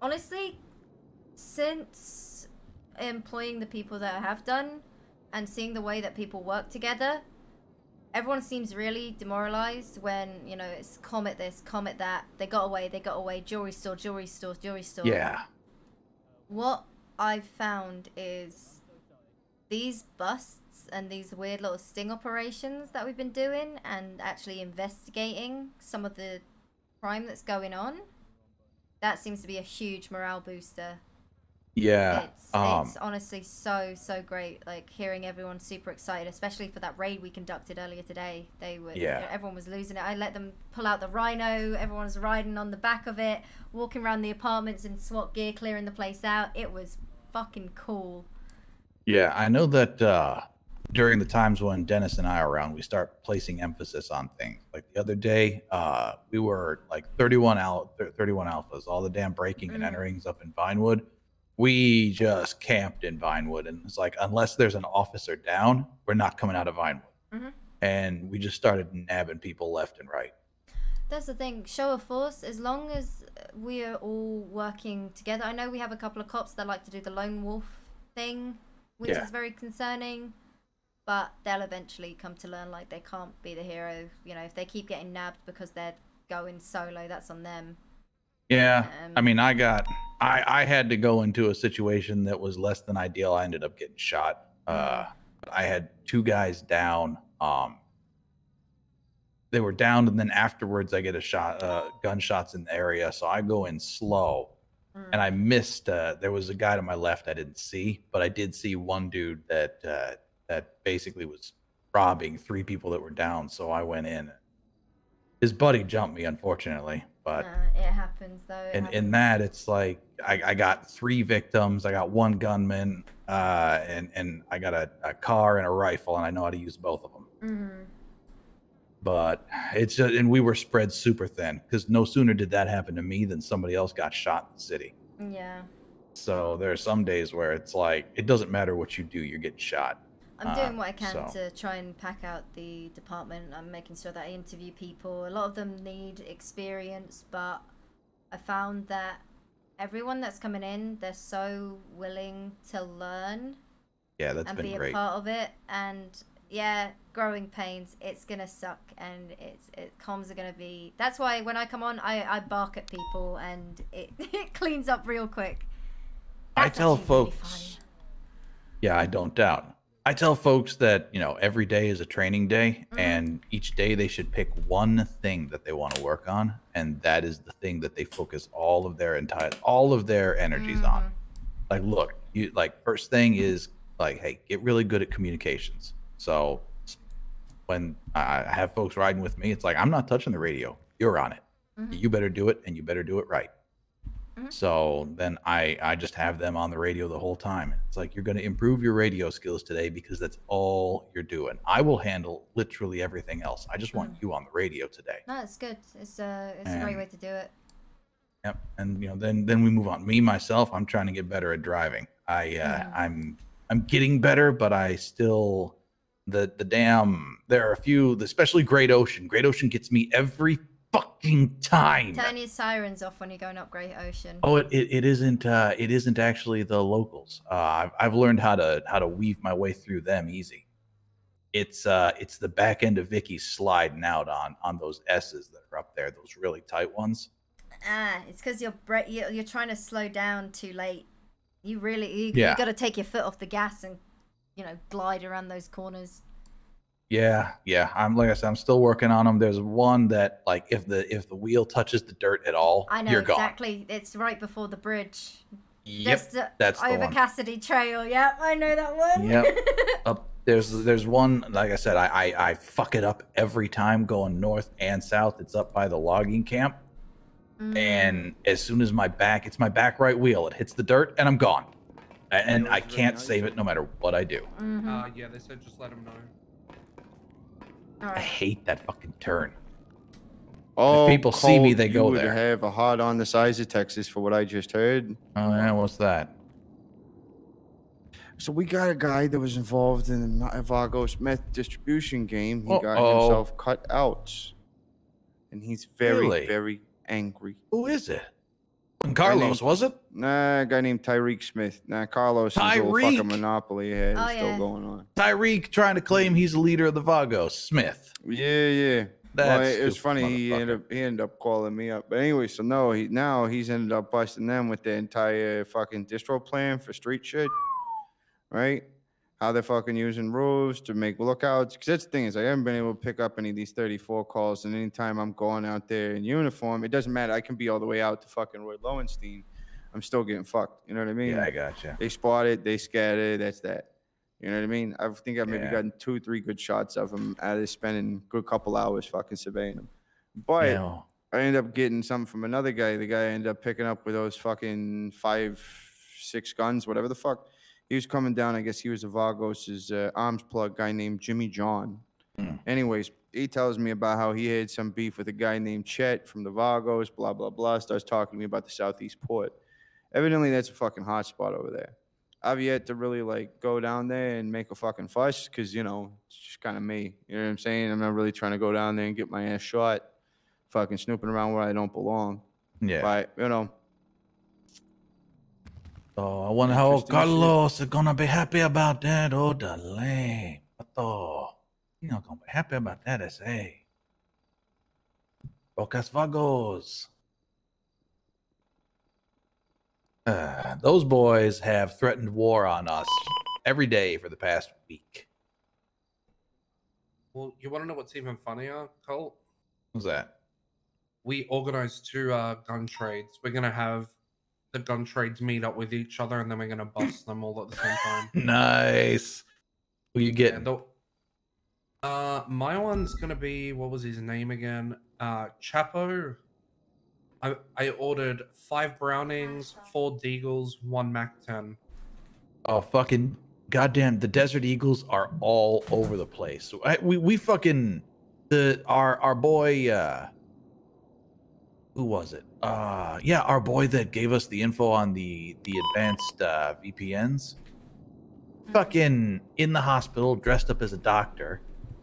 honestly, since employing the people that I have done and seeing the way that people work together, everyone seems really demoralized when you know it's comet this, comet that. They got away, they got away. Jewelry store, jewelry store, jewelry store. Yeah. What I've found is these busts and these weird little sting operations that we've been doing and actually investigating some of the crime that's going on. That seems to be a huge morale booster. Yeah. It's, um. it's honestly so so great. Like hearing everyone super excited, especially for that raid we conducted earlier today. They were Yeah. everyone was losing it. I let them pull out the rhino. Everyone was riding on the back of it, walking around the apartments in SWAT gear, clearing the place out. It was fucking cool. Yeah, I know that uh, during the times when Dennis and I are around, we start placing emphasis on things. Like the other day, uh, we were like 31 al- 31 alphas, all the damn breaking and Mhm. enterings up in Vinewood. We just camped in Vinewood, and it's like unless there's an officer down, we're not coming out of Vinewood. Mhm. And we just started nabbing people left and right. That's the thing. Show of force. As long as we are all working together. I know we have a couple of cops that like to do the lone wolf thing, which Yeah. is very concerning. But they'll eventually come to learn like they can't be the hero. You know, if they keep getting nabbed because they're going solo, that's on them. Yeah, I Um, mean, I got, I, I had to go into a situation that was less than ideal. I ended up getting shot. Uh, but I had two guys down. Um, they were down, and then afterwards, I get a shot, uh, gunshots in the area. So I go in slow, and I missed. Uh, there was a guy to my left I didn't see, but I did see one dude that uh, that basically was robbing three people that were down. So I went in. His buddy jumped me, unfortunately, but Uh, it happens though. it and happens. in that it's like I, I got three victims i got one gunman uh and and i got a, a car and a rifle and i know how to use both of them Mhm. but it's just and we were spread super thin because no sooner did that happen to me than somebody else got shot in the city Yeah. so there are some days where it's like it doesn't matter what you do you're getting shot I'm Uh, doing what I can so- to try and pack out the department. I'm making sure that I interview people. A lot of them need experience, but I found that everyone that's coming in, they're so willing to learn yeah that's and been be a part of it. And yeah, growing pains, it's gonna suck, and it's it comms are gonna be. That's why when I come on, I I bark at people, and it it cleans up real quick. I tell folks, yeah, I don't doubt. I tell folks that, you know, every day is a training day mm-hmm. and each day they should pick one thing that they want to work on and that is the thing that they focus all of their entire all of their energies on. Mm-hmm. Like look, you like first thing is like hey, get really good at communications. So when I I have folks riding with me, it's like I'm not touching the radio. You're on it. Mm-hmm. You better do it and you better do it right. So then I I just have them on the radio the whole time. It's like you're going to improve your radio skills today because that's all you're doing. I will handle literally everything else. I just want you on the radio today. No, it's good. It's uh, it's a great way to do it. Yep. And you know, then then we move on. Me myself, I'm trying to get better at driving. I uh, I'm I'm getting better, but I still the the damn there are a few, especially Great Ocean. Great Ocean gets me every fucking time. Turn your sirens off when you're going up Great Ocean. Oh, it, it, it isn't uh it isn't actually the locals. Uh I've I've learned how to how to weave my way through them easy. It's uh it's the back end of Vicky sliding out on on those S's that are up there, those really tight ones. Ah, it's because you're, bre- you're you're trying to slow down too late. You really you, Yeah. you got to take your foot off the gas and you know glide around those corners. Yeah, yeah. I'm like I said, I'm still working on them. There's one that like if the if the wheel touches the dirt at all, I know you're gone. exactly. It's right before the bridge. Yep, Just that's the over one. Cassidy Trail. Yep, I know that one. Yep. Up there's there's one like I said, I, I I fuck it up every time going north and south. It's up by the logging camp, Mm. and as soon as my back, it's my back right wheel, it hits the dirt, and I'm gone, A- and I can't save it no matter what I do. Mm-hmm. Uh, yeah, they said just let them know. I hate that fucking turn. Oh, people see me, Colt, they you go would there. have a hard on the size of Texas for what I just heard. Oh yeah, what's that? So we got a guy that was involved in the Vagos meth distribution game. He got Uh-oh. himself cut out, and he's very, Really? very angry. Who is it? Carlos, was it? Nah, a guy named Tyreek Smith. Nah, Carlos is a Tyreek? fucking monopoly he had Oh, still yeah. going on. Tyreek trying to claim he's the leader of the Vagos. Smith. Yeah, yeah. That well, it was funny. He ended up he ended up calling me up. But anyway, so no, he now he's ended up busting them with the entire fucking distro plan for street shit, right? How they're fucking using rules to make lookouts. Because that's the thing is, I haven't been able to pick up any of these 34 calls. And anytime I'm going out there in uniform, it doesn't matter. I can be all the way out to fucking Roy Lowenstein. I'm still getting fucked. You know what I mean? Yeah, I gotcha. They spotted, they scattered. That's that. You know what I mean? I think I've maybe Yeah. gotten two, three good shots of them out of spending a good couple hours fucking surveying him. But. I ended up getting something from another guy. The guy I ended up picking up with those fucking five, six guns, whatever the fuck. He was coming down. I guess he was a Vagos's uh, arms plug guy named Jimmy John. Anyways, he tells me about how he had some beef with a guy named Chet from the Vagos, blah, blah, blah. Starts talking to me about the Southeast Port. Evidently, that's a fucking hot spot over there. I've yet to really like go down there and make a fucking fuss because, you know, it's just kind of me. You know what I'm saying? I'm not really trying to go down there and get my ass shot, fucking snooping around where I don't belong. Yeah. But, you know, Oh, I wonder how Interesting shit. Carlos is gonna be happy about that. Oh, delay. Oh, he's not gonna be happy about that, I say. Pocas Vagos. Uh, those boys have threatened war on us every day for the past week. Well, you want to know what's even funnier, Colt? What's that? We organized two uh, gun trades. We're gonna have the gun trades meet up with each other, and then we're gonna bust them all at the same time. Nice. Who you? And the- uh, my one's gonna be what was his name again? Uh, Chapo. I I ordered five Brownings, four Deagles, one Mac 10. Oh, fucking goddamn! The Desert Eagles are all over the place. I, we we fucking the our our boy. uh Who was it? Uh yeah, our boy that gave us the info on the the advanced uh VPNs. Fucking in the hospital, dressed up as a doctor,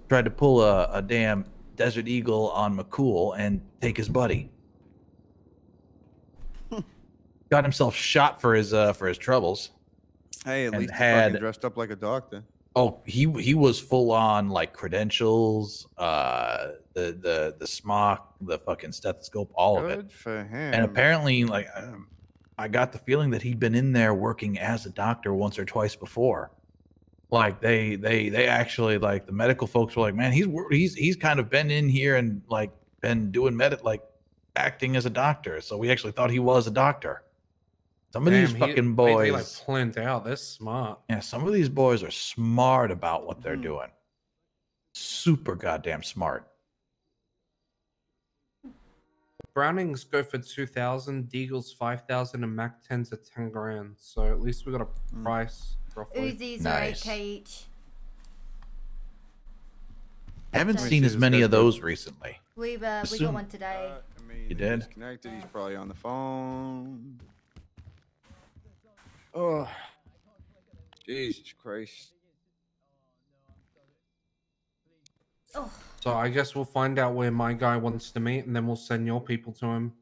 tried to pull a, a damn Desert Eagle on McCool and take his buddy. Got himself shot for his uh for his troubles. hey, at least he had- fucking dressed up like a doctor. Oh, he he was full on like credentials, uh, the the the smock, the fucking stethoscope, all of it. Good for him. And apparently, like, um, I got the feeling that he'd been in there working as a doctor once or twice before. Like they they they actually like the medical folks were like, man, he's he's he's kind of been in here and like been doing med like acting as a doctor. So we actually thought he was a doctor. Some of these Damn, he- fucking they- boys. They, like planned out. They're smart. Yeah, some of these boys are smart about what Mm. they're doing. Super goddamn smart. Brownings go for 2,000, Deagles 5,000, and Mac 10s are 10 grand. So at least we got a Hmm. price roughly. Uzis are 8k each. I haven't Okay. seen as many of good. those recently. We uh, we got one today. You did? Connected. He's probably on the phone. Oh, Jesus Christ. Oh. So I guess we'll find out where my guy wants to meet, and then we'll send your people to him.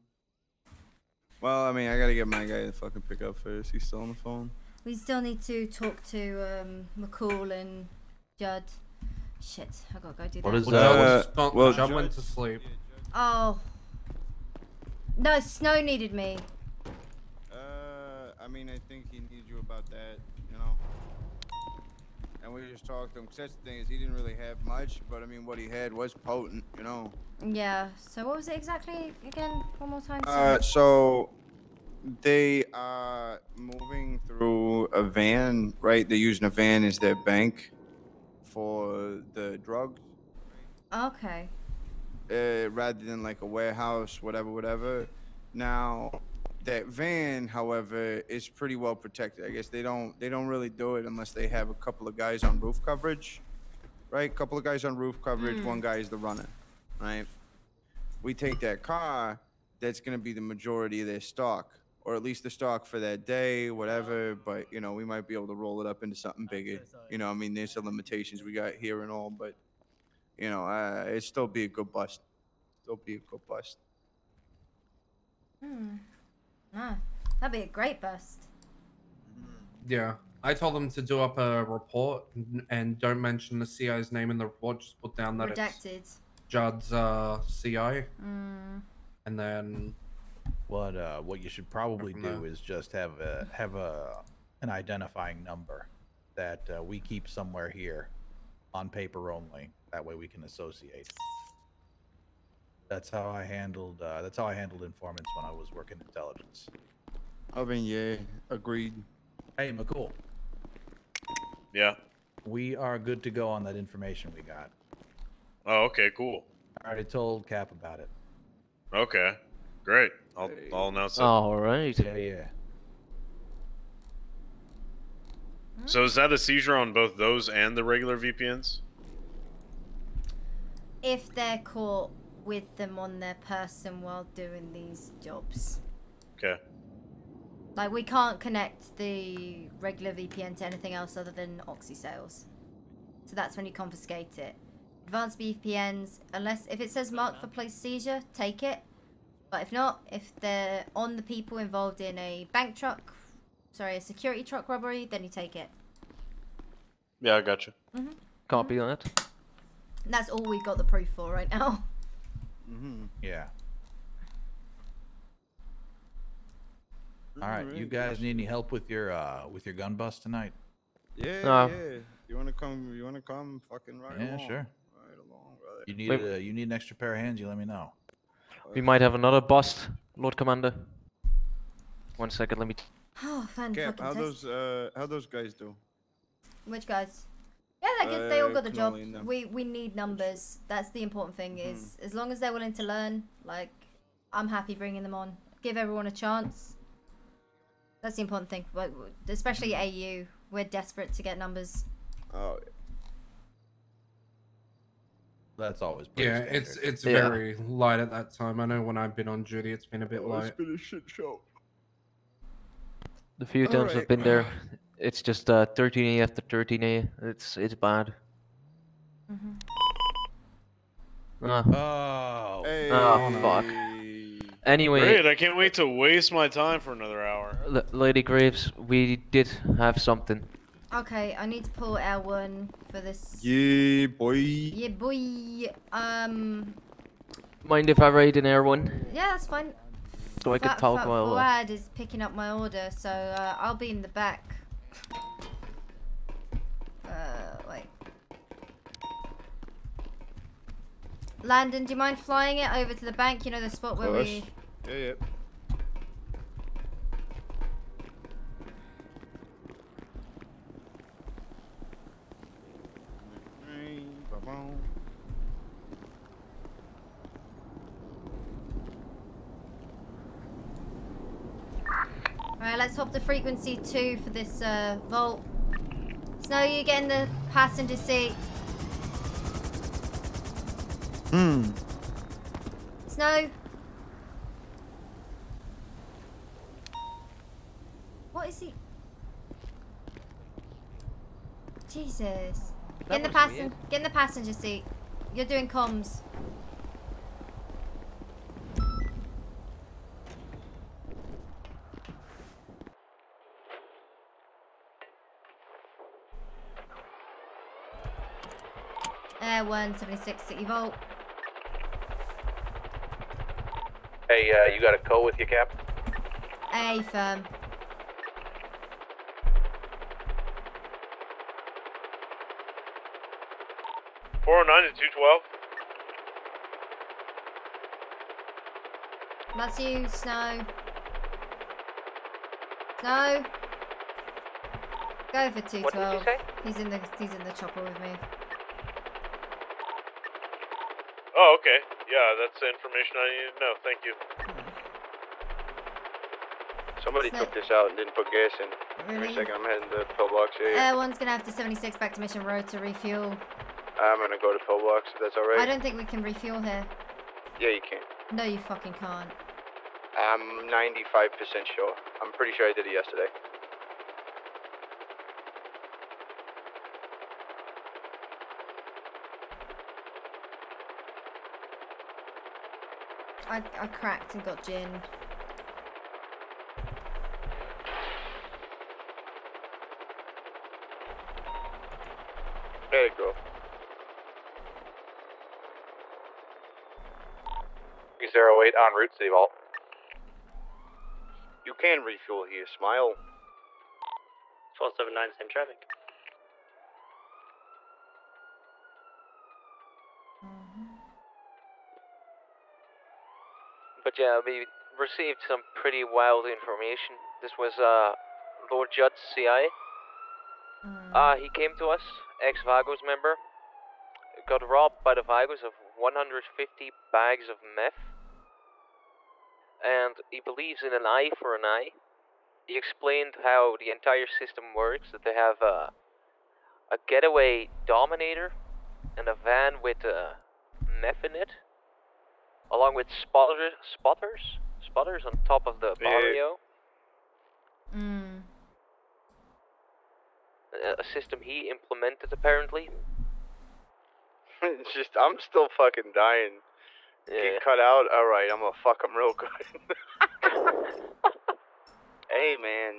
Well, I mean, I gotta get my guy to fucking pick up first. He's still on the phone. We still need to talk to um, McCall and Judd. Shit, I gotta go do that. What is Well, that? Judd, Uh, was gone- well, Judd Judd- went to sleep. Oh. No, Snow needed me. Uh, I mean, I think he needs you about that, you know. And we just talked to him. that's the thing is, he didn't really have much, but I mean, what he had was potent, you know. Yeah. So what was it exactly again? One more time. Uh, so they are moving through a van, right? They're using a van as their bank for the drugs, Okay. uh, rather than like a warehouse, whatever, whatever. Now, that van, however, is pretty well protected. I guess they don't they don't really do it unless they have a couple of guys on roof coverage, right? couple of guys on roof coverage. Mm. One guy is the runner, right? We take that car, that's going to be the majority of their stock, or at least the stock for that day, whatever. But you know, we might be able to roll it up into something bigger. You know, I mean, there's some limitations we got here and all, but you know, uh, it still be a good bust. Still be a good bust. Hmm. No, that'd be a great bust. Yeah. I told them to do up a report and don't mention the CI's name in the report. Just put down that it's Judd's uh, CI, Mm. and then What uh, what you should probably do there. is just have a have a an identifying number that uh, we keep somewhere here, on paper only. That way we can associate. That's how I handled. Uh, that's how I handled informants when I was working intelligence. I mean, yeah, agreed. Hey, McCool. Yeah. We are good to go on that information we got. Oh, okay, cool. I already told Cap about it. Okay, great. I'll I'll announce it. All right. Yeah, yeah. So is that a seizure on both those and the regular VPNs? If they're caught with them on their person while doing these jobs. Okay. Like we can't connect the regular VPN to anything else other than Oxy sales. So that's when you confiscate it. Advanced VPNs, unless if it says marked for place seizure, take it. But if not, if they're on the people involved in a bank truck, sorry, a security truck robbery, then you take it. Yeah, I got you. hmm Copy that. And that's all we've got the proof for right now. Mm-hmm. Yeah. All right, you guys need any help with your uh with your gun bust tonight? Yeah, No. yeah. You wanna come? You wanna come? Fucking right along? Yeah, along. sure. Right along, brother. You need Wait. uh, you need an extra pair of hands. You let me know. We might have another bust, Lord Commander. One second, let me. Oh, fan Cap, how test. those uh how those guys do? Which guys? Yeah, they're. They all got the job. Cannoli. We we need numbers. That's the important thing. Is mm-hmm. as long as they're willing to learn, like I'm happy bringing them on. Give everyone a chance. That's the important thing. But especially mm-hmm. AU, we're desperate to get numbers. Oh, That's always pretty yeah, it's standard. it's Yeah. very light at that time. I know when I've been on duty, it's been a bit oh, it's light. been a shit show. The few times Alright. I've been there, it's just uh, 13A after 13A. It's it's bad. Mm-hmm. Ah. Oh. Hey. Oh, fuck. Anyway, Great! I can't wait to waste my time for another hour. L- Lady Graves, we did have something. Okay, I need to pull L1 for this. Yeah, boy. Yeah, boy. Um, Mind if I raid an air one? yeah, that's fine. So I could talk while. Uh, Fuad is picking up my order, so uh, I'll be in the back. Uh, wait. Landon, do you mind flying it over to the bank? You know the spot where we. Yeah, yeah. Alright, let's hop to frequency two for this uh, vault. Snow, you get in the passenger seat. Hmm. Snow. What is he? Jesus. Get in the was passen- weird. Get in the passenger seat. You're doing comms. Air 176 City Vault. Hey, uh, you got a co with you, Cap? A firm. Four oh nine to two twelve. That's you, Snow. Snow. Go for two What did you twelve. say? He's in the he's in the chopper with me. Oh, okay. Yeah, that's the information I need to know. Thank you. Somebody Snap. took this out and didn't put gas in. Give me a second, I'm heading to pillbox. Yeah, uh, yeah. Air one's gonna have to 76 back to Mission Row to refuel. I'm gonna go to pillbox if that's alright. I don't think we can refuel here. Yeah, you can. No, you fucking can't. I'm 95% sure. I'm pretty sure I did it yesterday. I I cracked and got gin. There you go. Zero eight en route, City Vault. You can refuel here, smile. 1279, same traffic. Mm-hmm. But yeah, we received some pretty wild information. This was uh, Lord Judd's CI. Uh, he came to us, ex-Vagos member. Got robbed by the Vagos of 150 bags of meth. And he believes in an eye for an eye. He explained how the entire system works, that they have a, a getaway dominator and a van with uh, meth in it along with spotters, spotters, spotters on top of the barrio. Mm. A a system he implemented apparently. it's just, I'm still fucking dying. Yeah. Get cut out? Alright, I'm gonna fuck him real good. hey, man.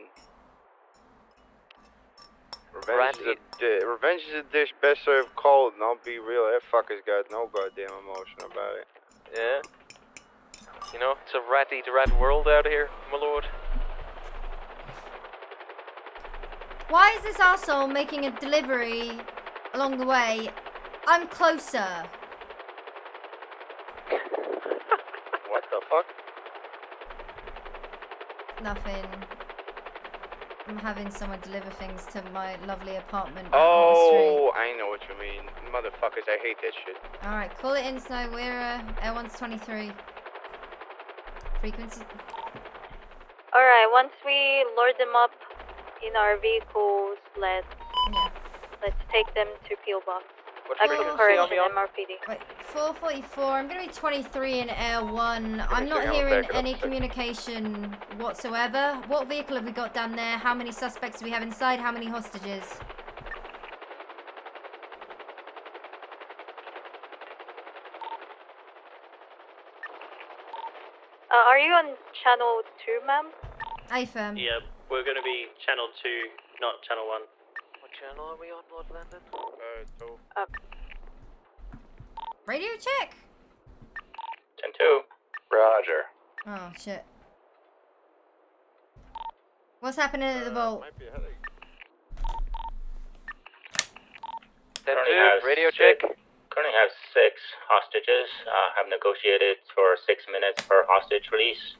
Revenge is, a, di- revenge is a dish best served cold, and I'll be real, that fucker's got no goddamn emotion about it. Yeah. You know, it's a rat eat rat world out here, my lord. Why is this asshole making a delivery along the way? I'm closer. What the fuck? Nothing. I'm having someone deliver things to my lovely apartment. out on the street. Oh, I know what you mean. Motherfuckers, I hate that shit. Alright, call it in, Snow. We're uh, Air 1's 23. Frequency. Alright, once we load them up in our vehicles, let's let's take them to pillbox. What I frequency are we on? MRPD. Wait, 444. I'm gonna be 23 in Air 1. I'm not hearing back it up any a sec. communication whatsoever. What vehicle have we got down there? How many suspects do we have inside? How many hostages? Uh, are you on channel two, ma'am? AFM. Yeah, we're going to be channel 2, not channel 1. What channel are we on, Lord Landon? Uh, so. Radio check. 10 2. Roger. Oh shit. What's happening at the vault? Ten Currently two, has radio six- check. Currently have six hostages. Uh, have negotiated for six minutes per hostage release.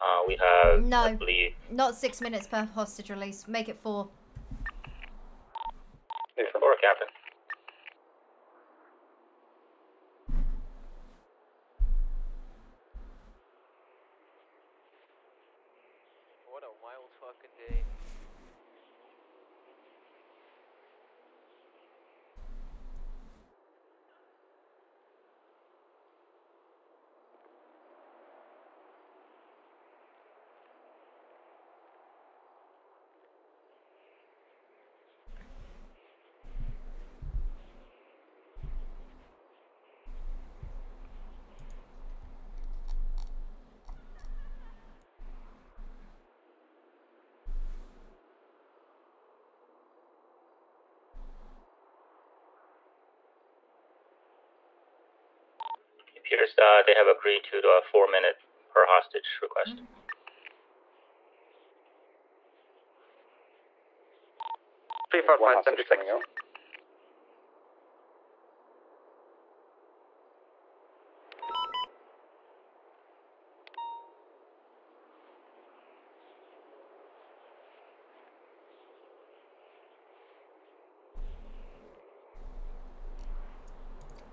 Uh, we have, I No. believe, Not six minutes per hostage release. Make it four. Captain. What a wild fucking day. It appears uh, they have agreed to a four minute per hostage request. Three four five seventy six.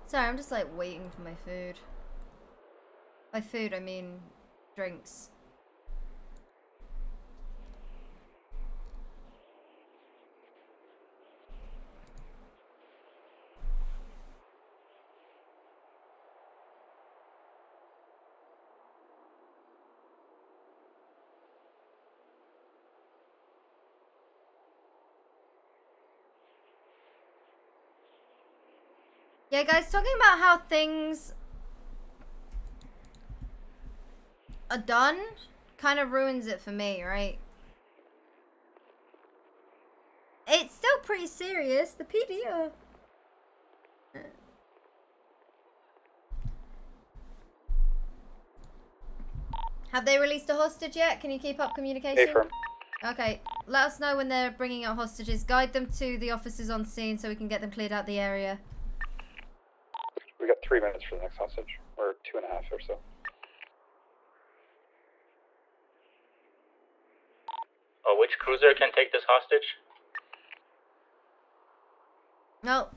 Sorry, I'm just like waiting for my food. By food, I mean drinks. Yeah, guys, talking about how things are done kind of ruins it for me, right? It's still pretty serious. The PD are... Have they released a hostage yet? Can you keep up communication? Okay, let us know when they're bringing out hostages. Guide them to the officers on scene so we can get them cleared out the area. We got three minutes for the next hostage, or two and a half or so. Uh, which cruiser can take this hostage? No.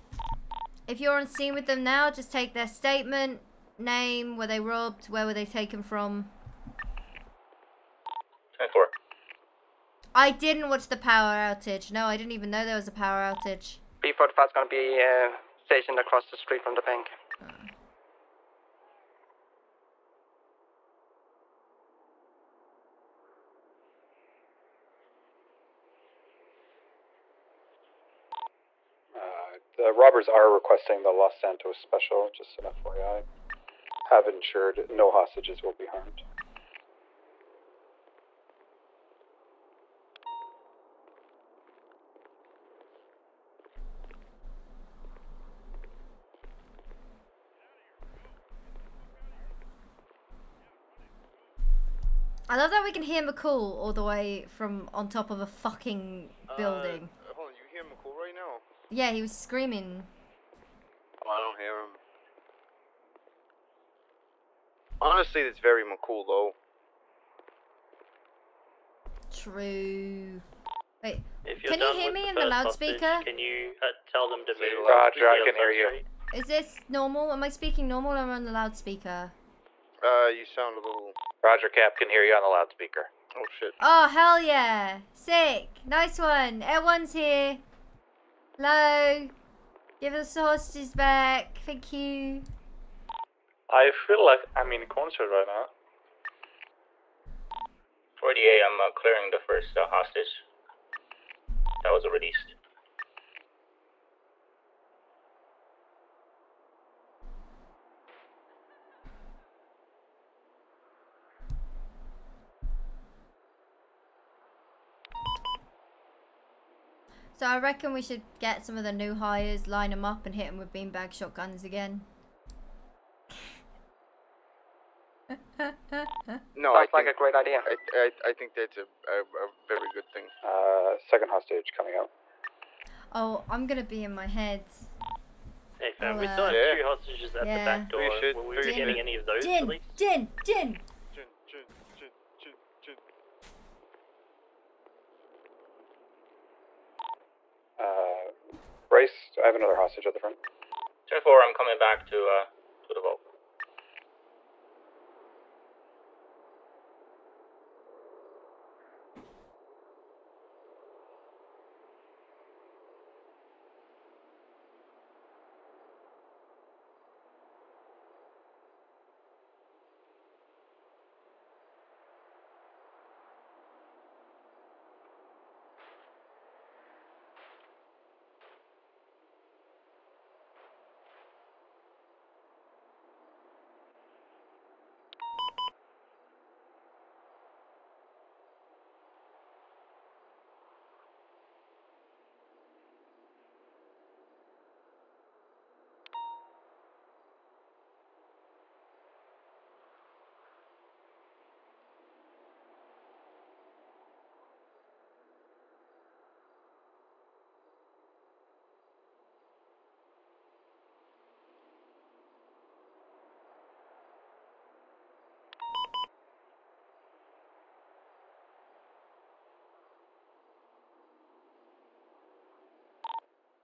If you're on scene with them now, just take their statement, name, were they robbed, where were they taken from. 24. I didn't watch the power outage. No, I didn't even know there was a power outage. B forty five is gonna be uh, stationed across the street from the bank. Uh, the robbers are requesting the Los Santos special, just an FYI. Have ensured no hostages will be harmed. I love that we can hear McCall all the way from on top of a fucking building. Uh, hold on, you hear McCool right now? Yeah, he was screaming. Oh, I don't hear him. Honestly, that's very McCool though. True. Wait, If can you hear me the in the loudspeaker? hostage, Can you uh, tell them to move? Roger, I can hear you. Is this normal? Am I speaking normal or am on the loudspeaker? Uh, you sound a little. Roger, Cap can hear you on the loudspeaker. Oh shit. Oh, hell yeah. Sick. Nice one. Everyone's here. Hello. Give us the hostages back. Thank you. I feel like I'm in concert right now. 48, I'm uh, clearing the first uh, hostage. That was released. So I reckon we should get some of the new hires, line them up, and hit them with beanbag shotguns again. No, Sounds I like think, a great idea. I, I, I think that's a, a, a very good thing. Uh, second hostage coming out. Oh, I'm gonna be in my head. Hey fam, we Well, still have two hostages at the back door. We should- Will we we be should- getting any of those Din, din, Jin, Jin. Uh, Bryce, I have another hostage at the front. 24, I'm coming back to uh, to the vault.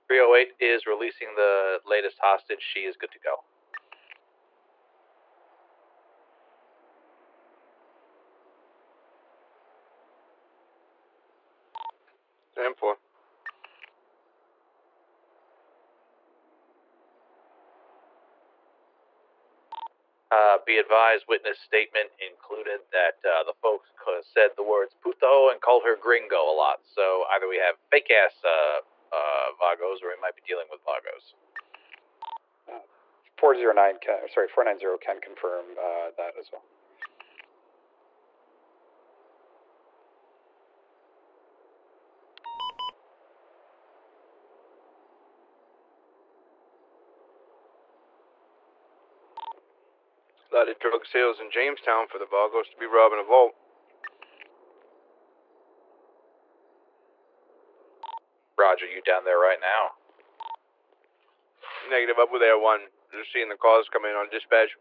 308 is releasing the latest hostage. She is good to go. Ten four. Uh, be advised, witness statement included that uh, the folks said the words puto and called her gringo a lot. So either we have fake ass uh, uh, Vagos or we might be dealing with Vagos. 409 can, sorry, 490 can confirm uh, that as well. A lot of drug sales in Jamestown for the Vagos to be robbing a vault. Roger, you down there right now? Negative up with Air One. Just seeing the calls coming in on dispatch.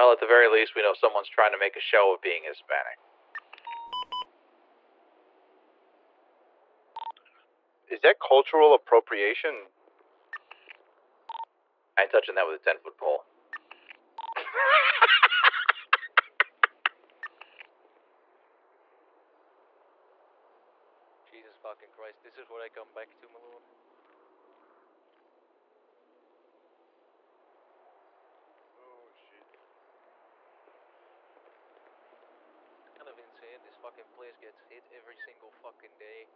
Well, at the very least, we know someone's trying to make a show of being Hispanic. Is that cultural appropriation? I ain't touching that with a 10 foot pole. Jesus fucking Christ, this is what I come back to, Malone. Kind of insane. This fucking place gets hit every single fucking day.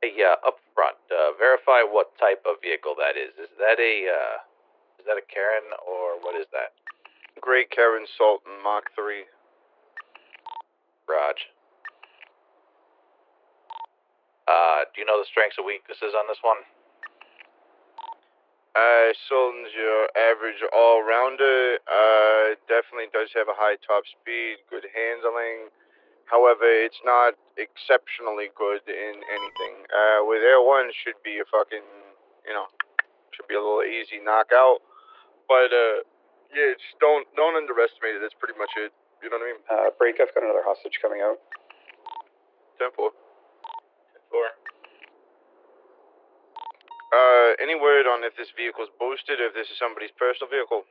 Hey, uh, up front, uh, verify what type of vehicle that is. Is that a, uh, is that a Karin or what is that? Great Karin Sultan Mach 3. Raj. Uh, do you know the strengths and weaknesses on this one? Uh, Sultan's your average all-rounder. Uh, definitely does have a high top speed, good handling. However, it's not exceptionally good in anything. Uh, with Air One, should be a fucking, you know, should be a little easy knockout. But uh, yeah, just don't don't underestimate it. That's pretty much it. You know what I mean? Uh, break, I've got another hostage coming out. Ten four. Ten four. Uh, any word on if this vehicle is boosted, or if this is somebody's personal vehicle?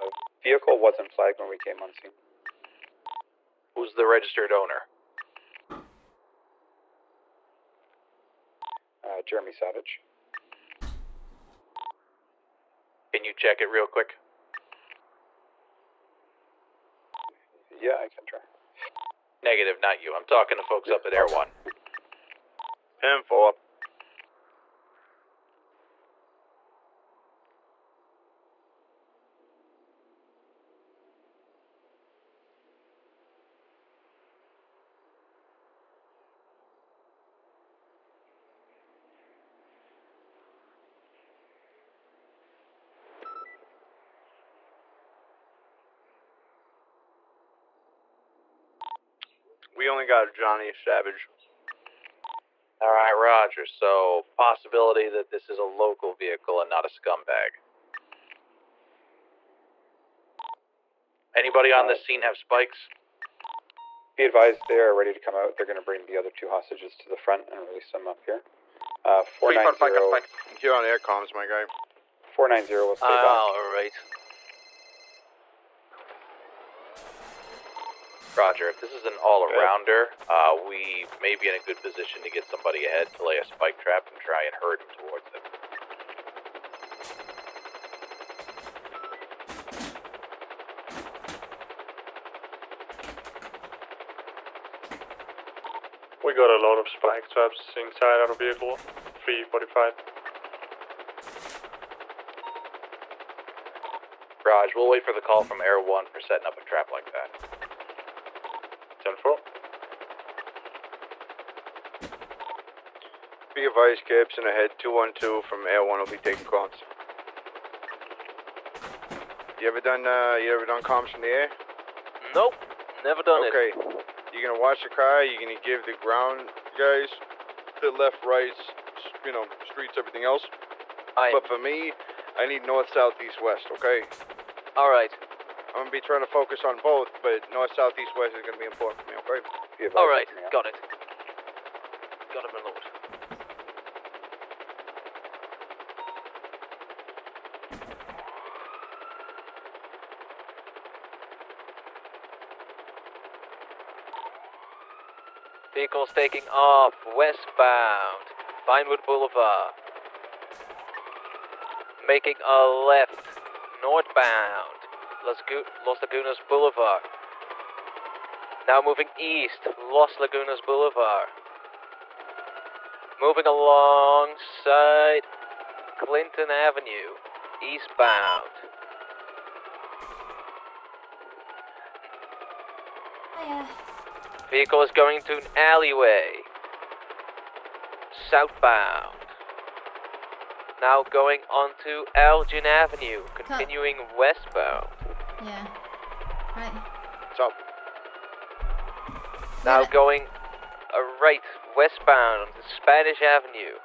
The Vehicle wasn't flagged when we came on scene. Who's the registered owner? Uh, Jeremy Savage. Can you check it real quick? Yeah, I can try. Negative, not you. I'm talking to folks up at Air One. Ten four. We only got Johnny Savage. All right, Roger. So, possibility that this is a local vehicle and not a scumbag. Anybody on this scene have spikes? Be advised, they are ready to come out. They're going to bring the other two hostages to the front and release them up here. Uh, 490, Here on air comms, my guy. 490 will stay back. all right. Roger, if this is an all-arounder, uh, we may be in a good position to get somebody ahead to lay a spike trap and try and herd him towards them. We got a lot of spike traps inside our vehicle. 345. Raj, we'll wait for the call from Air 1 for setting up a trap like that. 10 4. Be advised, Gibson ahead 212 from Air 1 will be taking calls. You ever done, uh, you ever done comms from the air? Nope, never done it. okay. You're gonna watch the car, you're gonna give the ground guys the left, right, you know, streets, everything else. I- but for me, I need north, south, east, west, okay? All right. I'm gonna be trying to focus on both, but north, south, east, west is gonna be important for me, okay? All right. Got it. Got it, my lord. Vehicles taking off westbound, Vinewood Boulevard. Making a left northbound, Las, Los Lagunas Boulevard. Now moving east, Los Lagunas Boulevard. Moving alongside Clinton Avenue, eastbound. Hiya. Vehicle is going to an alleyway. Southbound. Now going onto Elgin Avenue, continuing westbound. Yeah. Right. So, Now going a right westbound onto Spanish Avenue.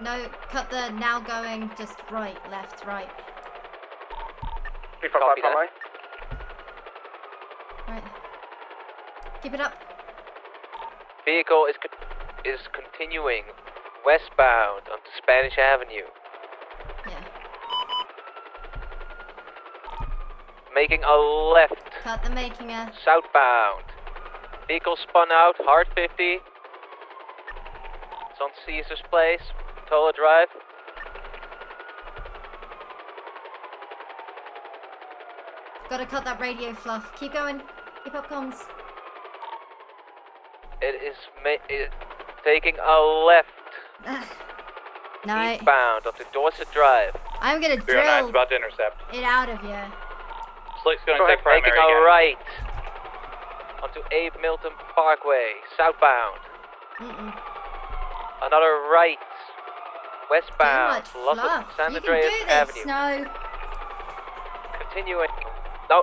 No, cut the now going, just right, left, right. Copy that. Right. Keep it up. Vehicle is con- is continuing westbound onto Spanish Avenue. Yeah. Making a left Cut the making a. southbound. Vehicle spun out, hard 50. It's on Caesar's Place, Tola Drive. Gotta cut that radio fluff. Keep going. Keep up comms. It is ma- it, taking a left No, I, eastbound onto Dorset Drive. I'm gonna Zero nine's drill about to intercept. it out of you. Slick's gonna Go take ahead, primary making a right onto Abe Milton Parkway, southbound. Mm-mm. Another right Too westbound, much Los- fluff. San you can Andreas do this. Avenue. No, Continuing. No,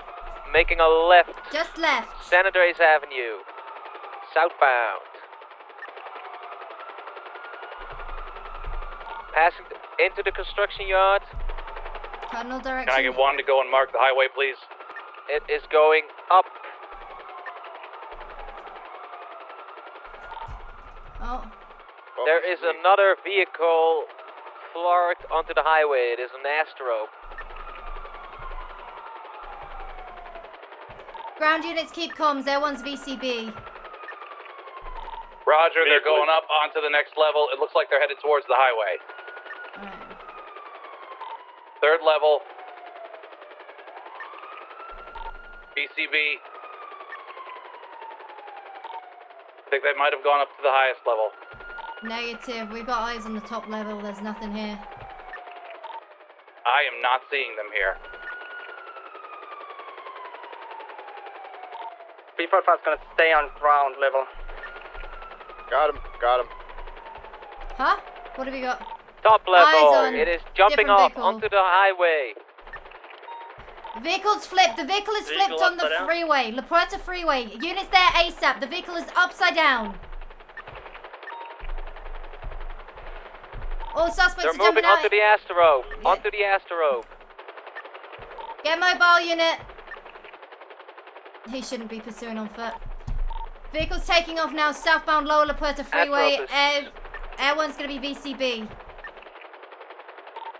making a left. just left. San Andreas Avenue, southbound. Passing into the construction yard. Cardinal Can. I get one to go and mark the highway, please? It is going up. Oh, There is another vehicle floored onto the highway. It is an Astro. ground units keep comms. There one's VCB. Roger, they're going up onto the next level. It looks like they're headed towards the highway. Third level. VCB. I think they might have gone up to the highest level. Negative. We've got eyes on the top level. There's nothing here. I am not seeing them here. B45 is gonna stay on ground level. Got him, got him. Huh? What have we got? Top level. It is jumping off vehicle. onto the highway. The vehicle's flipped. The vehicle is Vehicle flipped on the down? freeway. La Puerta Freeway. Units there ASAP. The vehicle is upside down. All suspects They're are jumping moving out. onto the Astro. Onto the Astro. Get mobile unit. He shouldn't be pursuing on foot. Vehicle's taking off now, southbound Lower La Puerta Freeway. Atropos. Air, air one's gonna be VCB.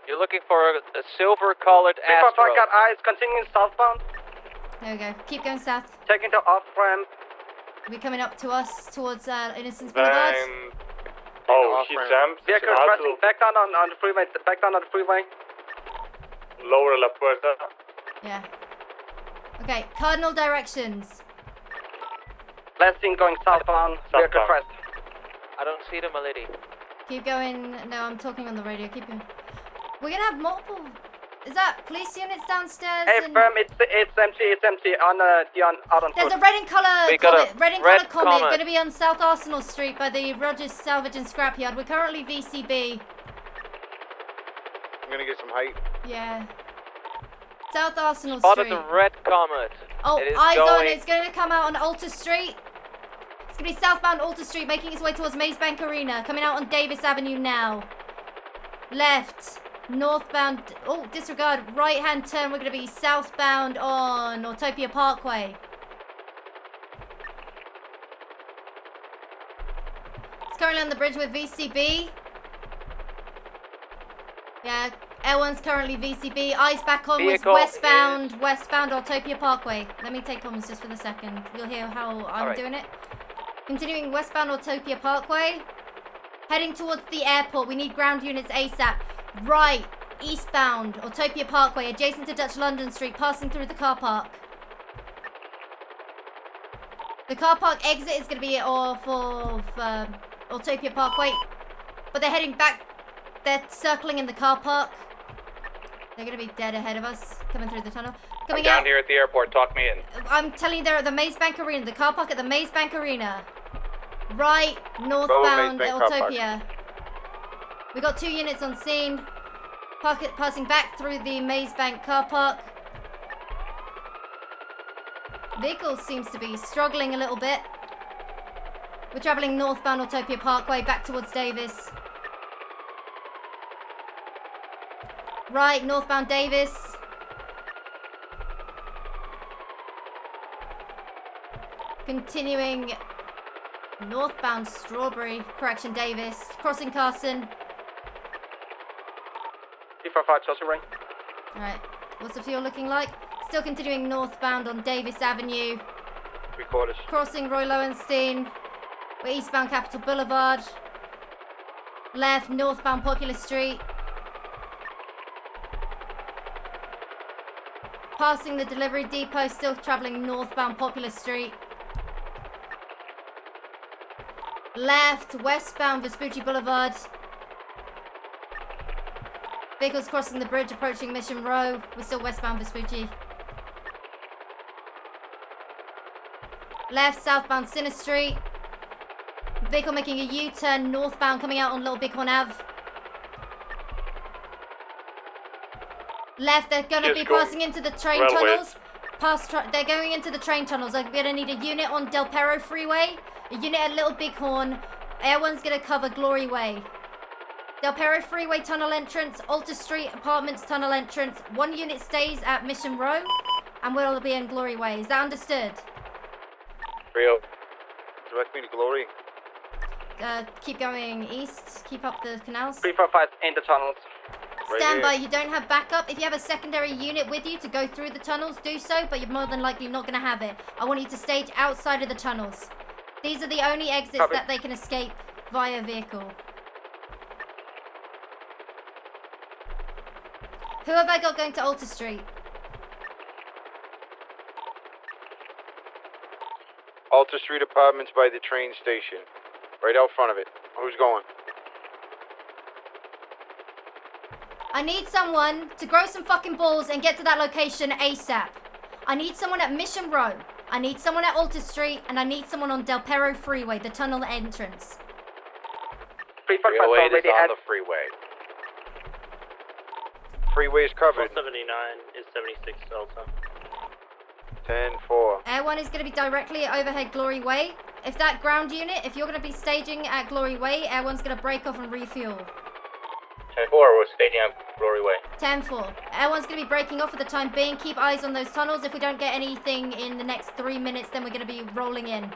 You're looking for a, a silver colored B45 Astro. got eyes continuing southbound. There we go. Keep going south. Taking the off ramp. We coming up to us towards uh, Innocence Boulevard. Then. Oh, he jumped. Vehicle How pressing to back down on, on the freeway. Back down on the freeway. lower La Puerta. Yeah. Okay, cardinal directions. Last thing going southbound. Vehicle pressed. I don't see them, my lady. Keep going. No, I'm talking on the radio. Keep going. We're gonna have multiple. Is that police units downstairs? Hey, and- firm, it's it's empty. It's empty on uh, the on out on There's foot. a red and color We comet, red and red color comet, comet. going to be on South Arsenal Street by the Rogers Salvage and Scrapyard. We're currently VCB. I'm gonna get some height. Yeah. South Arsenal Spotted Street. the red comet. Oh, it is eyes going. on. It's going to come out on Alta Street. It's going to be southbound Alta Street, making its way towards Maze Bank Arena. Coming out on Davis Avenue now. Left. Northbound. Oh, disregard. Right hand turn. We're going to be southbound on Autopia Parkway. It's currently on the bridge with VCB. Yeah, L1's currently VCB. Eyes back on Vehicle westbound, westbound Autopia Parkway. Let me take comms just for the second. You'll hear how I'm Alright. doing it. Continuing westbound Autopia Parkway. Heading towards the airport. We need ground units ASAP. Right, eastbound Autopia Parkway, adjacent to Dutch London Street, passing through the car park. The car park exit is going to be off of um, Autopia Parkway, but they're heading back. They're circling in the car park. They're going to be dead ahead of us, coming through the tunnel. I'm Coming down out. here at the airport. Talk me in. I'm telling you, they're at the Maze Bank Arena. The car park at the Maze Bank Arena. Right, northbound. Autopia. We got two units on scene. Park passing back through the Maze Bank car park. Vehicle seems to be struggling a little bit. We're traveling northbound Autopia Parkway back towards Davis. Right, northbound Davis. Continuing northbound Strawberry, correction Davis, crossing Carson. P45 Chelsea Ring. Alright, what's the fuel looking like? Still continuing northbound on Davis Avenue, Three quarters. crossing Roy Lowenstein. We're eastbound Capital Boulevard. Left, northbound Popular Street. Passing the delivery depot, still traveling northbound Popular Street. Left, westbound Vespucci Boulevard. Vehicles crossing the bridge, approaching Mission Row. We're still westbound Vespucci. Left, southbound Sinner Street. Vehicle making a U-turn northbound, coming out on Little Bighorn Ave. Left, they're going to Just be passing into the train tunnels. Past, they're going into the train tunnels. I'm going to need a unit on Del Perro Freeway, unit at Little Bighorn. Air One's going to cover Glory Way. Del Perro Freeway tunnel entrance, Alta Street Apartments tunnel entrance. One unit stays at Mission Row, and we'll be in Glory Way. Is that understood? Rio. Direct me to Glory. Uh, keep going east. Keep up the canals. 345 in the tunnels. Right Stand by. here. You don't have backup. If you have a secondary unit with you to go through the tunnels, do so, but you're more than likely not going to have it. I want you to stage outside of the tunnels. These are the only exits Copy. that they can escape via vehicle. Who have I got going to Alta Street? Alta Street Apartments by the train station. Right out front of it. Who's going? I need someone to grow some fucking balls and get to that location ASAP. I need someone at Mission Row. I need someone at Alta Street, and I need someone on Del Perro Freeway, the tunnel entrance. 345 Railway is on the freeway. Freeway's covered. 79 is 76 Delta. 10 4. Air One is going to be directly overhead Glory Way. If that ground unit, if you're going to be staging at Glory Way, Air One's going to break off and refuel. 10 4, we're staging at Glory Way. 10 4. Air One's going to be breaking off for the time being. Keep eyes on those tunnels. If we don't get anything in the next three minutes, then we're going to be rolling in.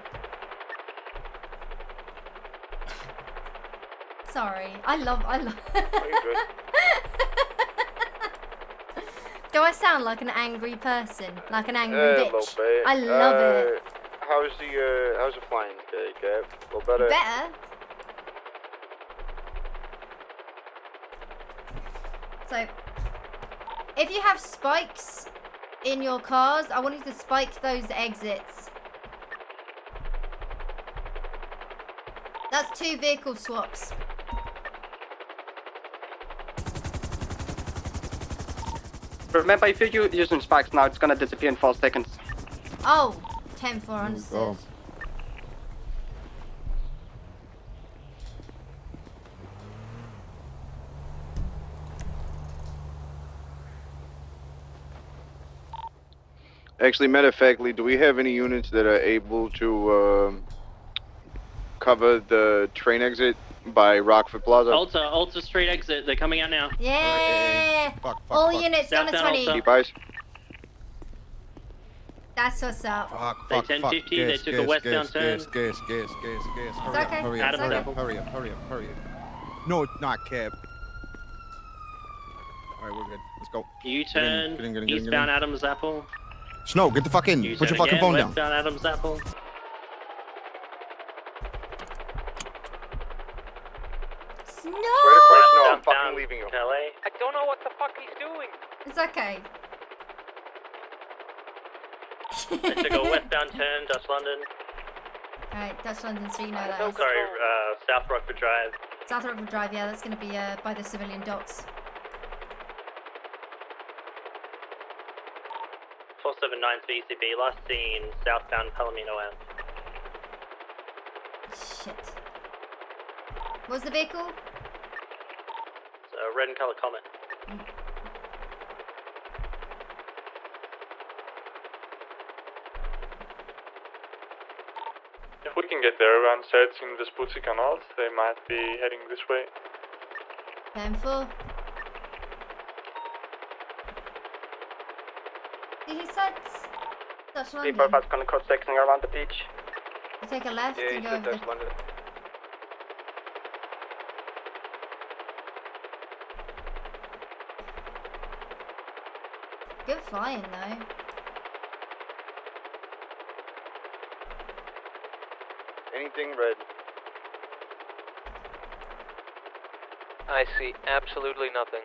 Sorry. I love, I love. Do I sound like an angry person? Like an angry Uh, bitch? I love it. Uh, How's the uh, how's the flying today, Cap? A little better. Better. So, if you have spikes in your cars, I want you to spike those exits. That's two vehicle swaps. Remember, if you're using spikes now, it's gonna disappear in four seconds. Oh, 10 4 understood. Oh, Actually, matter of factly, do we have any units that are able to um, cover the train exit by Rockford Plaza. Alta, Alta Street exit. They're coming out now. Yeah. Fuck, All units down to 20. Alta. Keep eyes. That's what's up. Fuck, They fuck, 1050, fuck. they Gas, took a gas, westbound gas, turn. Gas, gas, gas, gas, gas. Hurry okay. up, hurry up, hurry up, hurry up, hurry up, hurry up. No, not cab. All right, we're good. Let's go. U-turn. Get get in, get in, get Eastbound in. Adams Apple. Snow, get the fuck in. U-turn Put your fucking again, phone down. Westbound Adams Apple. No. No, I'm Southbound fucking leaving you. LA. I don't know what the fuck he's doing. It's okay. They took a westbound turn, Dutch London. Alright, Dutch London, so you know that. Oh, Sorry, uh, South Rockford Drive. South Rockford Drive, yeah, that's going to be uh, by the civilian docks. 479 BCB, last seen southbound Palomino Ave. Shit. What was the vehicle? It's a red and color Comet. If we can get there around searching the Sputzy canals, they might be heading this way. Ten four. He said Dutch London? People are gonna cross sectioning around the beach. You take a left Yeah, and go said over the... Dutch London. Good flying though. Anything red. I see absolutely nothing.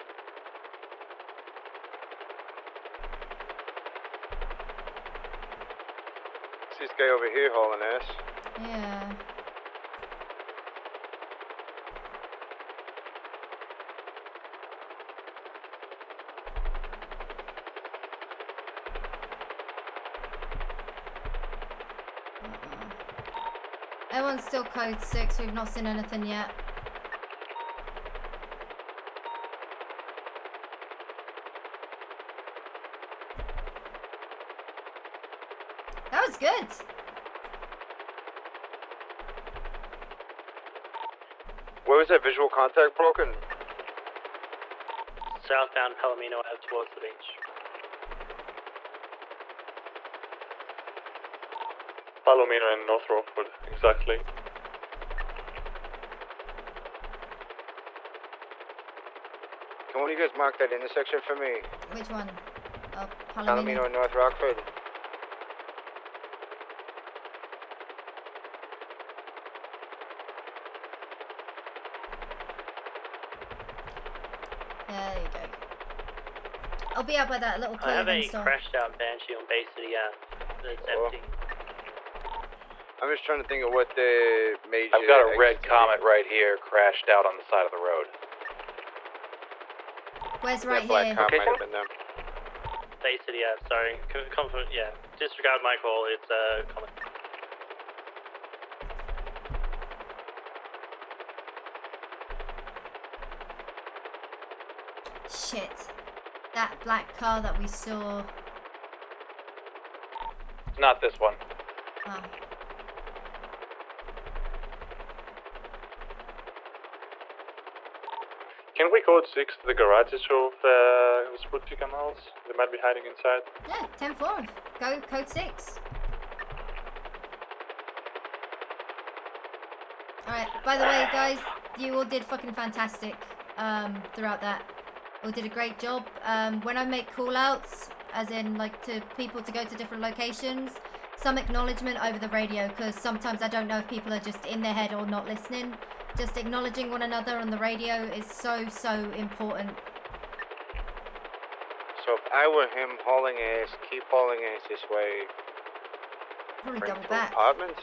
Guy over here hauling ass. Yeah. Uh-uh. Everyone's still code 6, we've not seen anything yet. Where was that visual contact broken? Southbound Palomino Ave towards the beach. Palomino and North Rockford, exactly. Can one of you guys mark that intersection for me? Which one? Oh, Palomino Palomino. and North Rockford. Yeah, there you go. I'll be out by that little I have a store. crashed out Banshee on Bay City Ave. It's Oh. empty. I'm just trying to think of what the major. I've got a red comet right here, crashed out on the side of the road. Where's That right black here? cop might have been them. Bay City Ave, sorry. C- Confident, yeah. Disregard my call, it's a uh, Comet. Shit. That black car that we saw. It's not this one. Oh. Can we code 6 to the garages of uh, Sputzy canals? They might be hiding inside. Yeah, 10 4. Go code 6. Alright, by the way, guys, you all did fucking fantastic um, throughout that. All did a great job. Um, when I make call outs, as in like to people to go to different locations, some acknowledgement over the radio because sometimes I don't know if people are just in their head or not listening. Just acknowledging one another on the radio is so, so important. So if I were him hauling ass, keep hauling ass this way. Probably double back. Apartments.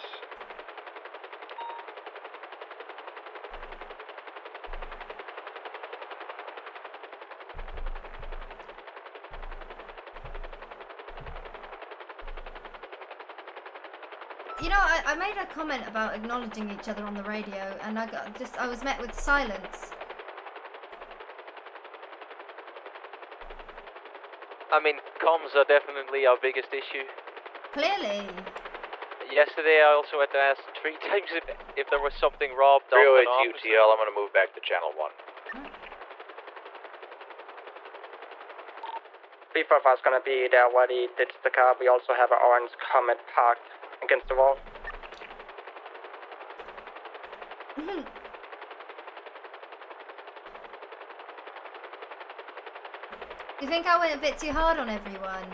I, I made a comment about acknowledging each other on the radio, and I got just I was met with silence. I mean, comms are definitely our biggest issue. Clearly, yesterday I also had to ask three times if, if there was something robbed off 308 an officer. UTL, I'm going to move back to channel 1. B45 is gonna be there where he ditched the car. We also have an orange Comet parked against the wall. You think I went a bit too hard on everyone?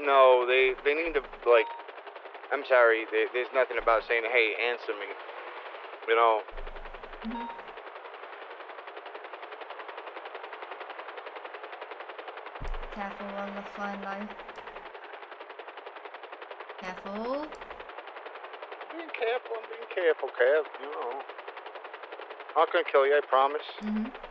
No, they they need to like. I'm sorry. There, there's nothing about saying, "Hey, answer me." You know. Careful on the flying low. Careful. Being careful. I'm being careful, Kev. You know. I'm not gonna kill you. I promise. Mm-hmm.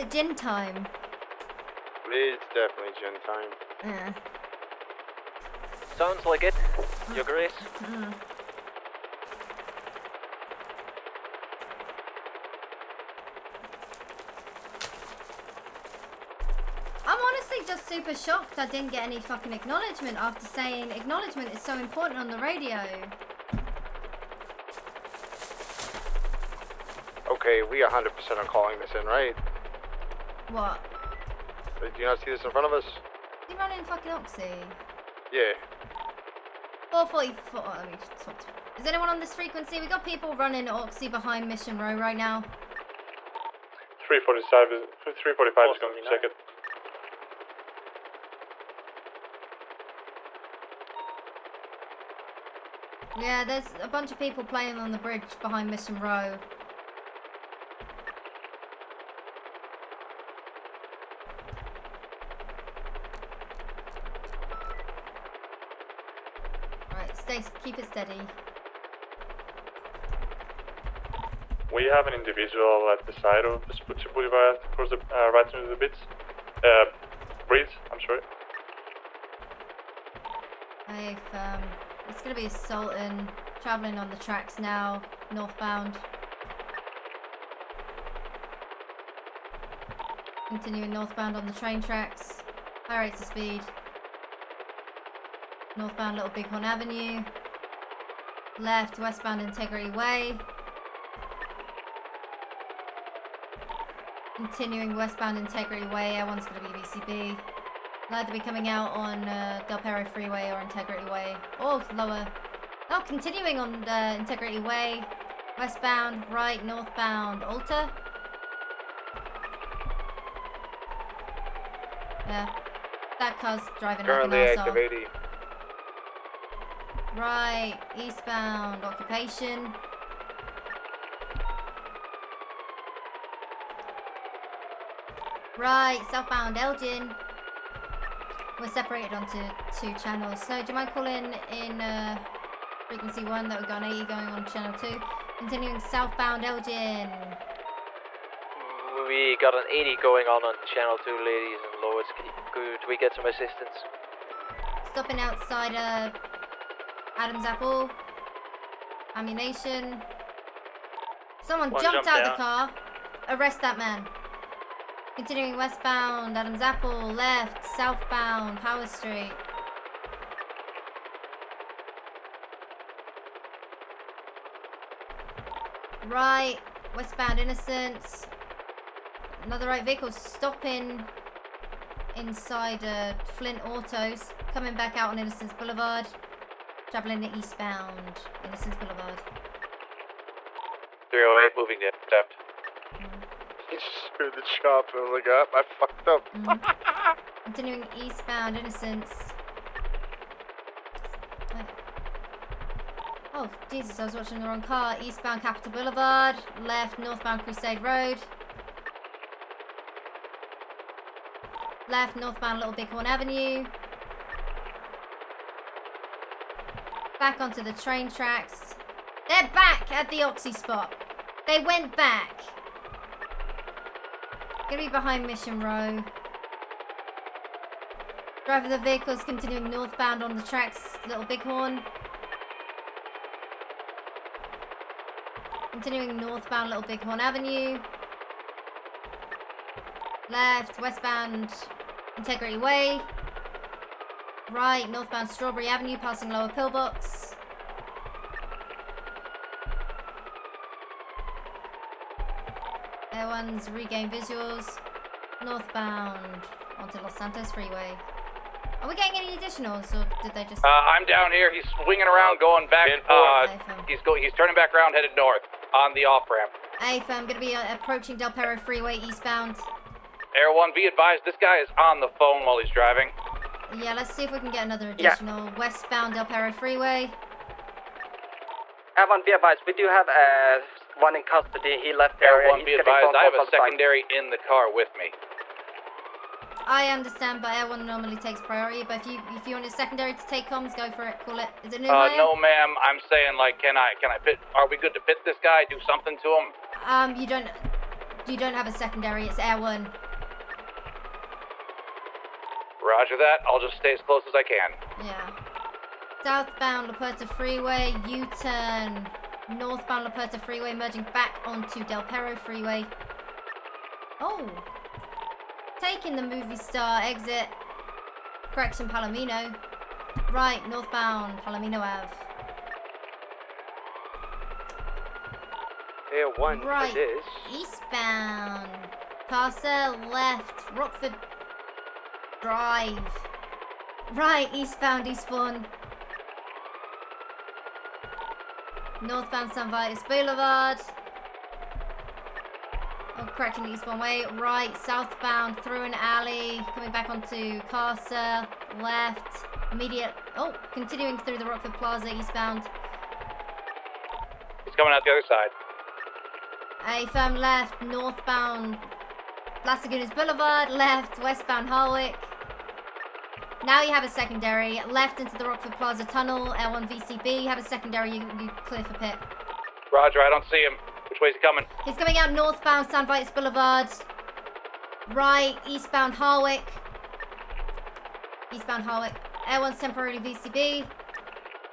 It gin time? It's definitely gin time. Yeah. Sounds like it, Your Grace. Mm. I'm honestly just super shocked I didn't get any fucking acknowledgement after saying acknowledgement is so important on the radio. Okay, we 100% are calling this in, right? What? Uh, Do you not see this in front of us? You running fucking Oxy? Yeah. 444. Let me talk to. Is anyone on this frequency? We got people running Oxy behind Mission Row right now. 345 is 345 is going to check it. Yeah, there's a bunch of people playing on the bridge behind Mission Row. Keep it steady. We have an individual at the side of Vespucci Boulevard, across the uh, right into the bits. Uh, breathe, I'm sorry. Hey, um, it's gonna be a Sultan traveling on the tracks now, northbound. Continuing northbound on the train tracks, high rates of speed. Northbound Little Bighorn Avenue. Left, westbound Integrity Way. Continuing westbound Integrity Way, Air One's gonna be VCB. Will either be coming out on uh, Del Perro Freeway or Integrity Way, or lower. Oh, continuing on uh, Integrity Way, westbound, right, northbound, Alta. Yeah, that car's driving Currently like an active 80. Right, eastbound, occupation. Right, southbound Elgin. We're separated onto two channels. So do you mind calling in uh, frequency 1 that we've got an 80 going on channel 2? Continuing southbound Elgin. We got an 80 going on on channel 2, ladies and lords. Can you- Could we get some assistance? Stopping outside uh, Adam's Apple. Ammunition. Someone One jumped jumped out the car. Arrest that man. Continuing westbound, Adam's Apple, left, southbound, Power Street. Right, westbound Innocence. Another right vehicle stopping inside uh, Flint Autos, coming back out on Innocence Boulevard, traveling the eastbound Innocence Boulevard. 308 moving to left. He just heard the chop and was like, up, I fucked up. Mm. Continuing eastbound, Innocence. Oh, Jesus, I was watching the wrong car. Eastbound Capitol Boulevard. Left, northbound Crusade Road. Left, northbound Little Bighorn Avenue. Back onto the train tracks. They're back at the Oxy spot. They went back. Gonna be behind Mission Row. Driver of the vehicle is continuing northbound on the tracks, Little Bighorn. Continuing northbound Little Bighorn Avenue. Left, westbound Integrity Way. Right, northbound Strawberry Avenue, passing Lower Pillbox. There one's regain visuals. Northbound onto Los Santos Freeway. Are we getting any additionals, or did they just? Uh, I'm down here. He's swinging around, going back. Uh, he's go. He's turning back around, headed north on the off ramp. Hey, I'm gonna be uh, approaching Del Perro Freeway eastbound. Air One, be advised, this guy is on the phone while he's driving. Yeah, let's see if we can get another Yeah. additional. Westbound El Perro Freeway. Everyone be advised, we do have uh, one in custody. He left the Air area. One, be advised, I have a the time. secondary in the car with me. I understand, but Air One normally takes priority. But if you if you want a secondary to take comms, go for it. Call it. Is it new? Uh, no, ma'am. I'm saying, like, can I, can I pit? Are we good to pit this guy? Do something to him? Um, you don't. You don't have a secondary. It's Air One. Roger that. I'll just stay as close as I can. Yeah. Southbound La Puerta Freeway, U-turn. Northbound La Puerta Freeway, merging back onto Del Perro Freeway. Oh. Taking the movie star exit. Correction, Palomino. Right, northbound, Palomino Ave. Air one, Right. it is. Eastbound. Casa left. Rockford Drive. Right, eastbound, eastbound. Northbound San Vitus Boulevard. Oh, correcting Eastbourne Way. Right, southbound through an alley. Coming back onto Casa. Left. Immediate. Oh, continuing through the Rockford Plaza eastbound. He's coming out the other side. A firm left, northbound Las Lagunas Boulevard, left, westbound Harwick. Now you have a secondary, left into the Rockford Plaza Tunnel, L1 VCB, you have a secondary, you, you clear for pit. Roger, I don't see him. Which way's he coming? He's coming out northbound San Vitus Boulevard, right, eastbound Harwick. Eastbound Harwick. L1's temporarily VCB.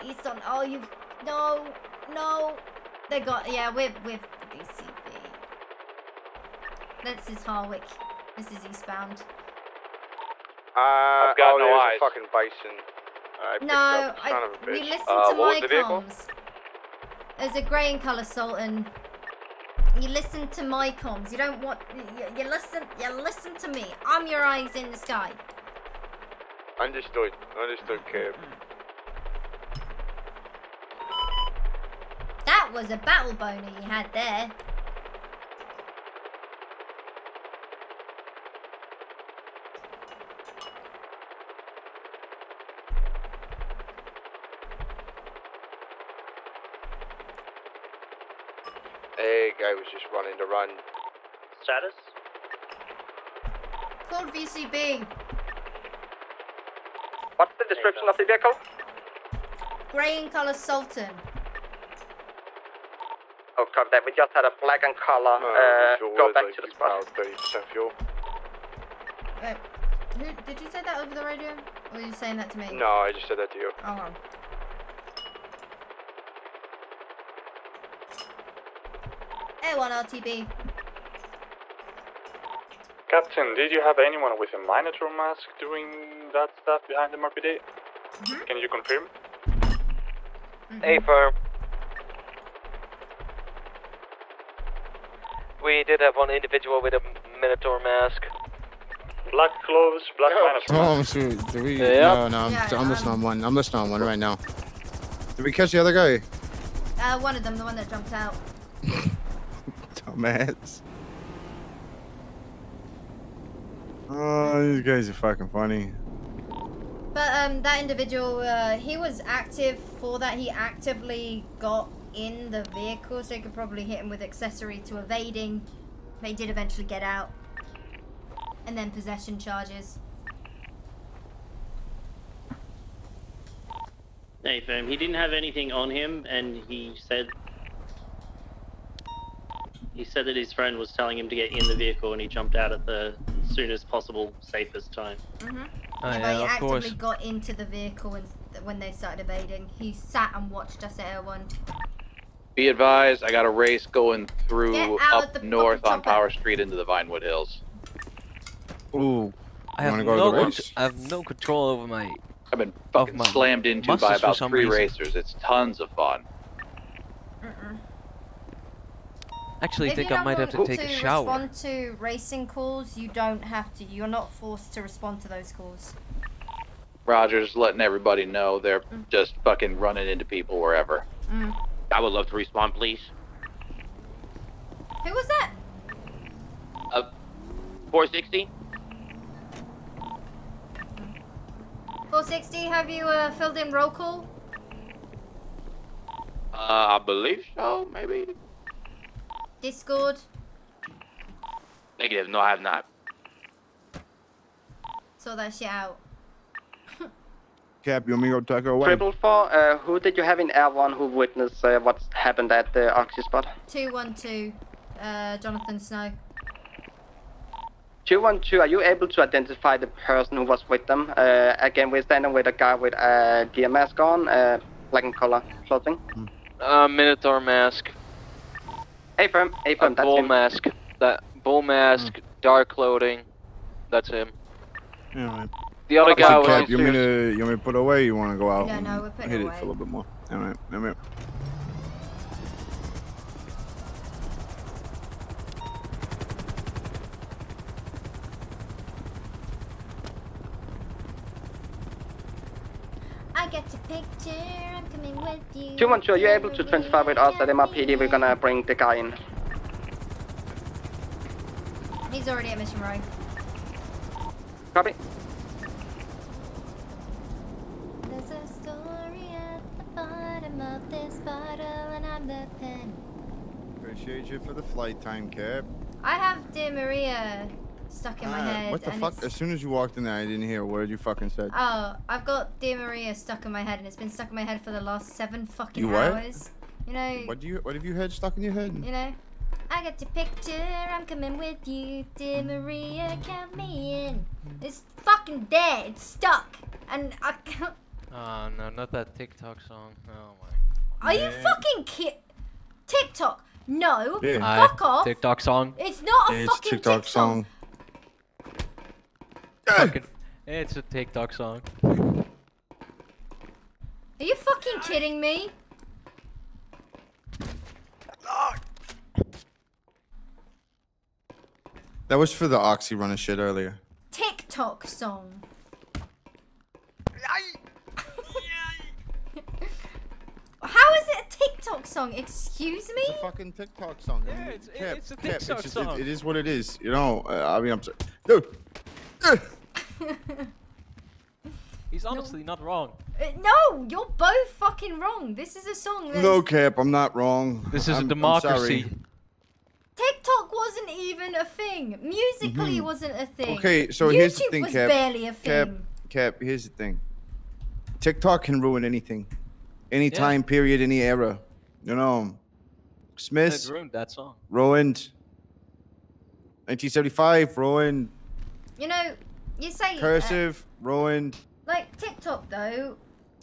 East on, oh you, no, no. They got, yeah, we're, we're VCB. This is Harwick. This is eastbound. Uh, I've got oh, no there's eyes. a fucking bison. I picked No, up, son I, of a we bitch. listened uh, to what my was the vehicle? comms. There's a grey in colour, Sultan. You listen to my comms. You don't want. You, you listen. You listen to me. I'm your eyes in the sky. Understood. Understood, Cab. That was a battle boner you had there. Hey, guy was just running to run. Status? Code VCB. What's the description of the vehicle? Grey in colour, Sultan. Oh, copy that. We just had a black and color. Uh, fuel go back like to the spot. 30% fuel. Uh, who, did you say that over the radio? Or were you saying that to me? No, I just said that to you. Oh, well. A1 RTB. Captain, did you have anyone with a Minotaur mask doing that stuff behind the MRPD? Can you confirm? Hey, firm. We did have one individual with a Minotaur mask. Black clothes, black Minotaur Oh, mask. shoot. Did we? Yeah. No, no. I'm, Yeah, I'm listening um, on one. I'm listening on one right now. Did we catch the other guy? Uh, one of them, the one that jumped out. Dumbass. Oh, these guys are fucking funny. But um, that individual, uh, he was active for that. He actively got in the vehicle, so you could probably hit him with accessory to evading. They did eventually get out. And then possession charges. Hey, firm. He didn't have anything on him, and he said he said that his friend was telling him to get in the vehicle, and he jumped out at the soonest possible, safest time. Mm-hmm. Oh, yeah, yeah, but he of actively course. got into the vehicle when, when they started evading. He sat and watched us at L1. Be advised, I got a race going through up north on Power Street into the Vinewood Hills. Ooh. I have wanna to no the race? I have no control over my. I've been fucking slammed into by about three reason. racers. It's tons of fun. Actually, I if think I don't might have to want take a shower. respond to racing calls, you don't have to. You're not forced to respond to those calls. Roger's letting everybody know they're Mm. just fucking running into people wherever. I would love to respond, please. Who was that? Uh, 460? 460, have you uh, filled in roll call? Uh, I believe so, maybe. Discord? Negative, no, I have not. Sort that shit out. Cap, you want me to go take her away? Triple four, uh, who did you have in L1 who witnessed uh, what happened at the Oxy spot? 212, uh, Jonathan Snow. 212, are you able to identify the person who was with them? Uh, again, we're standing with a guy with a gear mask on, uh, black and color clothing. Uh, Minotaur mask. A firm, A A firm, that's bull him. mask. That bull mask, hmm. dark clothing. That's him. Alright. The other guy was. you want me to you want me to put away? Or you want to go out? No, and no, we're putting hit her it for a little bit more. All right, all right. I get your picture, I'm coming with you. 212, are you able to transfer with us at MRPD? We're gonna bring the guy in. He's already at Mission Row. Copy. There's a story at the bottom of this bottle, and I'm the pen. Appreciate you for the flight time, Cap. I have Dear Maria stuck in my Ah, head. what the and fuck? it's- As soon as you walked in there, I didn't hear a word you fucking said. Oh, I've got Dear Maria stuck in my head, and it's been stuck in my head for the last seven fucking You what? hours. You know. What do you? What have you had stuck in your head? You know. I got your picture, I'm coming with you, dear Maria, count me in. It's fucking dead, it's stuck, and I can't. Oh no, not that TikTok song. Oh my. Are you fucking kid? TikTok? No. Aye, Fuck off. TikTok song. It's not a It's fucking TikTok song. Fucking, it's a TikTok song. Are you fucking kidding me? That was for the Oxy runner shit earlier. TikTok song. How is it a TikTok song? Excuse me? It's a fucking TikTok song. Yeah, it's, Cap, it's a Cap, TikTok just- song. It, it is what it is. You know. Uh, I mean, I'm sorry. Dude. He's honestly not wrong. Uh, No, you're both fucking wrong. This is a song that No, Cap. I'm not wrong. This is a I'm- I'm democracy. sorry. TikTok wasn't even a thing. Musical.ly Mhm. wasn't a thing. Okay, so YouTube here's the thing, was Cap. barely a Cap, thing. Cap, here's the thing. TikTok can ruin anything, any time period, any era. You know, It Smith ruined that song. ruined. 1975 ruined. You know, you say uh, Cursive ruined. like TikTok though.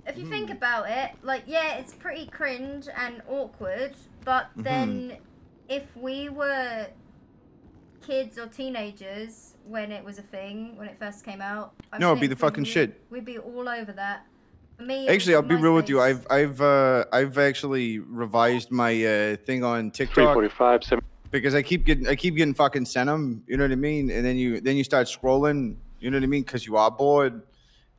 If you Hmm. think about it, like yeah, it's pretty cringe and awkward. But Mm-hmm. then, if we were kids or teenagers when it was a thing, when it first came out, I've No, seen it'd be the for fucking years, shit. We'd be all over that. For me, Actually, I'll be real with you. I've I've uh, I've actually revised my uh, thing on TikTok. 345, Because I keep getting I keep getting fucking sent them. You know what I mean? And then you then you start scrolling. You know what I mean? Because you are bored,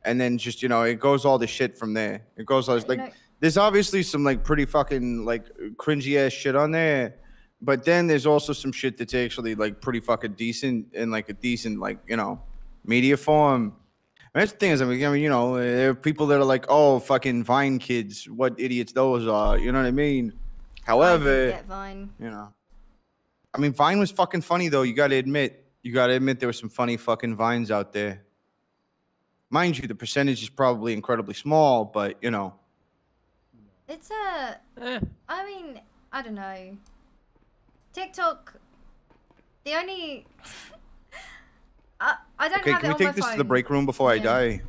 and then just you know it goes all the shit from there. It goes all like there's obviously some like pretty fucking like cringy ass shit on there. But then there's also some shit that's actually like pretty fucking decent and like a decent like you know media form. And that's the thing is, I mean, I mean, you know, there are people that are like, "Oh, fucking Vine kids, what idiots those are." You know what I mean? However, Get Vine. you know, I mean, Vine was fucking funny though. You got to admit, you got to admit there were some funny fucking vines out there. Mind you, the percentage is probably incredibly small, but you know, It's a. I mean, I don't know. TikTok. The only. I, I don't okay, have can we take this phone. to the break room before I die?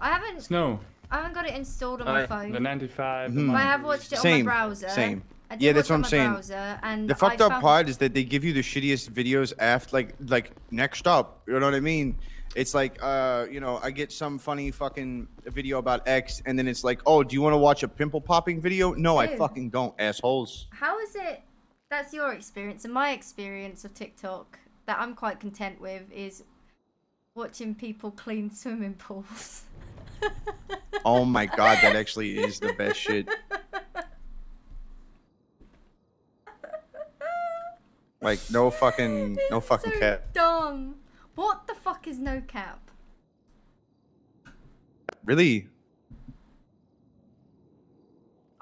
I haven't. Snow. I haven't got it installed on my phone. The 95. Mhm. I have watched it Same, on my browser. Same. Yeah, that's what I'm saying. Browser, the fucked I up part is that they give you the shittiest videos after, like, like next up. You know what I mean? It's like, uh, you know, I get some funny fucking video about X, and then it's like, oh, do you want to watch a pimple popping video? No, I fucking don't, assholes. How is it? That's your experience, and my experience of TikTok that I'm quite content with is watching people clean swimming pools. Oh my god, that actually is the best shit. Like no fucking, no fucking so cat. dumb. What the fuck is no cap? Really?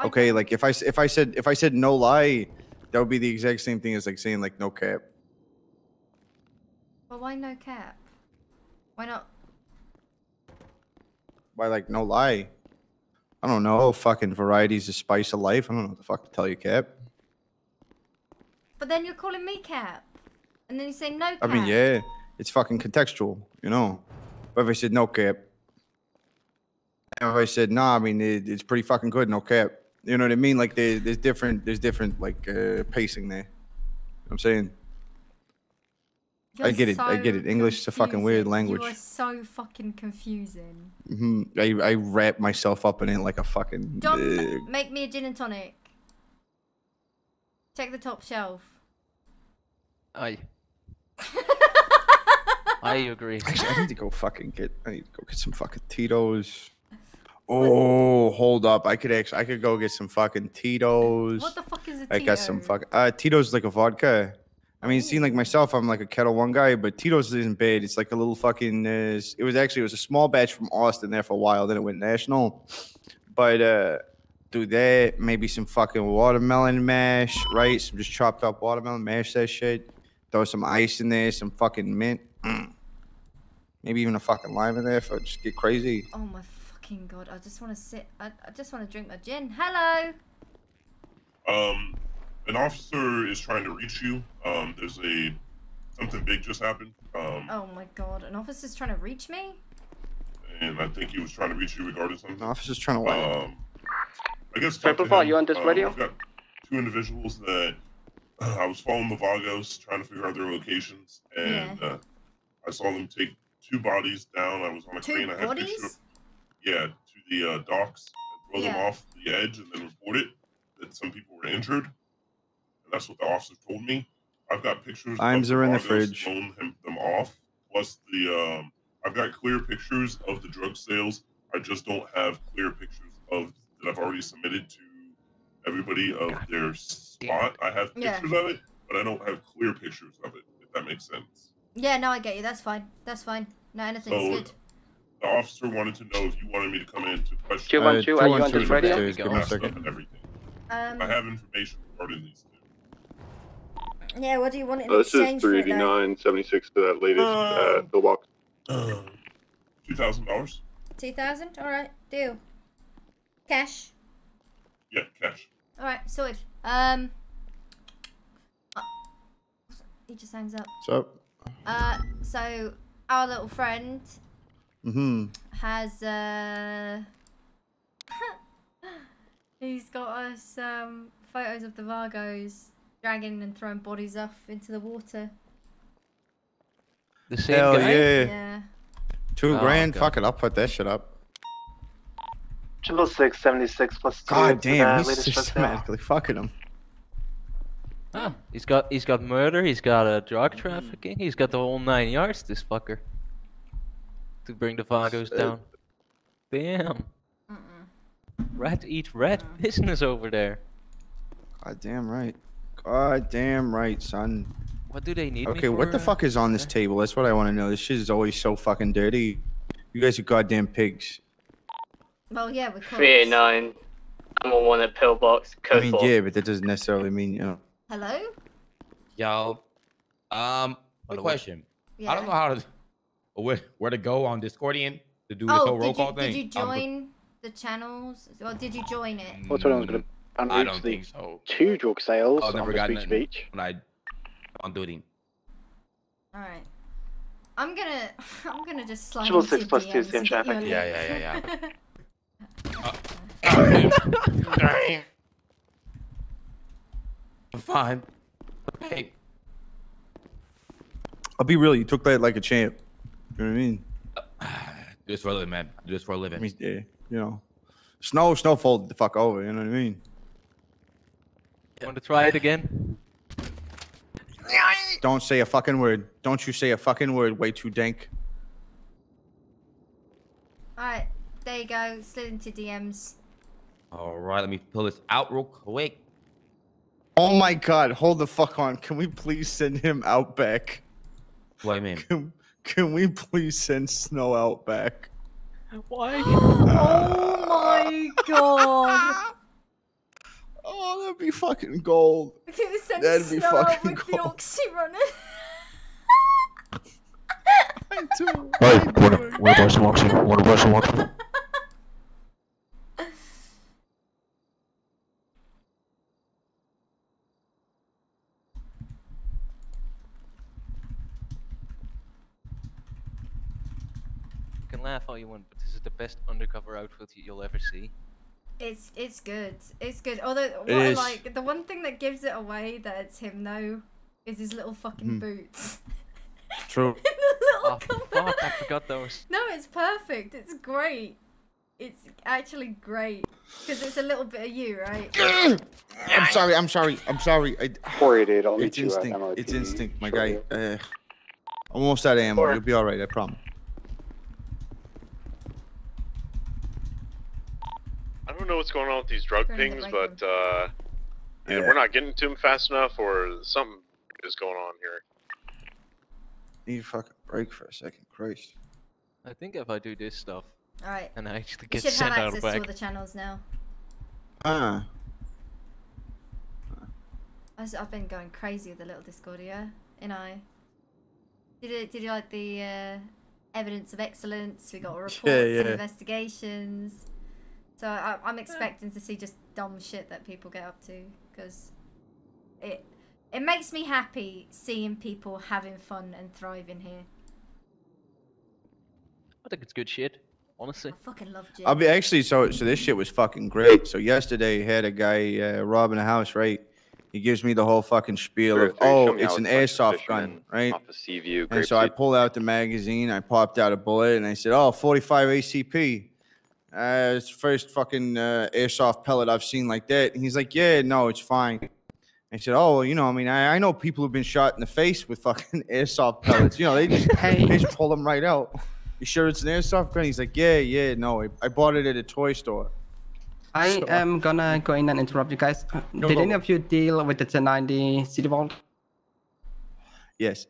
Okay, like if I if I said if I said no lie, that would be the exact same thing as like saying like no cap. Well, why no cap? Why not? Why like no lie? I don't know. Fucking varieties of spice of life. I don't know what the fuck to tell you, Cap. But then you're calling me cap, and then you say no cap. I mean, yeah, it's fucking contextual, you know. But if I said no cap, and if I said nah, I mean it, it's pretty fucking good, no cap. You know what I mean? Like there, there's different, there's different like uh, pacing there. You know what I'm saying. I You're get it. I get it. English is a fucking weird language. You are so fucking confusing. Mm hmm I, I wrap myself up in it like a fucking. John, uh, make me a gin and tonic. Check the top shelf. I. I agree. Actually, I need to go fucking get. I need to go get some fucking Tito's. Oh, hold up! I could actually, I could go get some fucking Tito's. What the fuck is a I got some fuck. Uh, Tito's like a vodka. I mean, seeing like myself, I'm like a Ketel One guy, but Tito's isn't bad. It's like a little fucking. Uh, it was actually it was a small batch from Austin there for a while. Then it went national. But uh, do that. Maybe some fucking watermelon mash, right? Some just chopped up watermelon mash that shit. Throw some ice in there, some fucking mint. Mm. Maybe even a fucking lime in there if I just get crazy. Oh my fucking god! I just want to sit. I, I just want to drink my gin. Hello. Um, an officer is trying to reach you. Um, there's a something big just happened. Um, Oh my god! An officer's trying to reach me. and I think he was trying to reach you regarding something. The officer's trying to what? Um, I guess. Triple talk to you on this Um, radio? I've got two individuals that I was following the Vagos, trying to figure out their locations, and uh, I saw them take two bodies down. I was on a Two crane. I had a picture. bodies? Yeah, to the uh, docks and throw them off the edge, and then report it that some people were injured. And that's what the officer told me. I've got pictures. Limes of are in the Vagos fridge. throwing him, them off. Plus the um, I've got clear pictures of the drug sales. I just don't have clear pictures of that I've already submitted to everybody of their spot. I have Yeah. pictures of it, but I don't have clear pictures of it. If that makes sense. Yeah, no, I get you. That's fine. That's fine. No, anything's So good. the officer wanted to know if you wanted me to come in to question. Two one Uh, two, are you on 212 this radio? upstairs, give me a second. everything. Um, I have information regarding these. yeah, what do you want in Uh, this is exchange for it, though? 389.76 to that latest uh, pillbox. Two thousand dollars. Two thousand. All right, deal. Cash. Yeah, cash. All right, sorted. Um. uh, He just hangs up. So. Uh, so our little friend Mm-hmm. has uh. he's got us um photos of the Vagos dragging and throwing bodies off into the water. The same Hell guy? yeah. Yeah. Two Oh, grand. God. Fuck it. I'll put that shit up. Triple six seventy six plus two. God to damn, the he's latest drug systematically fucking him. Ah, he's got he's got murder, he's got uh, drug trafficking, he's got the whole nine yards. This fucker. To bring the Vagos Uh, down. Damn. Rat eat rat business over there. God damn right. God damn right, son. What do they need? me Okay, what the uh, fuck is on this table? That's what I want to know. This shit is always so fucking dirty. You guys are goddamn pigs. Well, yeah, we could. 389. I'm on one at pillbox. I Code mean, 4. yeah, but that doesn't necessarily mean you know. Hello? Yo, um, quick question. Yeah. I don't know how to where where to go on Discordian to do this Oh, whole roll did you, call thing. did you I'm- join the channels? Or did you join it? What's what I was going to I don't think so. two drug sales I've on never the gotten Beach nothing Beach. when I on duty. Alright. I'm gonna I'm gonna just slide Triple into six plus two DMs is the and get traffic. your Yeah, link. yeah, yeah, I'm fine. Hey, I'll be real. You took that like a champ. You know what I mean? do this for a living, man. Do this for a living. I mean, yeah, you know, snow, snow folded the fuck over. You know what I mean? Want to try it again? Don't say a fucking word. Don't you say a fucking word. Way too dank. Alright, there you go. Slid into DMs. All right, let me pull this out real quick. Oh my god, hold the fuck on. Can we please send him out back? What do you mean? Can, can we please send Snow out back? Why? oh my god! Oh, that'd be fucking gold. Can we send That'd be Snow out fucking with the oxy runner? Hey, wanna, wanna buy some oxygen? Wanna buy some oxygen? Laugh all you want, but this is the best undercover outfit you'll ever see. It's it's good. It's good. Although what I like the one thing that gives it away that it's him though is his little fucking Hmm. boots. True. Oh fuck! I forgot those. No, it's perfect. It's great. It's actually great because it's a little bit of you, right? I'm sorry. I'm sorry. I'm sorry. I, 488, I'll it's you instinct. It's instinct, my shortly. guy. Uh, I'm almost out of ammo. You'll be all right. I promise. Don't know what's going on with these drug Turn pings, bike but uh, Yeah. we're not getting to them fast enough, or something is going on here. Need a fucking break for a second. Christ. I think if I do this stuff All right. and I actually You get should have sent out access to all the channels now. Ah. I've been going crazy with the little Discordia, and I. Did you, did you like the uh, evidence of excellence? We got reports and yeah. investigations. So I, I'm expecting to see just dumb shit that people get up to, because it it makes me happy seeing people having fun and thriving here. I think it's good shit. Honestly. I fucking love Jim. I'll be actually so so this shit was fucking great. So yesterday had a guy uh, robbing a house, right? He gives me the whole fucking spiel Sure, of, three, oh, show me it's an airsoft gun, right? Off of Seaview, And so I pulled out the magazine, I popped out a bullet, and I said, "Oh, 45 ACP. Uh, it's the first fucking uh, airsoft pellet I've seen like that." And he's like, "Yeah, no, it's fine." I said, "Oh, well, you know, I mean, I, I know people who've been shot in the face with fucking airsoft pellets. You know, they just they just pull them right out. You sure it's an airsoft gun?" He's like, "Yeah, yeah, no, I, I bought it at a toy store." I So- am gonna go in and interrupt you guys. No, Did no. any of you deal with the 1090 City Vault? Yes.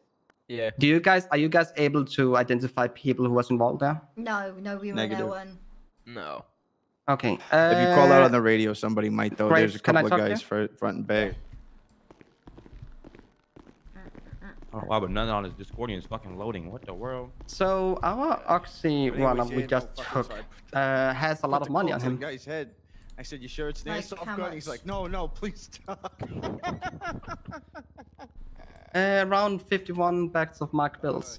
Yeah. Do you guys are you guys able to identify people who was involved there? No, no, we were Negative. there one. No. Okay. if you call out uh, on the radio, somebody might though. Grace, There's a couple of guys you? fr- front and back. Oh, wow, but none on his Discordian is fucking loading. What the world? So our Oxy But runner we just took uh, has a lot of money on to the him. guy's head. I said, "You sure it's an Like, airsoft how gun?" He's like, "No, no, please stop." Uh, around 51 bags of marked bills.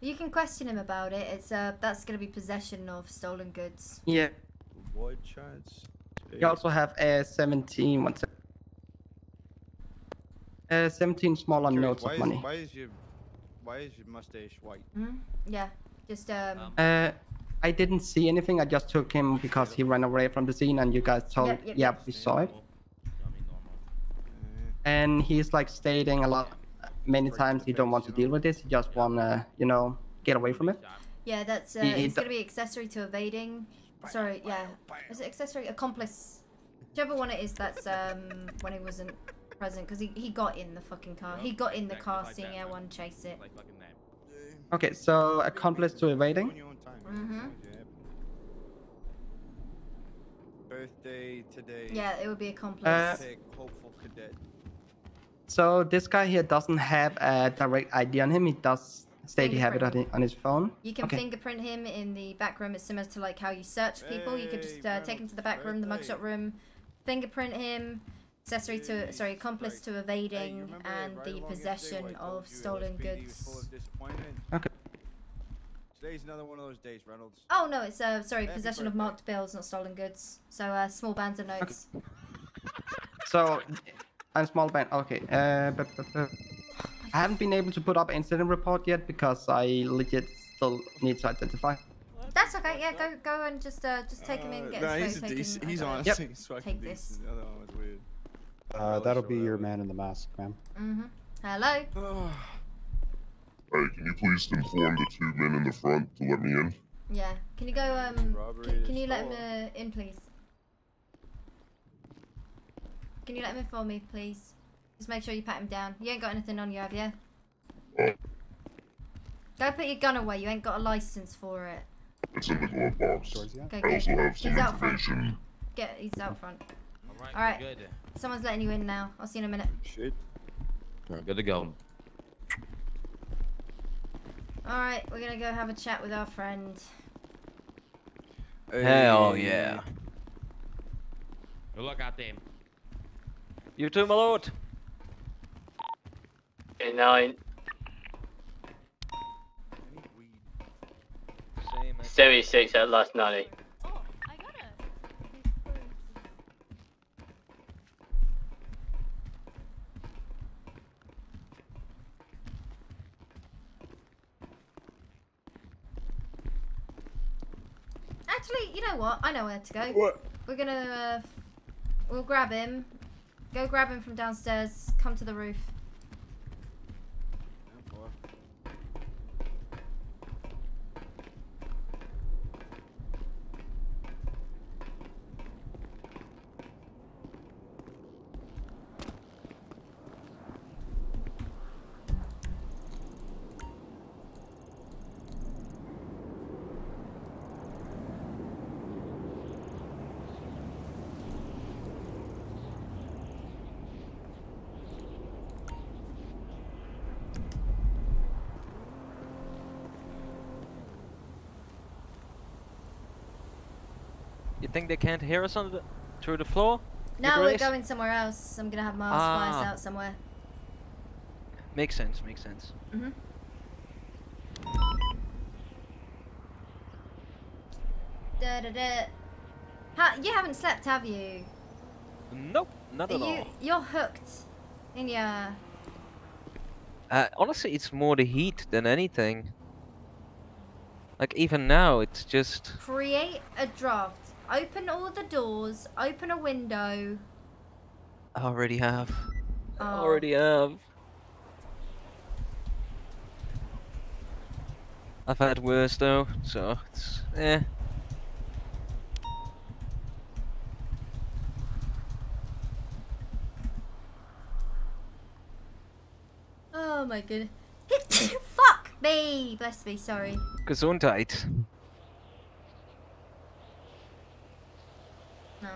You can question him about it. It's uh, that's gonna be possession of stolen goods. Yeah. Void shots. You also have a 17. One sec. Uh, 17 smaller Curious, notes why of is, money. Why is your Why is your mustache white? Hmm? Yeah, just um. Uh, I didn't see anything. I just took him because he ran away from the scene, and you guys told, Yep, yep, yeah, we saw it. And he's like stating a lot, many times he don't want to deal with this. He just wanna, you know, get away from it. Yeah, that's uh, He- he it's gonna be accessory to evading. Sorry, yeah. Is it accessory? Accomplice. Whichever one it is, that's um when he wasn't present because he, he got in the fucking car. He got in the car seeing Air 1 chase it. Okay, so accomplice to evading. Mm-hmm. Birthday today. Yeah, it would be accomplice. Uh, hopeful cadet. So this guy here doesn't have a direct ID on him. He does state he have it on his, on his phone. You can okay. fingerprint him in the back room. It's similar to like how you search people. You could just uh, take him to the back room, the mugshot room, fingerprint him. Accessory to sorry, accomplice to evading and the possession of stolen goods. Okay. Today's another one of those days, Reynolds. Oh no, it's uh sorry, Happy possession of marked bills, not stolen goods. So uh, small bands of notes. So, I'm small band. Okay. Uh, but, but, but I haven't been able to put up incident report yet because I legit still need to identify. That's okay. Yeah, go go and just uh just take him in, get nah, his he's a decent. He's I don't honestly he's fucking Take this. decent. The other one was weird. Uh, that'll be your man in the mask, ma'am. Mhm. Hello. Hey, can you please inform the two men in the front to let me in? Yeah. Can you go um? Can, can you let him uh, in, please? Can you let him in for me, please? Just make sure you pat him down. You ain't got anything on you, have you? Go put your gun away. You ain't got a license for it. It's in the glove box. Okay, I good. also have some He's out front. information. Get. He's out front. Alright, All right. good. Someone's letting you in now. I'll see you in a minute. Shit. Alright, good to go. All right, we're gonna go have a chat with our friend. Hell yeah. Good luck out there. You too, my lord. Good night. Same. 76 at last 90. Actually, you know what? I know where to go. What? We're gonna. Uh, we'll grab him. Go grab him from downstairs. Come to the roof. Think they can't hear us on the through the floor? No, we're going somewhere else. I'm gonna have Miles fly us Ah. out somewhere. Makes sense. Makes sense. Mm -hmm. Da da da. Ha, you haven't slept, have you? Nope, not Are at you all. you're hooked in your Uh, honestly, it's more the heat than anything. Like even now, it's just create a draft. Open all the doors. Open a window. I already have. I Oh. already have. I've had worse though, so it's eh. Oh my goodness. Fuck me. Bless me. Sorry. Gesundheit. No.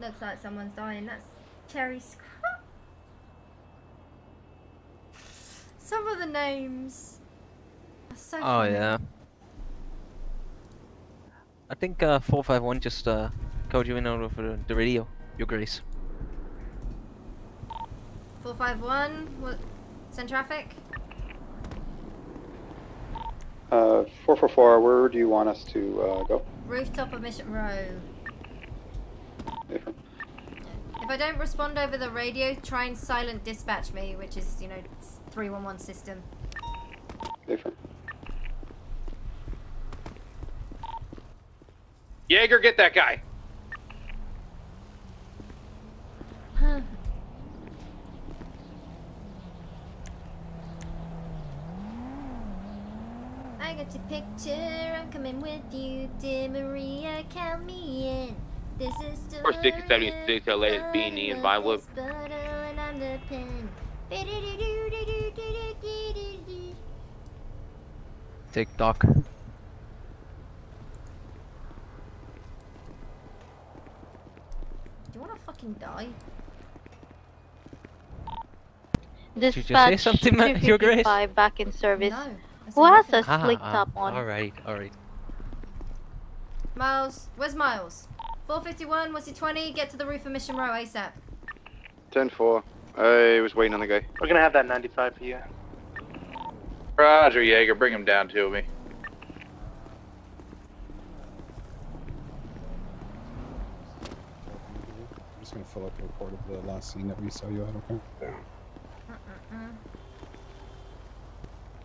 Looks like someone's dying. That's Cherry Scrap. Some of the names. Are so Oh funny. yeah. I think uh, 451 just uh, called you in over the, the radio, Your Grace. 451. What? Send traffic. Uh, 444, where do you want us to uh, go? Rooftop of Mission Row. Different. If I don't respond over the radio, try and silent dispatch me, which is, you know, 311 system. Different. Jaeger, get that guy. I got your picture, I'm coming with you, dear Maria, count me in. This is still First 76 LA is Beanie and Vinewood. and open. TikTok. Do you wanna fucking die? Did you just say Dispatch something, ma- Your Grace? back in service. No. Who has a Ah, slick ah, top on? Alright, alright. Miles, where's Miles? 451, what's your 20? Get to the roof of Mission Row ASAP. 10 4. I was waiting on the guy. We're gonna have that 95 for you. Roger, Jaeger, bring him down to me. I'm just gonna fill out the report of the last scene that we saw you at, okay?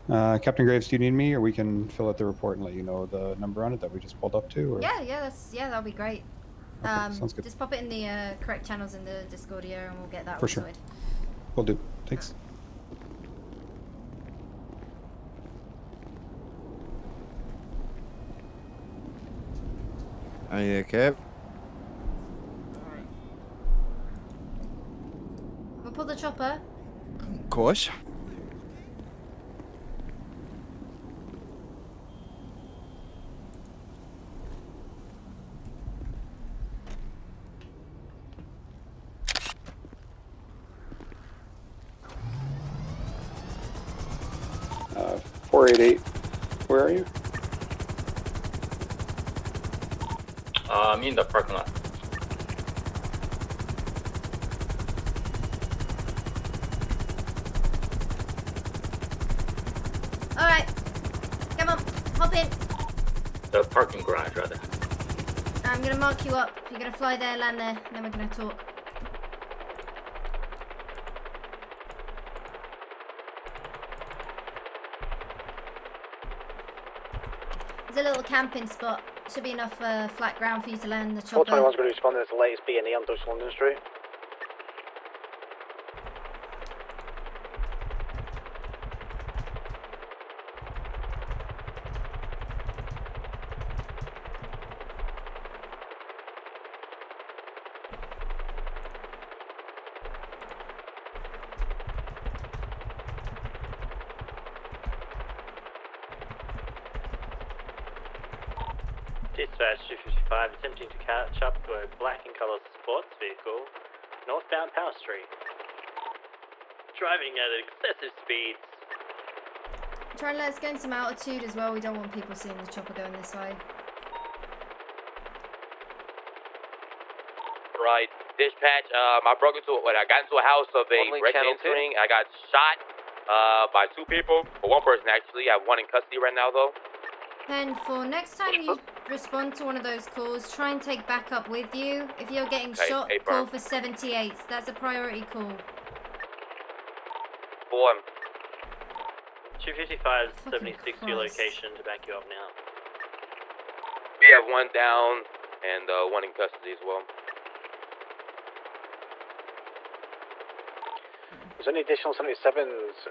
Uh, Captain Graves, do you need me, or we can fill out the report and let you know the number on it that we just pulled up to? Or? Yeah, yeah, that's yeah, that'll be great. Okay, um, sounds good. Just pop it in the uh, correct channels in the Discord here, and we'll get that For all sure. sorted. Will do. Thanks. Are you okay? We'll pull the chopper. Of course. Uh, 488. Where are you? Uh, I'm in the parking lot. All right, come on, hop in. The parking garage, rather. I'm gonna mark you up. You're gonna fly there, land there, then we're gonna talk. A little camping spot. Should be enough uh, flat ground for you to land the chopper. 421's going to respond to the latest B&E on Dutch London Street. Northbound Power Street. Driving at excessive speeds. Try and let us gain some altitude as well. We don't want people seeing the chopper going this way. Right. Dispatch, um, I broke into when I got into a house of a Only resident channel entering. I got shot uh, by two people, or one person actually. I have one in custody right now though. And for next time you respond to one of those calls, try and take backup with you. If you're getting Okay, shot, hey, call for 78. That's a priority call. Boy, 255 76 to your location to back you up now. we have one down and uh, one in custody as well. There's only additional 77s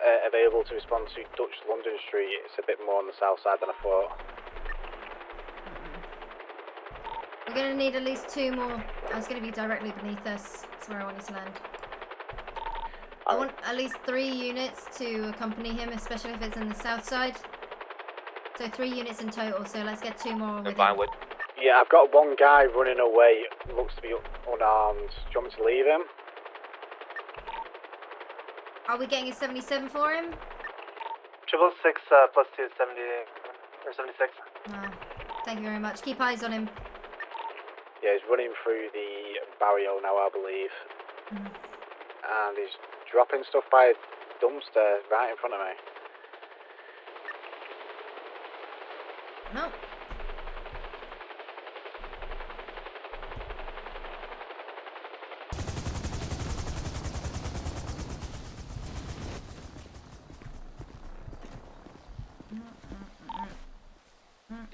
uh, available to respond to Dutch London Street. It's a bit more on the south side than I thought. We're gonna need at least two more. It's gonna be directly beneath us. That's where I want you to land. I want at least three units to accompany him, especially if it's in the south side. So three units in total. So let's get two more with him. Yeah, I've got one guy running away. Looks to be unarmed. Do you want me to leave him? Are we getting a 77 for him? Triple six uh, plus two is 70 or 76. No. Thank you very much. Keep eyes on him. Yeah, he's running through the barrio now, I believe. And he's dropping stuff by a dumpster right in front of me. No.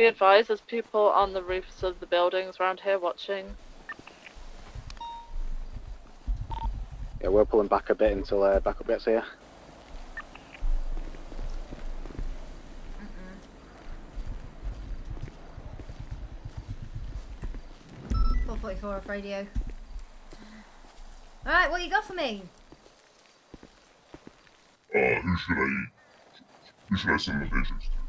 Be advised, there's people on the roofs of the buildings around here watching. Yeah, we're pulling back a bit until uh, backup gets here. Four forty-four off radio. All right, what you got for me? Uh, who should I? Who should I send the pictures to?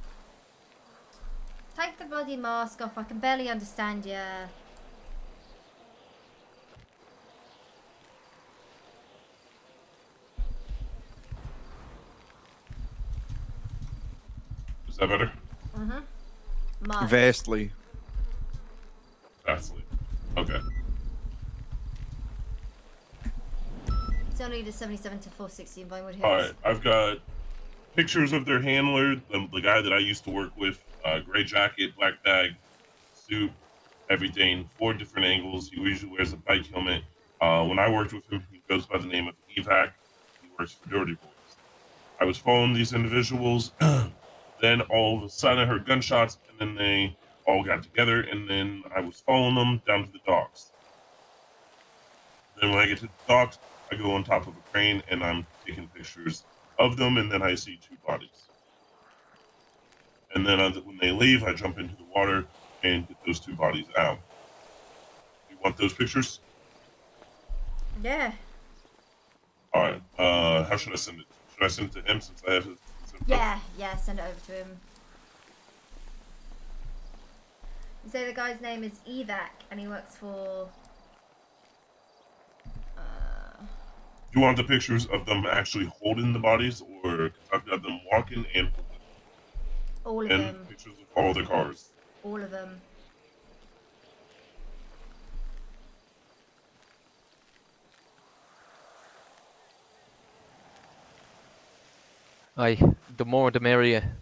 Take the bloody mask off. I can barely understand you. Is that better? Mm-hmm. Mask. Vastly. Vastly. Okay. It's only the 77 to 460 in Vinewood Hills. All right. I've got pictures of their handler, the, the guy that I used to work with. Uh, gray jacket, black bag, suit, everything. Four different angles. He usually wears a bike helmet. Uh, when I worked with him, he goes by the name of Evac. He works for Dirty Boys. I was following these individuals. then all of a sudden, I heard gunshots, and then they all got together, and then I was following them down to the docks. Then when I get to the docks, I go on top of a crane, and I'm taking pictures of them, and then I see two bodies. And then when they leave, I jump into the water and get those two bodies out. You want those pictures? Yeah. All right. Uh, how should I send it? Should I send it to him since I have his? Yeah, yeah, send it over to him. Say the guy's name is Evac and he works for. Do you want the pictures of them actually holding the bodies, or I've got them walking and holding, all of and them. pictures of all the cars. All of them. Aye, the more the merrier.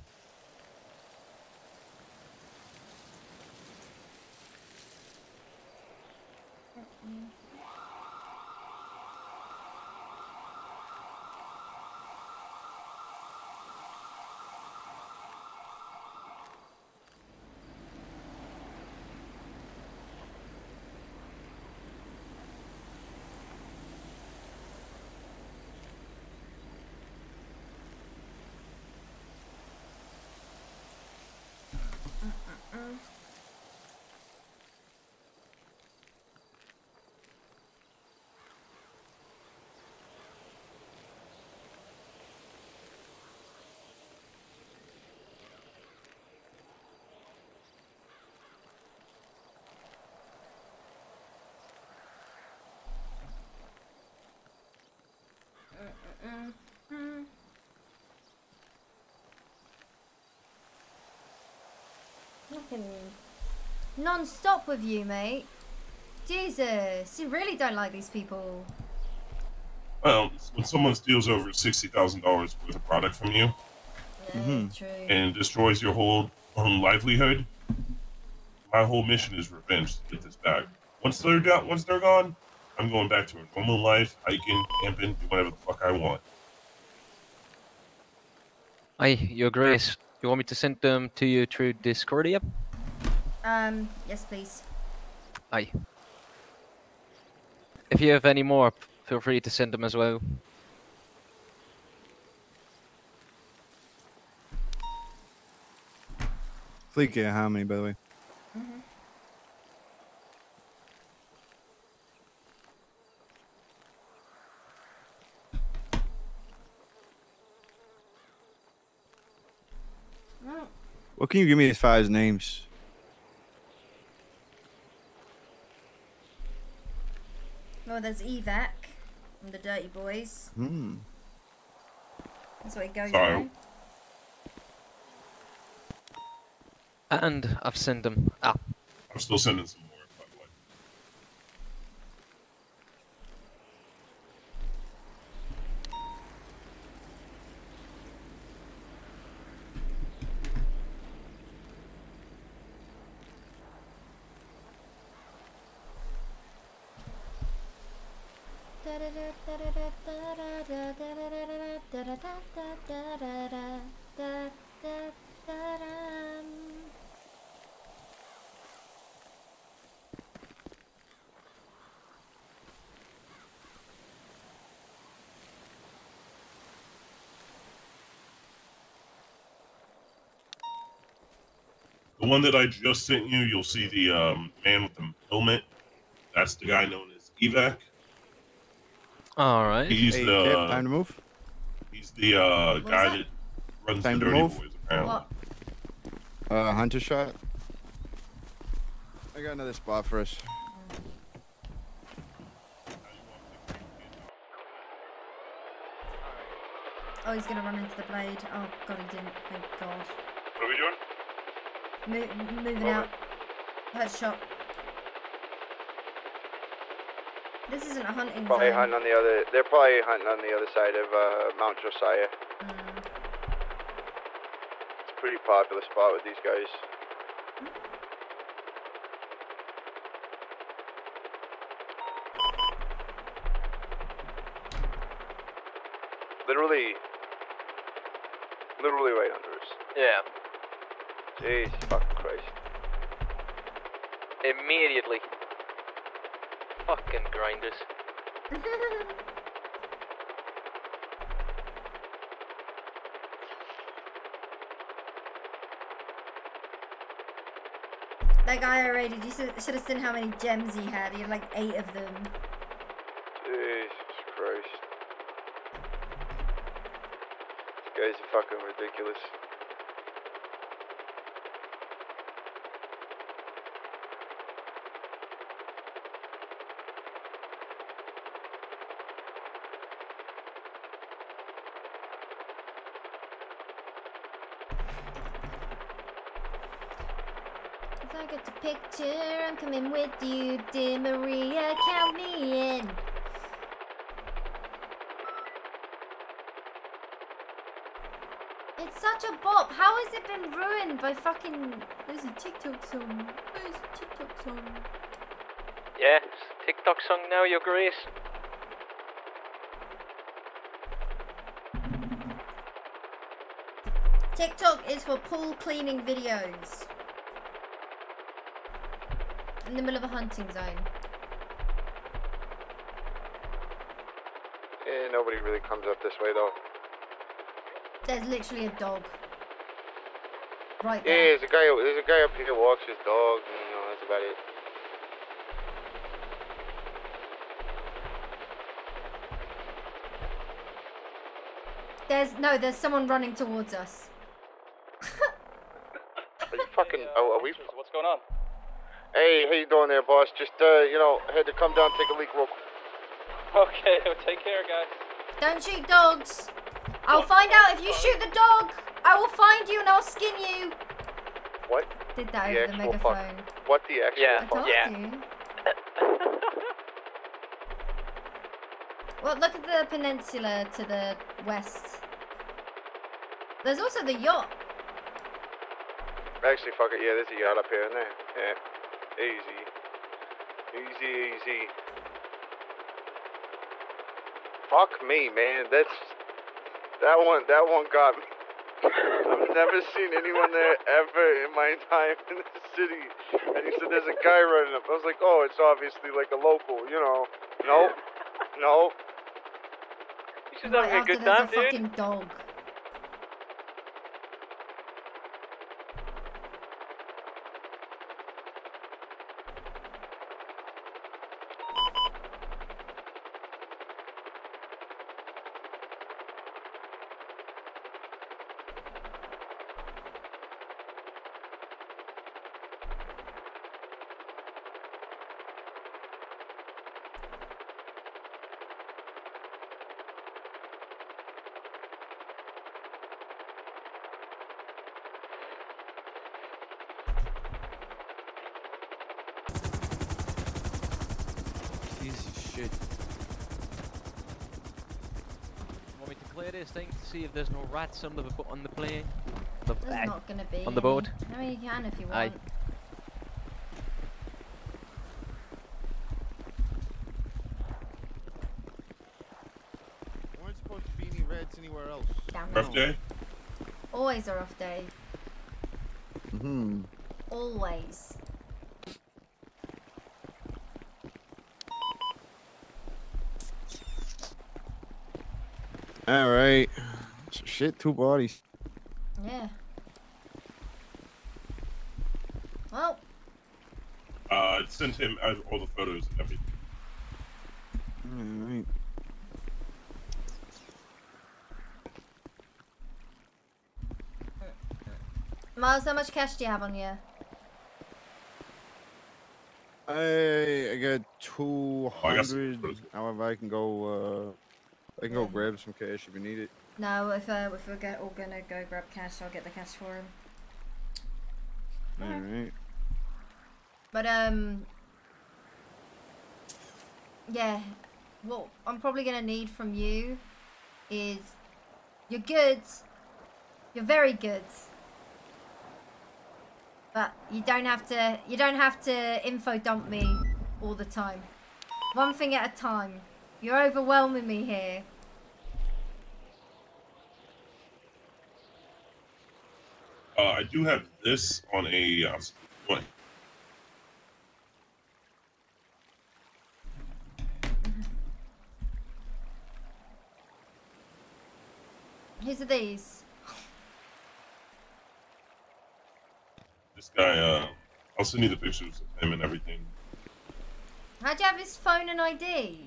Mm. Mm, mm, mm. Fucking non-stop with you, mate. Jesus, you really don't like these people. Well, when someone steals over sixty thousand dollars worth of product from you Yeah, true. and destroys your whole um, livelihood, my whole mission is revenge to get this back. Once they're gone, once they're gone, I'm going back to a normal life, hiking, camping, do whatever the fuck I want. Aye, your grace. You want me to send them to you through Discordia? Um, yes, please. Aye. If you have any more, feel free to send them as well. Fleet get how many, by the way? Mm-hmm. Mm. What can you give me as far as names? Well, there's Evac from the Dirty Boys. Hmm. That's what he goes Sorry. by. And I've sent them. Ah, I'm still sending some more, by the way. The one that I just sent you, you'll see the um, man with the helmet. That's the guy known as Evac. Alright. He's Hey, the Cap, time to move. He's the uh, guy that? that runs Time the to Dirty move? Boys. Apparently. What? Uh, hunter shot. I got another spot for us. Oh, he's gonna run into the blade. Oh god, he didn't. Thank God. What are we doing? Mo- moving out. Headshot. This isn't a hunting Probably zone. hunting on the other. They're probably hunting on the other side of uh, Mount Josiah. It's a pretty popular spot with these guys. Literally, literally right under us. Yeah. Jeez, fucking Christ. Immediately. Fucking grinders. That guy already, you should should have seen how many gems he had. He had like eight of them. Jesus Christ. These guys are fucking ridiculous. I'm coming with you, dear Maria. Count me in. It's such a bop. How has it been ruined by fucking? There's a TikTok song. There's a TikTok song. Yeah, it's a TikTok song now, Your Grace. TikTok is for pool cleaning videos. In the middle of a hunting zone. Eh, nobody really comes up this way though. There's literally a dog. Right there. Yeah, there. there's a guy. There's a guy up here who walks his dog, and you know that's about it. There's no, there's someone running towards us. Are you fucking? Oh, are we? What's going on? Hey, how you doing there, boss? Just uh, you know, had to come down, take a leak real quick. Okay, take care, guys. Don't shoot dogs. I'll find out if you shoot the dog. I will find you and I'll skin you. What? Did that The over the actual fuck- megaphone. What the actual? Yeah, I fuck? told you. Well, look at the peninsula to the west. There's also the yacht. Actually, fuck it. Yeah, there's a yacht up here, isn't there? Yeah. Easy. Easy, easy. Fuck me, man. That's that one. That one got me. I've never seen anyone there ever in my time in the city. And he said there's a guy running up. I was like, oh, it's obviously like a local, you know. No, no. You should Right having a after good there's time, a dude. fucking dog. Piece of shit. Want me to clear this thing to see if there's no rats on the bo- on the plane? The, There's uh, not gonna be. on the boat. I mean, you can if you Aye. want. Weren't supposed to be any reds anywhere else. Down Rough day. Always a rough day. Hmm. Always. shit, two bodies. Yeah. Well. Uh, I sent him all the photos and everything. Alright. Miles, how much cash do you have on you? I I got two oh, hundred. However, I can go. Uh, I can go grab some cash if you need it. No, if uh, if we're go- all gonna go grab cash, I'll get the cash for him. All right. But um, yeah, what I'm probably gonna need from you is you're good, you're very good, but you don't have to you don't have to info dump me all the time. One thing at a time. You're overwhelming me here. Uh, I do have this on a uh, what? Whose are these? This guy. Uh, I'll send you the pictures of him and everything. How'd you have his phone and ID?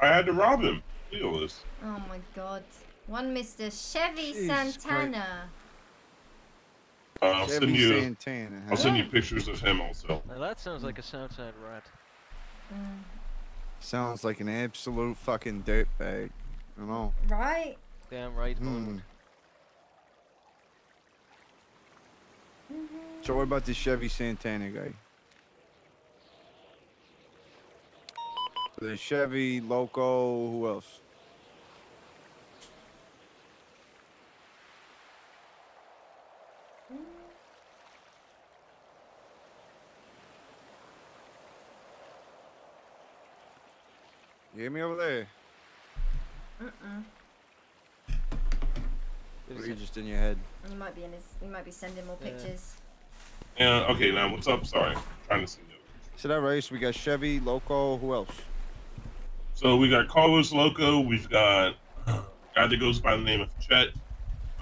I had to rob him. Look at all this. Oh my god. One Mr. Chevy Jesus Santana. Uh, I'll send you. Santana, I'll send you pictures of him also. Now that sounds like a Southside rat. Sounds like an absolute fucking dirtbag. I know. Right? Damn right. Hmm. So what about the Chevy Santana guy? The Chevy Loco. Who else? You hear me over there? Mm-mm. Or are you just in your head? You might be in his. He might be sending more Yeah. pictures. Yeah. Okay. Now what's up? Sorry. I'm trying to see. you. So that race, we got Chevy Loco. Who else? So we got Carlos Loco. We've got a guy that goes by the name of Chet.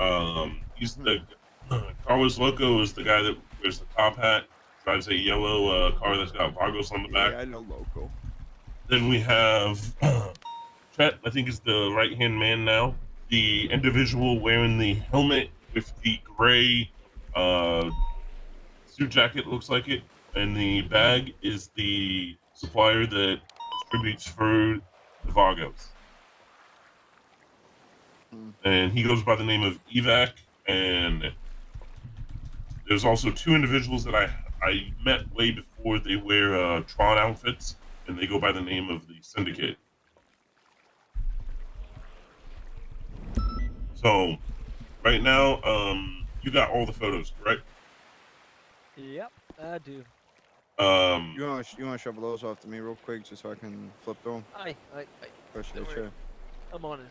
Um, he's the Carlos Loco is the guy that wears the top hat, drives a yellow uh, car that's got Vagos on the back. Yeah, I know Loco. Then we have Chet, I think is the right hand man now. The individual wearing the helmet with the gray uh, suit jacket looks like it. And the bag is the supplier that distributes food to Vagos. And he goes by the name of Evac. And there's also two individuals that I, I met way before they wear uh, Tron outfits and they go by the name of the Syndicate. So, right now, um, you got all the photos, correct? Yep, I do. Um, You want to you want to shovel those off to me real quick, just so I can flip through them? Aye, aye, aye. Appreciate Don't worry. you. I'm on it.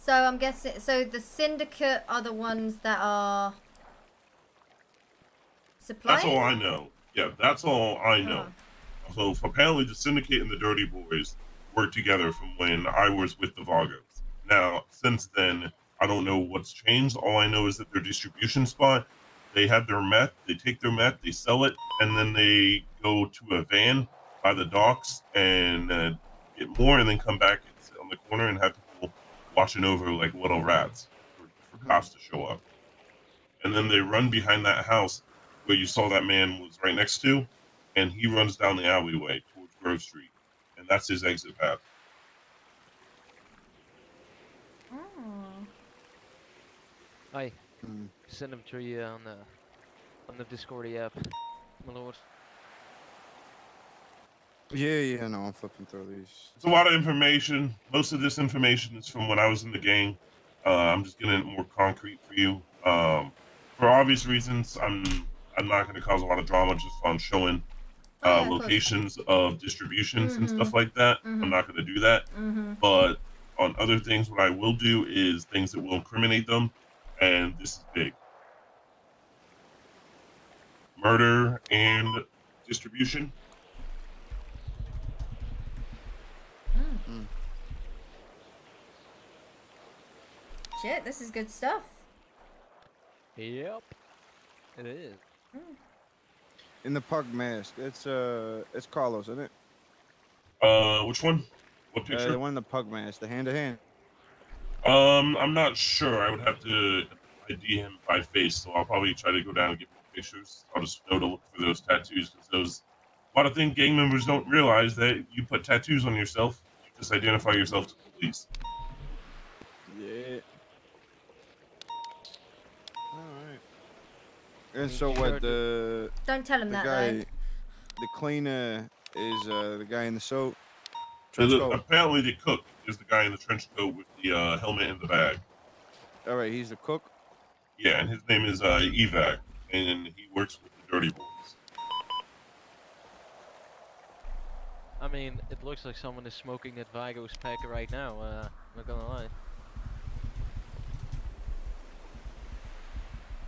So I'm guessing. So the syndicate are the ones that are. Supplying. that's all I know. Yeah, that's all I know. So apparently, the Syndicate and the Dirty Boys worked together from when I was with the Vagos. Now, since then, I don't know what's changed. All I know is that their distribution spot, they have their meth, they take their meth, they sell it, and then they go to a van by the docks and uh, get more, and then come back and sit on the corner and have people watching over like little rats for, for cops to show up. And then they run behind that house where you saw that man was right next to, and he runs down the alleyway towards Grove Street, and that's his exit path. Aye. Send them to you on the on the Discordy app, my lord. Yeah, yeah, no, I'm flipping through these. It's a lot of information. Most of this information is from when I was in the game. Uh, I'm just getting it more concrete for you. Um, for obvious reasons, I'm I'm not going to cause a lot of drama just on showing uh, Yeah, of course. locations of distributions and stuff like that. Mhm. I'm not going to do that. Mhm. But on other things, what I will do is things that will incriminate them, and this is big: murder and distribution. Shit, this is good stuff. Yep. It is. In the pug mask, it's uh, it's Carlos, isn't it? Uh, which one? What Uh, picture? the one in the pug mask, the hand to hand. Um, I'm not sure. I would have to ID him by face, so I'll probably try to go down and get more pictures. I'll just know to look for those tattoos because those. A lot of thing gang members don't realize that you put tattoos on yourself, you just identify yourself to the police. Yeah. And so what the Don't tell him the that, guy though. the cleaner is uh the guy in the soap. So Trench coat. apparently, the cook is the guy in the trench coat with the uh, helmet and the bag. Alright, he's the cook. Yeah, and his name is uh, Evac, and he works with the Dirty Boys. I mean, it looks like someone is smoking at Vagos pack right now. Uh, I'm not gonna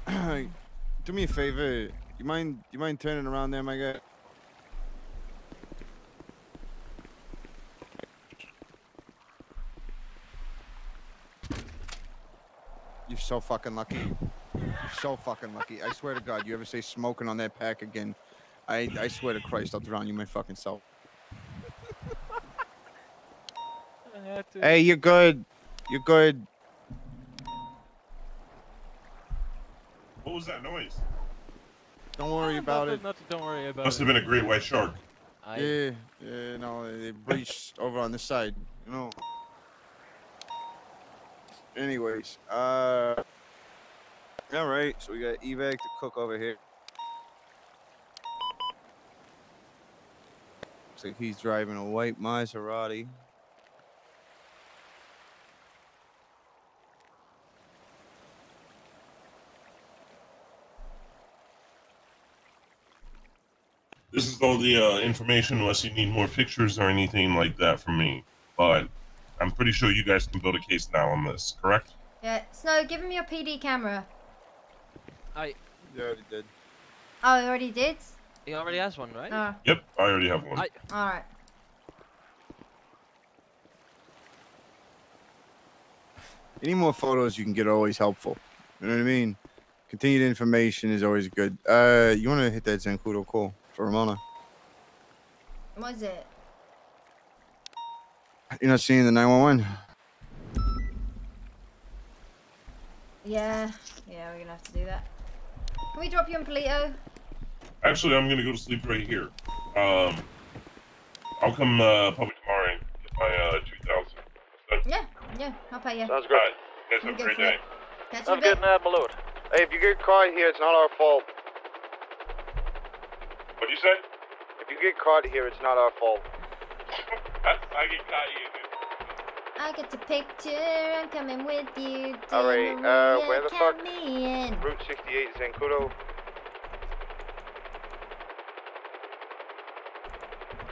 lie. Do me a favor. You mind you mind turning around there, my guy? You're so fucking lucky. You're so fucking lucky. I swear to God, you ever say smoking on that pack again, I I swear to Christ, I'll drown you my fucking self. Hey, you're good. You're good. What was that noise? Don't worry about it. Nothing, don't worry about Must it. have been a great white shark. I- Yeah, yeah, no, they breached over on this side, you know. Anyways, uh, all right, so we got evac to cook over here. Looks like he's driving a white Maserati. This is all the uh, information, unless you need more pictures or anything like that from me. But I'm pretty sure you guys can build a case now on this, correct? Yeah, Snow, give him your PD camera. I. You already did. Oh, he already did? He already has one, right? Oh, Yep, I already have one. I, alright. Any more photos you can get are always helpful. You know what I mean? Continued information is always good. Uh, you want to hit that Zancudo call for Ramona? What is it? You're not seeing the 911? Yeah, yeah, we're gonna have to do that. Can we drop you in Paleto? Actually, I'm gonna go to sleep right here. Um, I'll come uh, probably tomorrow and get my uh, 2000. Yeah, yeah, I'll pay you. Sounds good. Alright, you guys have a great day. Catch you in a bit. Admiral Load. Hey, if you get caught here, it's not our fault. What'd you say? If you get caught here, it's not our fault. I, I get caught you. I get the picture, I'm coming with you. to Alright, uh, where the fuck? me in. Route 68, Zancudo.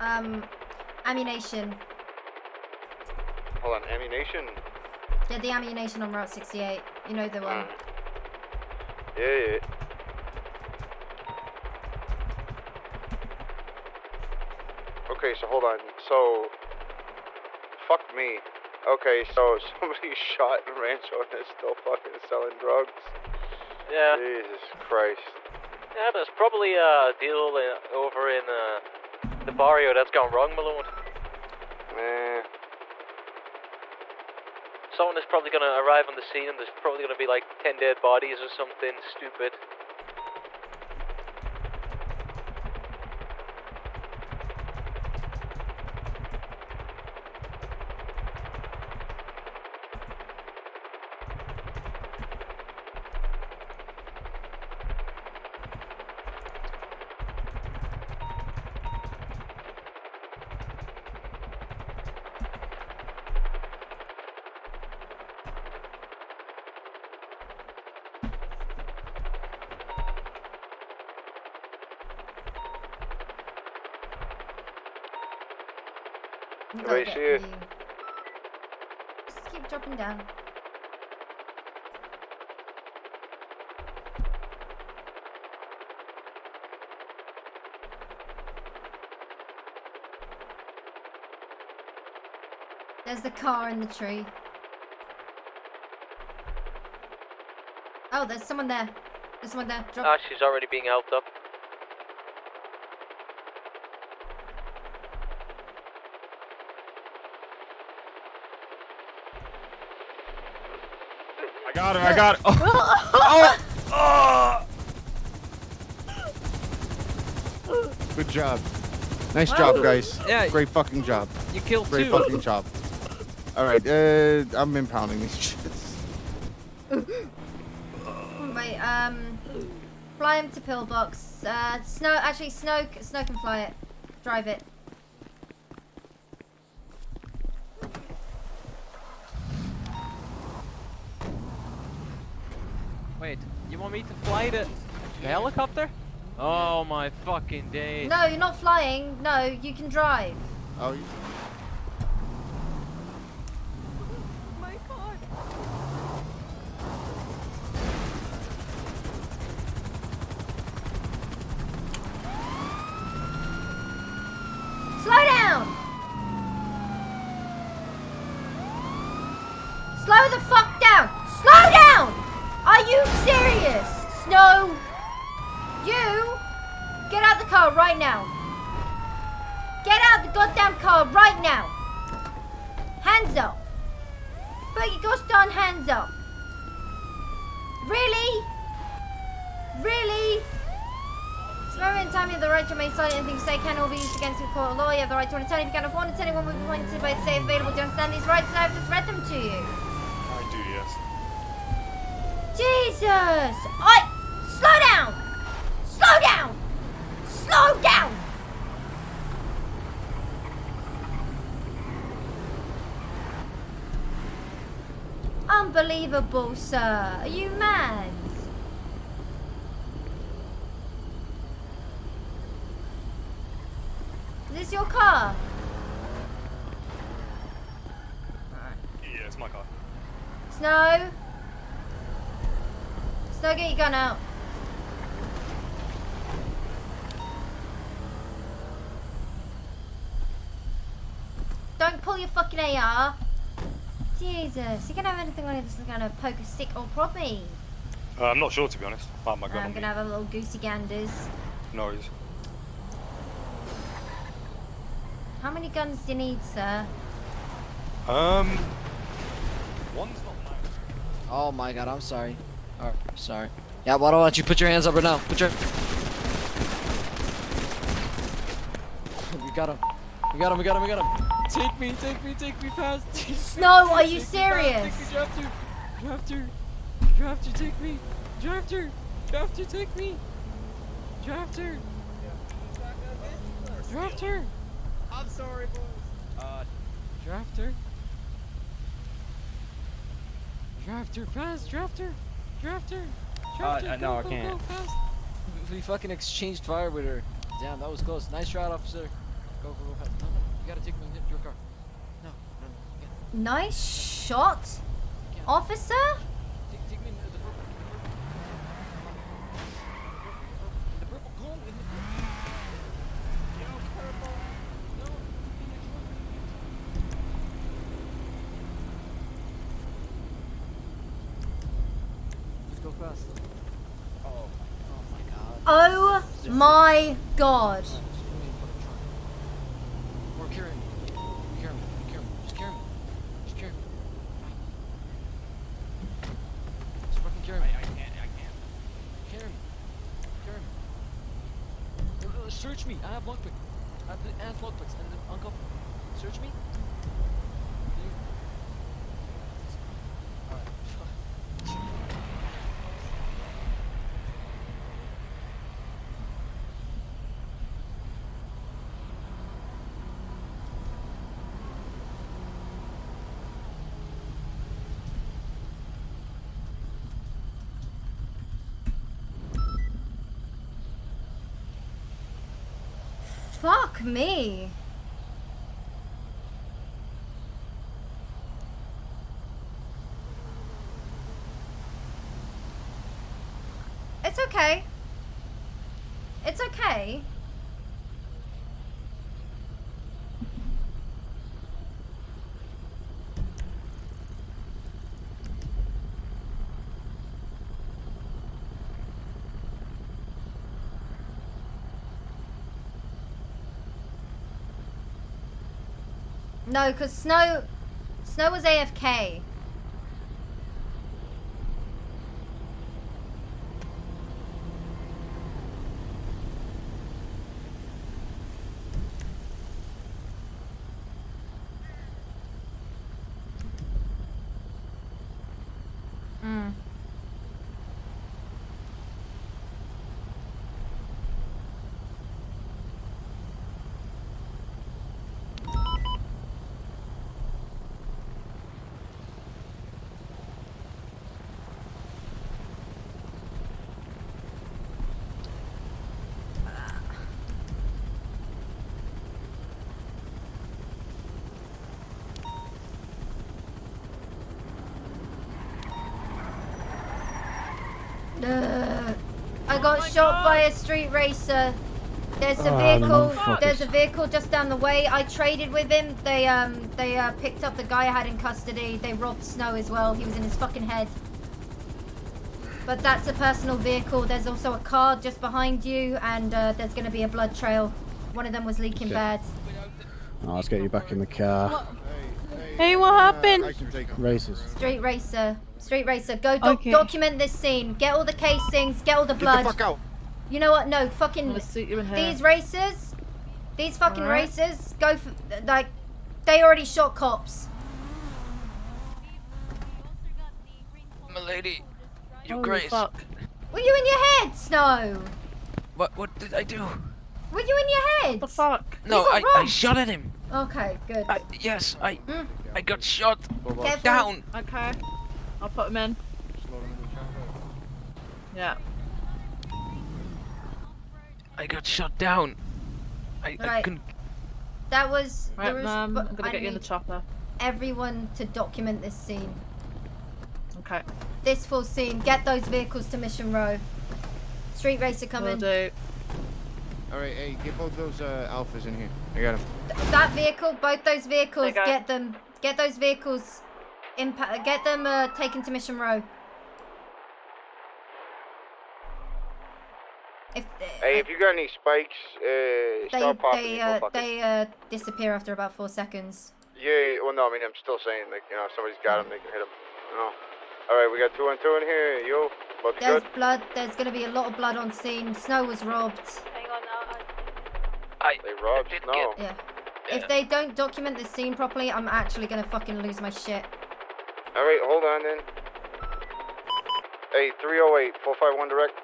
Um, ammunition. Hold on, ammunition. Yeah, the ammunition on Route 68. You know the one. Yeah, yeah. Okay, so hold on. So, fuck me. Okay, so somebody shot in Rancho and they're still fucking selling drugs. Yeah. Jesus Christ. Yeah, there's probably a deal in, over in uh, the barrio that's gone wrong, Malone. Man. Someone is probably gonna arrive on the scene and there's probably gonna be like 10 dead bodies or something stupid. There's the car in the tree. Oh, there's someone there. There's someone there. Drop. Ah, she's already being helped up. I got her. I got her. Oh. oh. Good job. Nice Wow. job, guys. Yeah. Great fucking job. You killed Great two. fucking job. All right. Uh, I'm impounding these shits. Wait, um, fly him to pillbox. Uh, Snow, actually, Snow, Snow can fly it. Drive it. Wait, you want me to fly the, the helicopter? Oh my fucking days. No, you're not flying. No, you can drive. Oh. my god. Slow down! Slow the fuck down! Slow down! Are you serious? Snow! You! Get out the car right now! Get out the goddamn car right now! Hands up! Put your gosh darn hands up! Really? Really? Remember in time you have the right to remain silent anything you say can all be used against you court of law. You have the right to to tell if you can afford to tell anyone will be appointed by the state available. Do you understand these rights? I've just read them to you. I do, yes. Jesus! I slow down! Slow down! Unbelievable, sir. Are you mad? Is this your car? Yeah, it's my car. Snow? Snow, get your gun out. Don't pull your fucking AR. Jesus, you gonna have anything on it that's gonna poke a stick or prod me? Uh, I'm not sure, to be honest. I have my gun I'm gonna have a little goosey ganders. No worries. How many guns do you need, sir? Um, one's not mine. Oh my god, I'm sorry. Oh, sorry. Yeah, why don't you put your hands up right now? Put your. We got him. We got him. We got him. We got him. Take me. Take me. Take me fast. Take me Snow, are you Take me fast, serious? Take me. You have to. You have to. You have to take me. You have to. You have to take me. You have to. You have to. I'm sorry, boys. Uh, drafter. Drafter, fast, drafter, drafter, drafter. uh, go, no, I can't. Go, fast. We, we fucking exchanged fire with her. Damn, that was close. Nice shot, officer. Go, go, go fast. No, no, you gotta take me into your car. No, no, no. Nice shot, officer. Take, take me into the purple. The purple. Go in the purple. Yo, purple. No, be next one. Just go fast. Oh, oh my god. Oh my god. Or carry me. Carry me. Carry me. Just carry me. Just carry me. Just fucking carry me. I, can't. I can't. Carry me. Carry me. Uh, uh, search me. I have lockpick. I have the and lockpicks and the uncuff. Search me. Alright. Fuck me. It's okay. It's okay. No, because Snow, Snow was AFK. Ugh. I got shot by a street racer. There's a Ah, vehicle. motherfuckers. There's a vehicle just down the way. I traded with him. They um they uh, picked up the guy I had in custody. They robbed Snow as well. He was in his fucking head. But that's a personal vehicle. There's also a car just behind you, and uh, there's going to be a blood trail. One of them was leaking Okay. bad. Oh, let's get you back in the car. Hey, what happened? Races. Street racer. Street racer. Go doc- Okay. document this scene. Get all the casings. Get all the Get the blood. fuck out. You know what? No, fucking. gonna shoot you in here. These racers, these fucking Alright. racers, go for like. They already shot cops. Milady, you Holy grace. fuck. Were you in your head, Snow? What what did I do? Were you in your head? What The fuck? No, I, I shot at him. Okay, good. I, yes, I Hmm. I got shot Careful. down. Okay. I'll put him in. Yeah. I got shot down. I, I Right. couldn't. That was. Right, there was Mum, I'm gonna I get you in the chopper. Everyone to document this scene. Okay. This full scene. Get those vehicles to Mission Row. Street racer Will coming. do. All right, hey, get both those uh, alphas in here. I got them. That vehicle, both those vehicles, There you go. get them, get those vehicles, impact, get them uh, taken to Mission Row. If they, Hey, if you got any spikes, uh, they start popping they uh, they uh, disappear after about four seconds. Yeah, well, no, I mean, I'm still saying, like, you know, if somebody's got them, they can hit them. No. All right, we got two and two in here. Yo, both There's good? blood. There's gonna be a lot of blood on scene. Snow was robbed. Hang on now. I, they robbed no. Yeah. If they don't document this scene properly, I'm actually gonna fucking lose my shit. All right, hold on then. Hey, 308, 451 direct.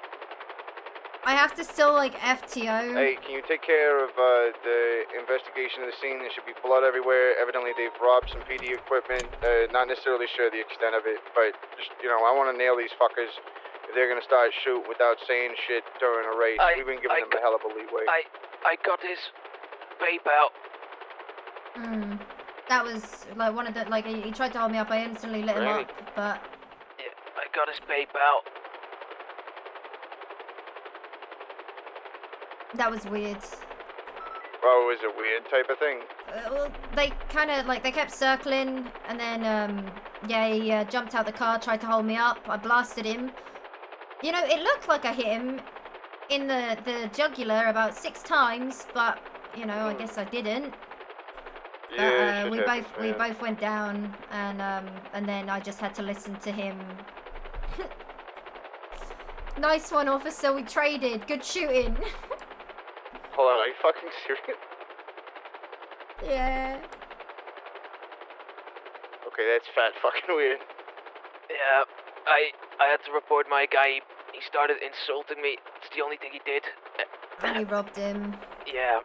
I have to still like FTO. Hey, can you take care of uh, the investigation of the scene? There should be blood everywhere. Evidently, they've robbed some PD equipment. Uh, not necessarily sure the extent of it, but just you know, I want to nail these fuckers. If they're gonna start shoot without saying shit during a race, I- we've been giving I them a hell of a leeway. I I got his PayPal. Mm. That was like one of the like he, he tried to hold me up. I instantly lit him up, but I got his PayPal. that was weird. Oh, it was a weird type of thing. Uh, well, they kind of like they kept circling, and then um, yeah, he uh, jumped out the car, tried to hold me up. I blasted him. You know, it looked like I hit him in the the jugular about six times, but you know, I guess I didn't. But, Yeah, uh, we happens, both we man. both went down, and um, and then I just had to listen to him. nice one, officer. We traded. Good shooting. Hold on, are you fucking serious? yeah. Okay, that's fat fucking weird. Yeah, I I had to report my guy. He, he started insulting me. It's the only thing he did. And we robbed him. Yeah.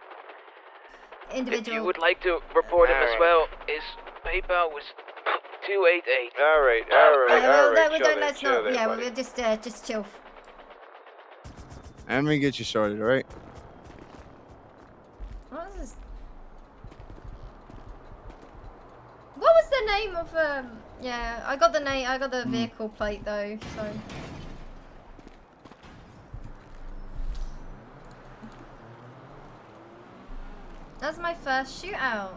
Individual. If you would like to report him as well, his PayPal was two eight eight. All right, all right, Uh, well, all that- right. that- Chill there, let's chill not. there, yeah, buddy. we'll just uh, just chill. I'm gonna get you started, all right? What was this? What was the name of um? Yeah, I got the name. I got the vehicle plate though. So. That's my first shootout.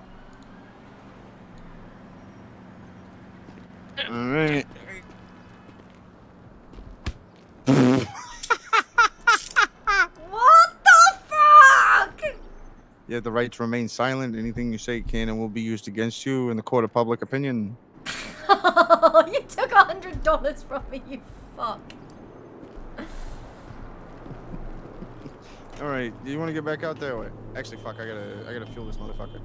All right. What the fuck? You have the right to remain silent. Anything you say can and will be used against you in the court of public opinion. you took a hundred dollars from me, you fuck. All right. Do you want to get back out there? Wait. Actually, fuck. I gotta. I gotta fuel this motherfucker.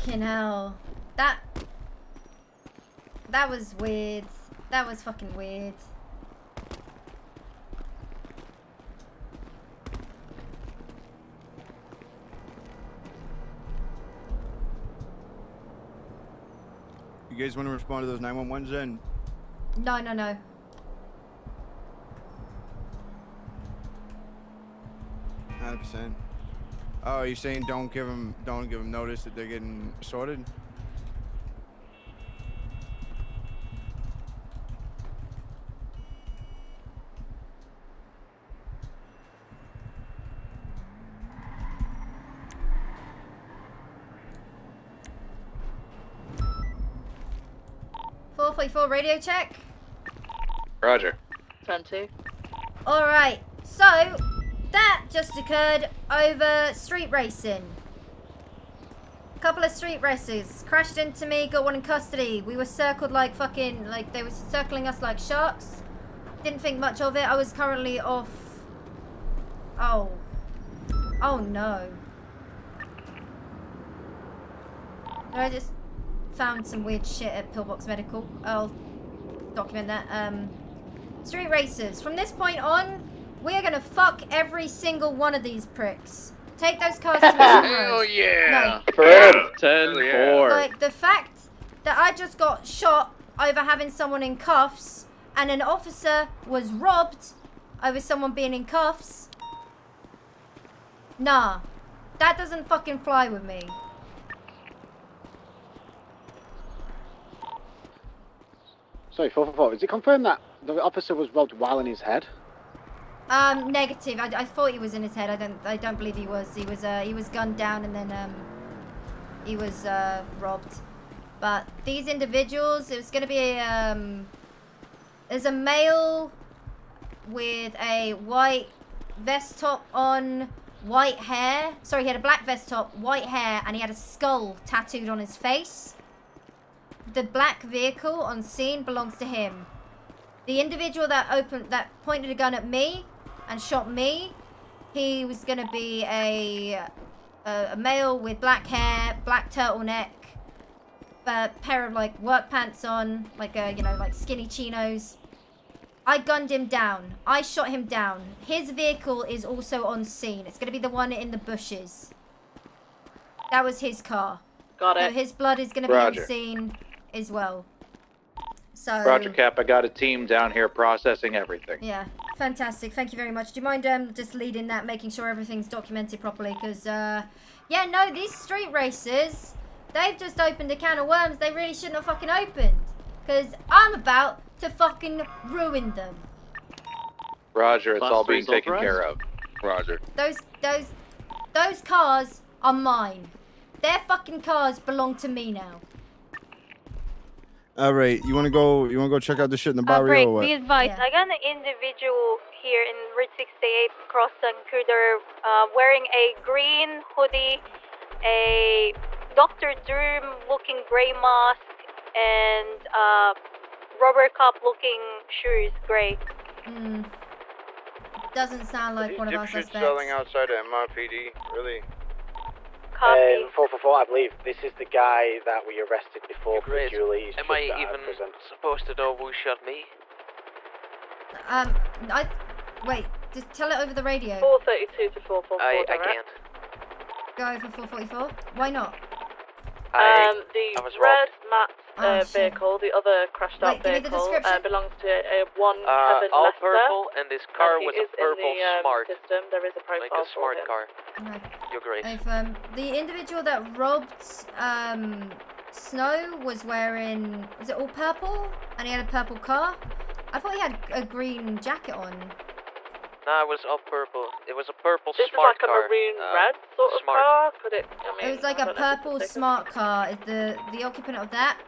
Fucking hell. That. that was weird. That was fucking weird. You guys want to respond to those 911s then? No, no, no. Hundred percent. Oh, you're saying don't give them, don't give them notice that they're getting sorted? Four forty four radio check. Roger. 20. Alright, so that just occurred over street racing. Couple of street races crashed into me, got one in custody. We were circled like fucking, like they were circling us like sharks. Didn't think much of it. I was currently off. Oh. Oh no. I just found some weird shit at Pillbox Medical. I'll document that. Um, street racers. From this point on, we are gonna fuck every single one of these pricks. Take those cars to Mr. Hell yeah. No, Confirmed. Ten four. like the fact that I just got shot over having someone in cuffs and an officer was robbed over someone being in cuffs. Nah, that doesn't fucking fly with me. Sorry, 444. Is it confirmed that the officer was robbed while in his head? Um, negative. I, I thought he was in his head. I don't. I don't believe he was. He was. Uh, he was gunned down and then um, he was uh, robbed. But these individuals, it was going to be um, there's a male with a white vest top on, white hair. Sorry, he had a black vest top, white hair, and he had a skull tattooed on his face. The black vehicle on scene belongs to him. The individual that opened that pointed a gun at me and shot me, he was gonna be a a, a male with black hair, black turtleneck, a pair of like work pants on, like a you know like skinny chinos. I gunned him down. I shot him down. His vehicle is also on scene. It's gonna be the one in the bushes. That was his car. Got So it. his blood is gonna be on scene as well. So Roger Cap, I got a team down here processing everything. Yeah, fantastic. Thank you very much. Do you mind um just leading that, making sure everything's documented properly? Because uh, yeah, no, these street races, they've just opened a can of worms they really shouldn't have fucking opened. Because I'm about to fucking ruin them. Roger, it's Class all being taken authorized? care of. Roger. Those those those cars are mine. Their fucking cars belong to me now. All right, you want to go? You want to go check out the shit in the Uh, barrio break, or what? be advised. I got an individual here in Route 68 across Zancudo uh, wearing a green hoodie, a Dr. Doom looking gray mask, and uh, rubber cup looking shoes, gray. Hmm. Doesn't sound like one of our Dipshit suspects. selling outside of MRPD, really. Copy. Um, 444, I believe this is the guy that we arrested before for Great. Julie. Am I even prison. supposed to know who shot me? Um, I wait. Just tell it over the radio. 432 to 444. I, I direct. can't. Go over 444. Why not? I, Um, the I was red robbed. matte Oh, uh, shit. vehicle, the other crashed out Wait, the vehicle, uh, belongs to a one Uh, Kevin all Lester. purple, and this car and was a purple in the, um, smart, system. There is a profile like a smart him. car. Okay. You're great. If um the individual that robbed um Snow was wearing was it all purple and he had a purple car? I thought he had a green jacket on. No, it was all purple. It was a purple This is smart like a car. maroon uh, red sort of smart. car. Could it? I mean, It was like I a don't know purple smart car. Is the the occupant of that?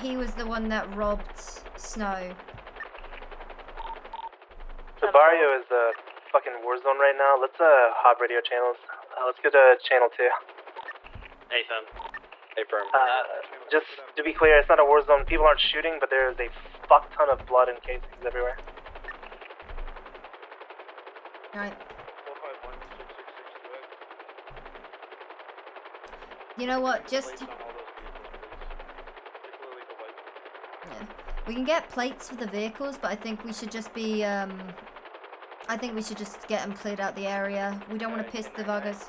He was the one that robbed Snow. The barrio is a fucking war zone right now. Let's uh hot radio channels. Uh, let's go to channel two. Hey, fam. Hey, firm. Uh, just to be clear, it's not a war zone. People aren't shooting, but there's a fuck ton of blood and casings everywhere. Right. You know what? Just Yeah. We can get plates for the vehicles, but I think we should just be, um... I think we should just get them cleared out the area. We don't want to piss the Vagos.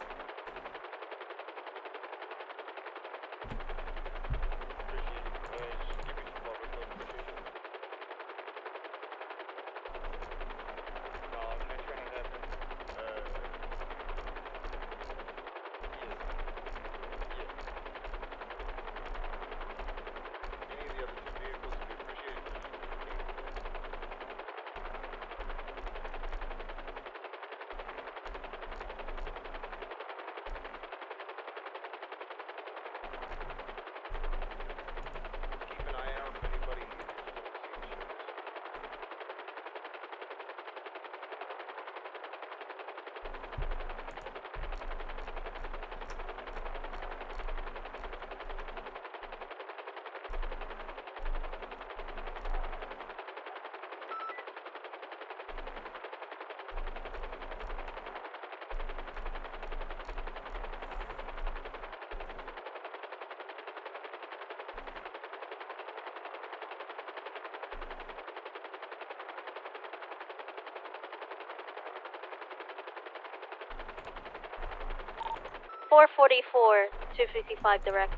Four forty-four, two fifty-five direct.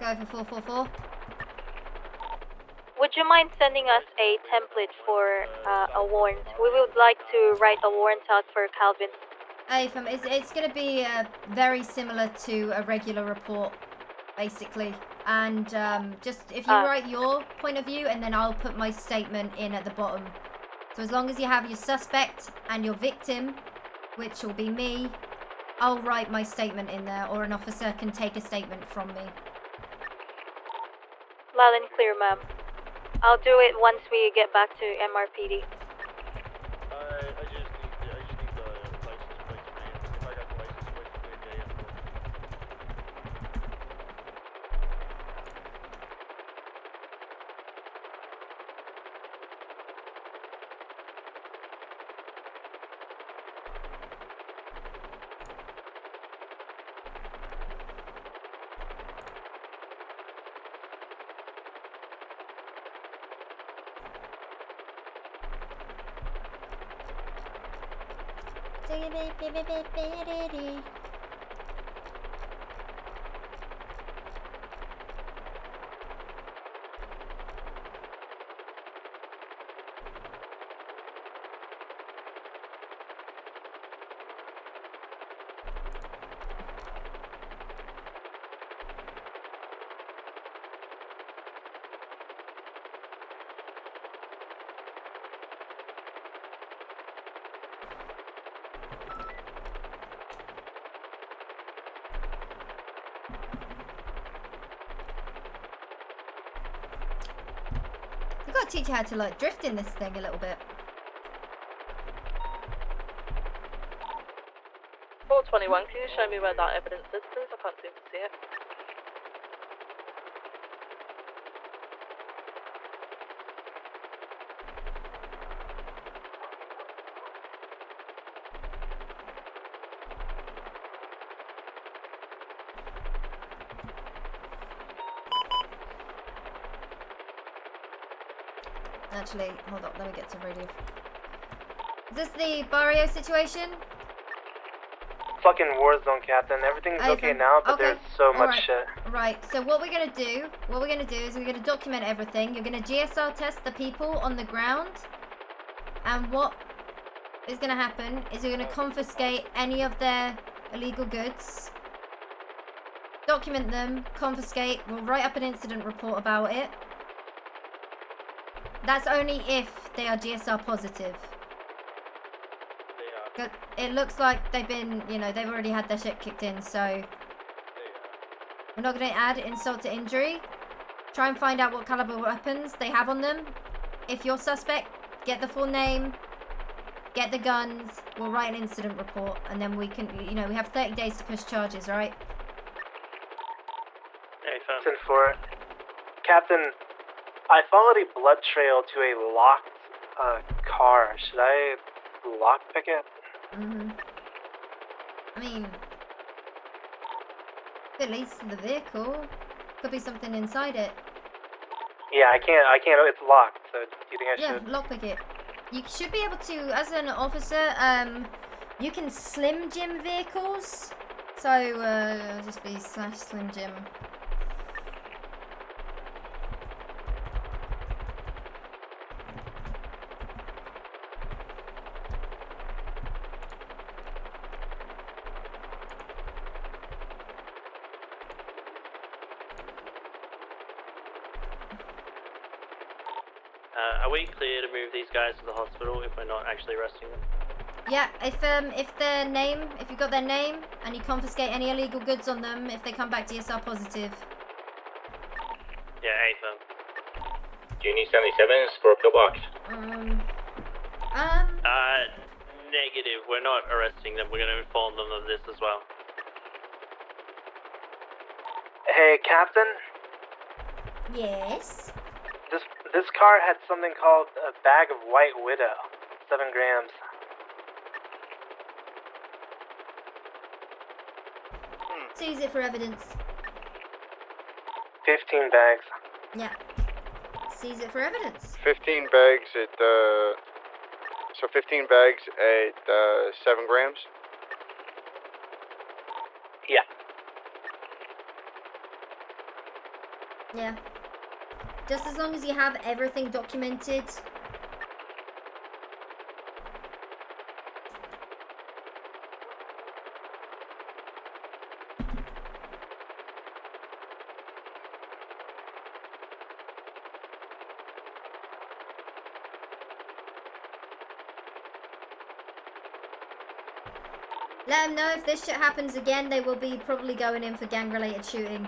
Go for 444. Would you mind sending us a template for uh, a warrant? We would like to write a warrant out for Calvin. Hey, fam, it's, it's going to be uh, very similar to a regular report, basically. And um, just if you Ah. write your point of view, and then I'll put my statement in at the bottom. So as long as you have your suspect and your victim, which will be me, I'll write my statement in there, or an officer can take a statement from me. Loud and clear, ma'am. I'll do it once we get back to MRPD. We've got to teach you how to like drift in this thing a little bit. 421, can you show me where that evidence is, Actually, hold up, let me get to radio. Is this the Barrio situation? Fucking war zone, Captain. Everything's Oh, okay now, but okay, there's so much alright, shit. Right, so what we're gonna do, what we're gonna do is we're gonna document everything. You're gonna GSR test the people on the ground. And what is gonna happen is you're gonna confiscate any of their illegal goods. Document them, confiscate, we'll write up an incident report about it. That's only if they are GSR positive. Good. It looks like they've been, you know, they've already had their shit kicked in, so we're not going to add insult to injury. Try and find out what caliber weapons they have on them. If you're suspect, get the full name, get the guns. We'll write an incident report, and then we can, you know, we have 30 days to push charges, right? Ten four. Captain, I followed a blood trail to a locked uh, car. Should I lockpick it? hmm I mean, at least the vehicle could be something inside it. Yeah, I can't. I can't. It's locked. So do you think I Yeah, should? lockpick it. You should be able to, as an officer, um, you can slim jim vehicles. So, uh, just be slash slim jim. These guys to the hospital if we're not actually arresting them? Yeah, if um if their name, if you've got their name and you confiscate any illegal goods on them, if they come back GSR positive. Yeah, Ethan. Do you need 77s for a pillbox? Um, um, Uh, negative. We're not arresting them. We're going to inform them of this as well. Hey, Captain. Yes. This this car had something called a bag of White Widow, seven grams. Seize it for evidence. Fifteen bags. Yeah. Seize it for evidence. 15 bags at, uh, so 15 bags at, uh, 7 grams? Yeah. Yeah. Just as long as you have everything documented. Let them know if this shit happens again, they will be probably going in for gang-related shooting.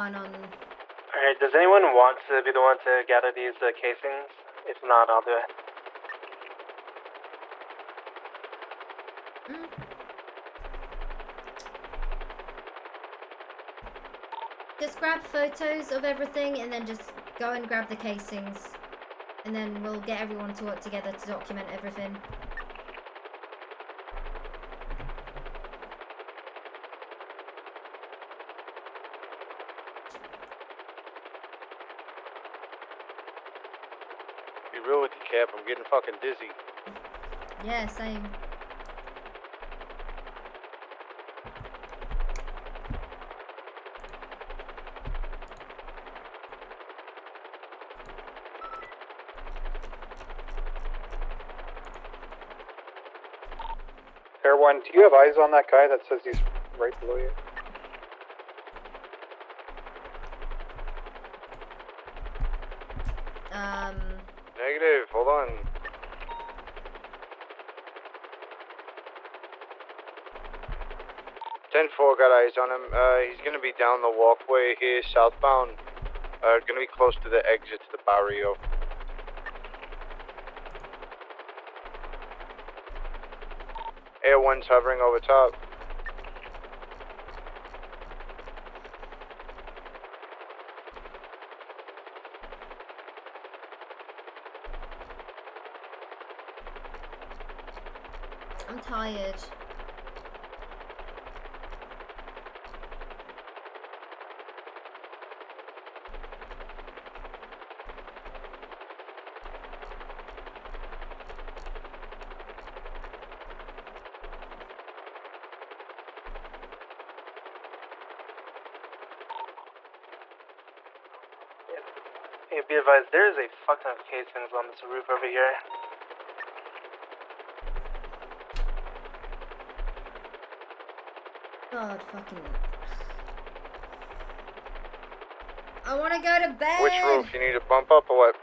L1 on. Alright, does anyone want to be the one to gather these uh, casings? If not, I'll do it. Just grab photos of everything and then just go and grab the casings. And then we'll get everyone to work together to document everything. Be real with you, Cap. I'm getting fucking dizzy. Yeah, same. Air one, do you have eyes on that guy that says he's right below you? Got eyes on him. Uh, he's gonna be down the walkway here, southbound. Uh, gonna be close to the exit to the barrio. Air one's hovering over top. I'm tired. Advised, there is a fuck ton of casings on this roof over here. God fucking. I want to go to bed. Which roof? You need to bump up or what?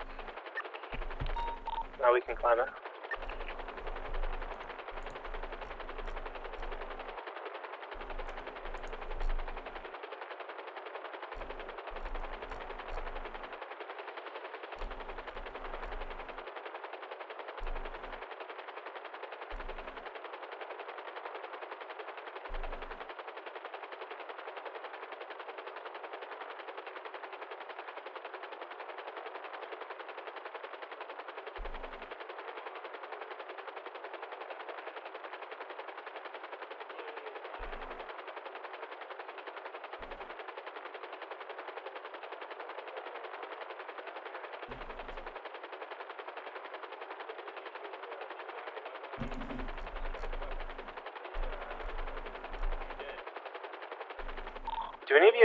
Now we can climb it.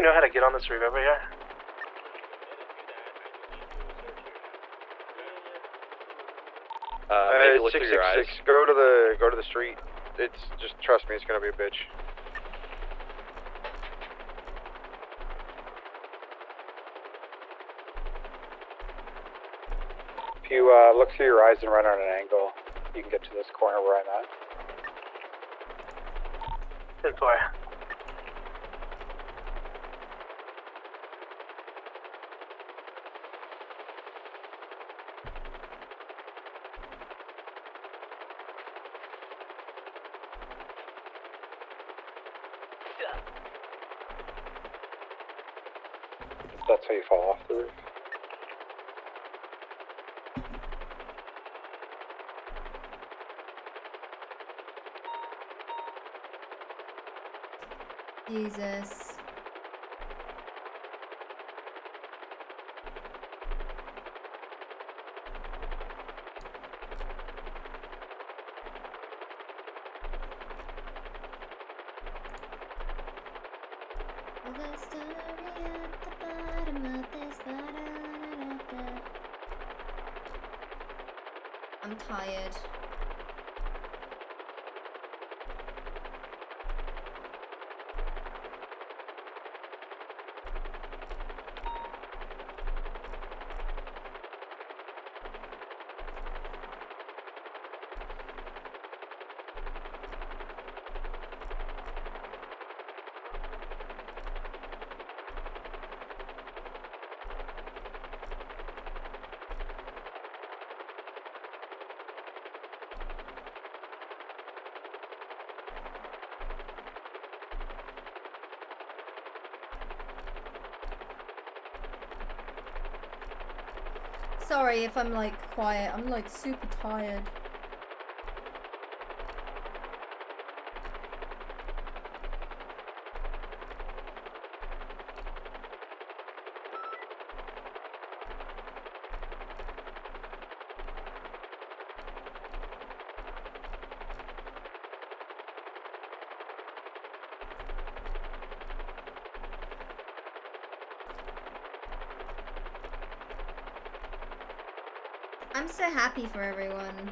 You know how to get on this roof over here? Uh, maybe look six through your eyes. six six. Go to the go to the street. It's just trust me. It's gonna be a bitch. If you uh, look through your eyes and run on an angle, you can get to this corner where I'm at. Ten four. That's how you fall. Jesus. Sorry if I'm like quiet. I'm like super tired. So happy for everyone.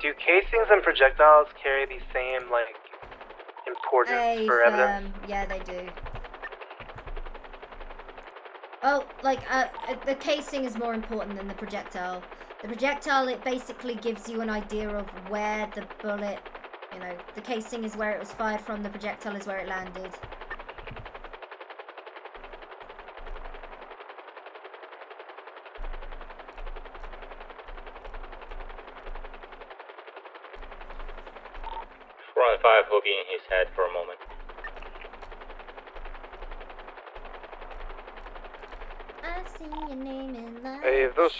Do casings and projectiles carry the same like importance Hey, for evidence? um, yeah, they do. Oh, like, uh, uh, the casing is more important than the projectile. The projectile, it basically gives you an idea of where the bullet, you know, the casing is where it was fired from, the projectile is where it landed.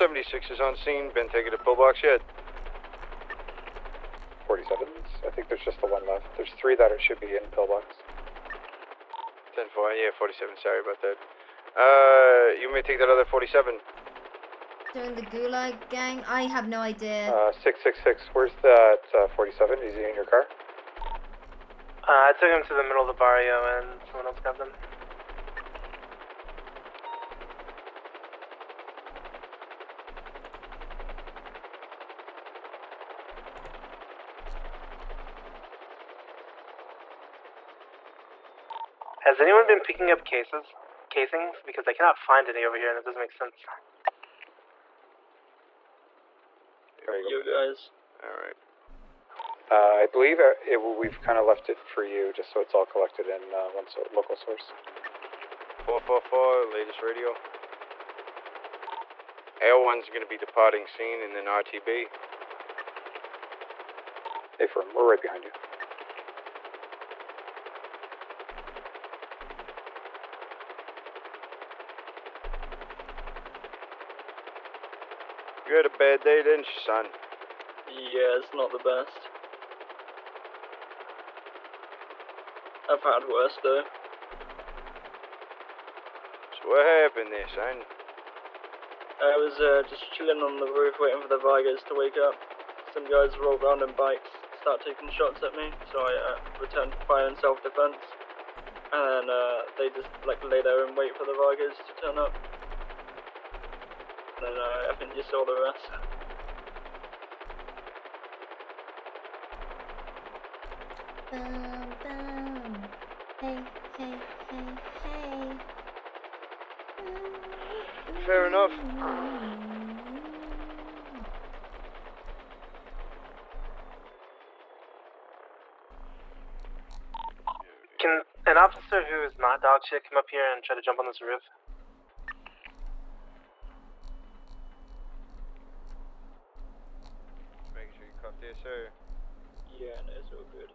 76 is on scene, been taken to pillbox yet. 47s, I think there's just the one left. There's three that it should be in pillbox. 10 4, yeah, 47, sorry about that. Uh, you may take that other 47. During the Gulag gang? I have no idea. Uh, 666, where's that uh, 47? Is he in your car? Uh, I took him to the middle of the barrio and someone else got them. Has anyone been picking up cases, casings? Because I cannot find any over here, and it doesn't make sense. You guys. Alright. Uh, I believe uh, it, we've kind of left it for you just so it's all collected in uh, one so- local source. 444, latest radio. L1's gonna be departing scene and then RTB. Hey, firm, we're right behind you. You had a bad day, didn't you, son? Yeah, it's not the best. I've had worse though. So what happened there, son? I was uh, just chilling on the roof waiting for the Vagos to wake up. Some guys rolled around on bikes, start taking shots at me, so I uh, returned fire in self-defense. And then uh, they just like lay there and wait for the Vagos to turn up. And then uh, I think you saw the rest. Boom, boom. Hey, hey, hey, hey. Fair enough. Can an officer who is not dog shit come up here and try to jump on this roof? Sir. Yeah, no, it's all good.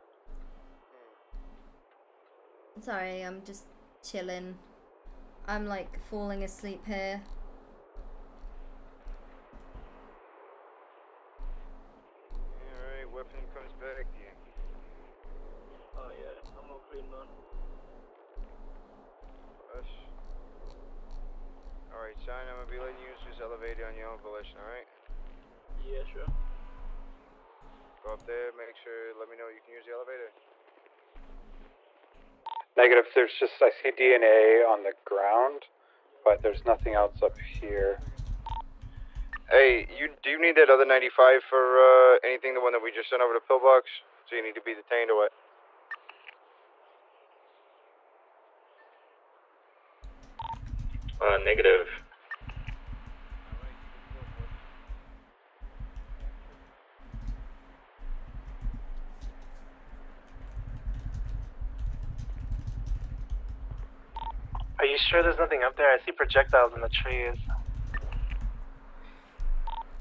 Sorry, I'm just chilling. I'm like falling asleep here. There's just I see DNA on the ground, but there's nothing else up here. Hey, you do you need that other 95 for uh, anything, the one that we just sent over to Pillbox? So you need to be detained or what? Uh, negative. Sure there's nothing up there? I see projectiles in the trees.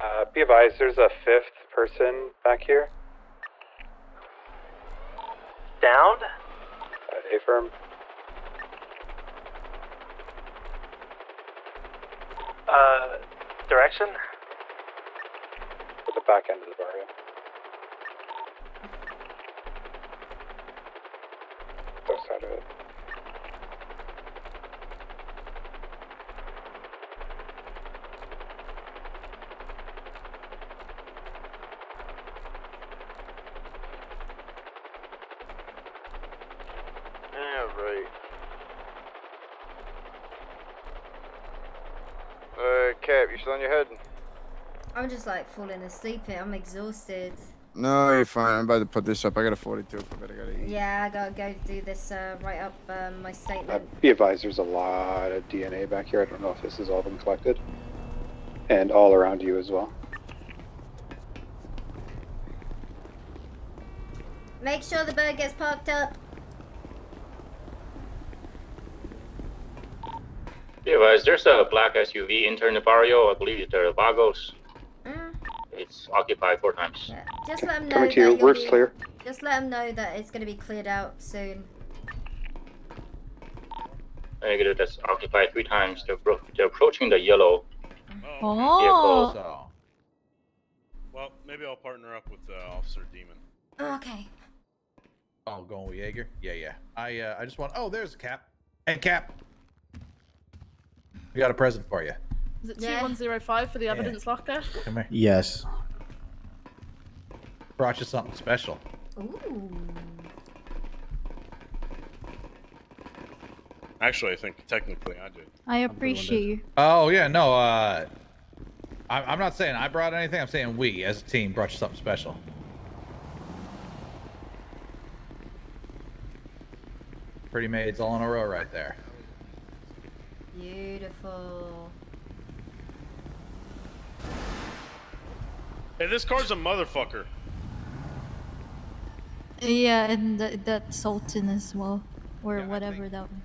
Uh, be advised, there's a fifth person back here. Downed? Uh, A firm. Uh, direction? At the back end of the barrio. Other side of it. Still on your head? I'm just like falling asleep here. I'm exhausted. No, you're fine. I'm about to put this up. I got a 42 if I better gotta eat. Yeah, I gotta go do this, uh, write up um, my Uh, statement. be advised, there's a lot of DNA back here. I don't know if this has all been collected. And all around you as well. Make sure the bird gets parked up. Yeah, guys, there's a black SUV entering the barrio. I believe it's the Vagos. Mm. It's occupied four times. Just let them know Coming to you. you'll Works clear. Just let them know that it's gonna be cleared out soon. Negative, that's occupied three times. They're, they're approaching the yellow Oh. vehicle. So, well, maybe I'll partner up with uh, Officer Demon. Okay. Oh, going with Jaeger? Yeah, yeah. I uh, I just want. Oh, there's a Cap. Hey, Cap. We got a present for you. Is it 2105 for the evidence locker? Come here. Yes. Brought you something special. Ooh. Actually, I think technically I did. I appreciate you. Oh yeah, no. Uh, I'm I'm not saying I brought anything. I'm saying we, as a team, brought you something special. Pretty maids all in a row right there. Beautiful. Hey, this car's a motherfucker. Yeah, and th- that Sultan as well. Or whatever that one.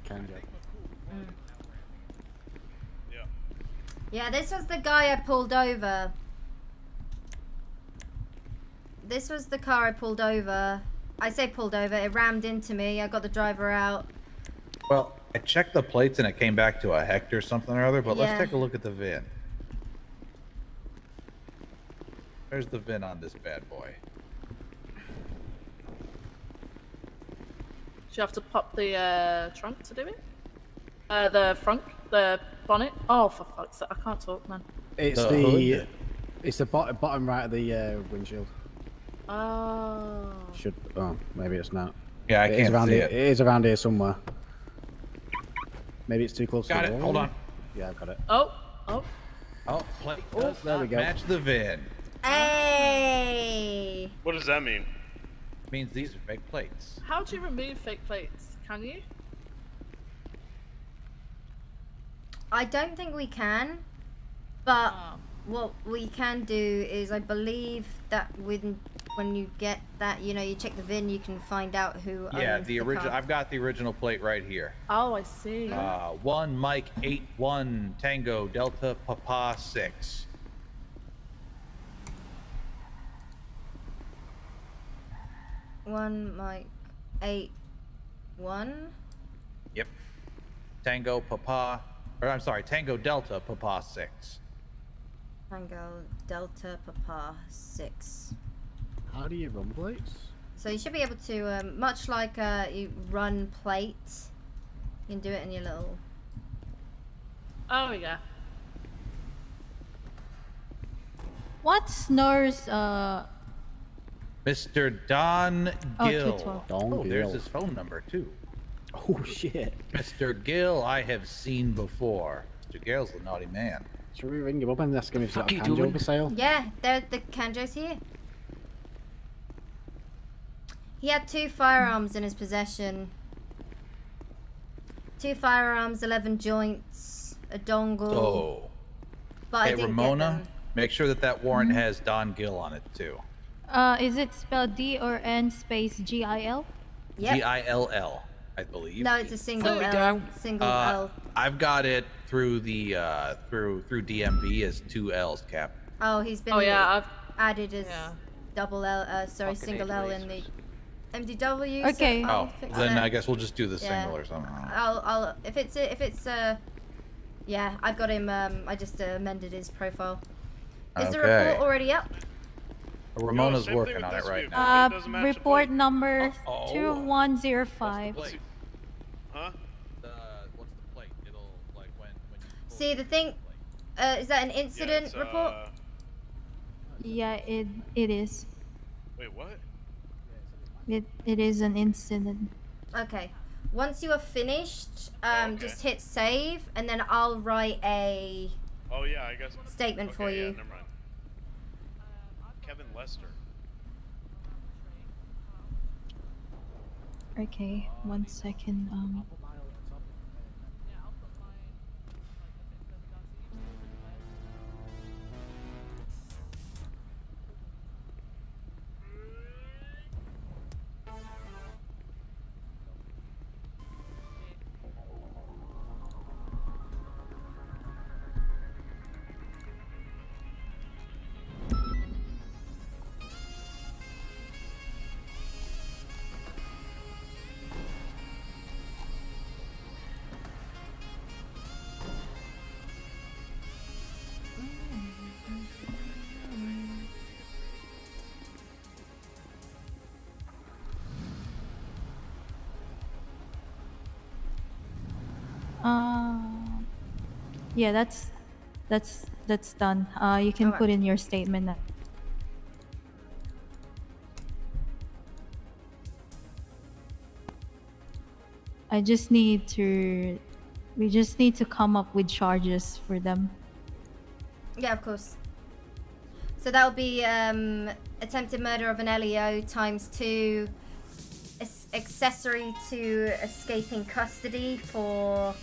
Yeah, this was the guy I pulled over. This was the car I pulled over. I say pulled over, it rammed into me. I got the driver out. Well, I checked the plates and it came back to a Hector something or other. But Yeah. let's take a look at the VIN. There's the VIN on this bad boy. Do you have to pop the uh, trunk to do it? Uh, the front, the bonnet. Oh, for fuck's sake! I can't talk, man. It's The the, it's the bottom bottom right of the uh, windshield. Oh. Should oh maybe it's not. Yeah, I It is can't around see here. it. It is around here somewhere. Maybe it's too close. Got to it. Hold on. Yeah, I've got it. Oh. Oh. Oh, plate Oh, does there we go. match the VIN. Hey. What does that mean? It Means these are fake plates. How do you remove fake plates? Can you? I don't think we can, but oh. what we can do is I believe that when when you get that, you know, you check the VIN, you can find out who Yeah, owns the original. I've got the original plate right here. Oh, I see. Uh, one Mike eight one Tango Delta Papa six. One Mike eight one. Yep. Tango Papa, or I'm sorry, Tango Delta Papa six. Tango Delta Papa six. How do you run plates? So you should be able to, um, much like uh, you run plate, you can do it in your little. Oh yeah. What's Nor's uh Mr. Don Oh, Gill. 212. Don oh, there's Gill. his phone number too. Oh shit. Mr. Gill, I have seen before. Mr. Gill's a naughty man. Should we ring him up and ask him if he's got a you canjo doing? for sale? Yeah, they're the Kanjo's here. He had two firearms in his possession. Two firearms, eleven joints, a dongle. Oh. But I hey, didn't Ramona, make sure that that warrant has Don Gill on it too. uh is it spelled D or N space G I L? G I L L, I believe. No, it's a single There L. go. Single Uh, L. I've got it through the uh, through through DMV as two L's, Cap. Oh, he's been Oh yeah, I've added as Yeah. double L. Uh, sorry, Fucking single L in the MDW. Okay. I'll Oh, fix then that. I guess we'll just do the Yeah. single or something. I'll, I'll, if it's, if it's, uh, yeah, I've got him, um, I just uh, amended his profile. Is the report already up? Ramona's same working on it right vehicle. now. Uh doesn't match the report number Uh-oh. two one zero five. Huh? The, what's the plate? It'll like when when See, the thing, uh, is that an Yeah, incident it's, report? uh, Yeah, it it is. Wait, what? It it is an incident. Okay. Once you are finished, um, okay. just hit save, and then I'll write a Oh yeah, I guess. statement for Okay, yeah, you. never mind. Kevin Lester. Okay, one second. Um yeah, that's that's that's done. Uh, you can put in your statement. now. I just need to. We just need to come up with charges for them. Yeah, of course. So that would be um, attempted murder of an LEO times two, accessory to escaping custody for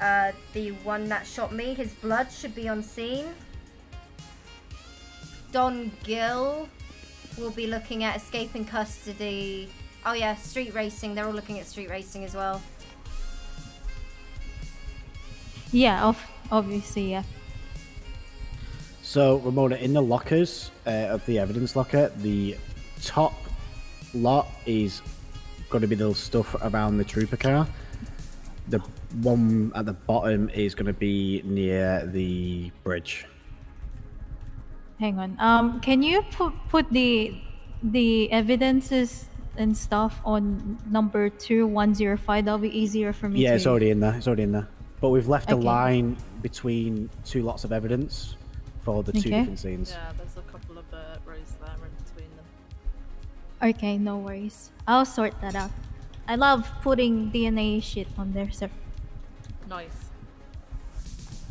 uh, the one that shot me. His blood should be on scene. Don Gill will be looking at escaping custody. Oh yeah, street racing. They're all looking at street racing as well. Yeah, of obviously, yeah. So, Ramona, in the lockers uh, of the evidence locker, the top lot is going to be the stuff around the trooper car. The one at the bottom is going to be near the bridge. Hang on. Um, can you put put the the evidences and stuff on number two one zero five. That'll be easier for me. Yeah, to... it's already in there. It's already in there. But we've left a line between two lots of evidence for the two Okay. different scenes. Yeah, there's a couple of uh, rows there in between them. Okay, no worries. I'll sort that out. I love putting DNA shit on there, sir. Nice.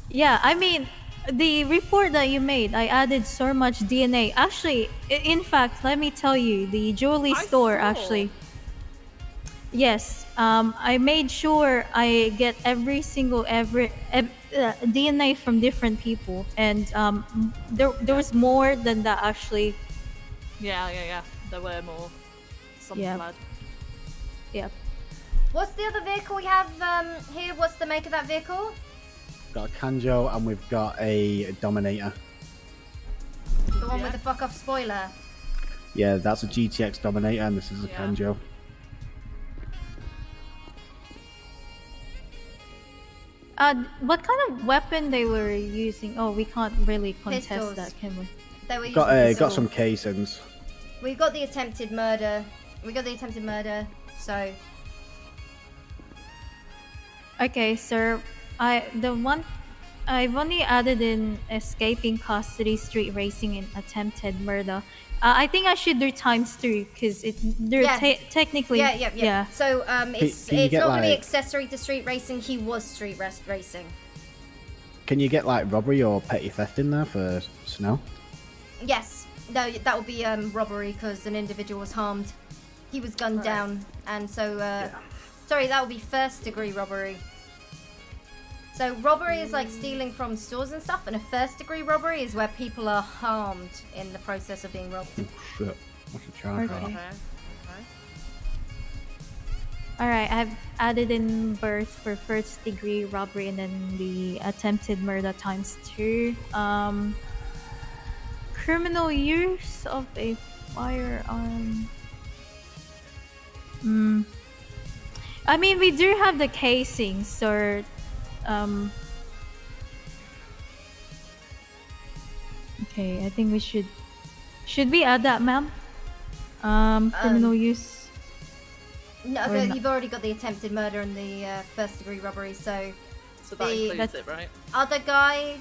Yeah, I mean, the report that you made, I added so much DNA. Actually, in fact, let me tell you, the jewelry store actually. Yes, um, I made sure I get every single every ev- uh, DNA from different people, and um, there there was more than that actually. Yeah, yeah, yeah. There were more. Some Yeah. blood. Yep. What's the other vehicle we have um, here? What's the make of that vehicle? Got a Kanjo and we've got a Dominator. The one with the fuck off spoiler. Yeah, that's a GTX Dominator and this is a Yeah. Kanjo. Uh, what kind of weapon they were using? Oh, we can't really contest Pistols. that, can we? They were Got using uh, got some casings. We've got the attempted murder. We got the attempted murder. So Okay, sir. I the one I've only added in escaping custody, street racing, and attempted murder. Uh, I think I should do times three because it they're Yeah. te- technically yeah, yeah, yeah. So um, it's can you it's get, not going to be accessory to street racing. He was street res- racing. Can you get like robbery or petty theft in there for snow? Yes. No, that would be um, robbery because an individual was harmed. He was gunned down, and so uh, sorry, that would be first degree robbery. So robbery is like stealing from stores and stuff, and a first degree robbery is where people are harmed in the process of being robbed. Shit. I should try that. Okay. All right, I've added in birth for first degree robbery and then the attempted murder times two. Um, criminal use of a firearm. Hmm. I mean, we do have the casings, so um. Okay, I think we should. Should we add that, ma'am? Um, criminal use. No, Or okay, you've already got the attempted murder and the uh, first degree robbery, so So that the includes it, right? other guy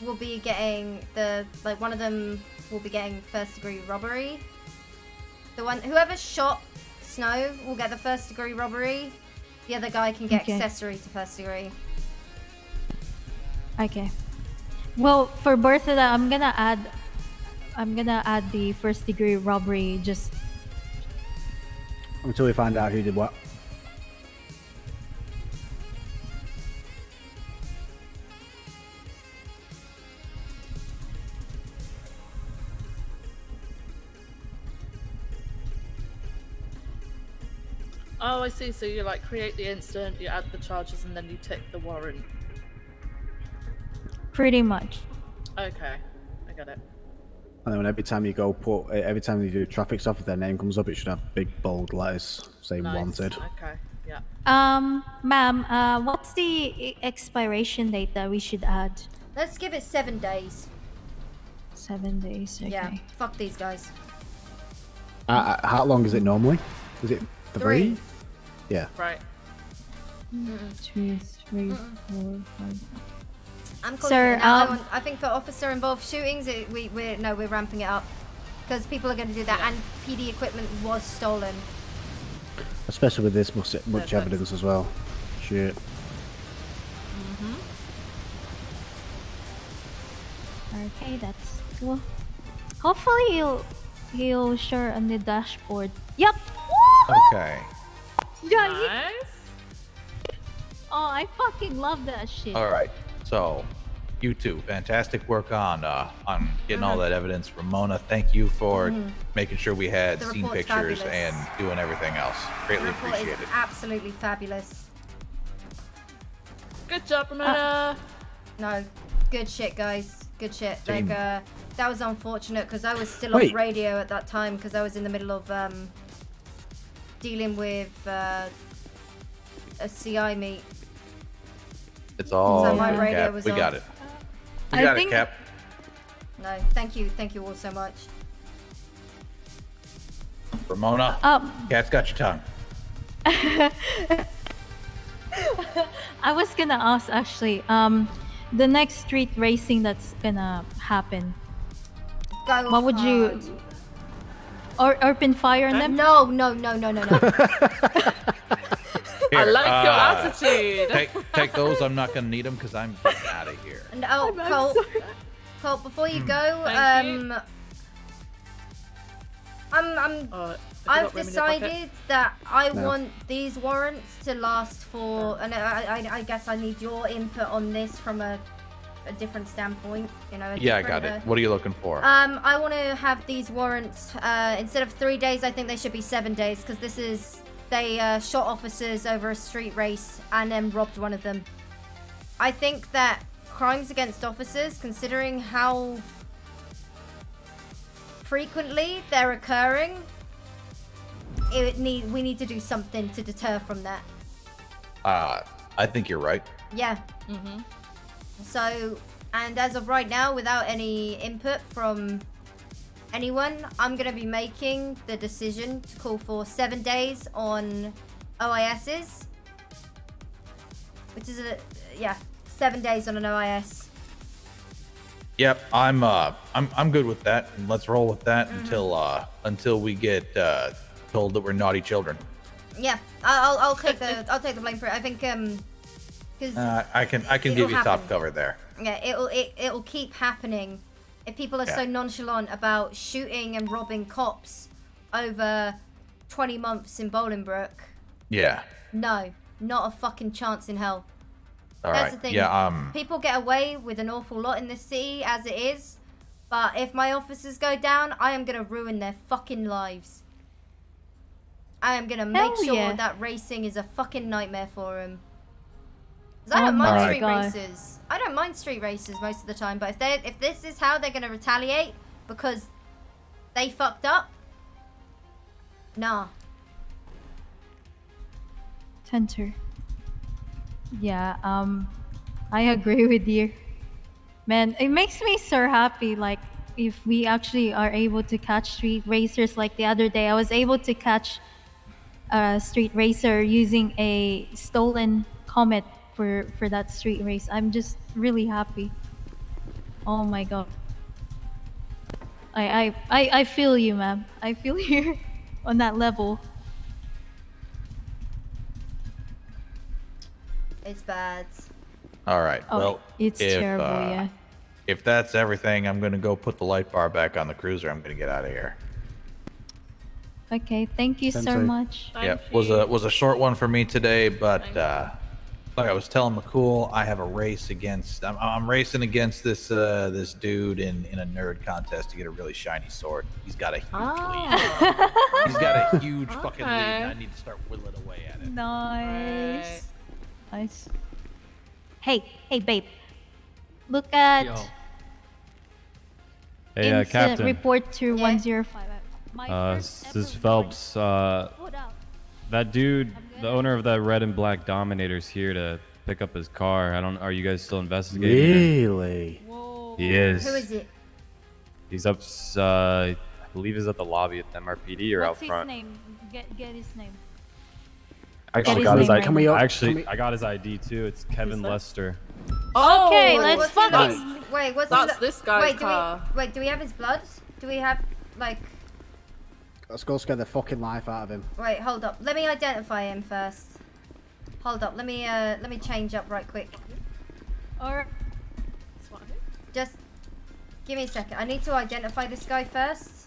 will be getting the like one of them will be getting first degree robbery. The one whoever shot Snow will get the first degree robbery. The other guy can get Okay. accessory to first degree. Okay. Well, for both of that, I'm gonna add. I'm gonna add the first degree robbery. Just Until we find out who did what. Oh, I see. So you like create the incident, you add the charges, and then you tick the warrant. pretty much. Okay, I got it. And then every time you go put, uh, every time you do a traffic stop, if their name comes up, it should have big bold letters saying Nice. wanted. Okay, yeah. Um, ma'am, uh, what's the expiration date that we should add? Let's give it seven days. Seven days. Okay. Yeah, fuck these guys. Uh, uh, how long is it normally? Is it three? Three. Yeah. Right. Two, three, four, five. I'm calling Sir, it now. I, um, want, I think for officer involved shootings, it, we we're no, we're ramping it up because people are going to do that, and PD equipment was stolen. Especially with this much, much Perfect. evidence as well. Shit. Okay, that's cool. Hopefully he'll he'll show on the dashboard. Yep. Okay. Yeah. he- Oh, I fucking love that shit. All right. So, you two, fantastic work on uh, on getting all that evidence. Ramona, thank you for Mhm. making sure we had The scene pictures fabulous. and doing everything else. Greatly appreciated. absolutely fabulous. Good job, Ramona. No, good shit, guys. Good shit. Same. Like, uh, that was unfortunate because I was still Wait. off radio at that time because I was in the middle of um, dealing with uh, a CI meet. It's all So my radio Cap. was We got off. it. We I got think- it, Cap. No, thank you, thank you all so much. Ramona, Um, cat's got your tongue. I was gonna ask actually, um, the next street racing that's gonna happen. Go what would you or open fire on them? No, no, no, no, no, no. Here, like your uh, attitude. Take, take those. I'm not gonna need them because I'm getting out of here. And oh, I'm Colt, sorry. Colt, before you Hmm. go, Thank you. um, I'm, I'm, Uh, I've forgot Remy in your pocket. decided that I No. want these warrants to last for, and I, I, I guess I need your input on this from a, a different standpoint. You know. Yeah, I got uh, it. What are you looking for? Um, I want to have these warrants uh, instead of three days. I think they should be seven days because this is they uh, shot officers over a street race and then robbed one of them. I think that crimes against officers, considering how frequently they're occurring, it need we need to do something to deter from that. Uh, I think you're right. Yeah. Mm-hmm. So, and as of right now, without any input from anyone, I'm going to be making the decision to call for seven days on OISs. Which is a, yeah, seven days on an OIS. Yep, I'm uh, I'm I'm good with that. And let's roll with that Mm-hmm. until uh, until we get uh, told that we're naughty children. Yeah, I'll, I'll take the, I'll take the blame for it. I think, um, because Uh, I can I can give you top cover there. Yeah, it'll it, it'll keep happening if people are so nonchalant about shooting and robbing cops over 20 months in Bolingbroke. Yeah. No, not a fucking chance in hell. All That's right. the thing. Yeah. Um. People get away with an awful lot in this city as it is, but if my officers go down, I am gonna ruin their fucking lives. I am gonna make Hell sure yeah. that racing is a fucking nightmare for them. I Oh don't mind street God. races. I don't mind street races most of the time, but if they if this is how they're gonna retaliate because they fucked up, nah. Tenter. Yeah, um, I agree with you. Man, it makes me so happy. Like, if we actually are able to catch street racers, like the other day, I was able to catch a street racer using a stolen comet for for that street race. I'm just really happy. Oh my god. I I I, I feel you, ma'am. I feel you on that level. It's bad. All right. Oh, well, it's if, terrible, uh, yeah. If that's everything, I'm gonna go put the light bar back on the cruiser. I'm gonna get out of here. Okay, thank you so Sensei. much. Yep. Was a was a short one for me today, but uh, like I was telling McCool, I have a race against. I'm, I'm racing against this uh, this dude in in a nerd contest to get a really shiny sword. He's got a huge lead. He's got a huge fucking lead, and I need to start whittling away at it. Nice. Nice. Hey, hey, babe. Look at Yo. Hey, uh, Captain. report to 105. My Uh, this is Phelps. Uh, that dude, the owner of that red and black Dominator's here to pick up his car. I don't. Are you guys still investigating? it? Really? He is. Who is it? He's up. Uh, I believe he's at the lobby at the MRPD or What's out his front. name? Get get his name. I actually his got his name ID. right Can we now. actually, can we- I got his ID too. It's Kevin Lester. Okay, Wait, let's what's fucking. Wait, what's That's his, this guy's wait, do car. We, wait, do we have his blood? Do we have like? Let's go scare the fucking life out of him. Wait, hold up. Let me identify him first. Hold up. Let me uh, let me change up right quick. Or Just give me a second. I need to identify this guy first.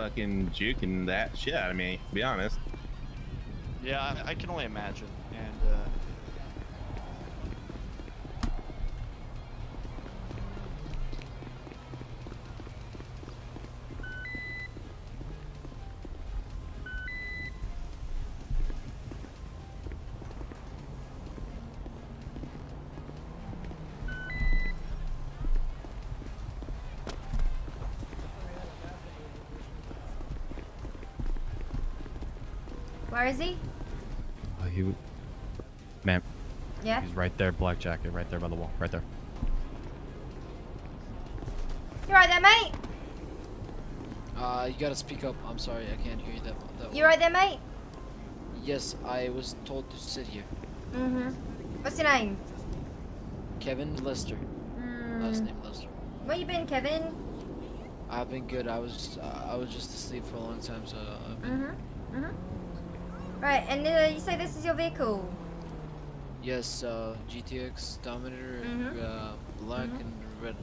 Fucking juking that shit out of me. To be honest. Yeah, I, I can only imagine. And uh, Where is he? Uh, he, w- ma'am. Yeah? He's right there, black jacket, right there by the wall, right there. You right there, mate? Uh, you gotta speak up. I'm sorry, I can't hear you that, that You right there, mate? Yes, I was told to sit here. Mm-hmm. What's your name? Kevin Lester. Mm. Last name Lester. Where you been, Kevin? I've been good. I was uh, I was just asleep for a long time, so. Uh, Mm-hmm. Mm-hmm. Right, and uh, you say this is your vehicle? yes, uh, GTX Dominator, Mhm. uh, black Mhm. and red,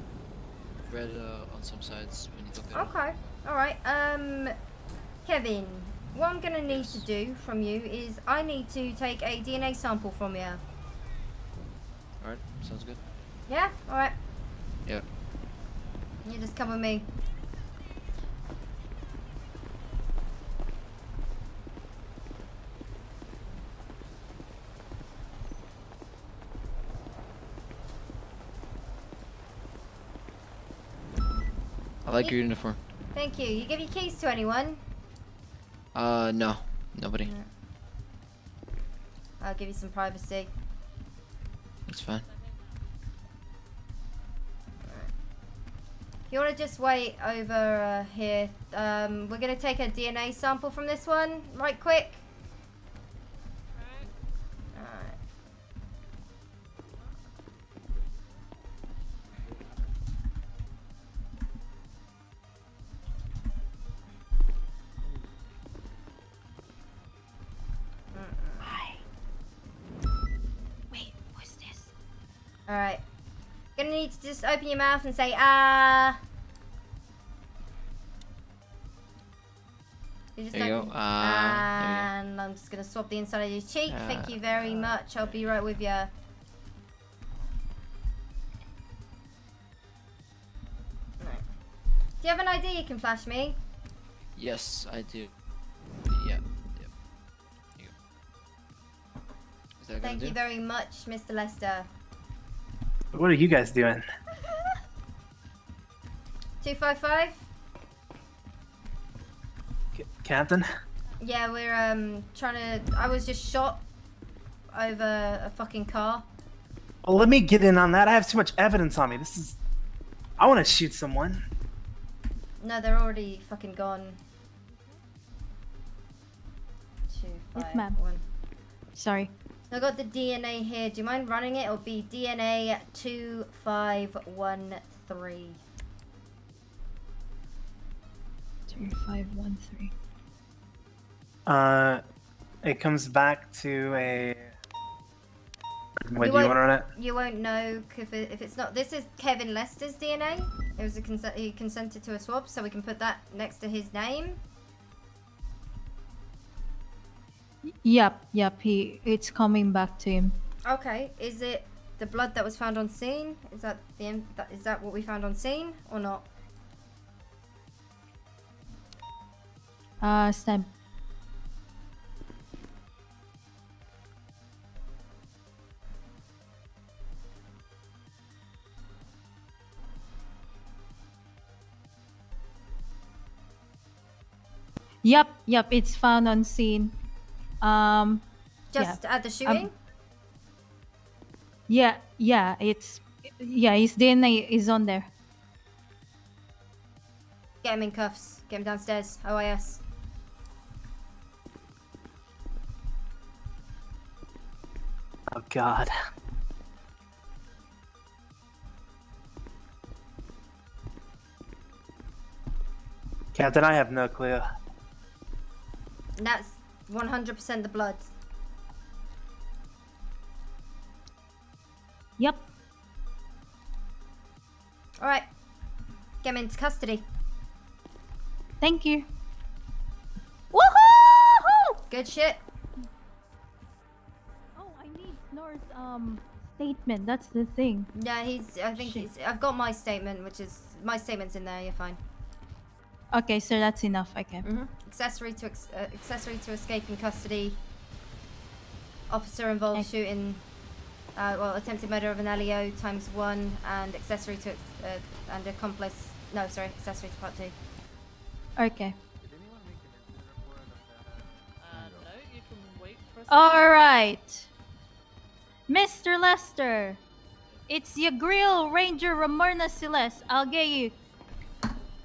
red uh, on some sides when you look at it. Okay. Alright, um, Kevin, what I'm gonna need to do from you is I need to take a DNA sample from you. All right, sounds good. Yeah? Alright. Yeah. You just come with me. Like your uniform. Thank you. You give your keys to anyone? Uh, no, nobody. I'll give you some privacy. That's fine. You want to just wait over uh, here? Um, we're going to take a DNA sample from this one right quick. Open your mouth and say, ah. You just There you go. Ah, and I'm just gonna swab the inside of your cheek. Thank Ah, you very much. I'll be right with you. Do you have an idea you can flash me? Yes, I do. Yeah. Yep. Here you go. Is Thank do? you very much, Mr. Lester. What are you guys doing? 255? Captain? Yeah, we're um trying to. I was just shot over a fucking car. Well, let me get in on that. I have too much evidence on me. This is. I want to shoot someone. No, they're already fucking gone. Two, Yes, ma'am. Sorry. I got the DNA here. Do you mind running it? It'll be DNA two five one three. Two five one three. Uh, it comes back to a. What do you won't- want on it? You won't know if, it, if it's not. This is Kevin Lester's DNA. It was a consent. He consented to a swab, so we can put that next to his name. Yep, yep. He, it's coming back to him. Okay. Is it the blood that was found on scene? Is that the Is that what we found on scene or not? Uh, stem. Yep, yep. It's found on scene. Um, Just yeah. at the Um, shooting. yeah, yeah. It's yeah. His DNA is on there. Get him in cuffs. Get him downstairs. OIS. Oh God. Captain, I have no clue. That's 100% the blood. Yep. All right. Get him into custody. Thank you. Woohoo! Good shit. Need um statement. That's the thing. Yeah, he's. I think he's. I've got my statement, which is my statement's in there. You're fine. Okay, so that's enough. Okay. Accessory to ex- uh, accessory to escaping custody. Officer involved shooting. Uh, well, attempted murder of an LEO times one, and accessory to ex- uh, and accomplice. No, sorry, accessory to part two. Okay. Uh, no, you can All right. Mr. Lester, it's your grill Ranger Ramona Celeste. I'll get you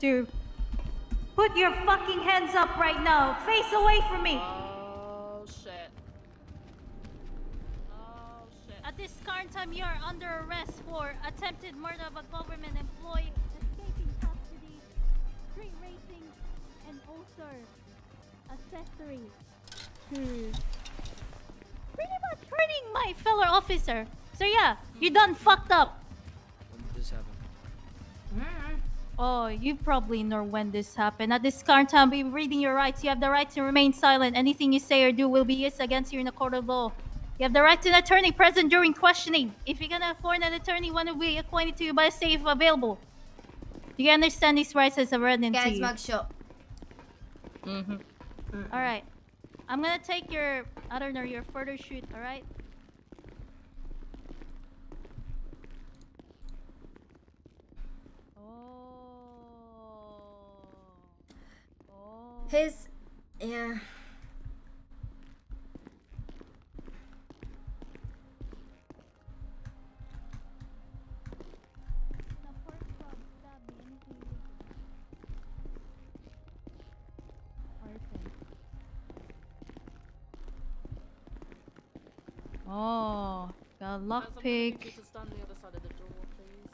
to put your fucking hands up right now. Face away from me. Oh shit. Oh shit. At this current time, you are under arrest for attempted murder of a government employee, escaping custody, street racing, and also accessory to pretty much hurting my fellow officer. So yeah, you done fucked up. When did this happen? Oh, you probably know when this happened. At this current time, be reading your rights. You have the right to remain silent. Anything you say or do will be used against you in a court of law. You have the right to an attorney present during questioning. If you're gonna afford an attorney, one will be acquainted to you by safe available. Do you understand these rights as a resident to Guys, you? mugshot. Mm-hmm. All right. I'm gonna take your, I don't know, your photo shoot. All right. Oh. Oh. His, yeah. Oh, got lockpick. You to stand the other side of the door, please.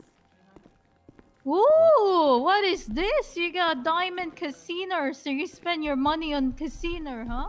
Ooh, what is this? You got a Diamond Casino, so you spend your money on casino, huh?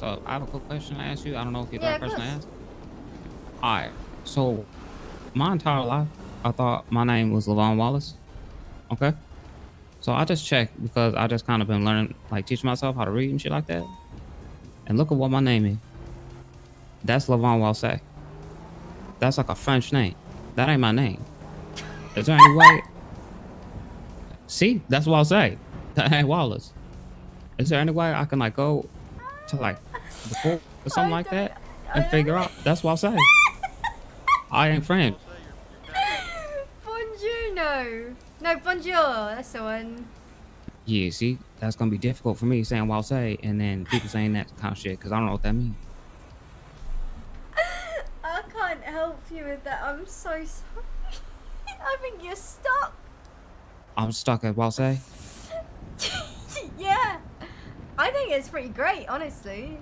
What's up? I have a quick question to ask you. I don't know if you're Yeah, that person to ask. Alright, so my entire life, I thought my name was Levon Wallace. Okay? So I just checked because I just kind of been learning, like teaching myself how to read and shit like that. And look at what my name is. That's Levon Wallace. That's like a French name. That ain't my name. Is there any way? See, that's what I'll say. That ain't Wallace. Is there any way I can like go to like the court or something like that and figure out? That's what I'll say. I ain't French. Bonjour, no. No, bonjour. That's the one. Yeah, see, that's gonna be difficult for me saying Walse and then people saying that kind of shit because I don't know what that means. I can't help you with that. I'm so sorry. I think you're stuck. I'm stuck at Walse. yeah. I think it's pretty great, honestly.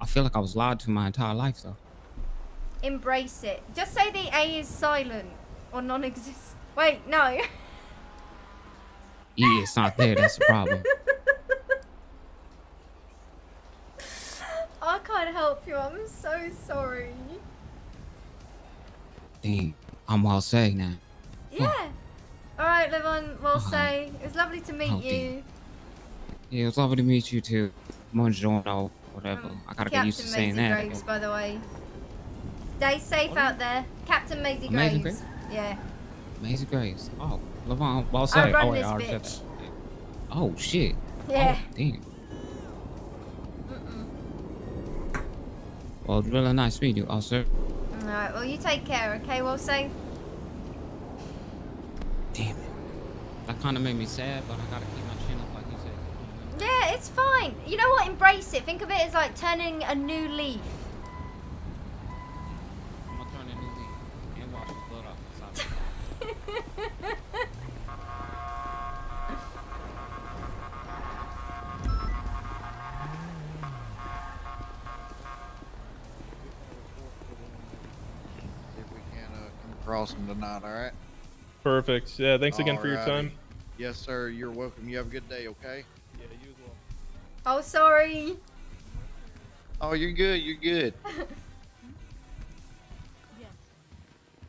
I feel like I was lied to my entire life though. Embrace it. Just say the A is silent or non-existent. Wait, no. Yeah, it's not there. That's the problem. I can't help you. I'm so sorry. Damn, I'm Walse now. Yeah. All right, Levon. Well, Uh-huh. say it was lovely to meet Oh, you. Yeah, it was lovely to meet you too. Buongiorno, whatever. I gotta get used to Captain saying Maisy that. Graves, by the way. Stay safe out there, Captain Maisy Maisy Graves. Yeah. Maisy Graves. Oh, Levon oh, Walse. I run oh, wait, this I bitch. that. Oh shit. Oh, yeah. Oh, damn. Well, really nice meeting you, officer. All right. Well, you take care. Okay. Well, say. Damn it. That kind of made me sad, but I gotta yeah, it's fine. You know what? Embrace it. Think of it as like turning a new leaf. I'm a new leaf wash the blood off uh, tonight, all right? Perfect. Yeah, thanks again for your time. Yes, sir. You're welcome. You have a good day, okay? Oh, sorry. Oh, you're good. You're good.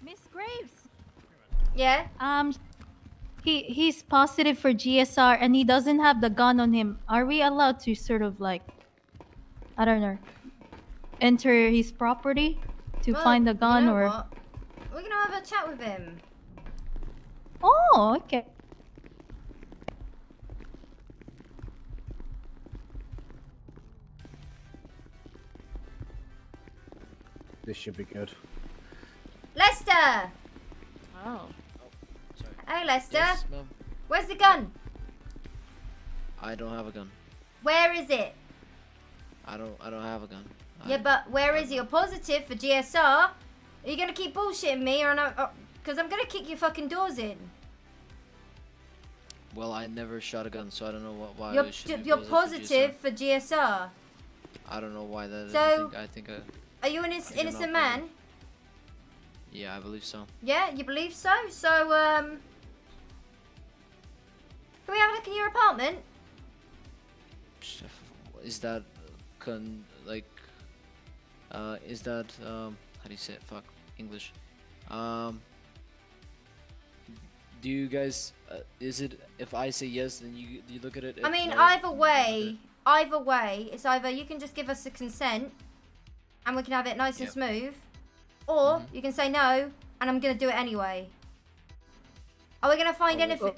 Miss Graves. Yeah. Um, he he's positive for GSR and he doesn't have the gun on him. Are we allowed to sort of like, I don't know, enter his property to Well, find the gun you gun know or? what? We're gonna have a chat with him. Oh, okay. This should be good. Lester. Oh. Hey, Lester. Yes. Where's the gun? I don't have a gun. Where is it? I don't. I don't have a gun. Yeah, but where is it? You're positive for GSR. Are you gonna keep bullshitting me, or not? Oh, because I'm gonna kick your fucking doors in. Well, I never shot a gun, so I don't know what, why You're it you're positive for positive for GSR. I don't know why that. So- I think. I think. I, Are you an I inno- think I'm innocent not man? yeah, I believe so. Yeah, you believe so? So, um. Can we have a look in your apartment? Is that con like? Uh, is that um? How do you say it? Fuck English. Um. Do you guys? Uh, is it if I say yes, then you you look at it? I mean, either way, either way, it's either you can just give us a consent and we can have it nice and smooth, or Mm-hmm. you can say no and I'm gonna do it anyway. Are we gonna find Oh, anything?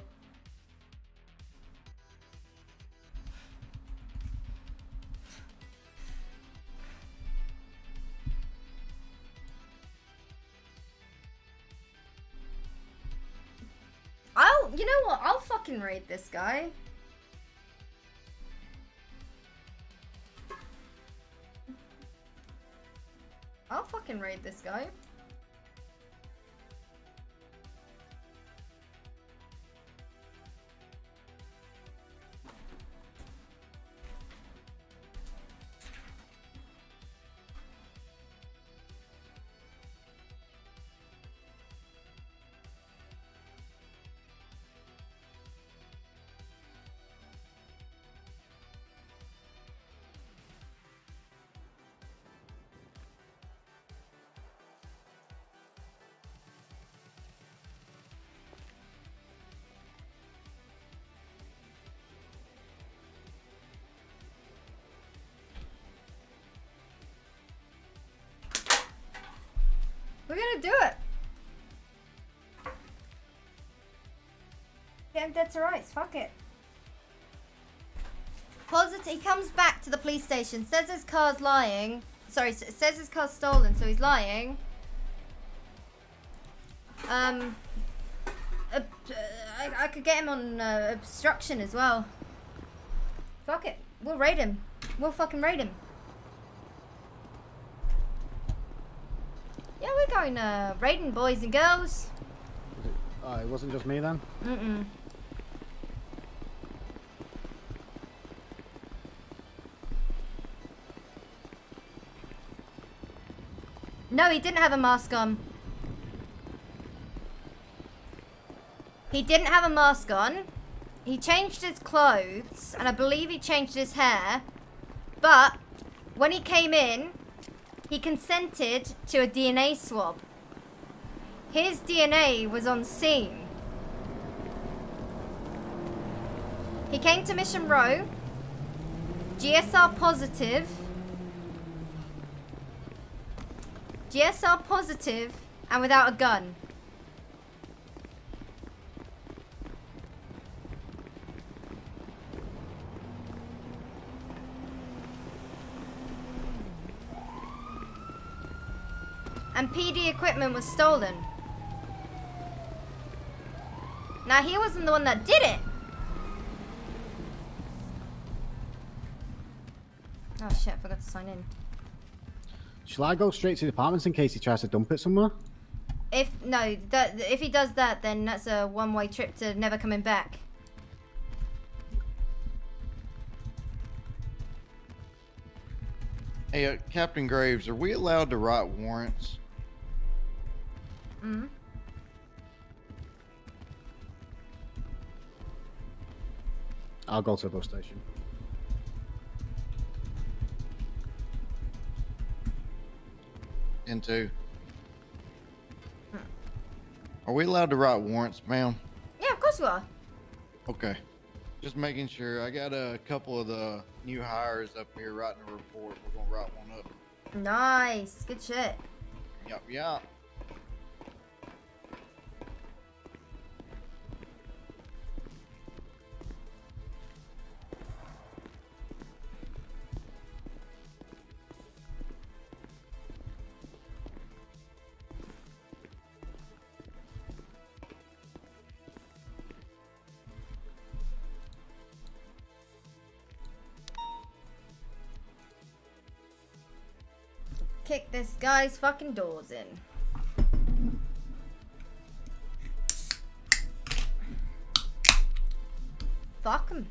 I'll, you know what? I'll fucking raid this guy. I'll fucking raid this guy. We're gonna do it. Dead to rights. Fuck it. Positive. He comes back to the police station. Says his car's lying. Sorry, says his car's stolen, so he's lying. Um, uh, I, I could get him on uh, obstruction as well. Fuck it. We'll raid him. We'll fucking raid him. Yeah, we're going uh, raiding boys and girls. Oh, it wasn't just me then? Mm-mm. No, he didn't have a mask on. He didn't have a mask on. He changed his clothes, and I believe he changed his hair. But when he came in, he consented to a DNA swab. His DNA was on scene. He came to Mission Row. GSR positive. GSR positive and without a gun. Equipment was stolen. Now he wasn't the one that did it. Oh shit, I forgot to sign in. Shall I go straight to the apartments in case he tries to dump it somewhere? If no, that if he does that, then that's a one-way trip to never coming back. Hey, uh, Captain Graves, are we allowed to write warrants? Mm-hmm. I'll go to the bus station. Into. Hmm. Are we allowed to write warrants, ma'am? Yeah, of course you are. Okay. Just making sure. I got a couple of the new hires up here writing a report. We're going to write one up. Nice. Good shit. Yep, yep. Kick this guy's fucking doors in. Fuck him.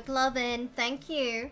McLovin, thank you.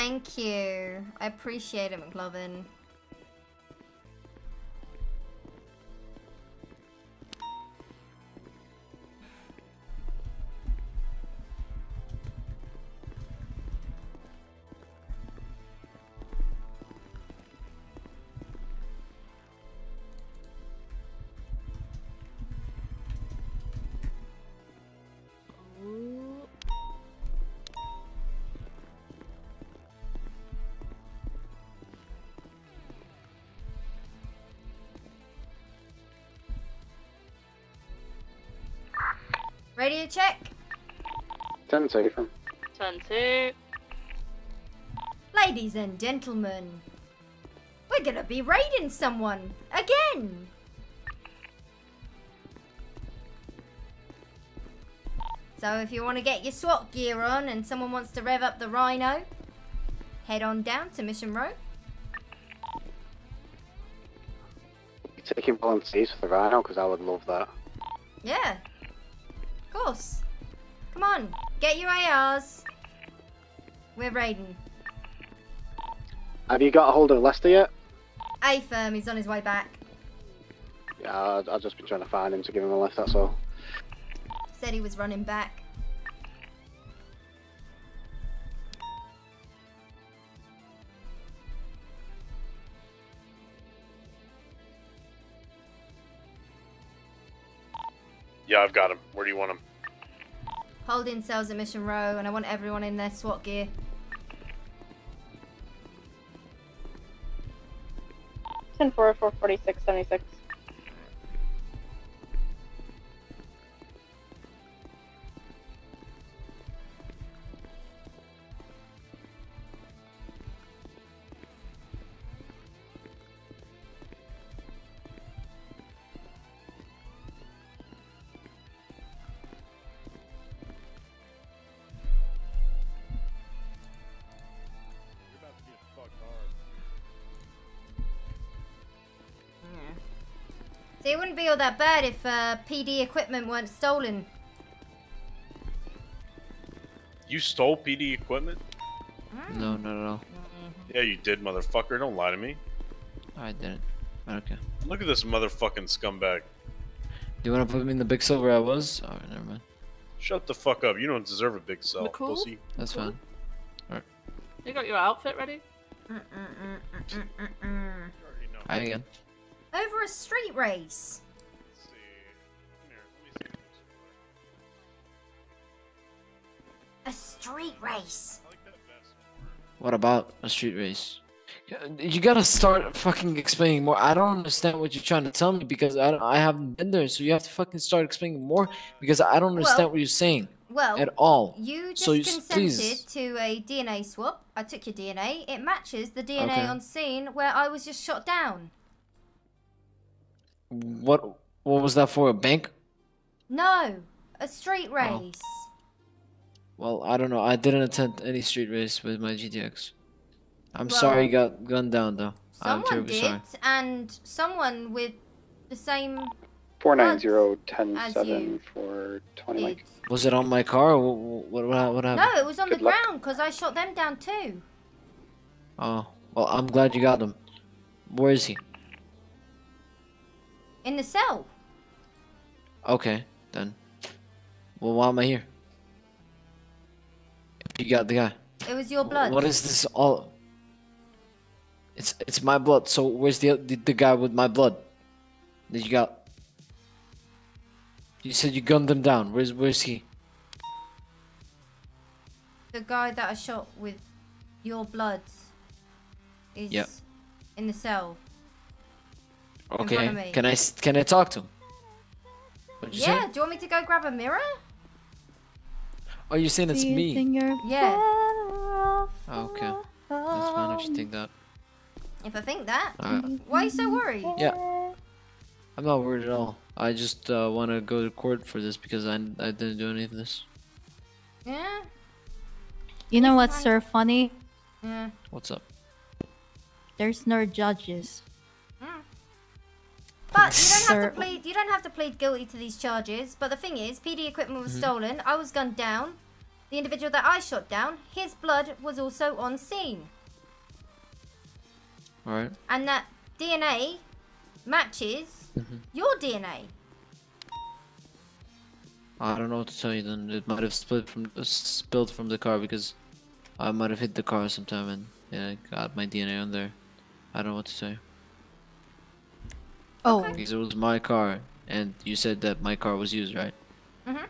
Thank you. I appreciate it, McLovin. Radio check. Ten safer. Turn two. Ladies and gentlemen, we're gonna be raiding someone again. So if you want to get your SWAT gear on and someone wants to rev up the Rhino, head on down to Mission Row. You taking volunteers for the rhino? Because I would love that. Yeah, of course. Come on, get your ARs. We're raiding. Have you got a hold of Lester yet? A firm, he's on his way back. Yeah, I've I've just been trying to find him to give him a lift, that's all. Said he was running back. Yeah, I've got him. Where do you want him? Holding cells at Mission Row, and I want everyone in their SWAT gear. Ten four four forty six seventy six. Be all that bad if uh, PD equipment weren't stolen. You stole PD equipment? No, not at all. Yeah, you did, motherfucker. Don't lie to me. I didn't. Okay. Look at this motherfucking scumbag. Do you want to put me in the big cell where I was? Oh, never mind. Shut the fuck up. You don't deserve a big cell, Nicole? pussy. That's fine. Alright. You got your outfit ready? Mm -mm -mm Hi again. Over a street race. Street race. What about a street race? You gotta start fucking explaining more. I don't understand what you're trying to tell me because I, I haven't been there. So you have to fucking start explaining more because I don't understand Well- what you're saying. Well, at all. You just so you, consented please. to a DNA swab. I took your DNA. It matches the DNA Okay. on scene where I was just shot down. What what was that for? A bank? No, a street Oh. Race. Well, I don't know. I didn't attend any street race with my GTX. I'm Well, sorry you got gunned down though. I'm Someone terribly did, sorry. and someone with the same. Four nine zero ten As seven for twenty Mike. Was it on my car? Or what what, what, what happened? No, it was on Good the luck. ground because I shot them down too. Oh, well, I'm glad you got them. Where is he? In the cell. Okay, then. Well, why am I here? You got the guy. It was your blood. What is this all? It's it's my blood. So where's the the, the guy with my blood that you got? You said you gunned him down. Where's where's he? The guy that I shot with your blood is Yep. in the cell. In front of Okay. Can I can I talk to him? Yeah, do you want me to go grab a mirror? Oh, you're saying it's you me. think Yeah. Oh, okay. That's fine if you think that. If I think that. Alright. Why are you so worried? Yeah. I'm not worried at all. I just uh, want to go to court for this because I, I didn't do any of this. Yeah. You know what's so funny? Yeah. What's up? There's no judges. But you don't have to plead. You don't have to plead guilty to these charges. But the thing is, PD equipment was Mhm. stolen. I was gunned down. The individual that I shot down, his blood was also on scene, Alright. and that DNA matches Mhm. your DNA. I don't know what to tell you then. It might have split from uh, spilled from the car because I might have hit the car sometime and yeah, got my DNA on there. I don't know what to say. Oh. Because it was my car and you said that my car was used, right? Mhm.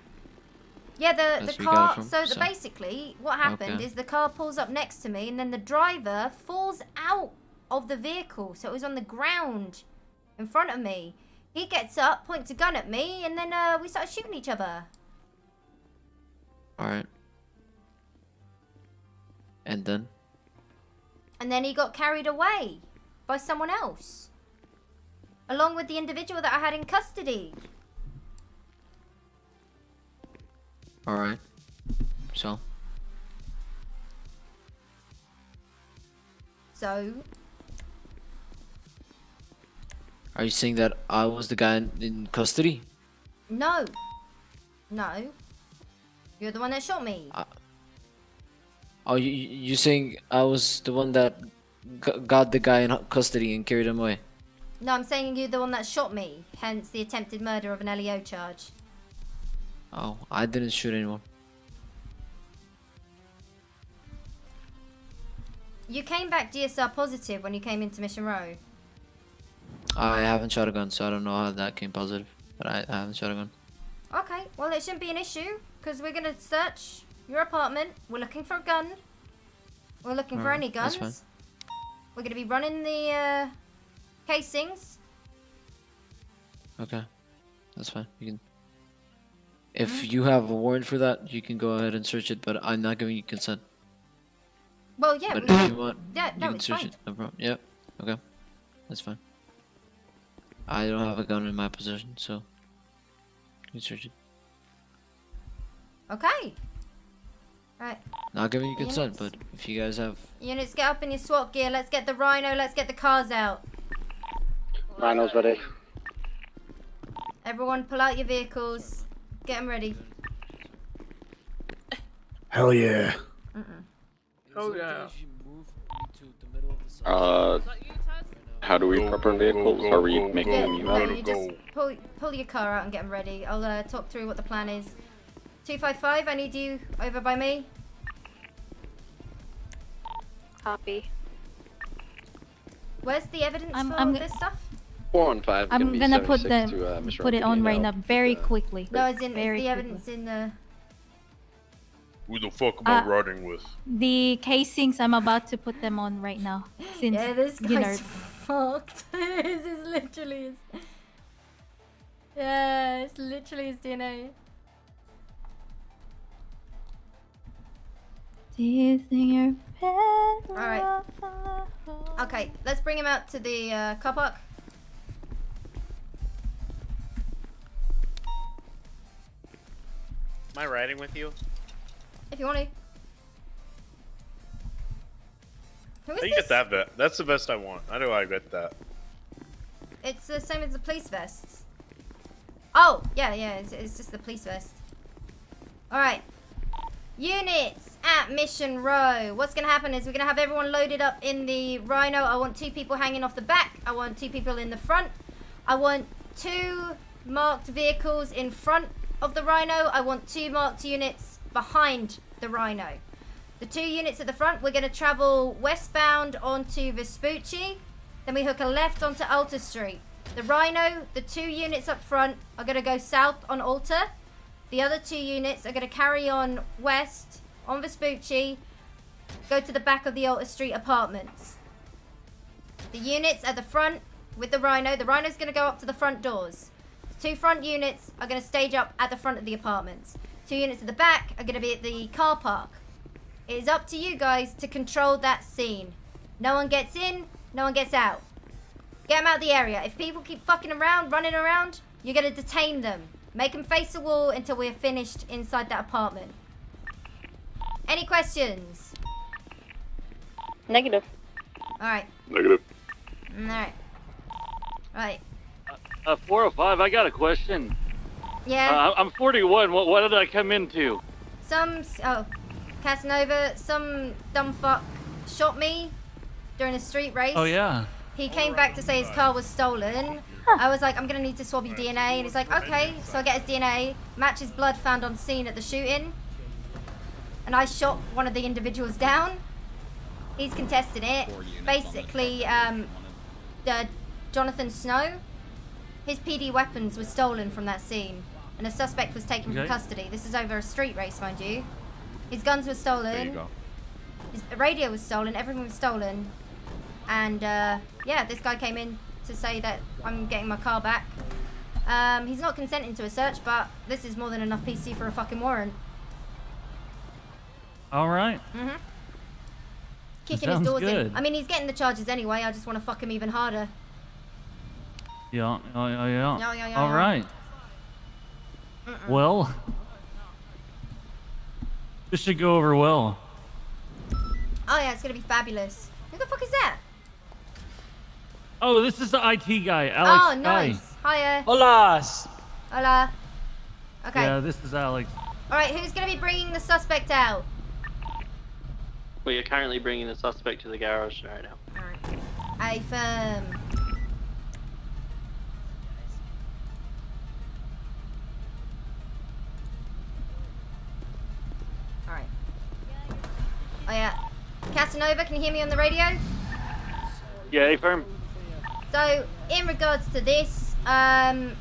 Yeah, the That's the where you got it car. from? So, So- basically, what happened Okay. is the car pulls up next to me, and then the driver falls out of the vehicle. So it was on the ground in front of me. He gets up, points a gun at me, and then uh, we start shooting each other. Alright. And then? And then he got carried away by someone else, along with the individual that I had in custody. Alright. So? So Are you saying that I was the guy in, custody? no, no, you're the one that shot me. Uh, oh, you you you saying I was the one that g- got the guy in custody and carried him away? No, I'm saying you're the one that shot me. Hence the attempted murder of an LEO charge. Oh, I didn't shoot anyone. You came back GSR positive when you came into Mission Row. I haven't shot a gun, so I don't know how that came positive. But I, I haven't shot a gun. Okay, well it shouldn't be an issue because we're gonna search your apartment. We're looking for a gun. We're looking for Alright, any guns. We're gonna be running the uh, casings. Okay, that's fine. You can. If you have a warrant for that, you can go ahead and search it. But I'm not giving you consent. Well, yeah, but we, if you want, yeah, you no, can it's search fine. it. No problem. Yep. Okay, that's fine. I don't have a gun in my possession, so you can search it. Okay. Right, Not giving you Units. consent, but if you guys have units, get up in your SWAT gear. Let's get the Rhino. Let's get the cars out. Rhino's ready. Everyone, pull out your vehicles. Get them ready. Hell yeah. Oh yeah. Uh, how do we prep our vehicles? Are we making Yeah, them no, use? you just pull, pull your car out and get them ready. I'll uh, talk through what the plan is. 255, I need you over by me. Copy. Where's the evidence I'm- for I'm this stuff? Four one five. I'm gonna put the to, uh, put it on Rodriguez right now. now very quickly. No, as in, is very the quickly. evidence in the... Who the fuck am I Uh, riding with? The casings, I'm about to put them on right now. Since Yeah, this you guy's fucked. this is literally his... Yeah, it's literally his DNA. Teasing your Alright. Okay, let's bring him out to the uh, car park. Am I riding with you? If you want to. Who is this? get that vest? That's the vest I want. How do I get that? It's the same as the police vests. Oh, yeah, yeah, it's, it's just the police vest. Alright. Units at Mission Row. What's going to happen is we're going to have everyone loaded up in the Rhino. I want two people hanging off the back. I want two people in the front. I want two marked vehicles in front of the Rhino. I want two marked units behind the Rhino. The two units at the front, we're going to travel westbound onto Vespucci. Then we hook a left onto Alta Street. The Rhino, the two units up front, are going to go south on Alta. The other two units are going to carry on west on Vespucci, go to the back of the Alta Street apartments. The units at the front with the Rhino, the Rhino's going to go up to the front doors. The two front units are going to stage up at the front of the apartments. Two units at the back are going to be at the car park. It is up to you guys to control that scene. No one gets in, no one gets out. Get them out of the area. If people keep fucking around, running around, you're going to detain them. Make them face the wall until we're finished inside that apartment. Any questions? Negative. Alright. Negative. Alright. Right. Uh, 405, I got a question. Yeah. Uh, I'm 41. What, what did I come into? Some, oh, Casanova, some dumb fuck shot me during a street race. Oh, yeah. He came back to say his car was stolen. I was like, I'm gonna need to swab your DNA, and he's like, okay. So I get his DNA, matches blood found on scene at the shooting, and I shot one of the individuals down. He's contested it. Basically, um, the Jonathan Snow, his PD weapons were stolen from that scene, and a suspect was taken Okay. from custody. This is over a street race, mind you. His guns were stolen. There you go. His radio was stolen. Everything was stolen. And uh, yeah, this guy came in to say that I'm getting my car back. Um, he's not consenting to a search, but this is more than enough PC for a fucking warrant. All right. Mm-hmm. Kicking his doors good. in. I mean, he's getting the charges anyway. I just want to fuck him even harder. Yeah, yeah, yeah, yeah. Yeah, yeah, yeah, All yeah. right. Well, this should go over well. Oh yeah, it's gonna be fabulous. Who the fuck is that? Oh, this is the IT guy, oh, Alex. oh, nice. Hiya. Hola. Hola. Okay. Yeah, this is Alex. All right, who's gonna be bringing the suspect out? We are currently bringing the suspect to the garage right now. A firm. Oh yeah. Casanova, can you hear me on the radio? Yeah, firm. So, in regards to this, um,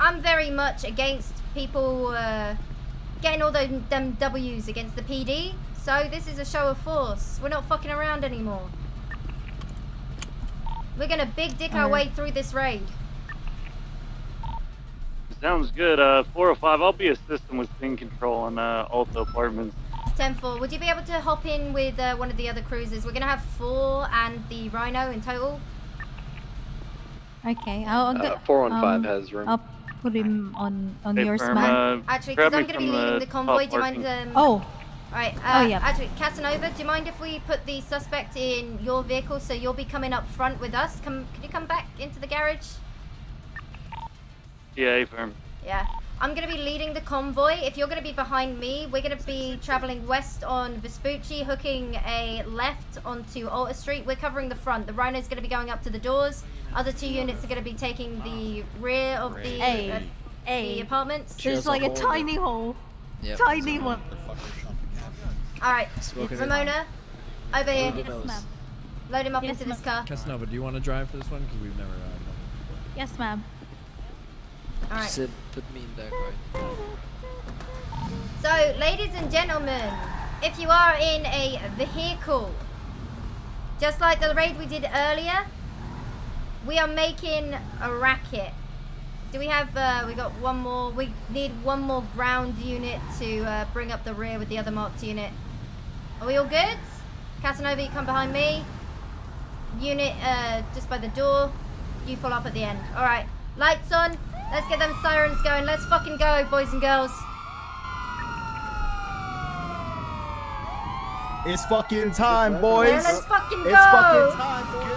I'm very much against people uh, getting all those them W's against the PD. So, this is a show of force. We're not fucking around anymore. We're gonna big dick our way through this raid. Sounds good. Uh, 405. I'll be assisting with scene control on uh, Alta Apartments. 10-4, would you be able to hop in with uh, one of the other cruisers? We're gonna have four and the Rhino in total. Okay, I'll, I'll Uh, go- 415 um, has room. I'll put him on on Hey, your firm, smack. uh, Actually, because I'm gonna be some, leading the convoy, do you mind? Um, Oh. Right. Uh, Oh, yeah. Actually, Casanova, do you mind if we put the suspect in your vehicle so you'll be coming up front with us? Come, could you come back into the garage? Yeah, firm. Yeah. I'm gonna be leading the convoy. If you're gonna be behind me, we're gonna be traveling west on Vespucci, hooking a left onto Alta Street. We're covering the front. The Rhino's gonna be going up to the doors. Other two units are gonna be taking the rear of the, Hey, uh, the apartments. There's like a tiny hole. Yep. Tiny one. Alright, Smoking it. Ramona, over here. Yes, ma'am. Load him up Yes, into this car. Casanova, do you want to drive for this one? Because we've never uh, done Yes, ma'am. Alright. Sid, put me in that car. So, ladies and gentlemen, if you are in a vehicle, just like the raid we did earlier, we are making a racket. Do we have, uh, we got one more, we need one more ground unit to uh, bring up the rear with the other marked unit. Are we all good? Casanova, you come behind me. Unit uh, just by the door. You follow up at the end. Alright, lights on. Let's get them sirens going. Let's fucking go, boys and girls. It's fucking time, boys. Yeah, let's fucking It's go. fucking time, boys.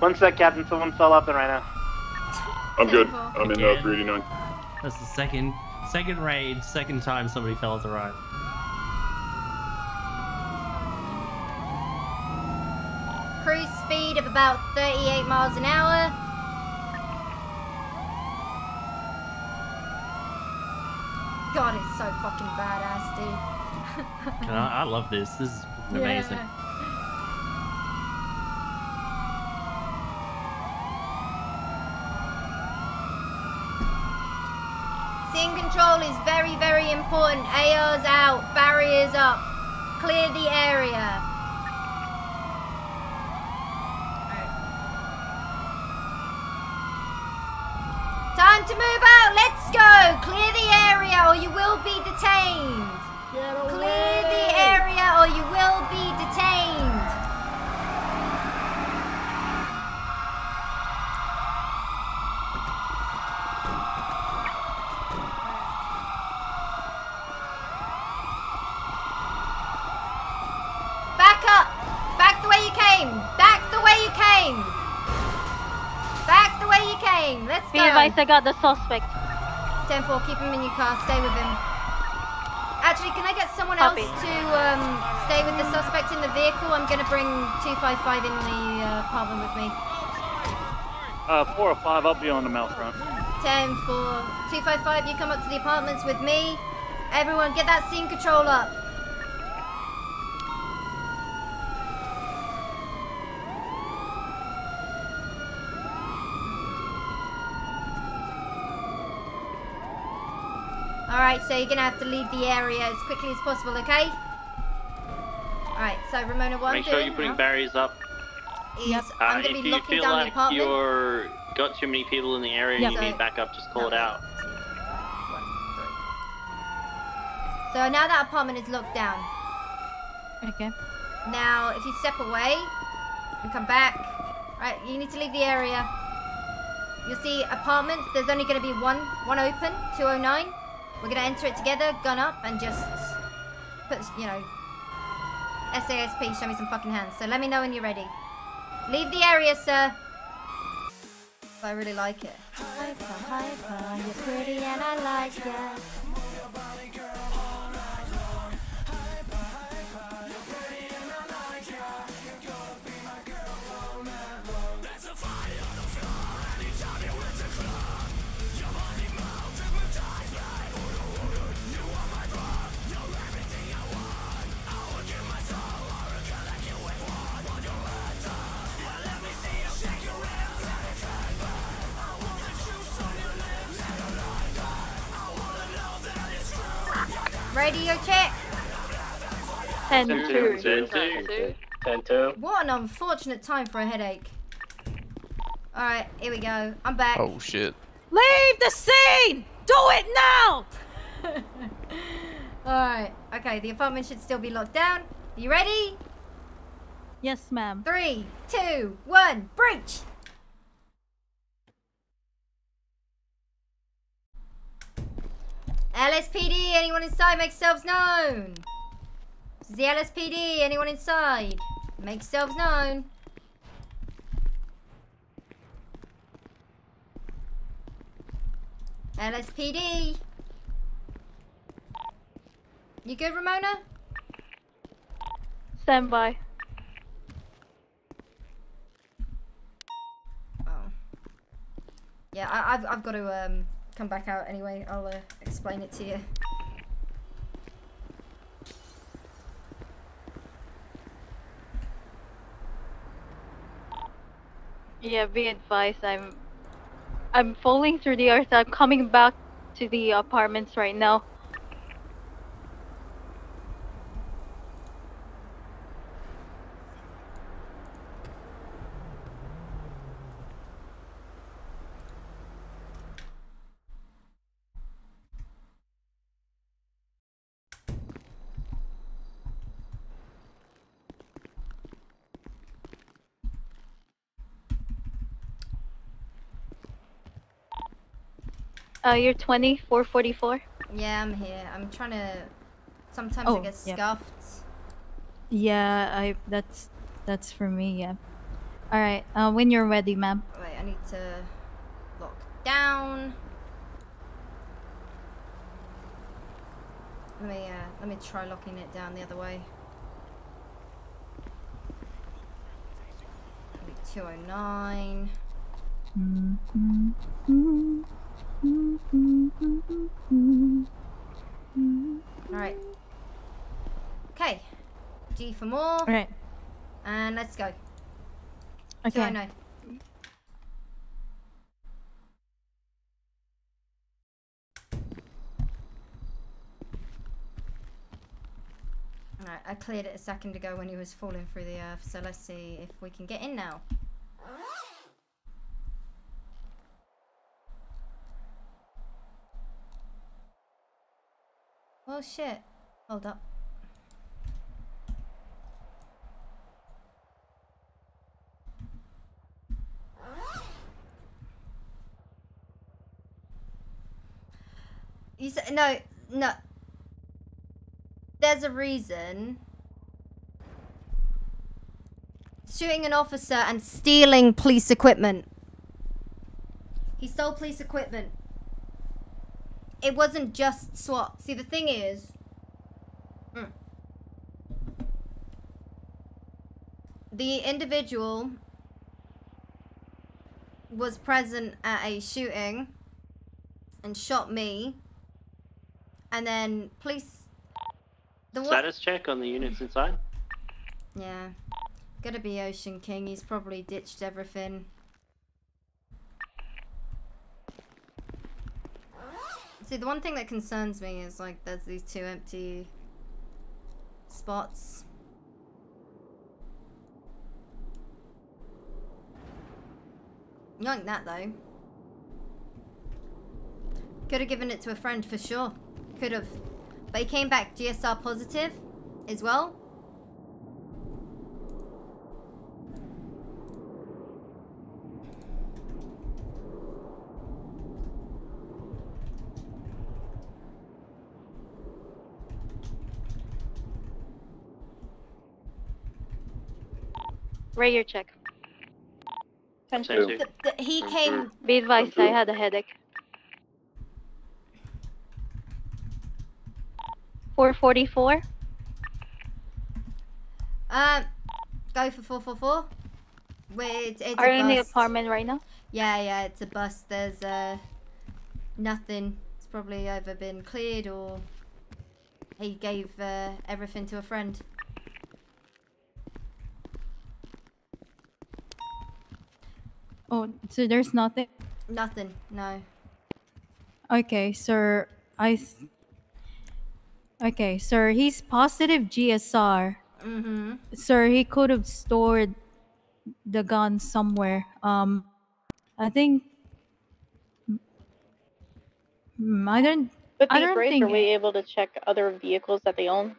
One sec, Captain. Someone fell off the rhino. I'm good. I'm in uh, 389. That's the second second raid, second time somebody fell off the ride. Cruise speed of about 38 miles an hour. God, it's so fucking badass, dude. I, I love this. This is amazing. Yeah. Scene control is very, very important. AR's out, barriers up. Clear the area. Time to move out. Let's go. Clear the area or you will be detained. Clear the area or you will be detained. Let's Be go. advised, I got the suspect. 10-4, keep him in your car. Stay with him. Actually, can I get someone Copy. else to um, stay with the suspect in the vehicle? I'm going to bring 255 in the uh, apartment with me. Uh, 4 or 5, I'll be on the mouth front. 10 for 255, you come up to the apartments with me. Everyone, get that scene control up. Alright, so you're gonna have to leave the area as quickly as possible, okay? Alright, so Ramona 1 Make sure doing you bring now barriers up. is Uh, I'm gonna if be you locking feel down the like apartment. you're got too many people in the area and Yeah. you So- need backup, just call it out. So now that apartment is locked down. Okay. Now, if you step away and come back, right, you need to leave the area. You'll see apartments. There's only going to be one, one open, 209. We're to enter it together, gun up, and just put, you know, SASP, show me some fucking hands. So let me know when you're ready. Leave the area, sir. I really like it. Hyper, hyper, you're pretty and I like it. Radio check. 10 Ten 2. two. Ten two. Ten two. What an unfortunate time for a headache. Alright, here we go. I'm back. Oh shit. Leave the scene! Do it now! Alright, okay, the apartment should still be locked down. Are you ready? Yes, ma'am. Three, two, one, breach! LSPD, anyone inside, make yourselves known. This is the LSPD, anyone inside, make yourselves known. LSPD. You good, Ramona? Stand by. Oh. Yeah, I, I've I've got to um come back out anyway. I'll uh, explain it to you. Yeah, be advised. I'm I'm falling through the earth. I'm coming back to the apartments right now. Uh, you're 20, 444. Yeah, I'm here. I'm trying to. Sometimes Oh, gets yep. scuffed. Yeah, I that's that's for me. Yeah. All right. Uh, when you're ready, ma'am. Wait, I need to lock down. Let me uh, let me try locking it down the other way. Maybe 209. Alright. Okay. G for more. Alright. And let's go. Okay. 209. Alright, I cleared it a second ago when he was falling through the earth, so let's see if we can get in now. Oh shit. Hold up. You said no, no. There's a reason. Shooting an officer and stealing police equipment. He stole police equipment. It wasn't just SWAT. See, the thing is. Mm. The individual was present at a shooting and shot me. And then police. The. Status check on the units inside. Yeah. Gotta be Ocean King. He's probably ditched everything. See, the one thing that concerns me is like there's these two empty spots. Yoink that though. Could have given it to a friend for sure. Could have. But he came back GSR positive as well. Radar check. Ten Same two. two. The- the- he came. Be advised, I had a headache. 444. Um, go for four four four. Wait, it's, it's Are a you in the apartment right now? Yeah, yeah, it's a bus. There's uh nothing. It's probably either been cleared or he gave uh, everything to a friend. Oh, so there's nothing. Nothing. No. Okay, sir. I. Okay, sir. He's positive GSR. Mm-hmm. Sir, he could have stored the gun somewhere. Um, I think. Hmm, I don't. With I the don't bridge, think. are we able to check other vehicles that they own?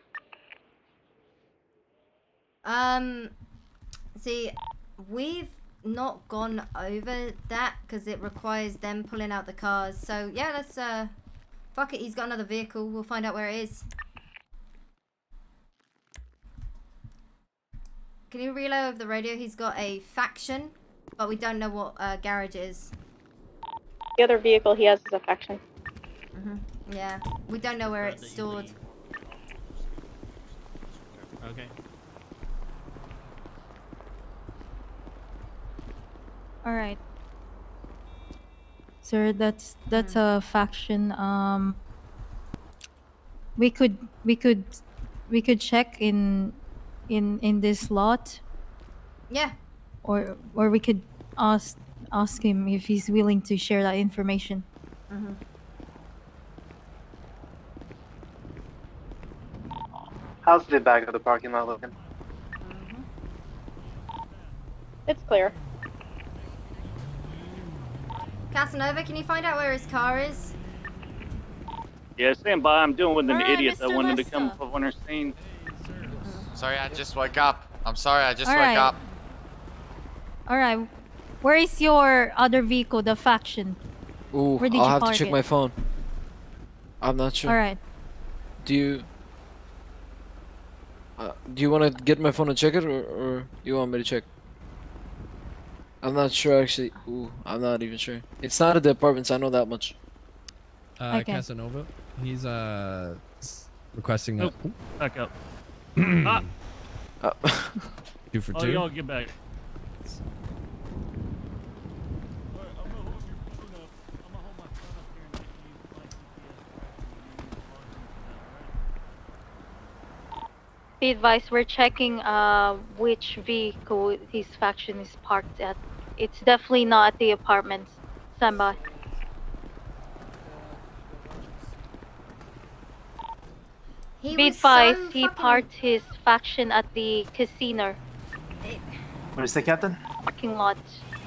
Um, see, we've not gone over that because it requires them pulling out the cars. So yeah, let's uh, fuck it. He's got another vehicle. We'll find out where it is. Can you relay over the radio? He's got a faction, but we don't know what uh, garage is. The other vehicle he has is a faction. hmm Yeah, we don't know where it's stored. Okay. All right. Sir, that's that's a faction. Um, we could we could we could check in in in this lot, Yeah. or or we could ask ask him if he's willing to share that information. hmm How's the back of the parking lot looking? It's clear. Casanova, can you find out where his car is? Yeah, stand by. I'm dealing with an All right, idiot that Mr. wanted to come Lester. up on our scene. Sorry, I just woke up. I'm sorry, I just All woke right. up. All right. Where is your other vehicle, the faction? Ooh, Where did I'll you have to check it? my phone. I'm not sure. All right. Do you? Uh, do you want to get my phone and check it, or, or you want me to check? I'm not sure actually. Ooh, I'm not even sure. It's not at the apartments. I know that much. Uh, Okay. Casanova, he's uh s- requesting a Nope. Back up. ah, Uh, two for oh, two. y'all get back. Be advised, we're checking uh, which vehicle his faction is parked at. It's definitely not at the apartments. Stand by. He Be was so he fucking- parked his faction at the casino What is the captain? parking lot.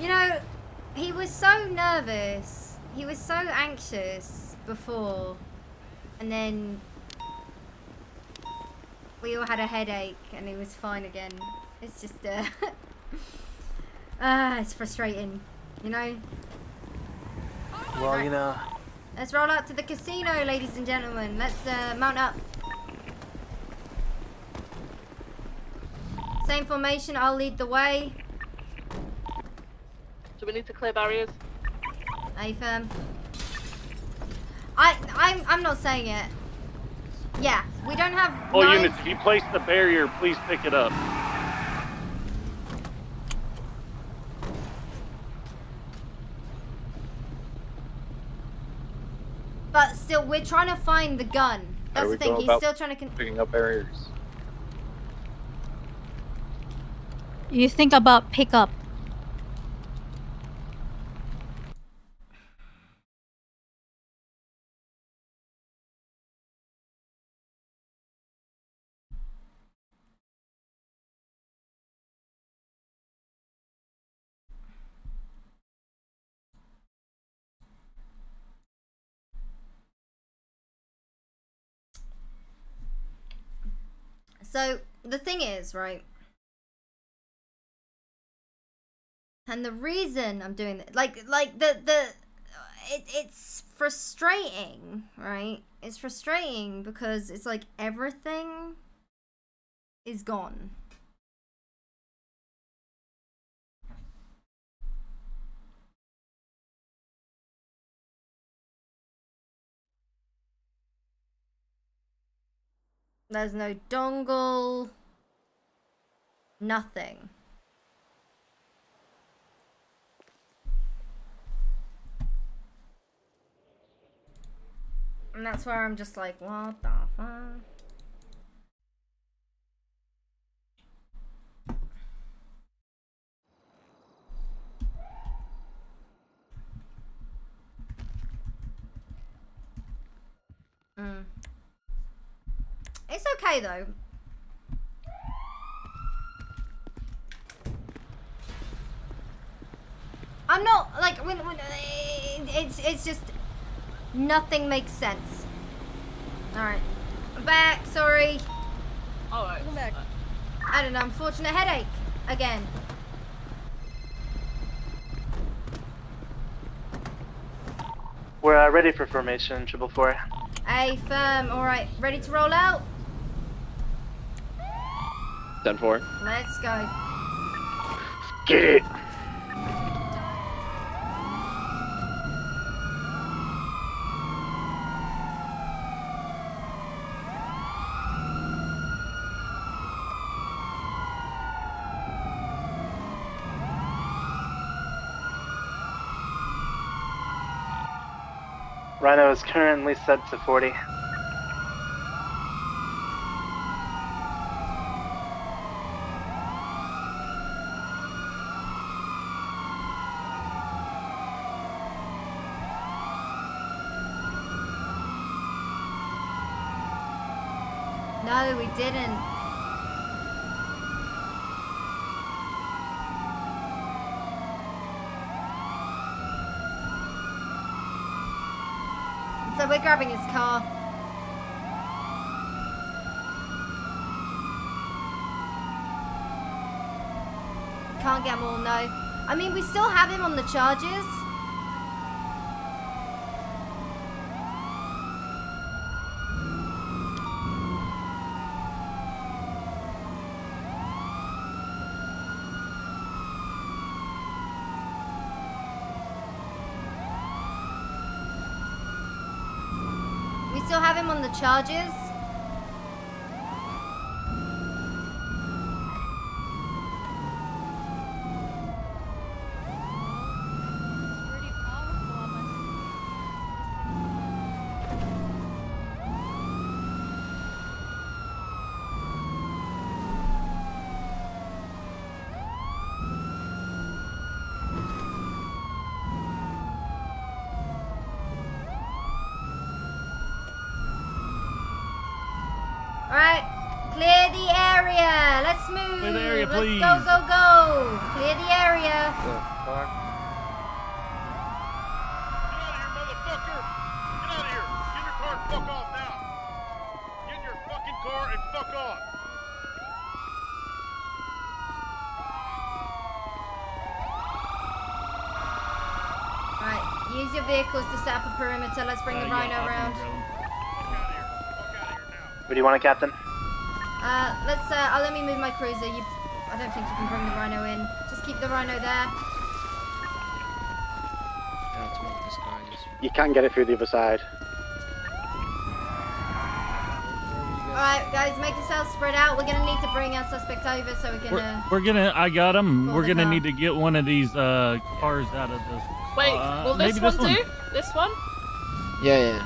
You know, he was so nervous. He was so anxious before. And then we all had a headache and he was fine again. It's just uh Ah, it's frustrating, you know? Well, you know, Let's roll out to the casino, ladies and gentlemen. Let's uh, mount up. Same formation, I'll lead the way. Do we need to clear barriers? A firm. I I'm I'm not saying it. Yeah, we don't have All knives. units, if you place the barrier, please pick it up. But still, we're trying to find the gun. That's the thing. He's still trying to. Con- Picking up barriers. You think about pickup. So the thing is, right? And the reason I'm doing it, like, like the the, it, it's frustrating, right? It's frustrating because it's like everything is gone. There's no dongle. Nothing. And that's where I'm just like, what the fuck? Mm. It's okay though. I'm not like when, when it's it's just nothing makes sense. All right, I'm back. Sorry. Alright. Welcome back. I had an unfortunate headache again. we're uh, ready for formation, triple four. A firm. All right, ready to roll out. Ten four. Let's go. Get it. Rhino is currently set to 40. Didn't. So we're grabbing his car. Can't get all, no. I mean, we still have him on the charges. We still have him on the charges. Alright, clear the area. Let's move. Clear the area, Let's please. go, go, go. Clear the area. Fuck Get out of here, motherfucker. Get out of here. Get your car and fuck off now! Get your fucking car and fuck off! Alright, use your vehicles to set up a perimeter. Let's bring the rhino around. Where do you want it, Captain? Uh, let's, uh, uh, let me move my cruiser. You, I don't think you can bring the rhino in. Just keep the rhino there. You can get it through the other side. Alright, guys, make yourselves spread out. We're gonna need to bring our suspect over so we can, We're, uh... we're gonna. I got him. We're gonna car. need to get one of these uh, cars out of this. Wait, Uh, will this maybe one this one. do? This one? Yeah, yeah.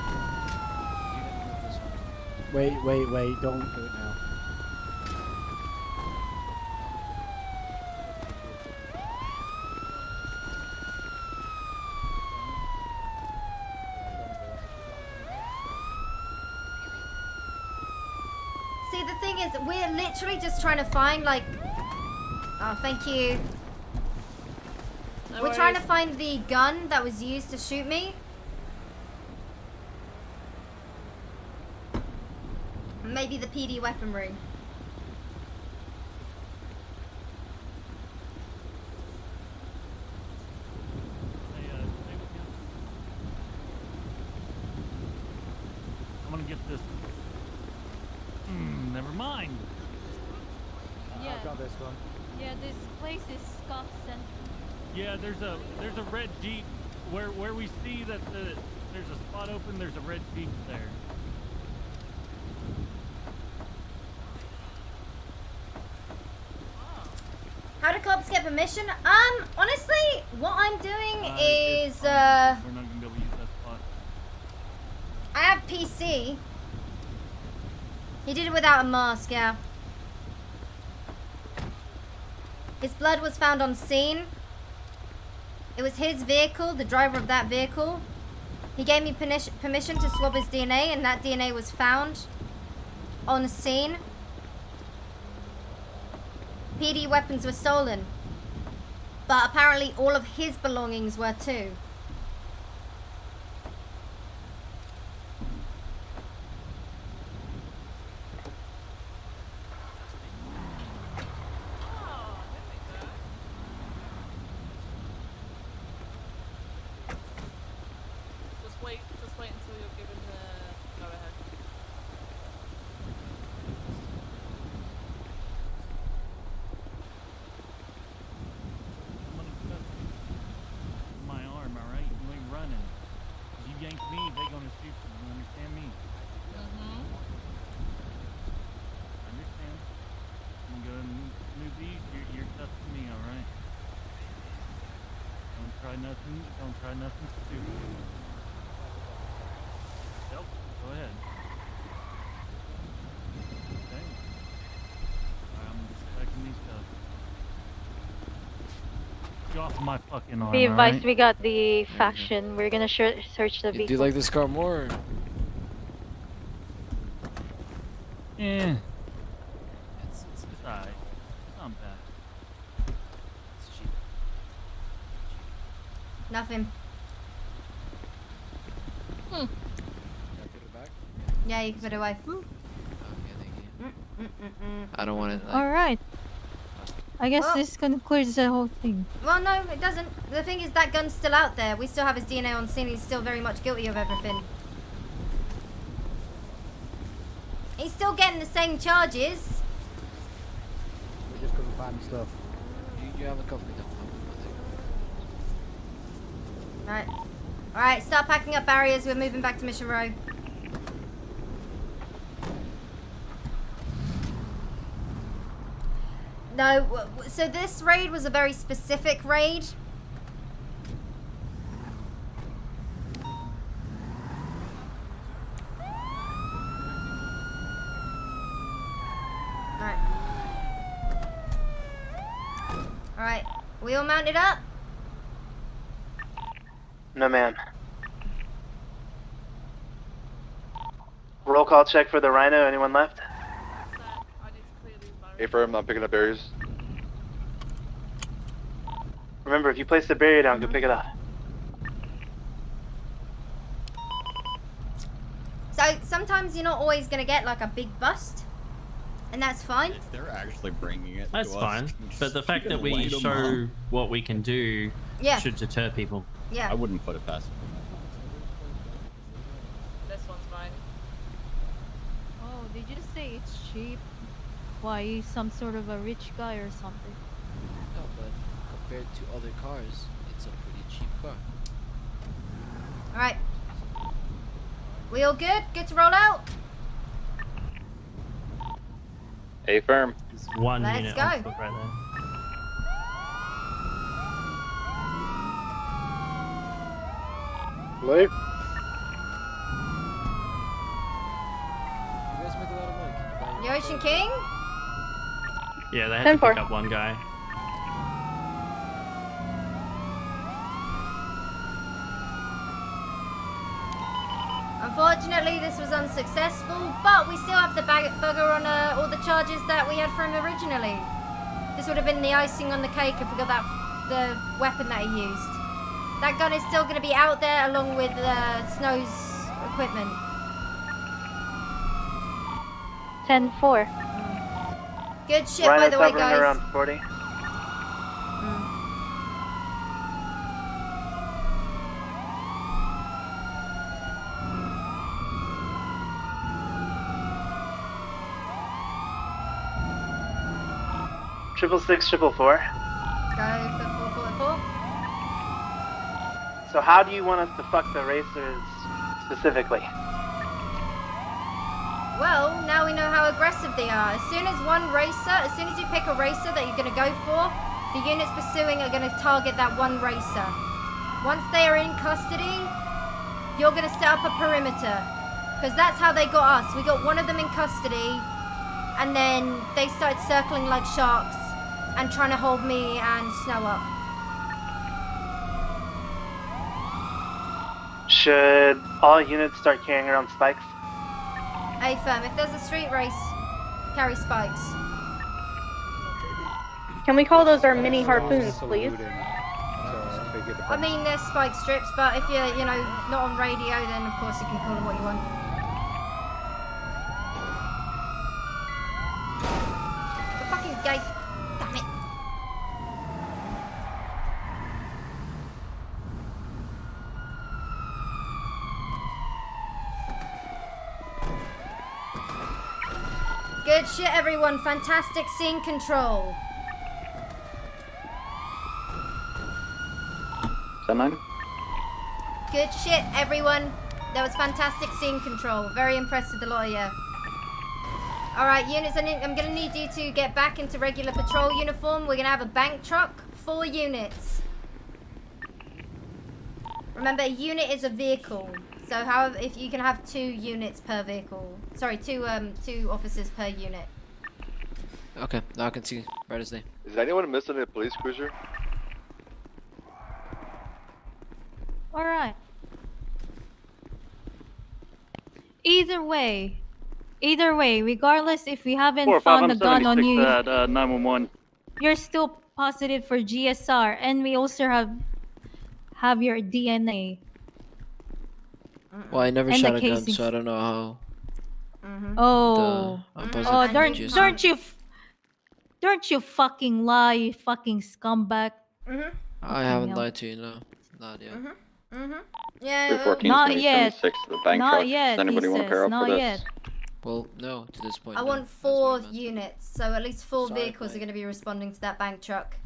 Wait, wait, wait, don't do it now. See, the thing is, we're literally just trying to find, like... Oh, thank you. No we're trying to find the gun that was used to shoot me. Maybe the PD weaponry. I'm gonna get this. Hmm, never mind. Yeah. got this one. Yeah, this place is Scott Central. Yeah, there's a there's a red jeep where where we see that the there's a spot open. There's a red jeep there. How do cops get permission? Um, honestly, what I'm doing Uh, is, uh, we're not gonna be able to use that spot. I have PC. He did it without a mask, yeah. His blood was found on scene. It was his vehicle, the driver of that vehicle. He gave me permission to swab his DNA, and that DNA was found on the scene. PD weapons were stolen. But apparently all of his belongings were too. nothing to do. Nope, go ahead. Okay. I'm these guys. Get off my fucking arm, advised, right? we got the faction. We're gonna search the beach. Do you like this car more? Eh. Yeah, you can put it away. Okay. Mm, mm, mm. I don't want it. Like, All right. I guess Well- this concludes the whole thing. Well, no, it doesn't. The thing is, that gun's still out there. We still have his DNA on scene. He's still very much guilty of everything. He's still getting the same charges. We just couldn't find stuff. You, you have a coffee down. Right. Alright, start packing up barriers. We're moving back to Mission Row. No, so this raid was a very specific raid. Alright. Alright, we all mounted up? No, ma'am. Roll call check for the Rhino. Anyone left? Hey, firm, I'm picking up barriers. Remember, if you place the barrier down, go pick it up. So sometimes you're not always gonna get like a big bust, and that's fine. They're actually bringing it. That's to us. fine. But the fact that we show up. what we can do Yeah. should deter people. Yeah. I wouldn't put it past them. This one's mine. Oh, did you say it's cheap? Why, you some sort of a rich guy or something? No, but compared to other cars, it's a pretty cheap car. Alright. We all good? Good to roll out? Hey, firm. One Let's unit go. on right there. Leave. You guys make a lot of money. The Ocean King? Yeah, they had Ten to four. pick up one guy. Unfortunately, this was unsuccessful, but we still have the bag bugger on uh, all the charges that we had for him originally. This would have been the icing on the cake if we got that the weapon that he used. That gun is still going to be out there along with uh, Snow's equipment. 10 4. Good shit, by the way, guys. around 40. Mm. Triple six, triple four. Go for 444. So how do you want us to fuck the racers specifically? Well, now we know how aggressive they are. As soon as one racer, as soon as you pick a racer that you're going to go for, the units pursuing are going to target that one racer. Once they are in custody, you're going to set up a perimeter. Because that's how they got us. We got one of them in custody, and then they started circling like sharks and trying to hold me and Snow up. Should all units start carrying around spikes? Hey, firm, if there's a street race, carry spikes. Can we call those our mini harpoons, please? I mean, there's spike strips, but if you're, you know, not on radio, then of course you can call them what you want. The fucking gate. Damn it. Good everyone. Fantastic scene control. Mine? Good shit, everyone. That was fantastic scene control. Very impressed with the lawyer. Alright, units, I need, I'm gonna need you to get back into regular patrol uniform. We're gonna have a bank truck, four units. Remember, a unit is a vehicle. So how if you can have two units per vehicle. Sorry, two um two officers per unit. Okay, now I can see right as day. Is anyone missing a police cruiser? All right. Either way, either way, regardless if we haven't Four, found I'm a gun on 76 you, at uh, 911. you're still positive for GSR, and we also have have your DNA. Well, I never And shot a gun, so I don't know how. Oh, I'm positive oh, for don't don't you, f- don't you fucking lie, you fucking scumbag. Mhm. I haven't lied to you, no. Not yet. Mhm. Yeah. 314 Not yet. the bank Not truck. yet, Does anybody he want to says, pair up not yet. Well, no, to this point. I no. want four units, so at least four Sorry, vehicles are going to be responding to that bank truck.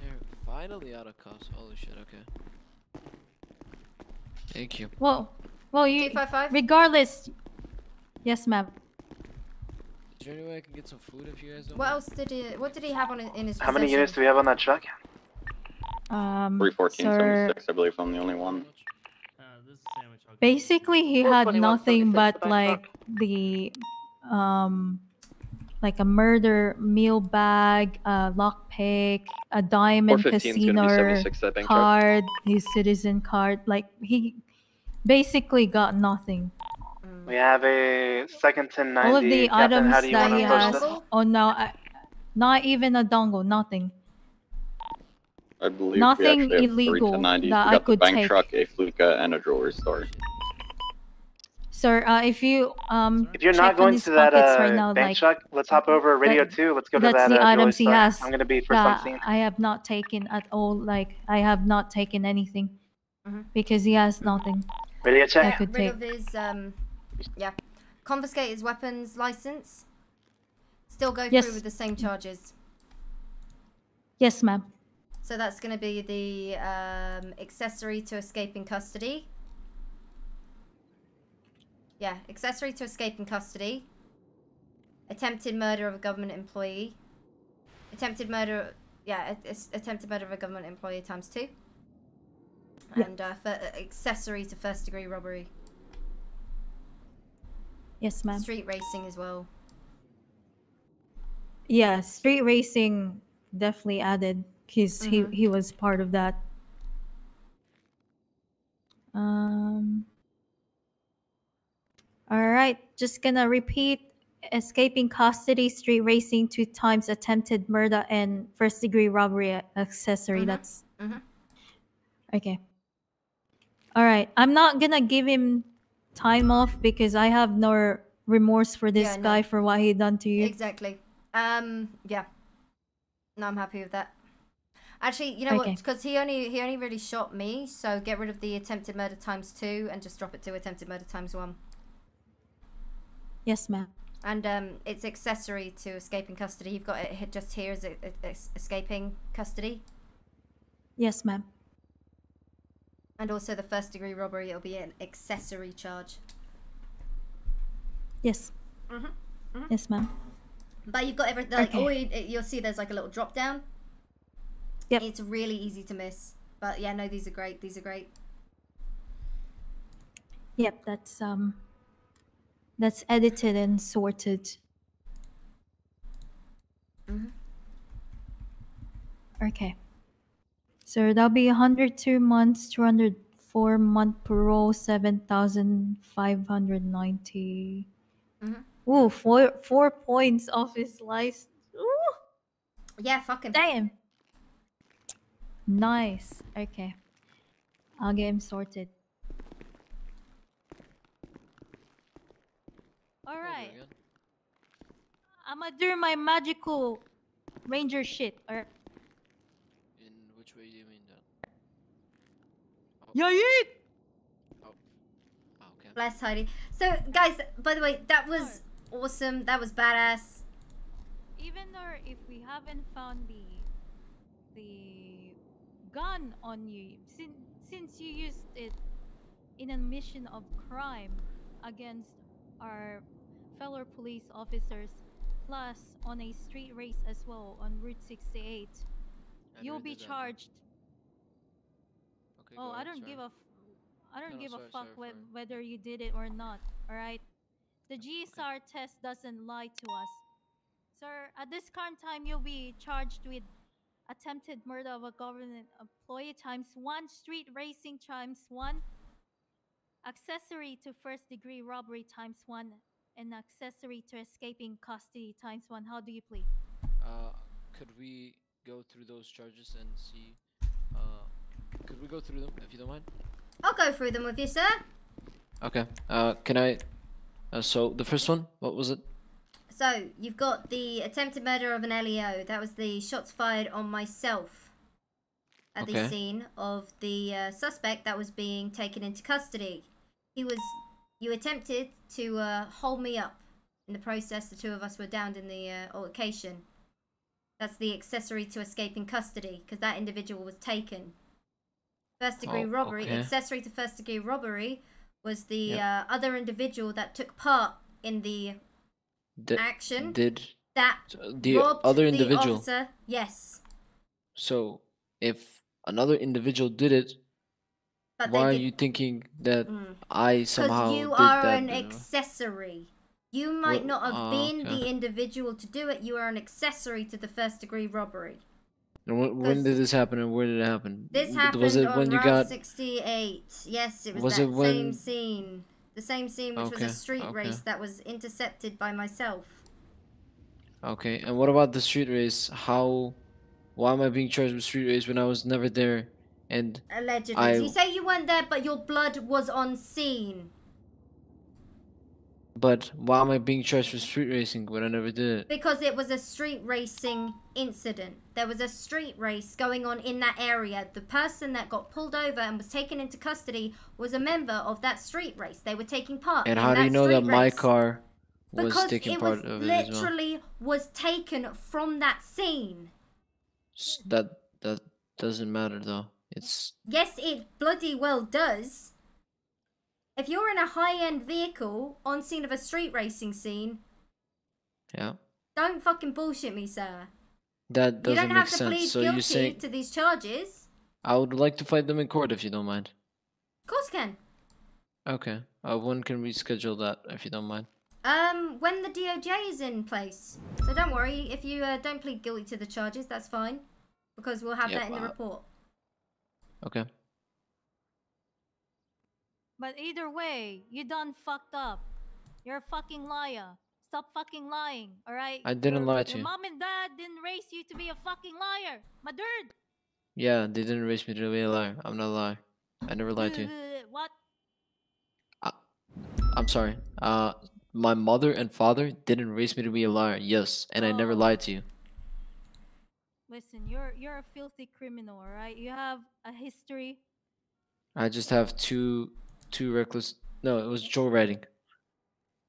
They're finally out of cost. Holy shit, okay. Thank you. Well, well, you 255? regardless. Yes, ma'am. Is there any way I can get some food if you guys don't What mind? else did he? What did he have on in in his? How many possession? units do we have on that truck? Um, 314 sir, 76, I believe I'm the only one. basically he had nothing but like the um like a murder meal bag a lockpick a diamond 415 's gonna be casino 76 that bank truck. card his citizen card like he basically got nothing We have a second 1090. all of the Captain, items how do you that he has this? oh no I, not even a dongle nothing I believe Nothing we actually have illegal 3 to 90s. that we I got the could bank take. truck, a Fleeca, and a jewelry store. sir uh, if you um If you're not going to that uh, right now, bank like, truck, let's hop over radio that- 2. Let's go to that's that the uh, jewelry items he store. has I'm going to be first on that scene. I have not taken at all. Like I have not taken anything Mm-hmm. because he has nothing. Radio I check. could Rid take. of his um, yeah, confiscate his weapons license. Still go Yes. through with the same charges. Yes, ma'am. So that's going to be the um, accessory to escaping custody. Yeah, accessory to escaping custody. Attempted murder of a government employee. Attempted murder, yeah, attempted murder of a government employee times two. Yeah. And uh, uh, accessory to first degree robbery. Yes, ma'am. Street racing as well. Yeah, street racing definitely added because Mhm. he he was part of that. Um. All right, just gonna repeat: escaping custody, street racing two times, attempted murder, and first degree robbery accessory. Mhm. That's Mhm. okay. All right, I'm not gonna give him time off because I have no remorse for this Yeah, no. guy for what he done to you. Exactly. Um. Yeah. No, I'm happy with that. Actually, you know what? Because he only he only really shot me, so get rid of the attempted murder times two and just drop it to attempted murder times one. Yes, ma'am. And um, it's accessory to escaping custody. You've got it just here as a, a- es- escaping custody, Yes, ma'am. And also the first degree robbery. It'll be an accessory charge. Yes. Mhm, mhm. Yes, ma'am. But you've got everything. Like, Okay. all you, you'll see there's like a little drop down. Yep. It's really easy to miss. But yeah, no, these are great. These are great. Yep, that's um that's edited and sorted. Mhm. Okay. So that'll be 102 months, 204 month parole, 7,590. Mhm. Ooh, four four points off his license. Ooh, Yeah, fucking. damn. Nice. Okay. I'll get him sorted. Alright. I'm gonna do my magical ranger shit. Alright. In which way do you mean that? Yeah, oh. yeah. Oh, okay. Bless Heidi. So, guys, by the way, that was awesome. That was badass. Even though if we haven't found the the gun on you, since since you used it in a mission of crime against our fellow police officers, plus on a street race as well on Route 68, I you'll be did that. charged. Okay, Oh, I ahead, don't sorry. give a f- I don't No, no, give sorry, a fuck sorry, whe- whether you did it or not. All right. The GSR test doesn't lie to us. Sir, at this current time, you'll be charged with attempted murder of a government employee times one, street racing times one, accessory to first degree robbery times one, and accessory to escaping custody times one. How do you plead? Uh, could we go through those charges and see? Could we go through them if you don't mind? I'll go through them with you, sir. Okay. Uh, can I? Uh, so the first one, what was it? So you've got the attempted murder of an LEO. That was the shots fired on myself at the scene of the uh, suspect that was being taken into custody. He was. You attempted to uh, hold me up. In the process, the two of us were downed in the uh, altercation. That's the accessory to escaping custody, because that individual was taken. First degree Oh, robbery, okay. accessory to first degree robbery, was the Yep. uh, other individual that took part in the Di- action Did that the other the individual? officer. Yes, So if another individual did it, But why are you thinking that Mm. I somehow because you are that? an you know? accessory. You might Well, not have ah, been the individual to do it. You are an accessory to the first degree robbery. And when, when did this happen and where did it happen? This happened was it on when you got 68. Yes, it was, Was that it same scene. The same scene, which was a street okay. race that was intercepted by myself. Okay, and what about the street race? How why am I being charged with street race when I was never there? And Allegedly. I You say you weren't there, but your blood was on scene. But why am I being charged for street racing when I never did it? Because it was a street racing incident. There was a street race going on in that area. The person that got pulled over and was taken into custody was a member of that street race. They were taking part. And how do you know that street my car was Because taking it part was of it as well? literally was taken from that scene. That that doesn't matter though. It's Yes, it bloody well does. If you're in a high-end vehicle on scene of a street racing scene, yeah. don't fucking bullshit me, sir. That doesn't don't make have to sense. plead So guilty you're saying to these charges. I would like to fight them in court if you don't mind. Of course, you can. Okay. Uh, when can we schedule that if you don't mind? Um, when the DOJ is in place. So don't worry, if you uh, don't plead guilty to the charges, that's fine. Because we'll have Yep, that in the uh, report. Okay. But either way, you done fucked up. You're a fucking liar. Stop fucking lying, alright? I didn't Your- lie to Your you. mom and dad didn't raise you to be a fucking liar. My dude. Yeah, they didn't raise me to be a liar. I'm not a liar. I never lied to you. What? I'm sorry. Uh, my mother and father didn't raise me to be a liar. Yes, and I Oh. never lied to you. Listen, you're you're a filthy criminal, alright? You have a history. I just have two, two reckless. No, it was joyriding.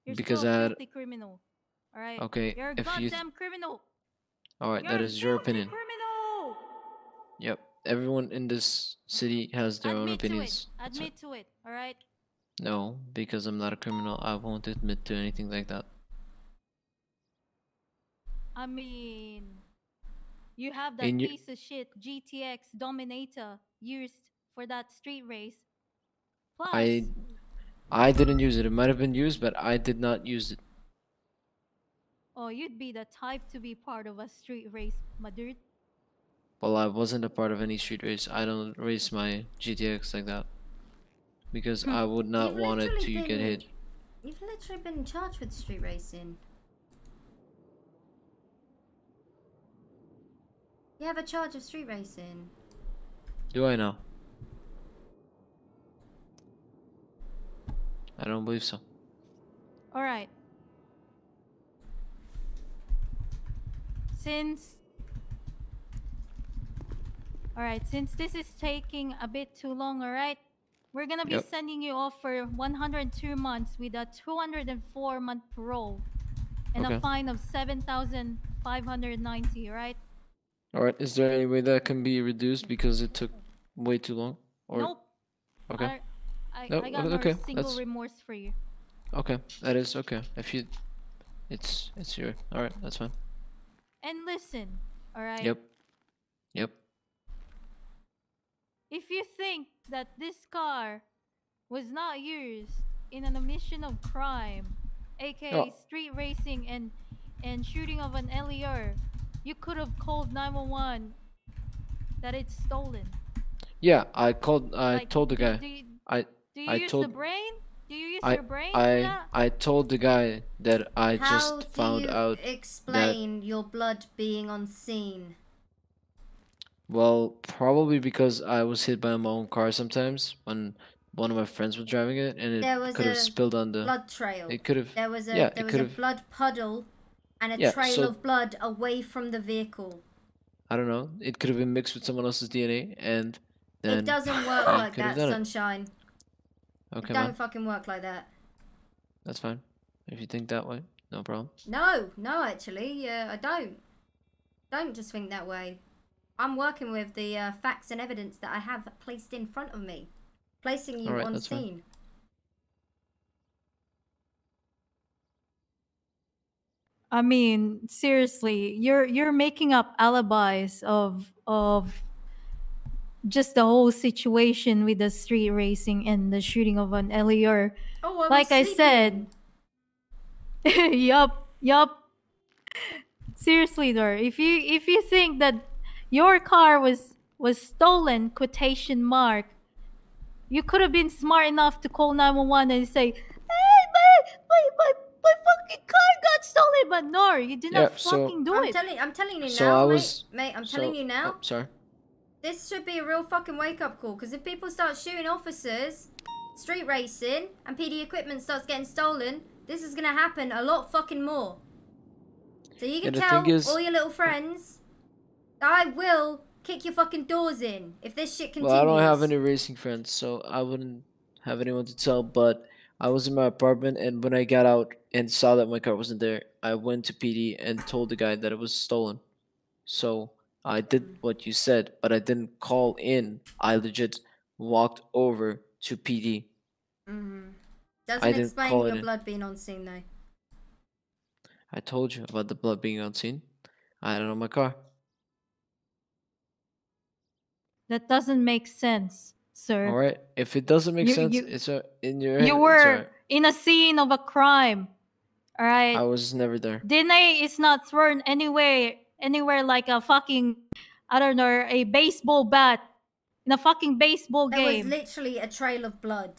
You're Because I had. criminal. Alright? Okay, You're a if you- goddamn criminal. All right, You're that is your opinion. Criminal. Yep. Everyone in this city has their own Admit to it. opinions. Admit to it, alright? no, because I'm not a criminal, I won't admit to anything like that. I mean, you have that In piece of shit GTX Dominator used for that street race. Plus, I, I didn't use it. It might have been used, but I did not use it. oh, you'd be the type to be part of a street race, my dude. Well, I wasn't a part of any street race. I don't race my GTX like that. Because hmm. I would not You've want it to literally get hit. You've literally been charged with street racing. You have a charge of street racing. Do I know? I don't believe so. Alright. Since. Alright, since this is taking a bit too long, alright? We're gonna be Yep. sending you off for 102 months with a 204 month parole and Okay. a fine of 7,590, alright? Alright, is there any way that can be reduced because it took way too long? Or Nope. Okay. I, I, Nope, I got no okay, single that's- remorse for you. Okay, that is okay. If you it's it's your alright, that's fine. And listen, alright? Yep. Yep. If you think that this car was not used in an omission of crime, aka Oh. street racing and and shooting of an LER, you could have called 911 that it's stolen? Yeah, I called. I Like, told the guy. do Do you I use told. the brain? Do you use I your brain I? I told the guy that I How just found you out that explain your blood being on scene? well probably because I was hit by my own car sometimes when one of my friends was driving it and There it was could have a spilled on the blood trail. It could have There was a yeah there it was a blood puddle and a Yeah, trail so- of blood away from the vehicle. I don't know it could have been mixed with someone else's DNA and then it doesn't work like that, sunshine. it. Sunshine. Okay, it don't man. fucking work like that. That's fine. If you think that way, no problem. No, no, actually, uh, I don't. Don't just think that way. I'm working with the uh, facts and evidence that I have placed in front of me, placing you Alright, on that's fine. scene. I mean, seriously, you're you're making up alibis of of just the whole situation with the street racing and the shooting of an LER. Oh, I was like I said, yup, yup. Seriously, though, if you if you think that your car was was stolen, quotation mark, you could have been smart enough to call nine one one and say, "Hey, my my my my fucking car got stolen," but no, you did not Yeah, so- fucking do I'm it. telling, I'm telling you So now, I mate- was- mate. I'm so- telling you now. oh, sorry. This should be a real fucking wake up call because if people start shooting officers, street racing, and PD equipment starts getting stolen, this is gonna happen a lot fucking more. So you can tell is- all your little friends, I will kick your fucking doors in if this shit continues. Well, I don't have any racing friends, so I wouldn't have anyone to tell. But I was in my apartment, and when I got out and saw that my car wasn't there, I went to PD and told the guy that it was stolen. So I did what you said, but I didn't call in. I legit walked over to PD. Mm-hmm. Doesn't I didn't explain your it in. blood being on scene though. I told you about the blood being on scene. I had it on my car. That doesn't make sense, sir. All right. If it doesn't make You- sense, you- it's uh, in your head. You it's were alright. in a scene of a crime. All right. I was never there. DNA is not thrown anywhere, anywhere like a fucking, I don't know, a baseball bat in a fucking baseball game. There was literally a trail of blood.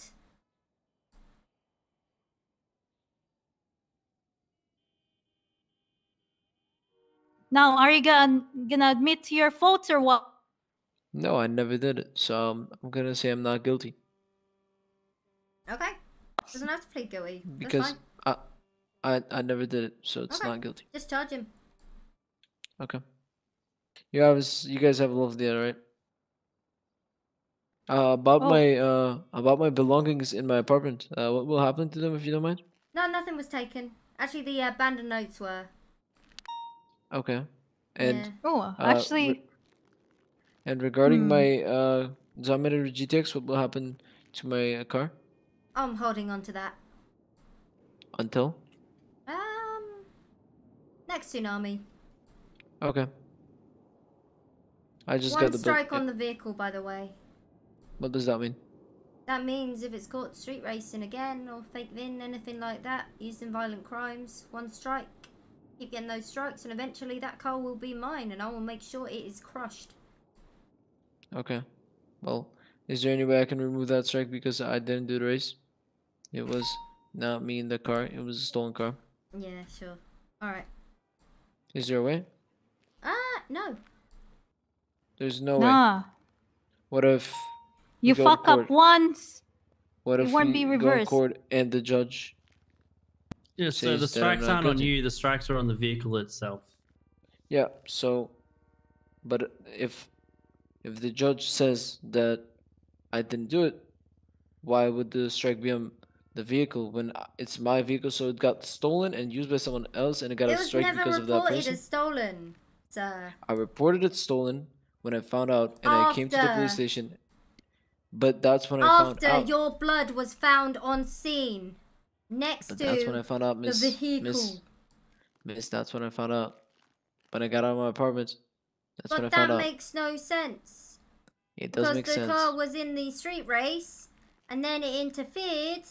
now, are you gonna gonna admit to your faults or what? No, I never did it. So um, I'm gonna say I'm not guilty Okay. Doesn't have to plead guilty. That's because fine. I, I I never did it, so it's Okay. not guilty. Just charge him. Okay. You have you guys have a lovely day, right? Uh, about Oh. my uh about my belongings in my apartment. Uh, what will happen to them if you don't mind? No, nothing was taken. Actually, the uh, abandoned notes were. Okay. And Yeah. Oh, uh, actually, re- and regarding Hmm. my uh Dominator GTX, what will happen to my uh, car I'm holding on to that. until? Um, next tsunami. Okay. I just One got the strike on the vehicle, by the way. What does that mean? That means if it's caught street racing again or fake VIN, anything like that, used in violent crimes, one strike. Keep getting those strikes, and eventually that car will be mine, and I will make sure it is crushed. Okay. Well, is there any way I can remove that strike because I didn't do the race? It was not me in the car. It was a stolen car. Yeah, sure. Alright. Is there a way? Ah, no. There's no way. nah. What if You we go fuck up once. What if it won't we be go reversed. court and the judge? Yeah, so the says that I'm strikes aren't on you, the strikes are on the vehicle itself. Yeah. So, but if if the judge says that I didn't do it, why would the strike be on the vehicle when it's my vehicle? So it got stolen and used by someone else, and it got it a strike because of that person. It was never reported as stolen, sir. Uh, I reported it stolen when I found out, and I came to the police station. But that's when I found out. After your blood was found on scene, next But to that's when I found out, the Miss. vehicle. Miss, Miss, that's when I found out. When I got out of my apartment, that's when I but found that out. makes no sense. It does because make the car was in the street race, and then it interfered.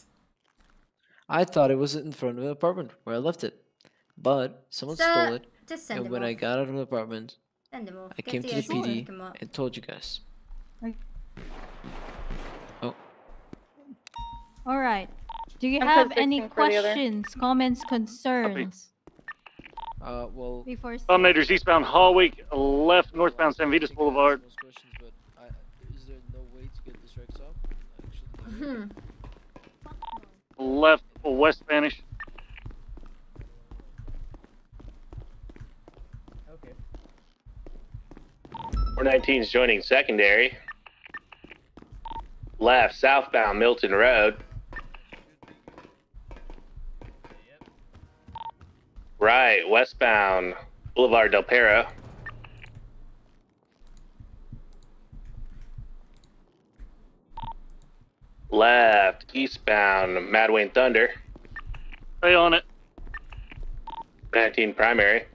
I thought it was in front of the apartment where I left it, but someone stole it. Just send and him when I got out of the apartment, Send him off. I Get came to the PD pick him up. and told you guys. Oh, All right. Do you I'm have any fixing for the other. questions, comments, concerns? uh, well, Before Dominators eastbound Hallway, left northbound San Vitus Boulevard. is there no way to get the strikes off? Hmm. Left west Spanish. Okay. 419 is joining secondary. Left, southbound Milton Road. Right, westbound Boulevard Del Perro. Left, eastbound Mad Wayne Thunder. Stay on it. 19 primary.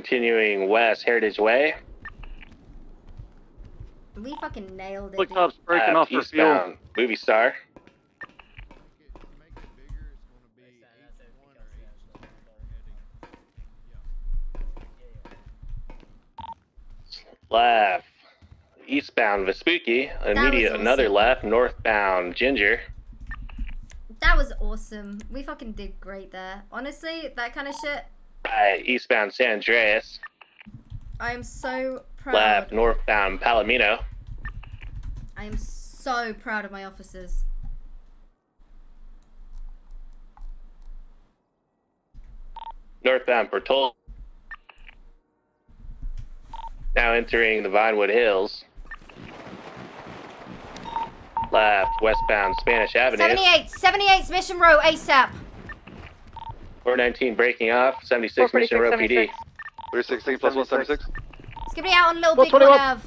Continuing west Heritage Way. We fucking nailed it. Quick dude. cops breaking uh, off for fuel. Movie Star. Left, eastbound Vespucci. Immediate awesome. another left, northbound Ginger. That was awesome. We fucking did great there. Honestly, that kind of shit, Right, eastbound San Andreas. I am so proud. Left, northbound Palomino. I am so proud of my officers. Northbound Portola. Now entering the Vinewood Hills. Left, westbound Spanish Avenue. 78, 78's Mission Row ASAP. 419 breaking off. 76 Mission Row PD. 316 plus 176. It's gonna be out on Little Bighorn Ave.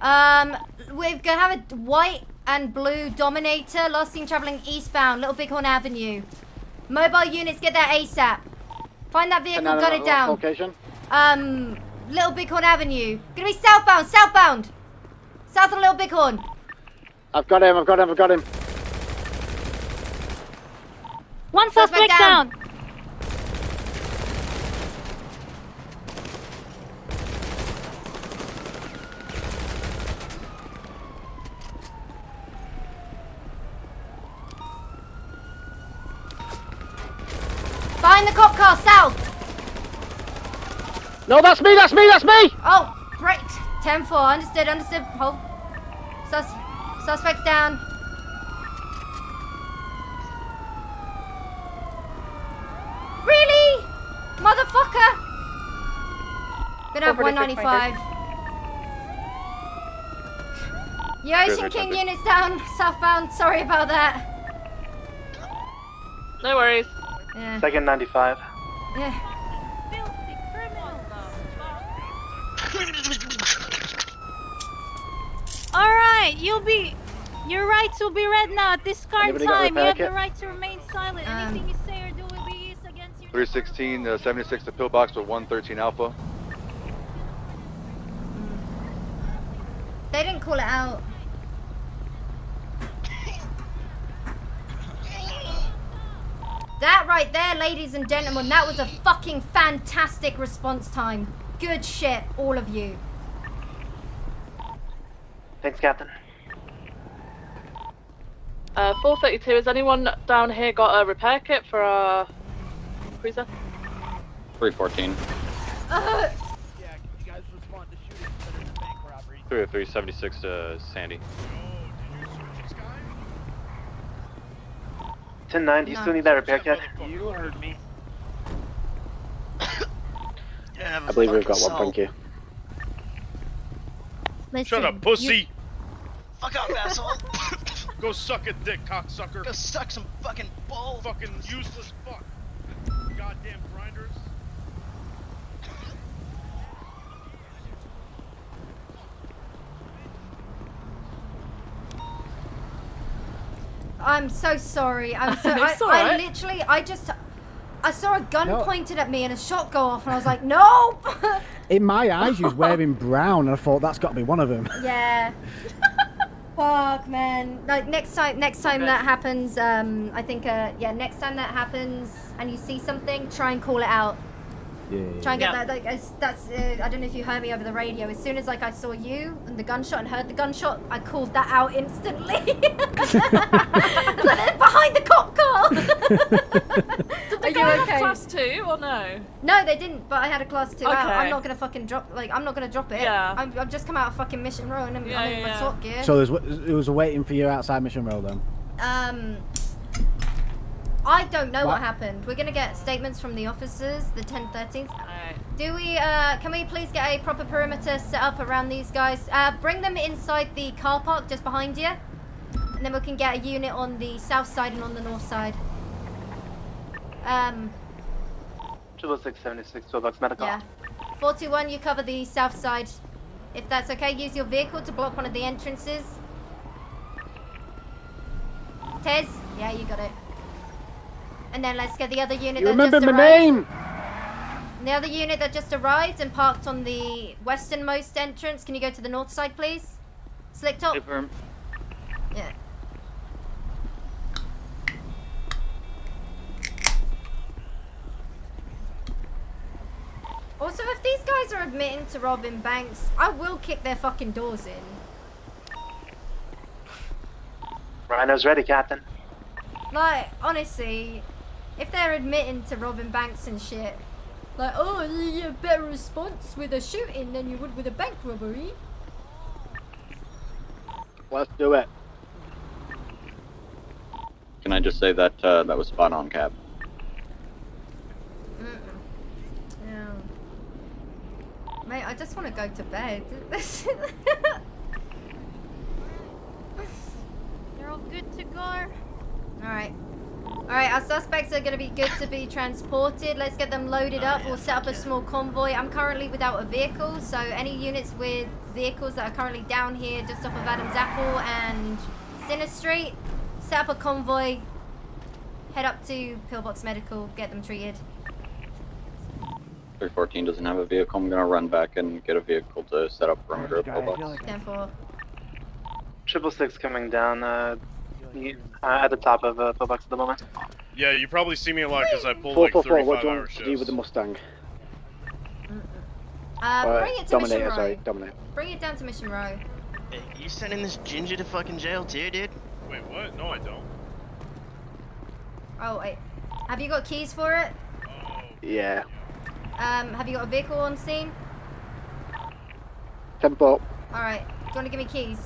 Um, we're gonna have a white and blue Dominator, last seen traveling eastbound, Little Bighorn Avenue. Mobile units, get that ASAP. Find that vehicle, gun it down. Location. Um, Little Bighorn Avenue. Gonna be southbound, southbound. South of Little Bighorn. I've got him, I've got him, I've got him. One Suspect suspect down. down. Find the cop car, south. No, that's me, that's me, that's me! Oh, great. 10-4, understood, understood. Hold. Sus suspects down. Really? Motherfucker! Gonna have 195. Your Ocean Good, King units down, southbound. Sorry about that. No worries. Yeah. Second 95. Yeah. All right, you'll be. Your rights will be read now. At this current Anybody got a time, you have the right to remain silent. Um, Anything you say or do will be used against you. 316 uh, 76 to pillbox with 113 Alpha. They didn't call it out. That right there, ladies and gentlemen, that was a fucking fantastic response time. Good shit, all of you. Thanks, Captain. Uh, 432, has anyone down here got a repair kit for our cruiser? 314. Uh, 303 76 to Sandy. 10-9, do you still need that repair kit? You heard me. I believe we've got one, thank you. Shut up, pussy! Fuck off, asshole! Go suck a dick, cocksucker! Go suck some fucking balls! Fucking useless fuck! Goddamn grinders! I'm so sorry. I'm so. I, It's I literally, I just, I saw a gun No. pointed at me and a shot go off, and I was like, no. In my eyes, you was wearing brown, and I thought that's got to be one of them. yeah. Fuck, man. Like next time, next time that happens, um, I think, uh, yeah, next time that happens, and you see something, try and call it out. Yeah, yeah, Try and get Yeah. that. Like, that's. Uh, I don't know if you heard me over the radio. As soon as like I saw you and the gunshot and heard the gunshot, I called that out instantly. I was like, "They're behind the cop car. Did Are they you go have okay? class two or no? No, they didn't. But I had a class two out. I'm not gonna fucking drop. Like, I'm not gonna drop it. Yeah. I'm, I've just come out of fucking Mission Row and I'm, Yeah, I'm in yeah, my yeah. SWAT gear. So there's, it was waiting for you outside Mission Row then. Um, I don't know what What? happened. We're gonna get statements from the officers, the 1013s. Do we? Uh, can we please get a proper perimeter set up around these guys? Uh, bring them inside the car park just behind you, and then we can get a unit on the south side and on the north side. Um, Triple six seventy six toolbox medical. yeah. 421, you cover the south side. If that's okay, use your vehicle to block one of the entrances. Tez, yeah, you got it. And then let's get the other unit You that remember just my arrived. name? The other unit that just arrived and parked on the westernmost entrance. Can you go to the north side, please? Slick top. Confirm. Yeah. Also, if these guys are admitting to robbing banks, I will kick their fucking doors in. Rhino's ready, Captain. Like, honestly, if they're admitting to robbing banks and shit, like, oh, you get a better response with a shooting than you would with a bank robbery. Let's do it. Can I just say that uh, that was spot on, Cap? Yeah. Mate, I just want to go to bed. They're all good to go. Alright. Alright, our suspects are going to be good to be transported. Let's get them loaded up. We'll set up a small convoy. I'm currently without a vehicle, so any units with vehicles that are currently down here just off of Adam's Apple and Sinner Street, set up a convoy, head up to Pillbox Medical, get them treated. 314 doesn't have a vehicle. I'm gonna run back and get a vehicle to set up perimeter of pillbox. 10 4. Triple six coming down uh, you- uh, at the top of uh, pillbox at the moment. Yeah, you probably see me a lot because I pull Four like four four. What 35 do you hour want to do shifts. with the Mustang? Uh, bring it to Dominator, Mission Row. sorry, Dominator. Bring it down to Mission Row. Hey, you sending this ginger to fucking jail too, dude? Wait, what? No, I don't. Oh, wait. Have you got keys for it? Yeah. Um, have you got a vehicle on scene? Tempo. Alright. Do you want to give me keys?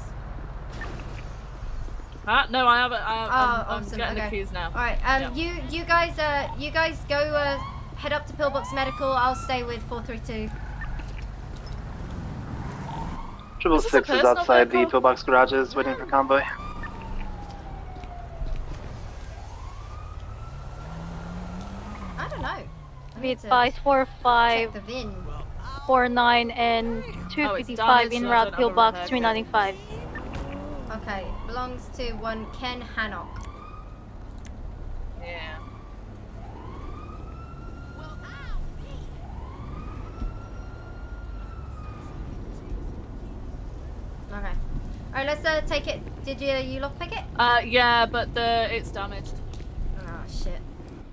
Ah, no, I haven't. I, Oh, I'm, I'm awesome. getting okay. the keys now. All right. Um, Yeah. you you guys uh you guys go uh head up to Pillbox Medical. I'll stay with 432. Triple Is this a six is outside the pillbox garages waiting for convoy. I don't know. Be advised 45, the VIN. 49, and 255 damaged, in so route don't have a pillbox repair kit. 395. Okay. Belongs to one Ken Hannock. Yeah. Okay. All right. Let's uh take it. Did you you lockpick it? Uh, yeah, but the it's damaged. Oh shit.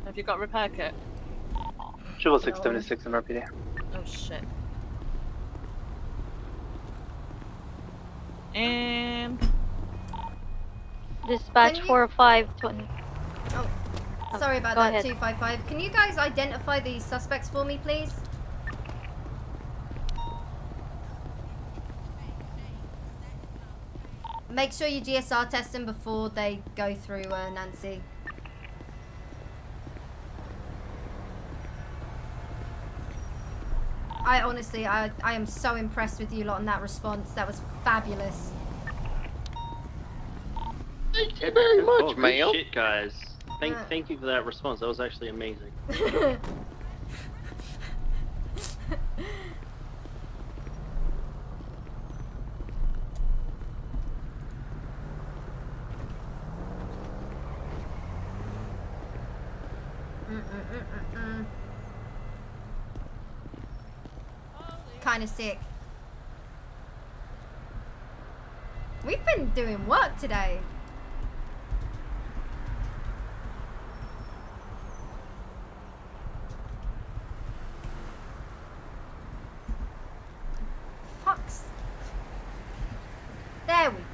Have you got repair kit? Triple six seventy six in RPD. Oh shit. And Dispatch you- 405, 20. Oh, sorry about that. ahead. 255. Can you guys identify the suspects for me, please? Make sure you GSR test them before they go through uh, Nancy. I honestly, I, I am so impressed with you lot on that response. That was fabulous. Thank you very much, oh, ma'am. shit, guys. Thank, Uh. thank you for that response. That was actually amazing. Kind of sick. We've been doing work today.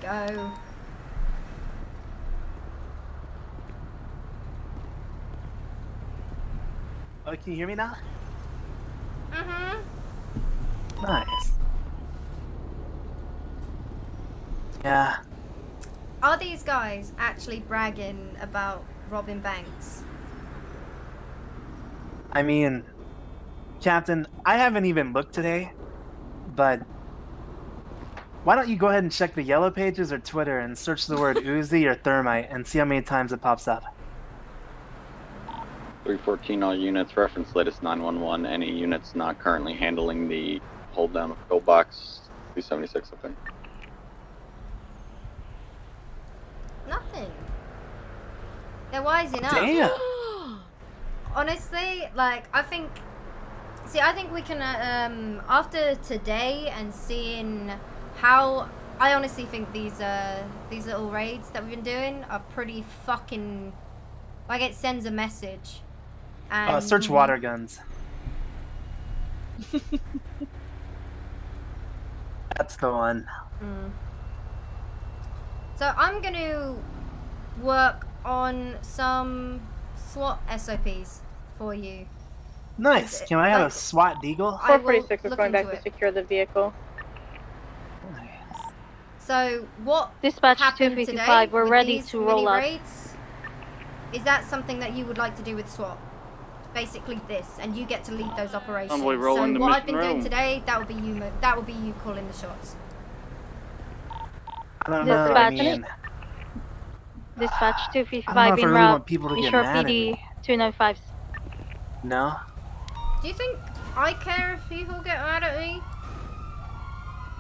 Go. Oh, can you hear me now? Mm-hmm. Nice. Yeah. Are these guys actually bragging about robbing banks? I mean, Captain, I haven't even looked today, but why don't you go ahead and check the yellow pages or Twitter and search the word Uzi or thermite and see how many times it pops up. 314 all units, reference latest 911. Any units not currently handling the hold down of pillbox 376, I think. Nothing. They're wising up. Damn. Honestly, like I think. See, I think we can. Uh, um, after today and seeing how, I honestly think these uh these little raids that we've been doing are pretty fucking. Like it sends a message. And Uh, search water guns. That's the one. Mm. So I'm going to work on some SWAT SOPs for you. Nice. Can I have a SWAT deagle? I will 446 is look going back into to secure the vehicle. So what Dispatch happened 255, today we're with ready these to roll mini out. raids? Is that something that you would like to do with SWAT? Basically this, and you get to lead those operations. Convoy so what I've mission been doing today, that will be you. That will be you calling the shots. I don't know. I Dispatch. mean, Dispatch I don't 255 in really route. want people to get Ensure mad at PD 295. no. Do you think I care if people get mad at me?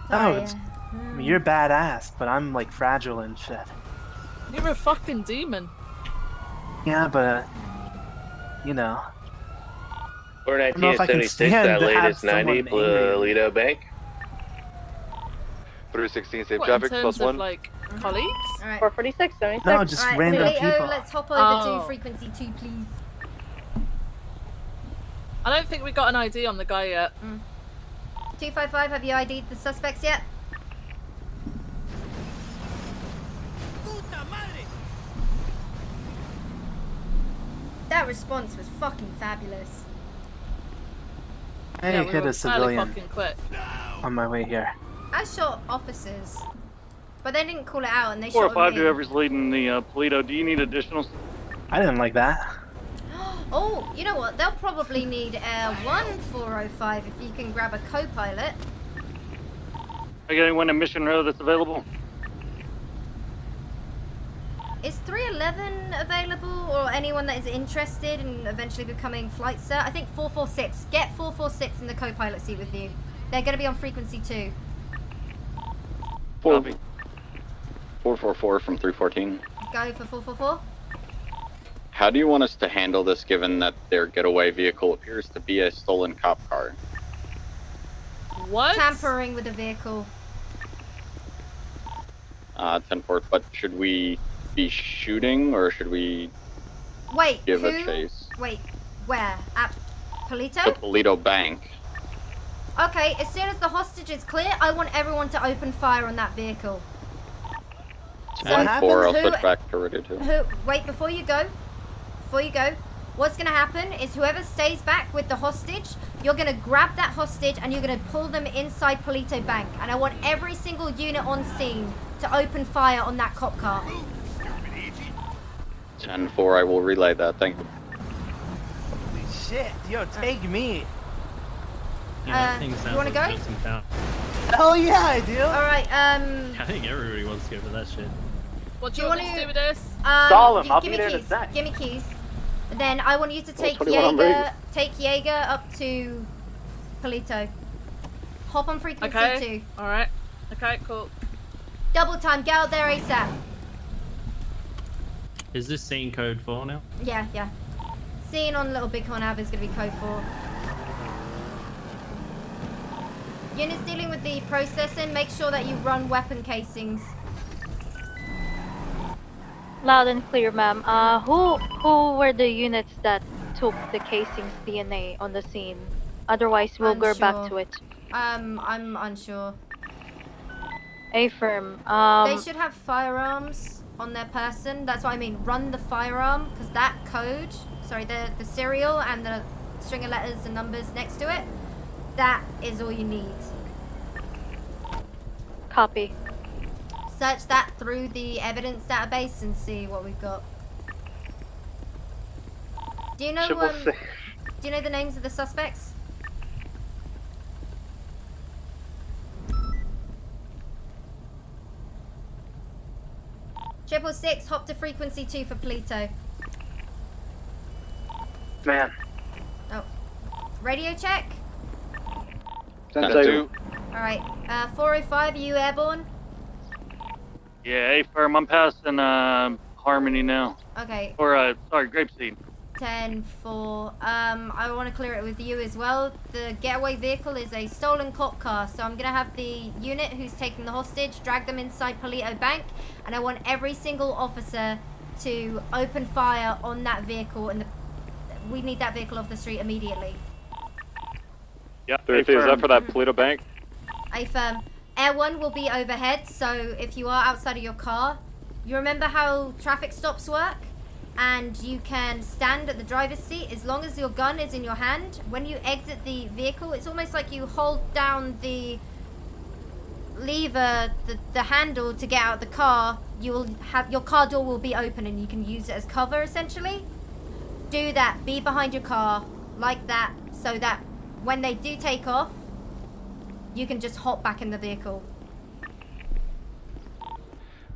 Oh, no, Sorry. it's, I mean, you're badass, but I'm like fragile and shit. You're a fucking demon. Yeah, but uh, you know. Or I don't if I can 1976, stand that to have latest 90, someone Bank. 316, safe What, traffic, in plus terms of one. like colleagues? Alright. 446, 76. No, just Alright, random Leo, people. let's hop over Oh. to frequency two, please. I don't think we got an ID on the guy yet. 255, have you ID'd the suspects yet? That response was fucking fabulous. I yeah, hit were a civilian quick. on my way here. I shot officers, but they didn't call it out and they Four or shot five me. whoever's leading the uh, Paleto. Do you need additional? I didn't like that. Oh, you know what? They'll probably need Air 1405 if you can grab a co-pilot. I got anyone in Mission Row that's available? Is 311 available or anyone that is interested in eventually becoming flight sir? I think 446. Get 446 in the co-pilot seat with you. They're going to be on frequency 2. Four, 444 from 314. Go for 444. How do you want us to handle this given that their getaway vehicle appears to be a stolen cop car? What? Tampering with a vehicle. Uh, 10 4, but should we be shooting or should we Wait, give who? a chase? Wait, where? At Paleto? The Paleto? Paleto Bank. Okay, as soon as the hostage is clear, I want everyone to open fire on that vehicle. 10 4, I'll Who- switch back to radio 2. Who? Wait, before you go, before you go, what's gonna happen is whoever stays back with the hostage, you're gonna grab that hostage and you're gonna pull them inside Paleto Bank. And I want every single unit on scene to open fire on that cop car. 10 4, I will relay that. Thank you. Holy shit, yo, take me. Uh, you wanna go? Hell yeah, I do. All right. Um, I think everybody wants to go for that shit. What do do you you want want to to do with this? Um, Stall him, gi- I'll give be me there in a keys. sec. Give me keys. Then I want you to take Jaeger, take Jaeger up to Paleto. Hop on frequency Okay. two. Alright. Okay, cool. Double time. Get out there ASAP. Is this scene code 4 now? Yeah, yeah. Scene on Little Bighorn Ave is going to be code 4. Units dealing with the processing, make sure that you run weapon casings. Loud and clear, ma'am. Uh, who who were the units that took the casing's DNA on the scene? Otherwise, we'll go back to it. Um, I'm unsure. A firm. Um, they should have firearms on their person. That's what I mean. Run the firearm because that code, sorry, the the serial and the string of letters and numbers next to it, that is all you need. Copy. Search that through the evidence database and see what we've got. Do you know um. Do you know the names of the suspects? Triple six, hop to frequency two for Paleto. Man. Oh. Radio check? Ten Ten two. Alright. Uh, 405, are you airborne? Yeah, A firm. I'm passing uh, Harmony now. Okay. Or uh, sorry, Grapeseed. 10 4. Um, I want to clear it with you as well. The getaway vehicle is a stolen cop car, so I'm going to have the unit who's taking the hostage drag them inside Paleto Bank, and I want every single officer to open fire on that vehicle, and the, we need that vehicle off the street immediately. Yeah, is that for that Paleto Bank? A firm. Air 1 will be overhead, so if you are outside of your car, you remember how traffic stops work? And you can stand at the driver's seat as long as your gun is in your hand. When you exit the vehicle, it's almost like you hold down the lever, the, the handle to get out of the car. You will have your car door will be open and you can use it as cover essentially. Do that. Be behind your car like that so that when they do take off, you can just hop back in the vehicle.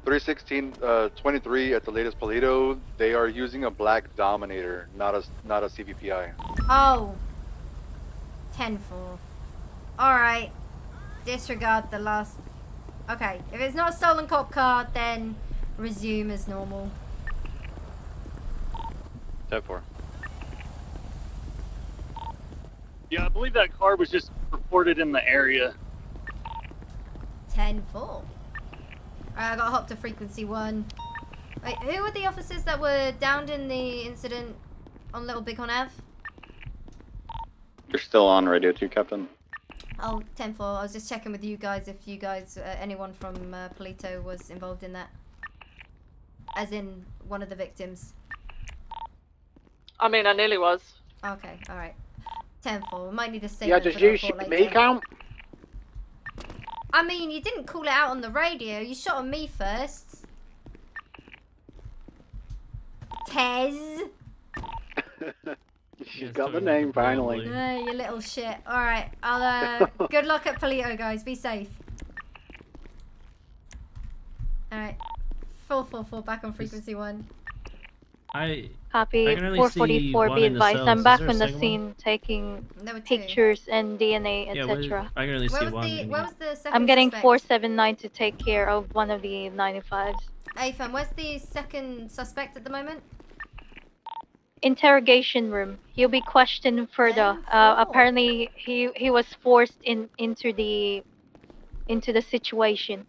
316, uh, 23 at the latest Paleto. They are using a black Dominator, not a not a CVPI. Oh. 10 4. Alright. Disregard the last. Okay. If it's not a stolen cop car, then resume as normal. Ten four. Yeah, I believe that car was just reported in the area. 10 4. Alright, I gotta hop to frequency 1. Wait, who were the officers that were downed in the incident on Little Bighorn Ave? You're still on radio too, Captain. Oh, 10 4. I was just checking with you guys if you guys, uh, anyone from uh, Paleto was involved in that. As in one of the victims. I mean, I nearly was. Okay, alright. 10 4. We Might need a Yeah, statement did for the you shoot later. me count? I mean, you didn't call it out on the radio. You shot on me first. Tez. She's got the name finally. Uh, you little shit. Alright, I'll, uh, good luck at Paleto, guys. Be safe. Alright. 444, back on frequency 1. I Copy. I can only see 444. one Be in the advised, cells. I'm back on the second one? scene taking There were two. pictures and DNA, Yeah, etc. I can only Where see was one. the, where was the second I'm getting suspect? 479 to take care of one of the 95s. Hey, fam, where's the second suspect at the moment? Interrogation room. He'll be questioned further. Uh, apparently, he he was forced in into the into the situation.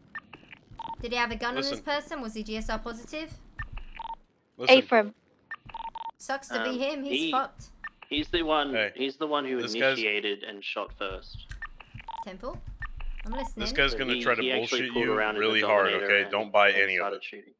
Did he have a gun on Listen. this person? Was he GSR positive? Listen, Affirm. Sucks to Um, be him. He's he- fucked. He's the one. Hey, he's the one who this guy's- initiated and shot first. Temple. I'm listening. this guy's gonna he- try to bullshit you around really hard, okay? Don't buy any of it. shooting.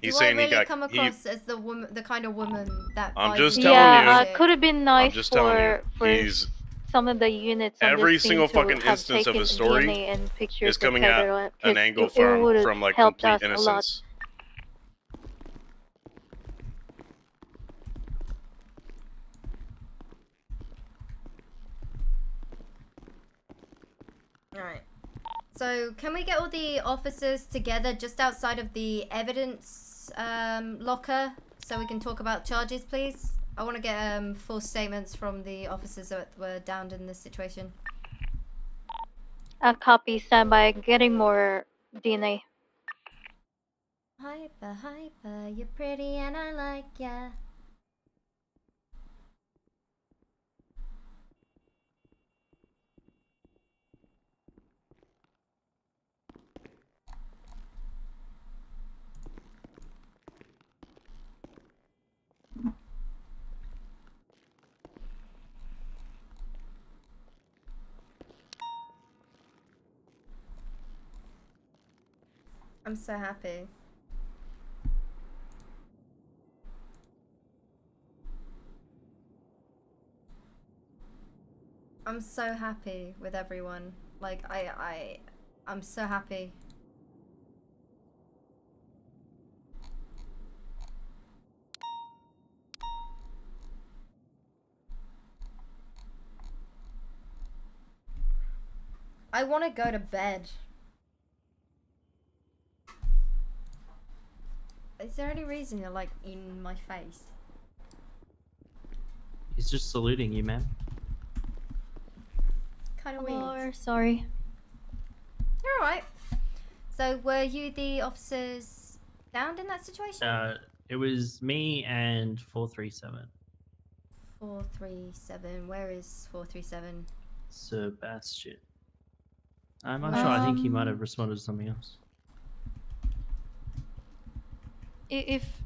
He's Do saying I really he got. come he- across as the woman, the kind of woman that? I'm just telling yeah, you. uh, shit? could have been nice just for telling you, for he's- some of the units. Every single fucking instance of his story DNA and pictures is coming of at Pedro, an 'cause angle it, it from from like complete us a lot. innocence. Alright. So, can we get all the officers together just outside of the evidence um, locker so we can talk about charges, please? I want to get um, full statements from the officers that were downed in this situation. A copy standby. Getting more DNA. Hyper, hyper, you're pretty and I like ya. I'm so happy. I'm so happy with everyone. Like I I I'm so happy. I want to go to bed. Is there any reason you're like in my face? He's just saluting you, man. Kind of Hello, weird. sorry. You're alright. So were you the officers downed in that situation? Uh, it was me and 437. 437. Where is 437? Sebastian. I'm not sure. I think he might Um, have responded to something else. I- If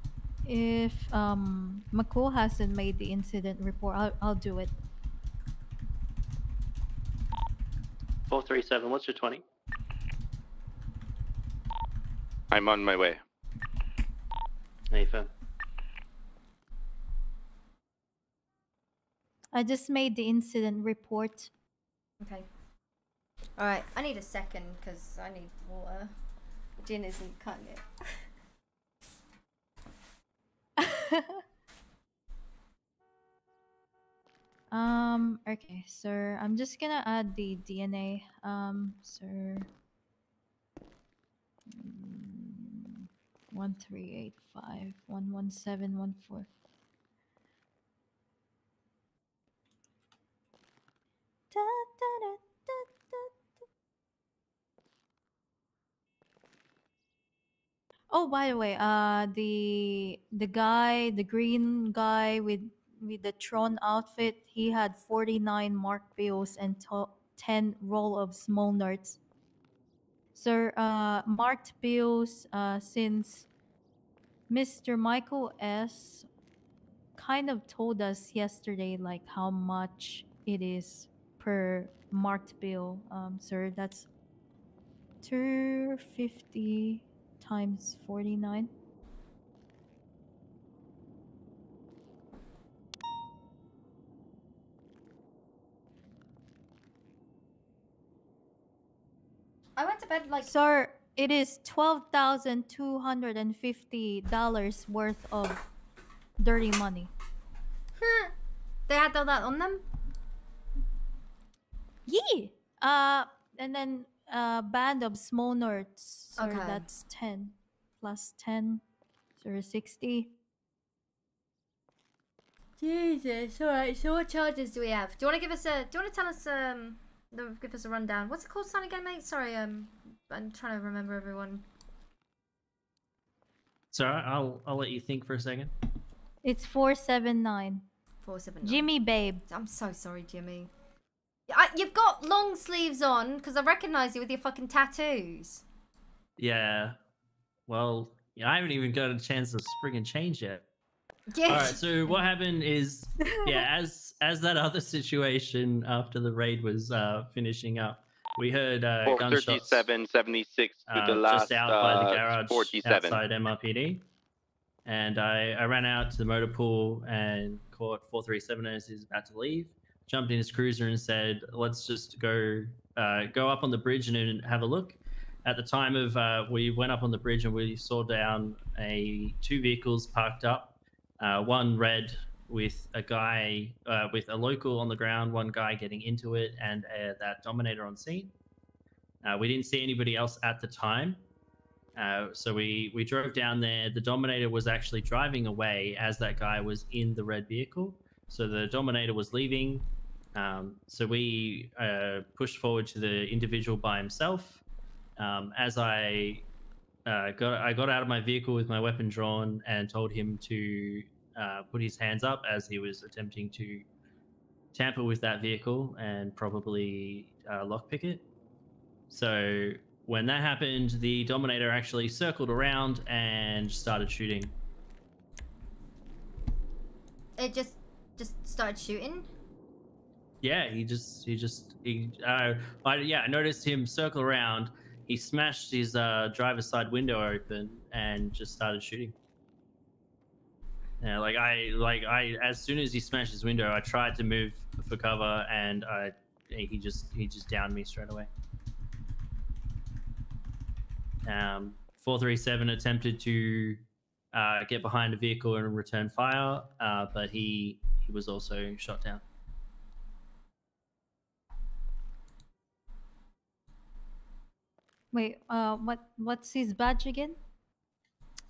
if um McCool hasn't made the incident report, I'll I'll do it. 437, what's your 20? I'm on my way. Nathan. I just made the incident report. Okay. Alright, I need a second because I need water. Gin isn't cutting it. Um, okay, sir. I'm just gonna add the DNA. Um, sir. Mm, One three eight five one one seven one four. Da, da, da, da. Oh, by the way, uh, the the guy, the green guy with with the Tron outfit, he had 49 mark bills and to- 10 roll of small notes. Sir, uh, marked bills, uh, since Mr. Michael S. kind of told us yesterday, like how much it is per marked bill. Um, sir, that's 250 times 49. I went to bed like Sir, it is twelve thousand two hundred and fifty dollars worth of dirty money. Huh. They had all that on them? Yeah. Uh, and then a band of small notes. Sir, Okay. that's ten plus ten, sir, sixty. Jesus. Alright, so what charges do we have? Do you wanna give us a do you wanna tell us um the, give us a rundown? What's it called son again, mate? Sorry, um I'm trying to remember everyone. Sorry, I'll I'll let you think for a second. It's four seven nine. Four seven nine. Jimmy Babe. I'm so sorry, Jimmy. I, you've got long sleeves on because I recognise you with your fucking tattoos. Yeah. Well, yeah, I haven't even got a chance to spring and change yet. Yes. All right. So what happened is, yeah, as as that other situation after the raid was uh, finishing up, we heard uh, gunshots 437, 76 to uh, the last just out by the uh, garage 47. outside MRPD. And I, I ran out to the motor pool and caught 437 as he's about to leave. Jumped in his cruiser and said, "Let's just go uh, go up on the bridge and have a look." At the time of uh, we went up on the bridge and we saw down a two vehicles parked up, uh, one red with a guy uh, with a local on the ground, one guy getting into it, and uh, that Dominator on scene. Uh, we didn't see anybody else at the time, so we we drove down there. The Dominator was actually driving away as that guy was in the red vehicle. So the Dominator was leaving. Um, so we uh, pushed forward to the individual by himself. Um, as I uh, got I got out of my vehicle with my weapon drawn and told him to uh, put his hands up as he was attempting to tamper with that vehicle and probably uh, lockpick it. So when that happened, the Dominator actually circled around and started shooting. It just just started shooting. Yeah, he just he just he uh, I, yeah, I noticed him circle around he smashed his uh, driver's side window open and just started shooting. Yeah, like I like I as soon as he smashed his window, I tried to move for cover and I he just he just downed me straight away. Um, 437 attempted to uh, get behind a vehicle and return fire, uh, but he he was also shot down. Wait, uh, what what's his badge again?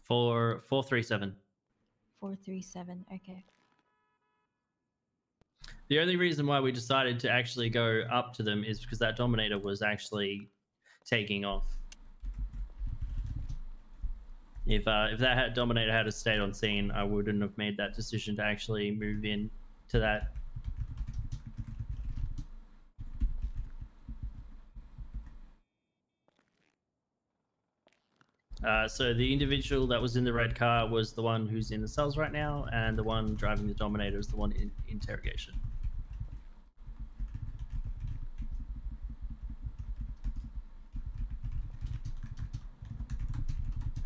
For 437. Four three seven. Okay. The only reason why we decided to actually go up to them is because that Dominator was actually taking off. If uh, if that had, Dominator had stayed on scene, I wouldn't have made that decision to actually move in to that. Uh, so the individual that was in the red car was the one who's in the cells right now, and the one driving the Dominator is the one in interrogation.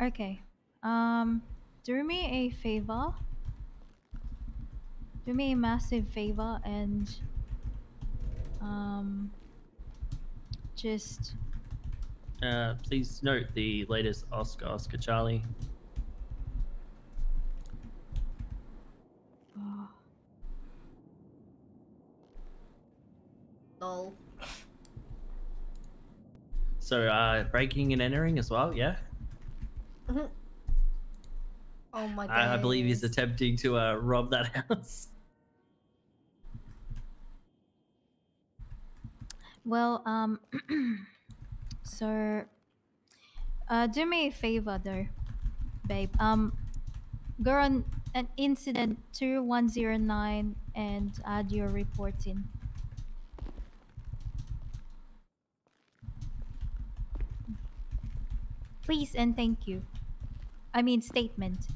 Okay. Um, do me a favor. Do me a massive favor and um, just Uh, please note the latest Oscar Oscar Charlie. oh, Lol. So uh, breaking and entering as well, yeah. Oh my god. I, I believe he's attempting to uh, rob that house. well, um, so uh, do me a favor though, babe. Um, go on an incident two one zero nine and add your report in. Please and thank you. I mean statement.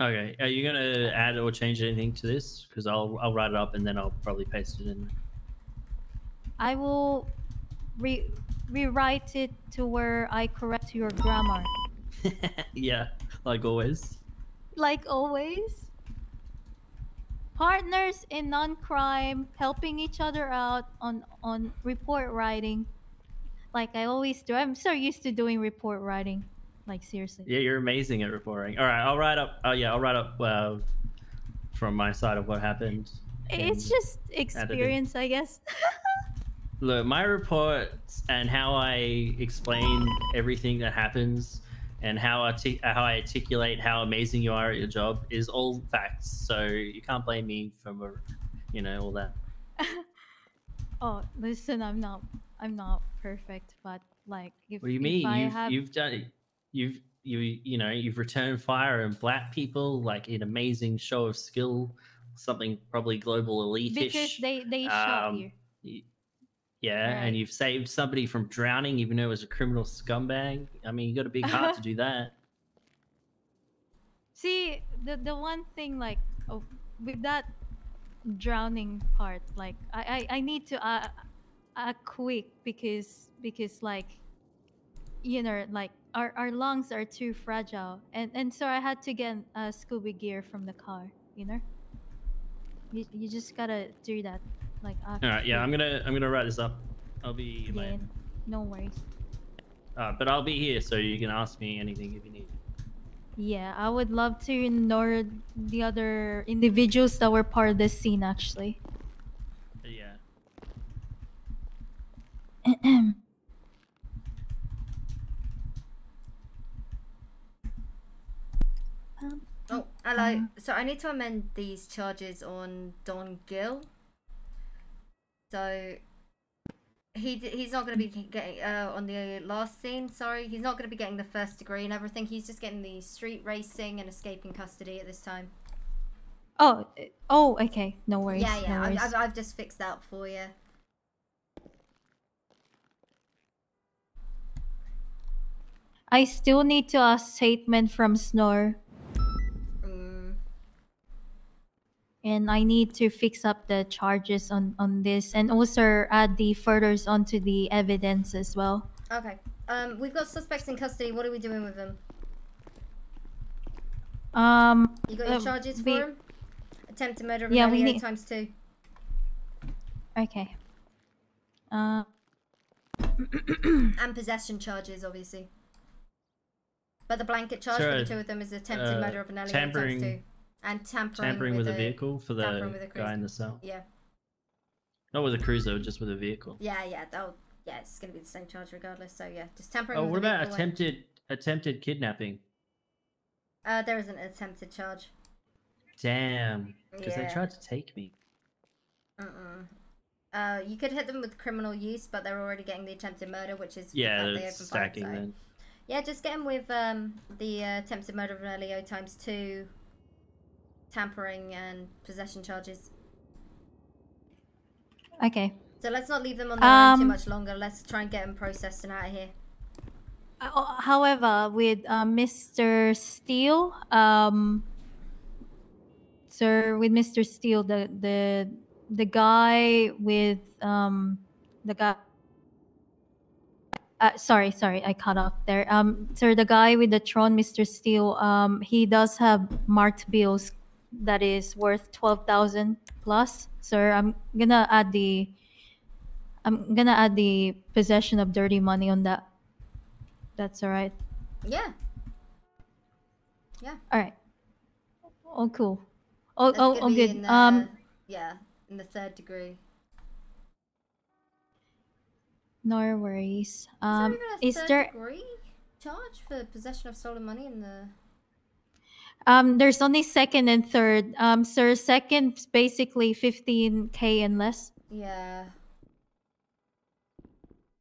Okay, are you gonna add or change anything to this? Because I'll I'll write it up and then I'll probably paste it in. I will re- rewrite it to where I correct your grammar. yeah, like always. Like always. Partners in non-crime, helping each other out on on report writing. Like I always do. I'm so used to doing report writing. Like seriously. Yeah, you're amazing at reporting. All right, I'll write up. Oh yeah, I'll write up uh, from my side of what happened. It's just add it in. experience, I guess. Look, my reports and how I explain everything that happens and how artic- how I articulate how amazing you are at your job is all facts. So you can't blame me for, you know, all that. oh, listen, I'm not I'm not perfect, but like if What do you mean? You've have you've done you've you you know you've returned fire and black people like an amazing show of skill, something probably global elitish. because they they shot Um, you. y- Yeah, and you've saved somebody from drowning, even though it was a criminal scumbag. I mean, you got a big heart to do that. See, the the one thing like oh, with that drowning part, like I I, I need to uh, uh quick because because like you know like our, our lungs are too fragile and and so I had to get uh, scuba gear from the car. You know, you you just gotta do that. Like All right, yeah, I'm gonna I'm gonna write this up. I'll be Yeah, no worries. uh, but I'll be here, so you can ask me anything if you need. Yeah, I would love to know the other individuals that were part of this scene actually. Yeah. Oh, hello. So I need to amend these charges on Don Gill. So he d- he's not going to be getting uh, on the last scene. Sorry, he's not going to be getting the first degree and everything. He's just getting the street racing and escaping custody at this time. Oh, uh, oh, okay. No worries. yeah, yeah. no worries. I've, I've just fixed that for you. I still need to ask statement from Snore. Mm. And I need to fix up the charges on, on this and also add the photos onto the evidence as well. Okay. Um, we've got suspects in custody. What are we doing with them? Um. You got your uh, charges we- for him? Attempted murder of Yeah, we alien need- times two. Okay. Uh. and possession charges, obviously. But the blanket charge for the two of them is attempted uh, murder of an LEO tampering- times two. And tampering, Tampering with a vehicle for the with guy in the cell. Yeah. Not with a cruiser, just with a vehicle. Yeah, yeah, that'll yeah, it's gonna be the same charge regardless. So yeah, just tampering. Oh, with what about and- attempted attempted kidnapping? Uh, there isn't an attempted charge. Damn, because they tried to take me. Uh-uh. Uh, you could hit them with criminal use, but they're already getting the attempted murder, which is Yeah, fact they they're opened fire, stacking so- then. Yeah, just get them with um the uh, attempted murder of an Leo times two, tampering and possession charges. Okay. So let's not leave them on their own too Um, much longer. Let's try and get them processed and out of here. Uh, However, with uh, Mr. Steele, um, sir, with Mr. Steele, the the the guy with um, the guy. Uh, sorry, sorry, I cut off there. Um, sir, the guy with the Tron, Mr. Steele, um, he does have marked bills that is worth twelve thousand plus. Sir, I'm gonna add the. I'm gonna add the possession of dirty money on that. That's all right. Yeah. Yeah. All right. Oh, cool. Oh, That's oh, oh, good. in the- Um, Yeah, in the third degree. no worries. Is Um, there even a is third there? degree charge for possession of stolen money in the? Um, there's only second and third. Um, sir, second is basically 15k and less. Yeah.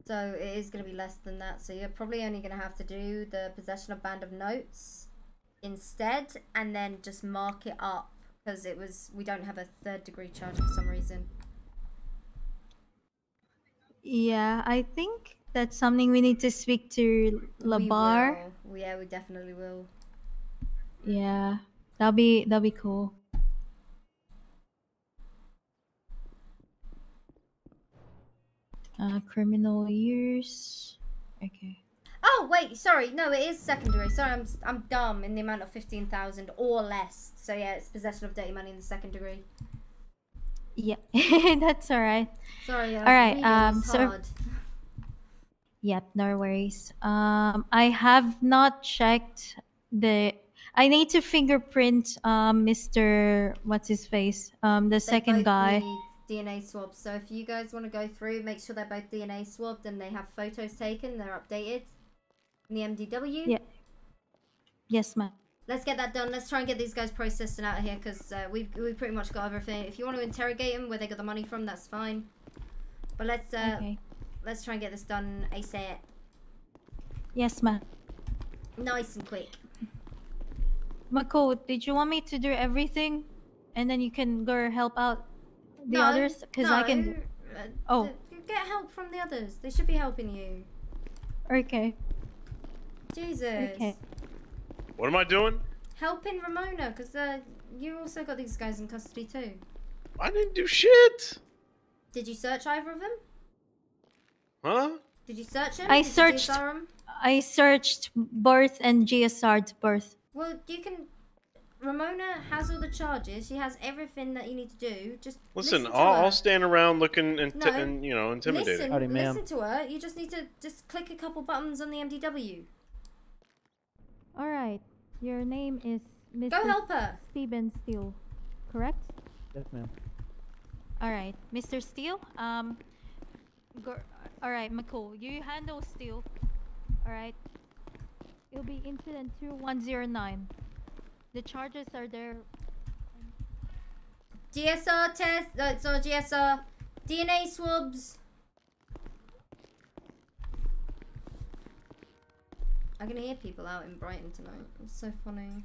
So it is going to be less than that. So you're probably only going to have to do the possession of band of notes instead, and then just mark it up because it was we don't have a third degree charge for some reason. Yeah, I think that's something we need to speak to Labar. We will. Yeah, we definitely will. Yeah, that'll be that'll be cool. Uh, criminal years. Okay. Oh wait, sorry. No, it is secondary. Sorry, I'm I'm dumb in the amount of fifteen thousand or less. So yeah, it's possession of dirty money in the second degree. Yeah, that's all right. Sorry. All right. Um. So. hard. Yep. No worries. Um. I have not checked the. I need to fingerprint. Um. Mr. What's his face? Um. The They second both guy. need DNA swabs. So if you guys want to go through, make sure they're both DNA swabbed and they have photos taken. They're updated in the MDW. Yeah. Yes, ma'am. Let's get that done. Let's try and get these guys processed and out of here because uh, we we pretty much got everything. If you want to interrogate them where they got the money from, that's fine. But let's uh, Okay. let's try and get this done ASAP. Yes, ma'am. Nice and quick. Mako, did you want me to do everything, and then you can go help out the No, others? Because I can. uh, Oh. th- Get help from the others. They should be helping you. Okay. Jesus. Okay. What am I doing? Helping Ramona because uh, you also got these guys in custody too. I didn't do shit. Did you search either of them? Huh? Did you search them? I Did searched. GSR 'em? I searched birth and GSR's birth. Well, you can. Ramona has all the charges. She has everything that you need to do. Just Listen, listen to I'll, her. I'll stand around looking and, No. and you know intimidating. Listen, listen to her. You just need to just click a couple buttons on the MDW. All right. Your name is Mr. Go help her. Steven Steele, correct? Yes, ma'am. All right, Mr. Steele. Um. Go, all right, McCool. You handle Steele. All right. It'll be incident two one zero nine. The charges are there. GSR test. Uh, not GSR. DNA swabs. I'm gonna hear people out in Brighton tonight. It's so funny.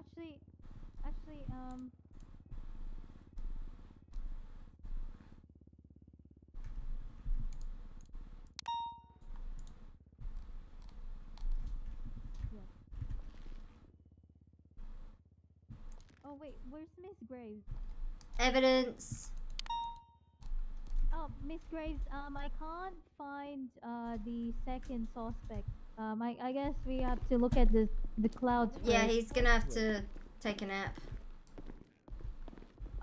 actually, actually, um, yeah. Oh wait, where's Miss Graves? Evidence. Oh, Miss Graves, um, I can't find uh the second suspect. Um, I, I guess we have to look at the the clouds. Yeah, he's gonna have to take a nap.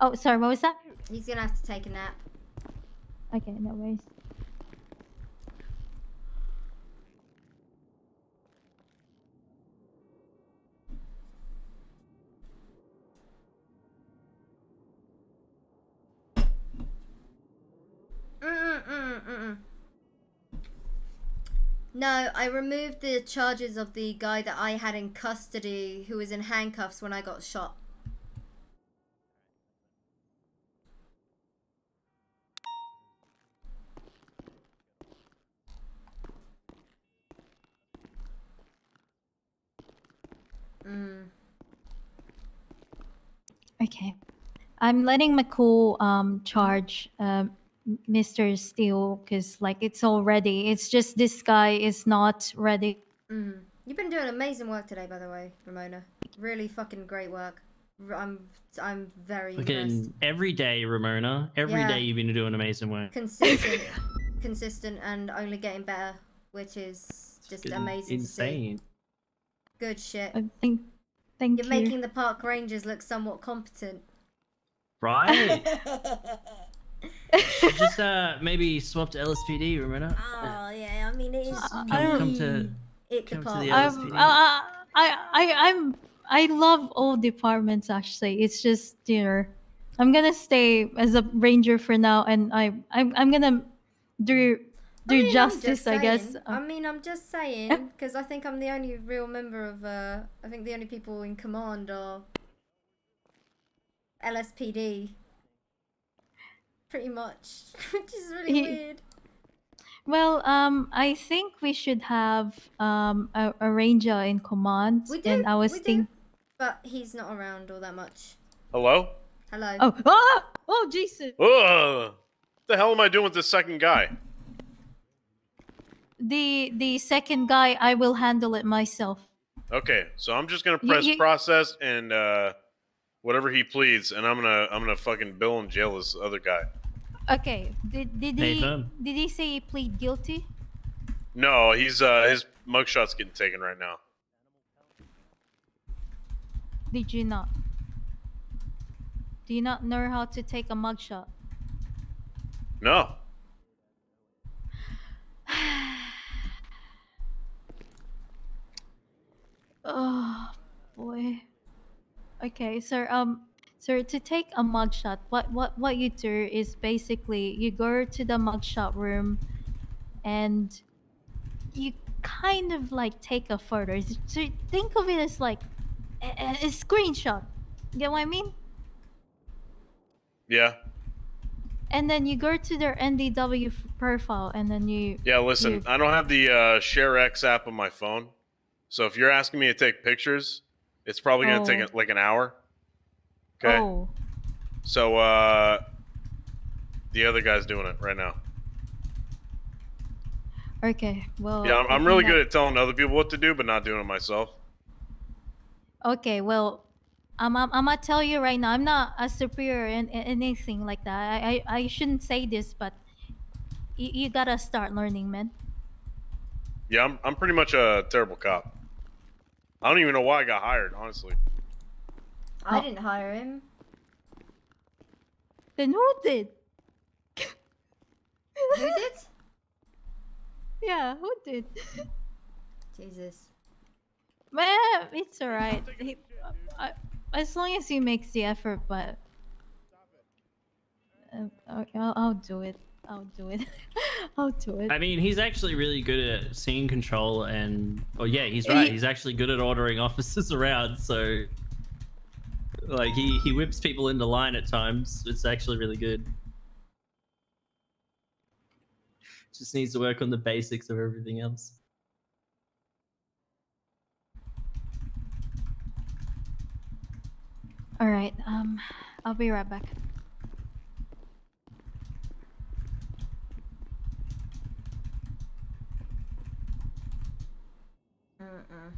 Oh, sorry, what was that? He's gonna have to take a nap. Okay, no worries. Mm-mm-mm-mm-mm. No, I removed the charges of the guy that I had in custody who was in handcuffs when I got shot. Mm. Okay. I'm letting McCool um charge um Mr. Steele because like it's already. It's just this guy is not ready. Mm. You've been doing amazing work today, by the way, Ramona. Really fucking great work. R- I'm I'm very impressed. Every day, Ramona. Every day Yeah. you've been doing amazing work. Consistent, consistent, and only getting better, which is just Fucking amazing to see. Insane. Good shit. I think thank You're you. making the park rangers look somewhat competent. Right? You just uh maybe swap to LSPD, Ramona. Oh yeah, I mean it is. I Come, don't- come to It come to park. the I'm, LSPD. I, I, I, I'm, I love all departments actually. It's just you know, I'm gonna stay as a ranger for now, and I, I'm, I'm gonna do, do I mean, justice, just I guess. I mean, I'm just saying because I think I'm the only real member of. Uh, I think the only people in command are LSPD. Pretty much, which is really He- weird. Well, um, I think we should have um a, a ranger in command, We do. and I was we do. thinking. But he's not around all that much. Hello? Hello. Oh, ah! oh, Jesus! Ugh. the hell am I doing with this second guy? The the second guy, I will handle it myself. Okay, so I'm just gonna You- press you- process and uh, whatever he pleads, and I'm gonna I'm gonna fucking bill and jail this other guy. Okay. Did did he Nathan? did he say he plead guilty? No, he's uh his mugshot's getting taken right now. Did you not? Do you not know how to take a mugshot? No. Oh boy. Okay, so um, so to take a mugshot, what what what you do is basically you go to the mugshot room, and you kind of like take a photo. So think of it as like a, a, screenshot. You get what I mean? Yeah. And then you go to their MDW profile, and then you Yeah, listen, you- I don't have the uh, ShareX app on my phone, so if you're asking me to take pictures, it's probably gonna take Oh. it like an hour. Okay. Oh. So uh, the other guy's doing it right now. Okay, well. yeah, I'm, I'm really good at telling other people what to do, but not doing it myself. Okay, well, I'm, I'm, I'm gonna tell you right now. I'm not a superior in, in anything like that. I, I, I shouldn't say this, but you, you gotta start learning, man. Yeah, I'm I'm pretty much a terrible cop. I don't even know why I got hired, honestly. I didn't hire him. Then who did? Who did? Yeah, who did? Jesus. Man, it's alright. He, I, as long as he makes the effort, but uh, okay, I'll, I'll do it. I'll do it. I'll do it. I mean, he's actually really good at scene control, and oh yeah, he's right. He- He's actually good at ordering officers around. So, like, he he whips people into line at times. It's actually really good. Just needs to work on the basics of everything else. All right. Um, I'll be right back. Mm-mm.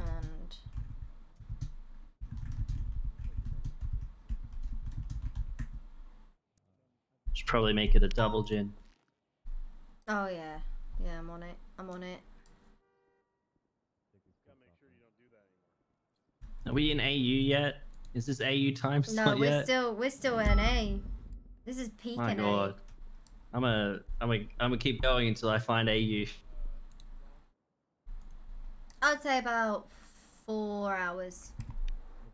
And Should probably make it a double gin. oh yeah, yeah, I'm on it. I'm on it. Are we in AU yet? Is this AU time No, we're yet? still we're still in A. This is peak My god. I'm a, I'm a, I'm gonna keep going until I find AU. I'd say about four hours.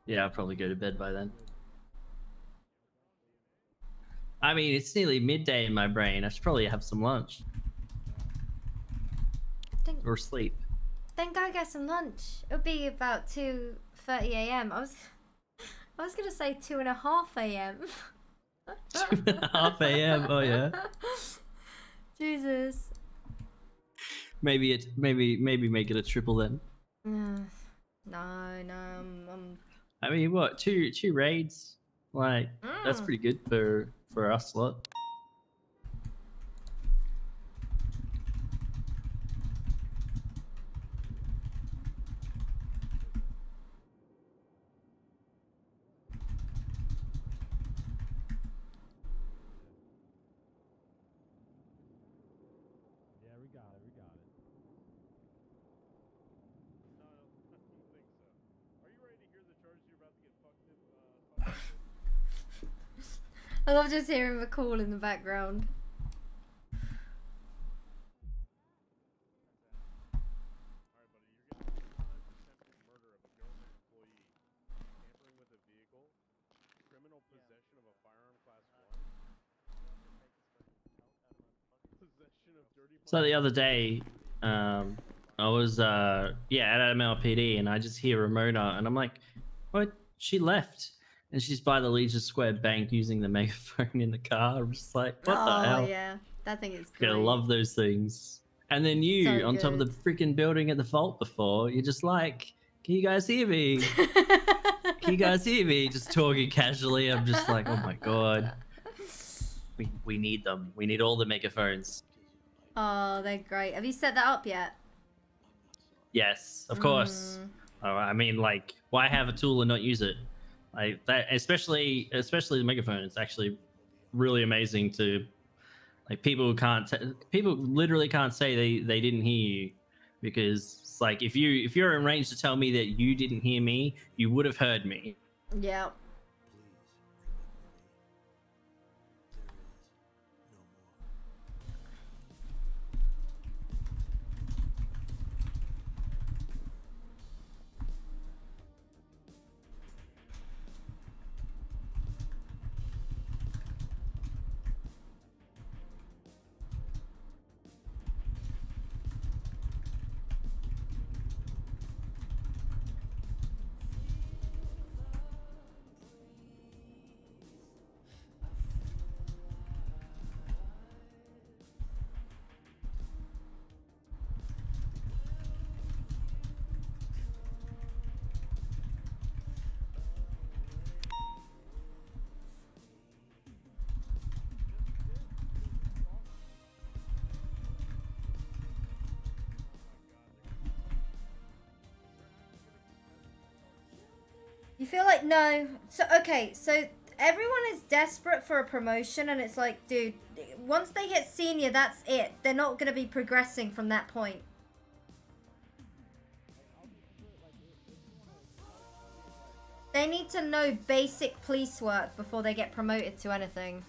Yeah, I'll probably go to bed by then. I mean, it's nearly midday in my brain. I should probably have some lunch. Or sleep. Then go get some lunch. It'll be about two thirty a.m. I was, I was gonna say two and a half a.m. Half a.m. Oh yeah. Jesus. Maybe it. Maybe maybe make it a triple then. No, no, I'm, I'm I mean, what two two raids? Like that's Mm. pretty good for for us lot. Love just hearing the call in the background. So the other day, um, I was uh yeah at MRPD and I just hear Ramona and I'm like, what? She left and she's by the Legion Square Bank using the megaphone in the car. I'm just like, what oh the hell? yeah, that thing is great. Gonna love those things. And then you So on top of the freaking building at the vault before, you're just like, can you guys hear me? can you guys hear me? Just talking casually. I'm just like, oh my god. We, we need them. We need all the megaphones. Oh, they're great. Have you set that up yet? Yes, of course. Mm. Oh, I mean, like, why have a tool and not use it? Like that, especially especially the megaphone. It's actually really amazing to like people can't people literally can't say they they didn't hear you because it's like if you if you're in range to tell me that you didn't hear me, you would have heard me. Yeah. No. So okay, so everyone is desperate for a promotion, and it's like, dude, once they hit senior, that's it. They're not gonna be progressing from that point. They need to know basic police work before they get promoted to anything.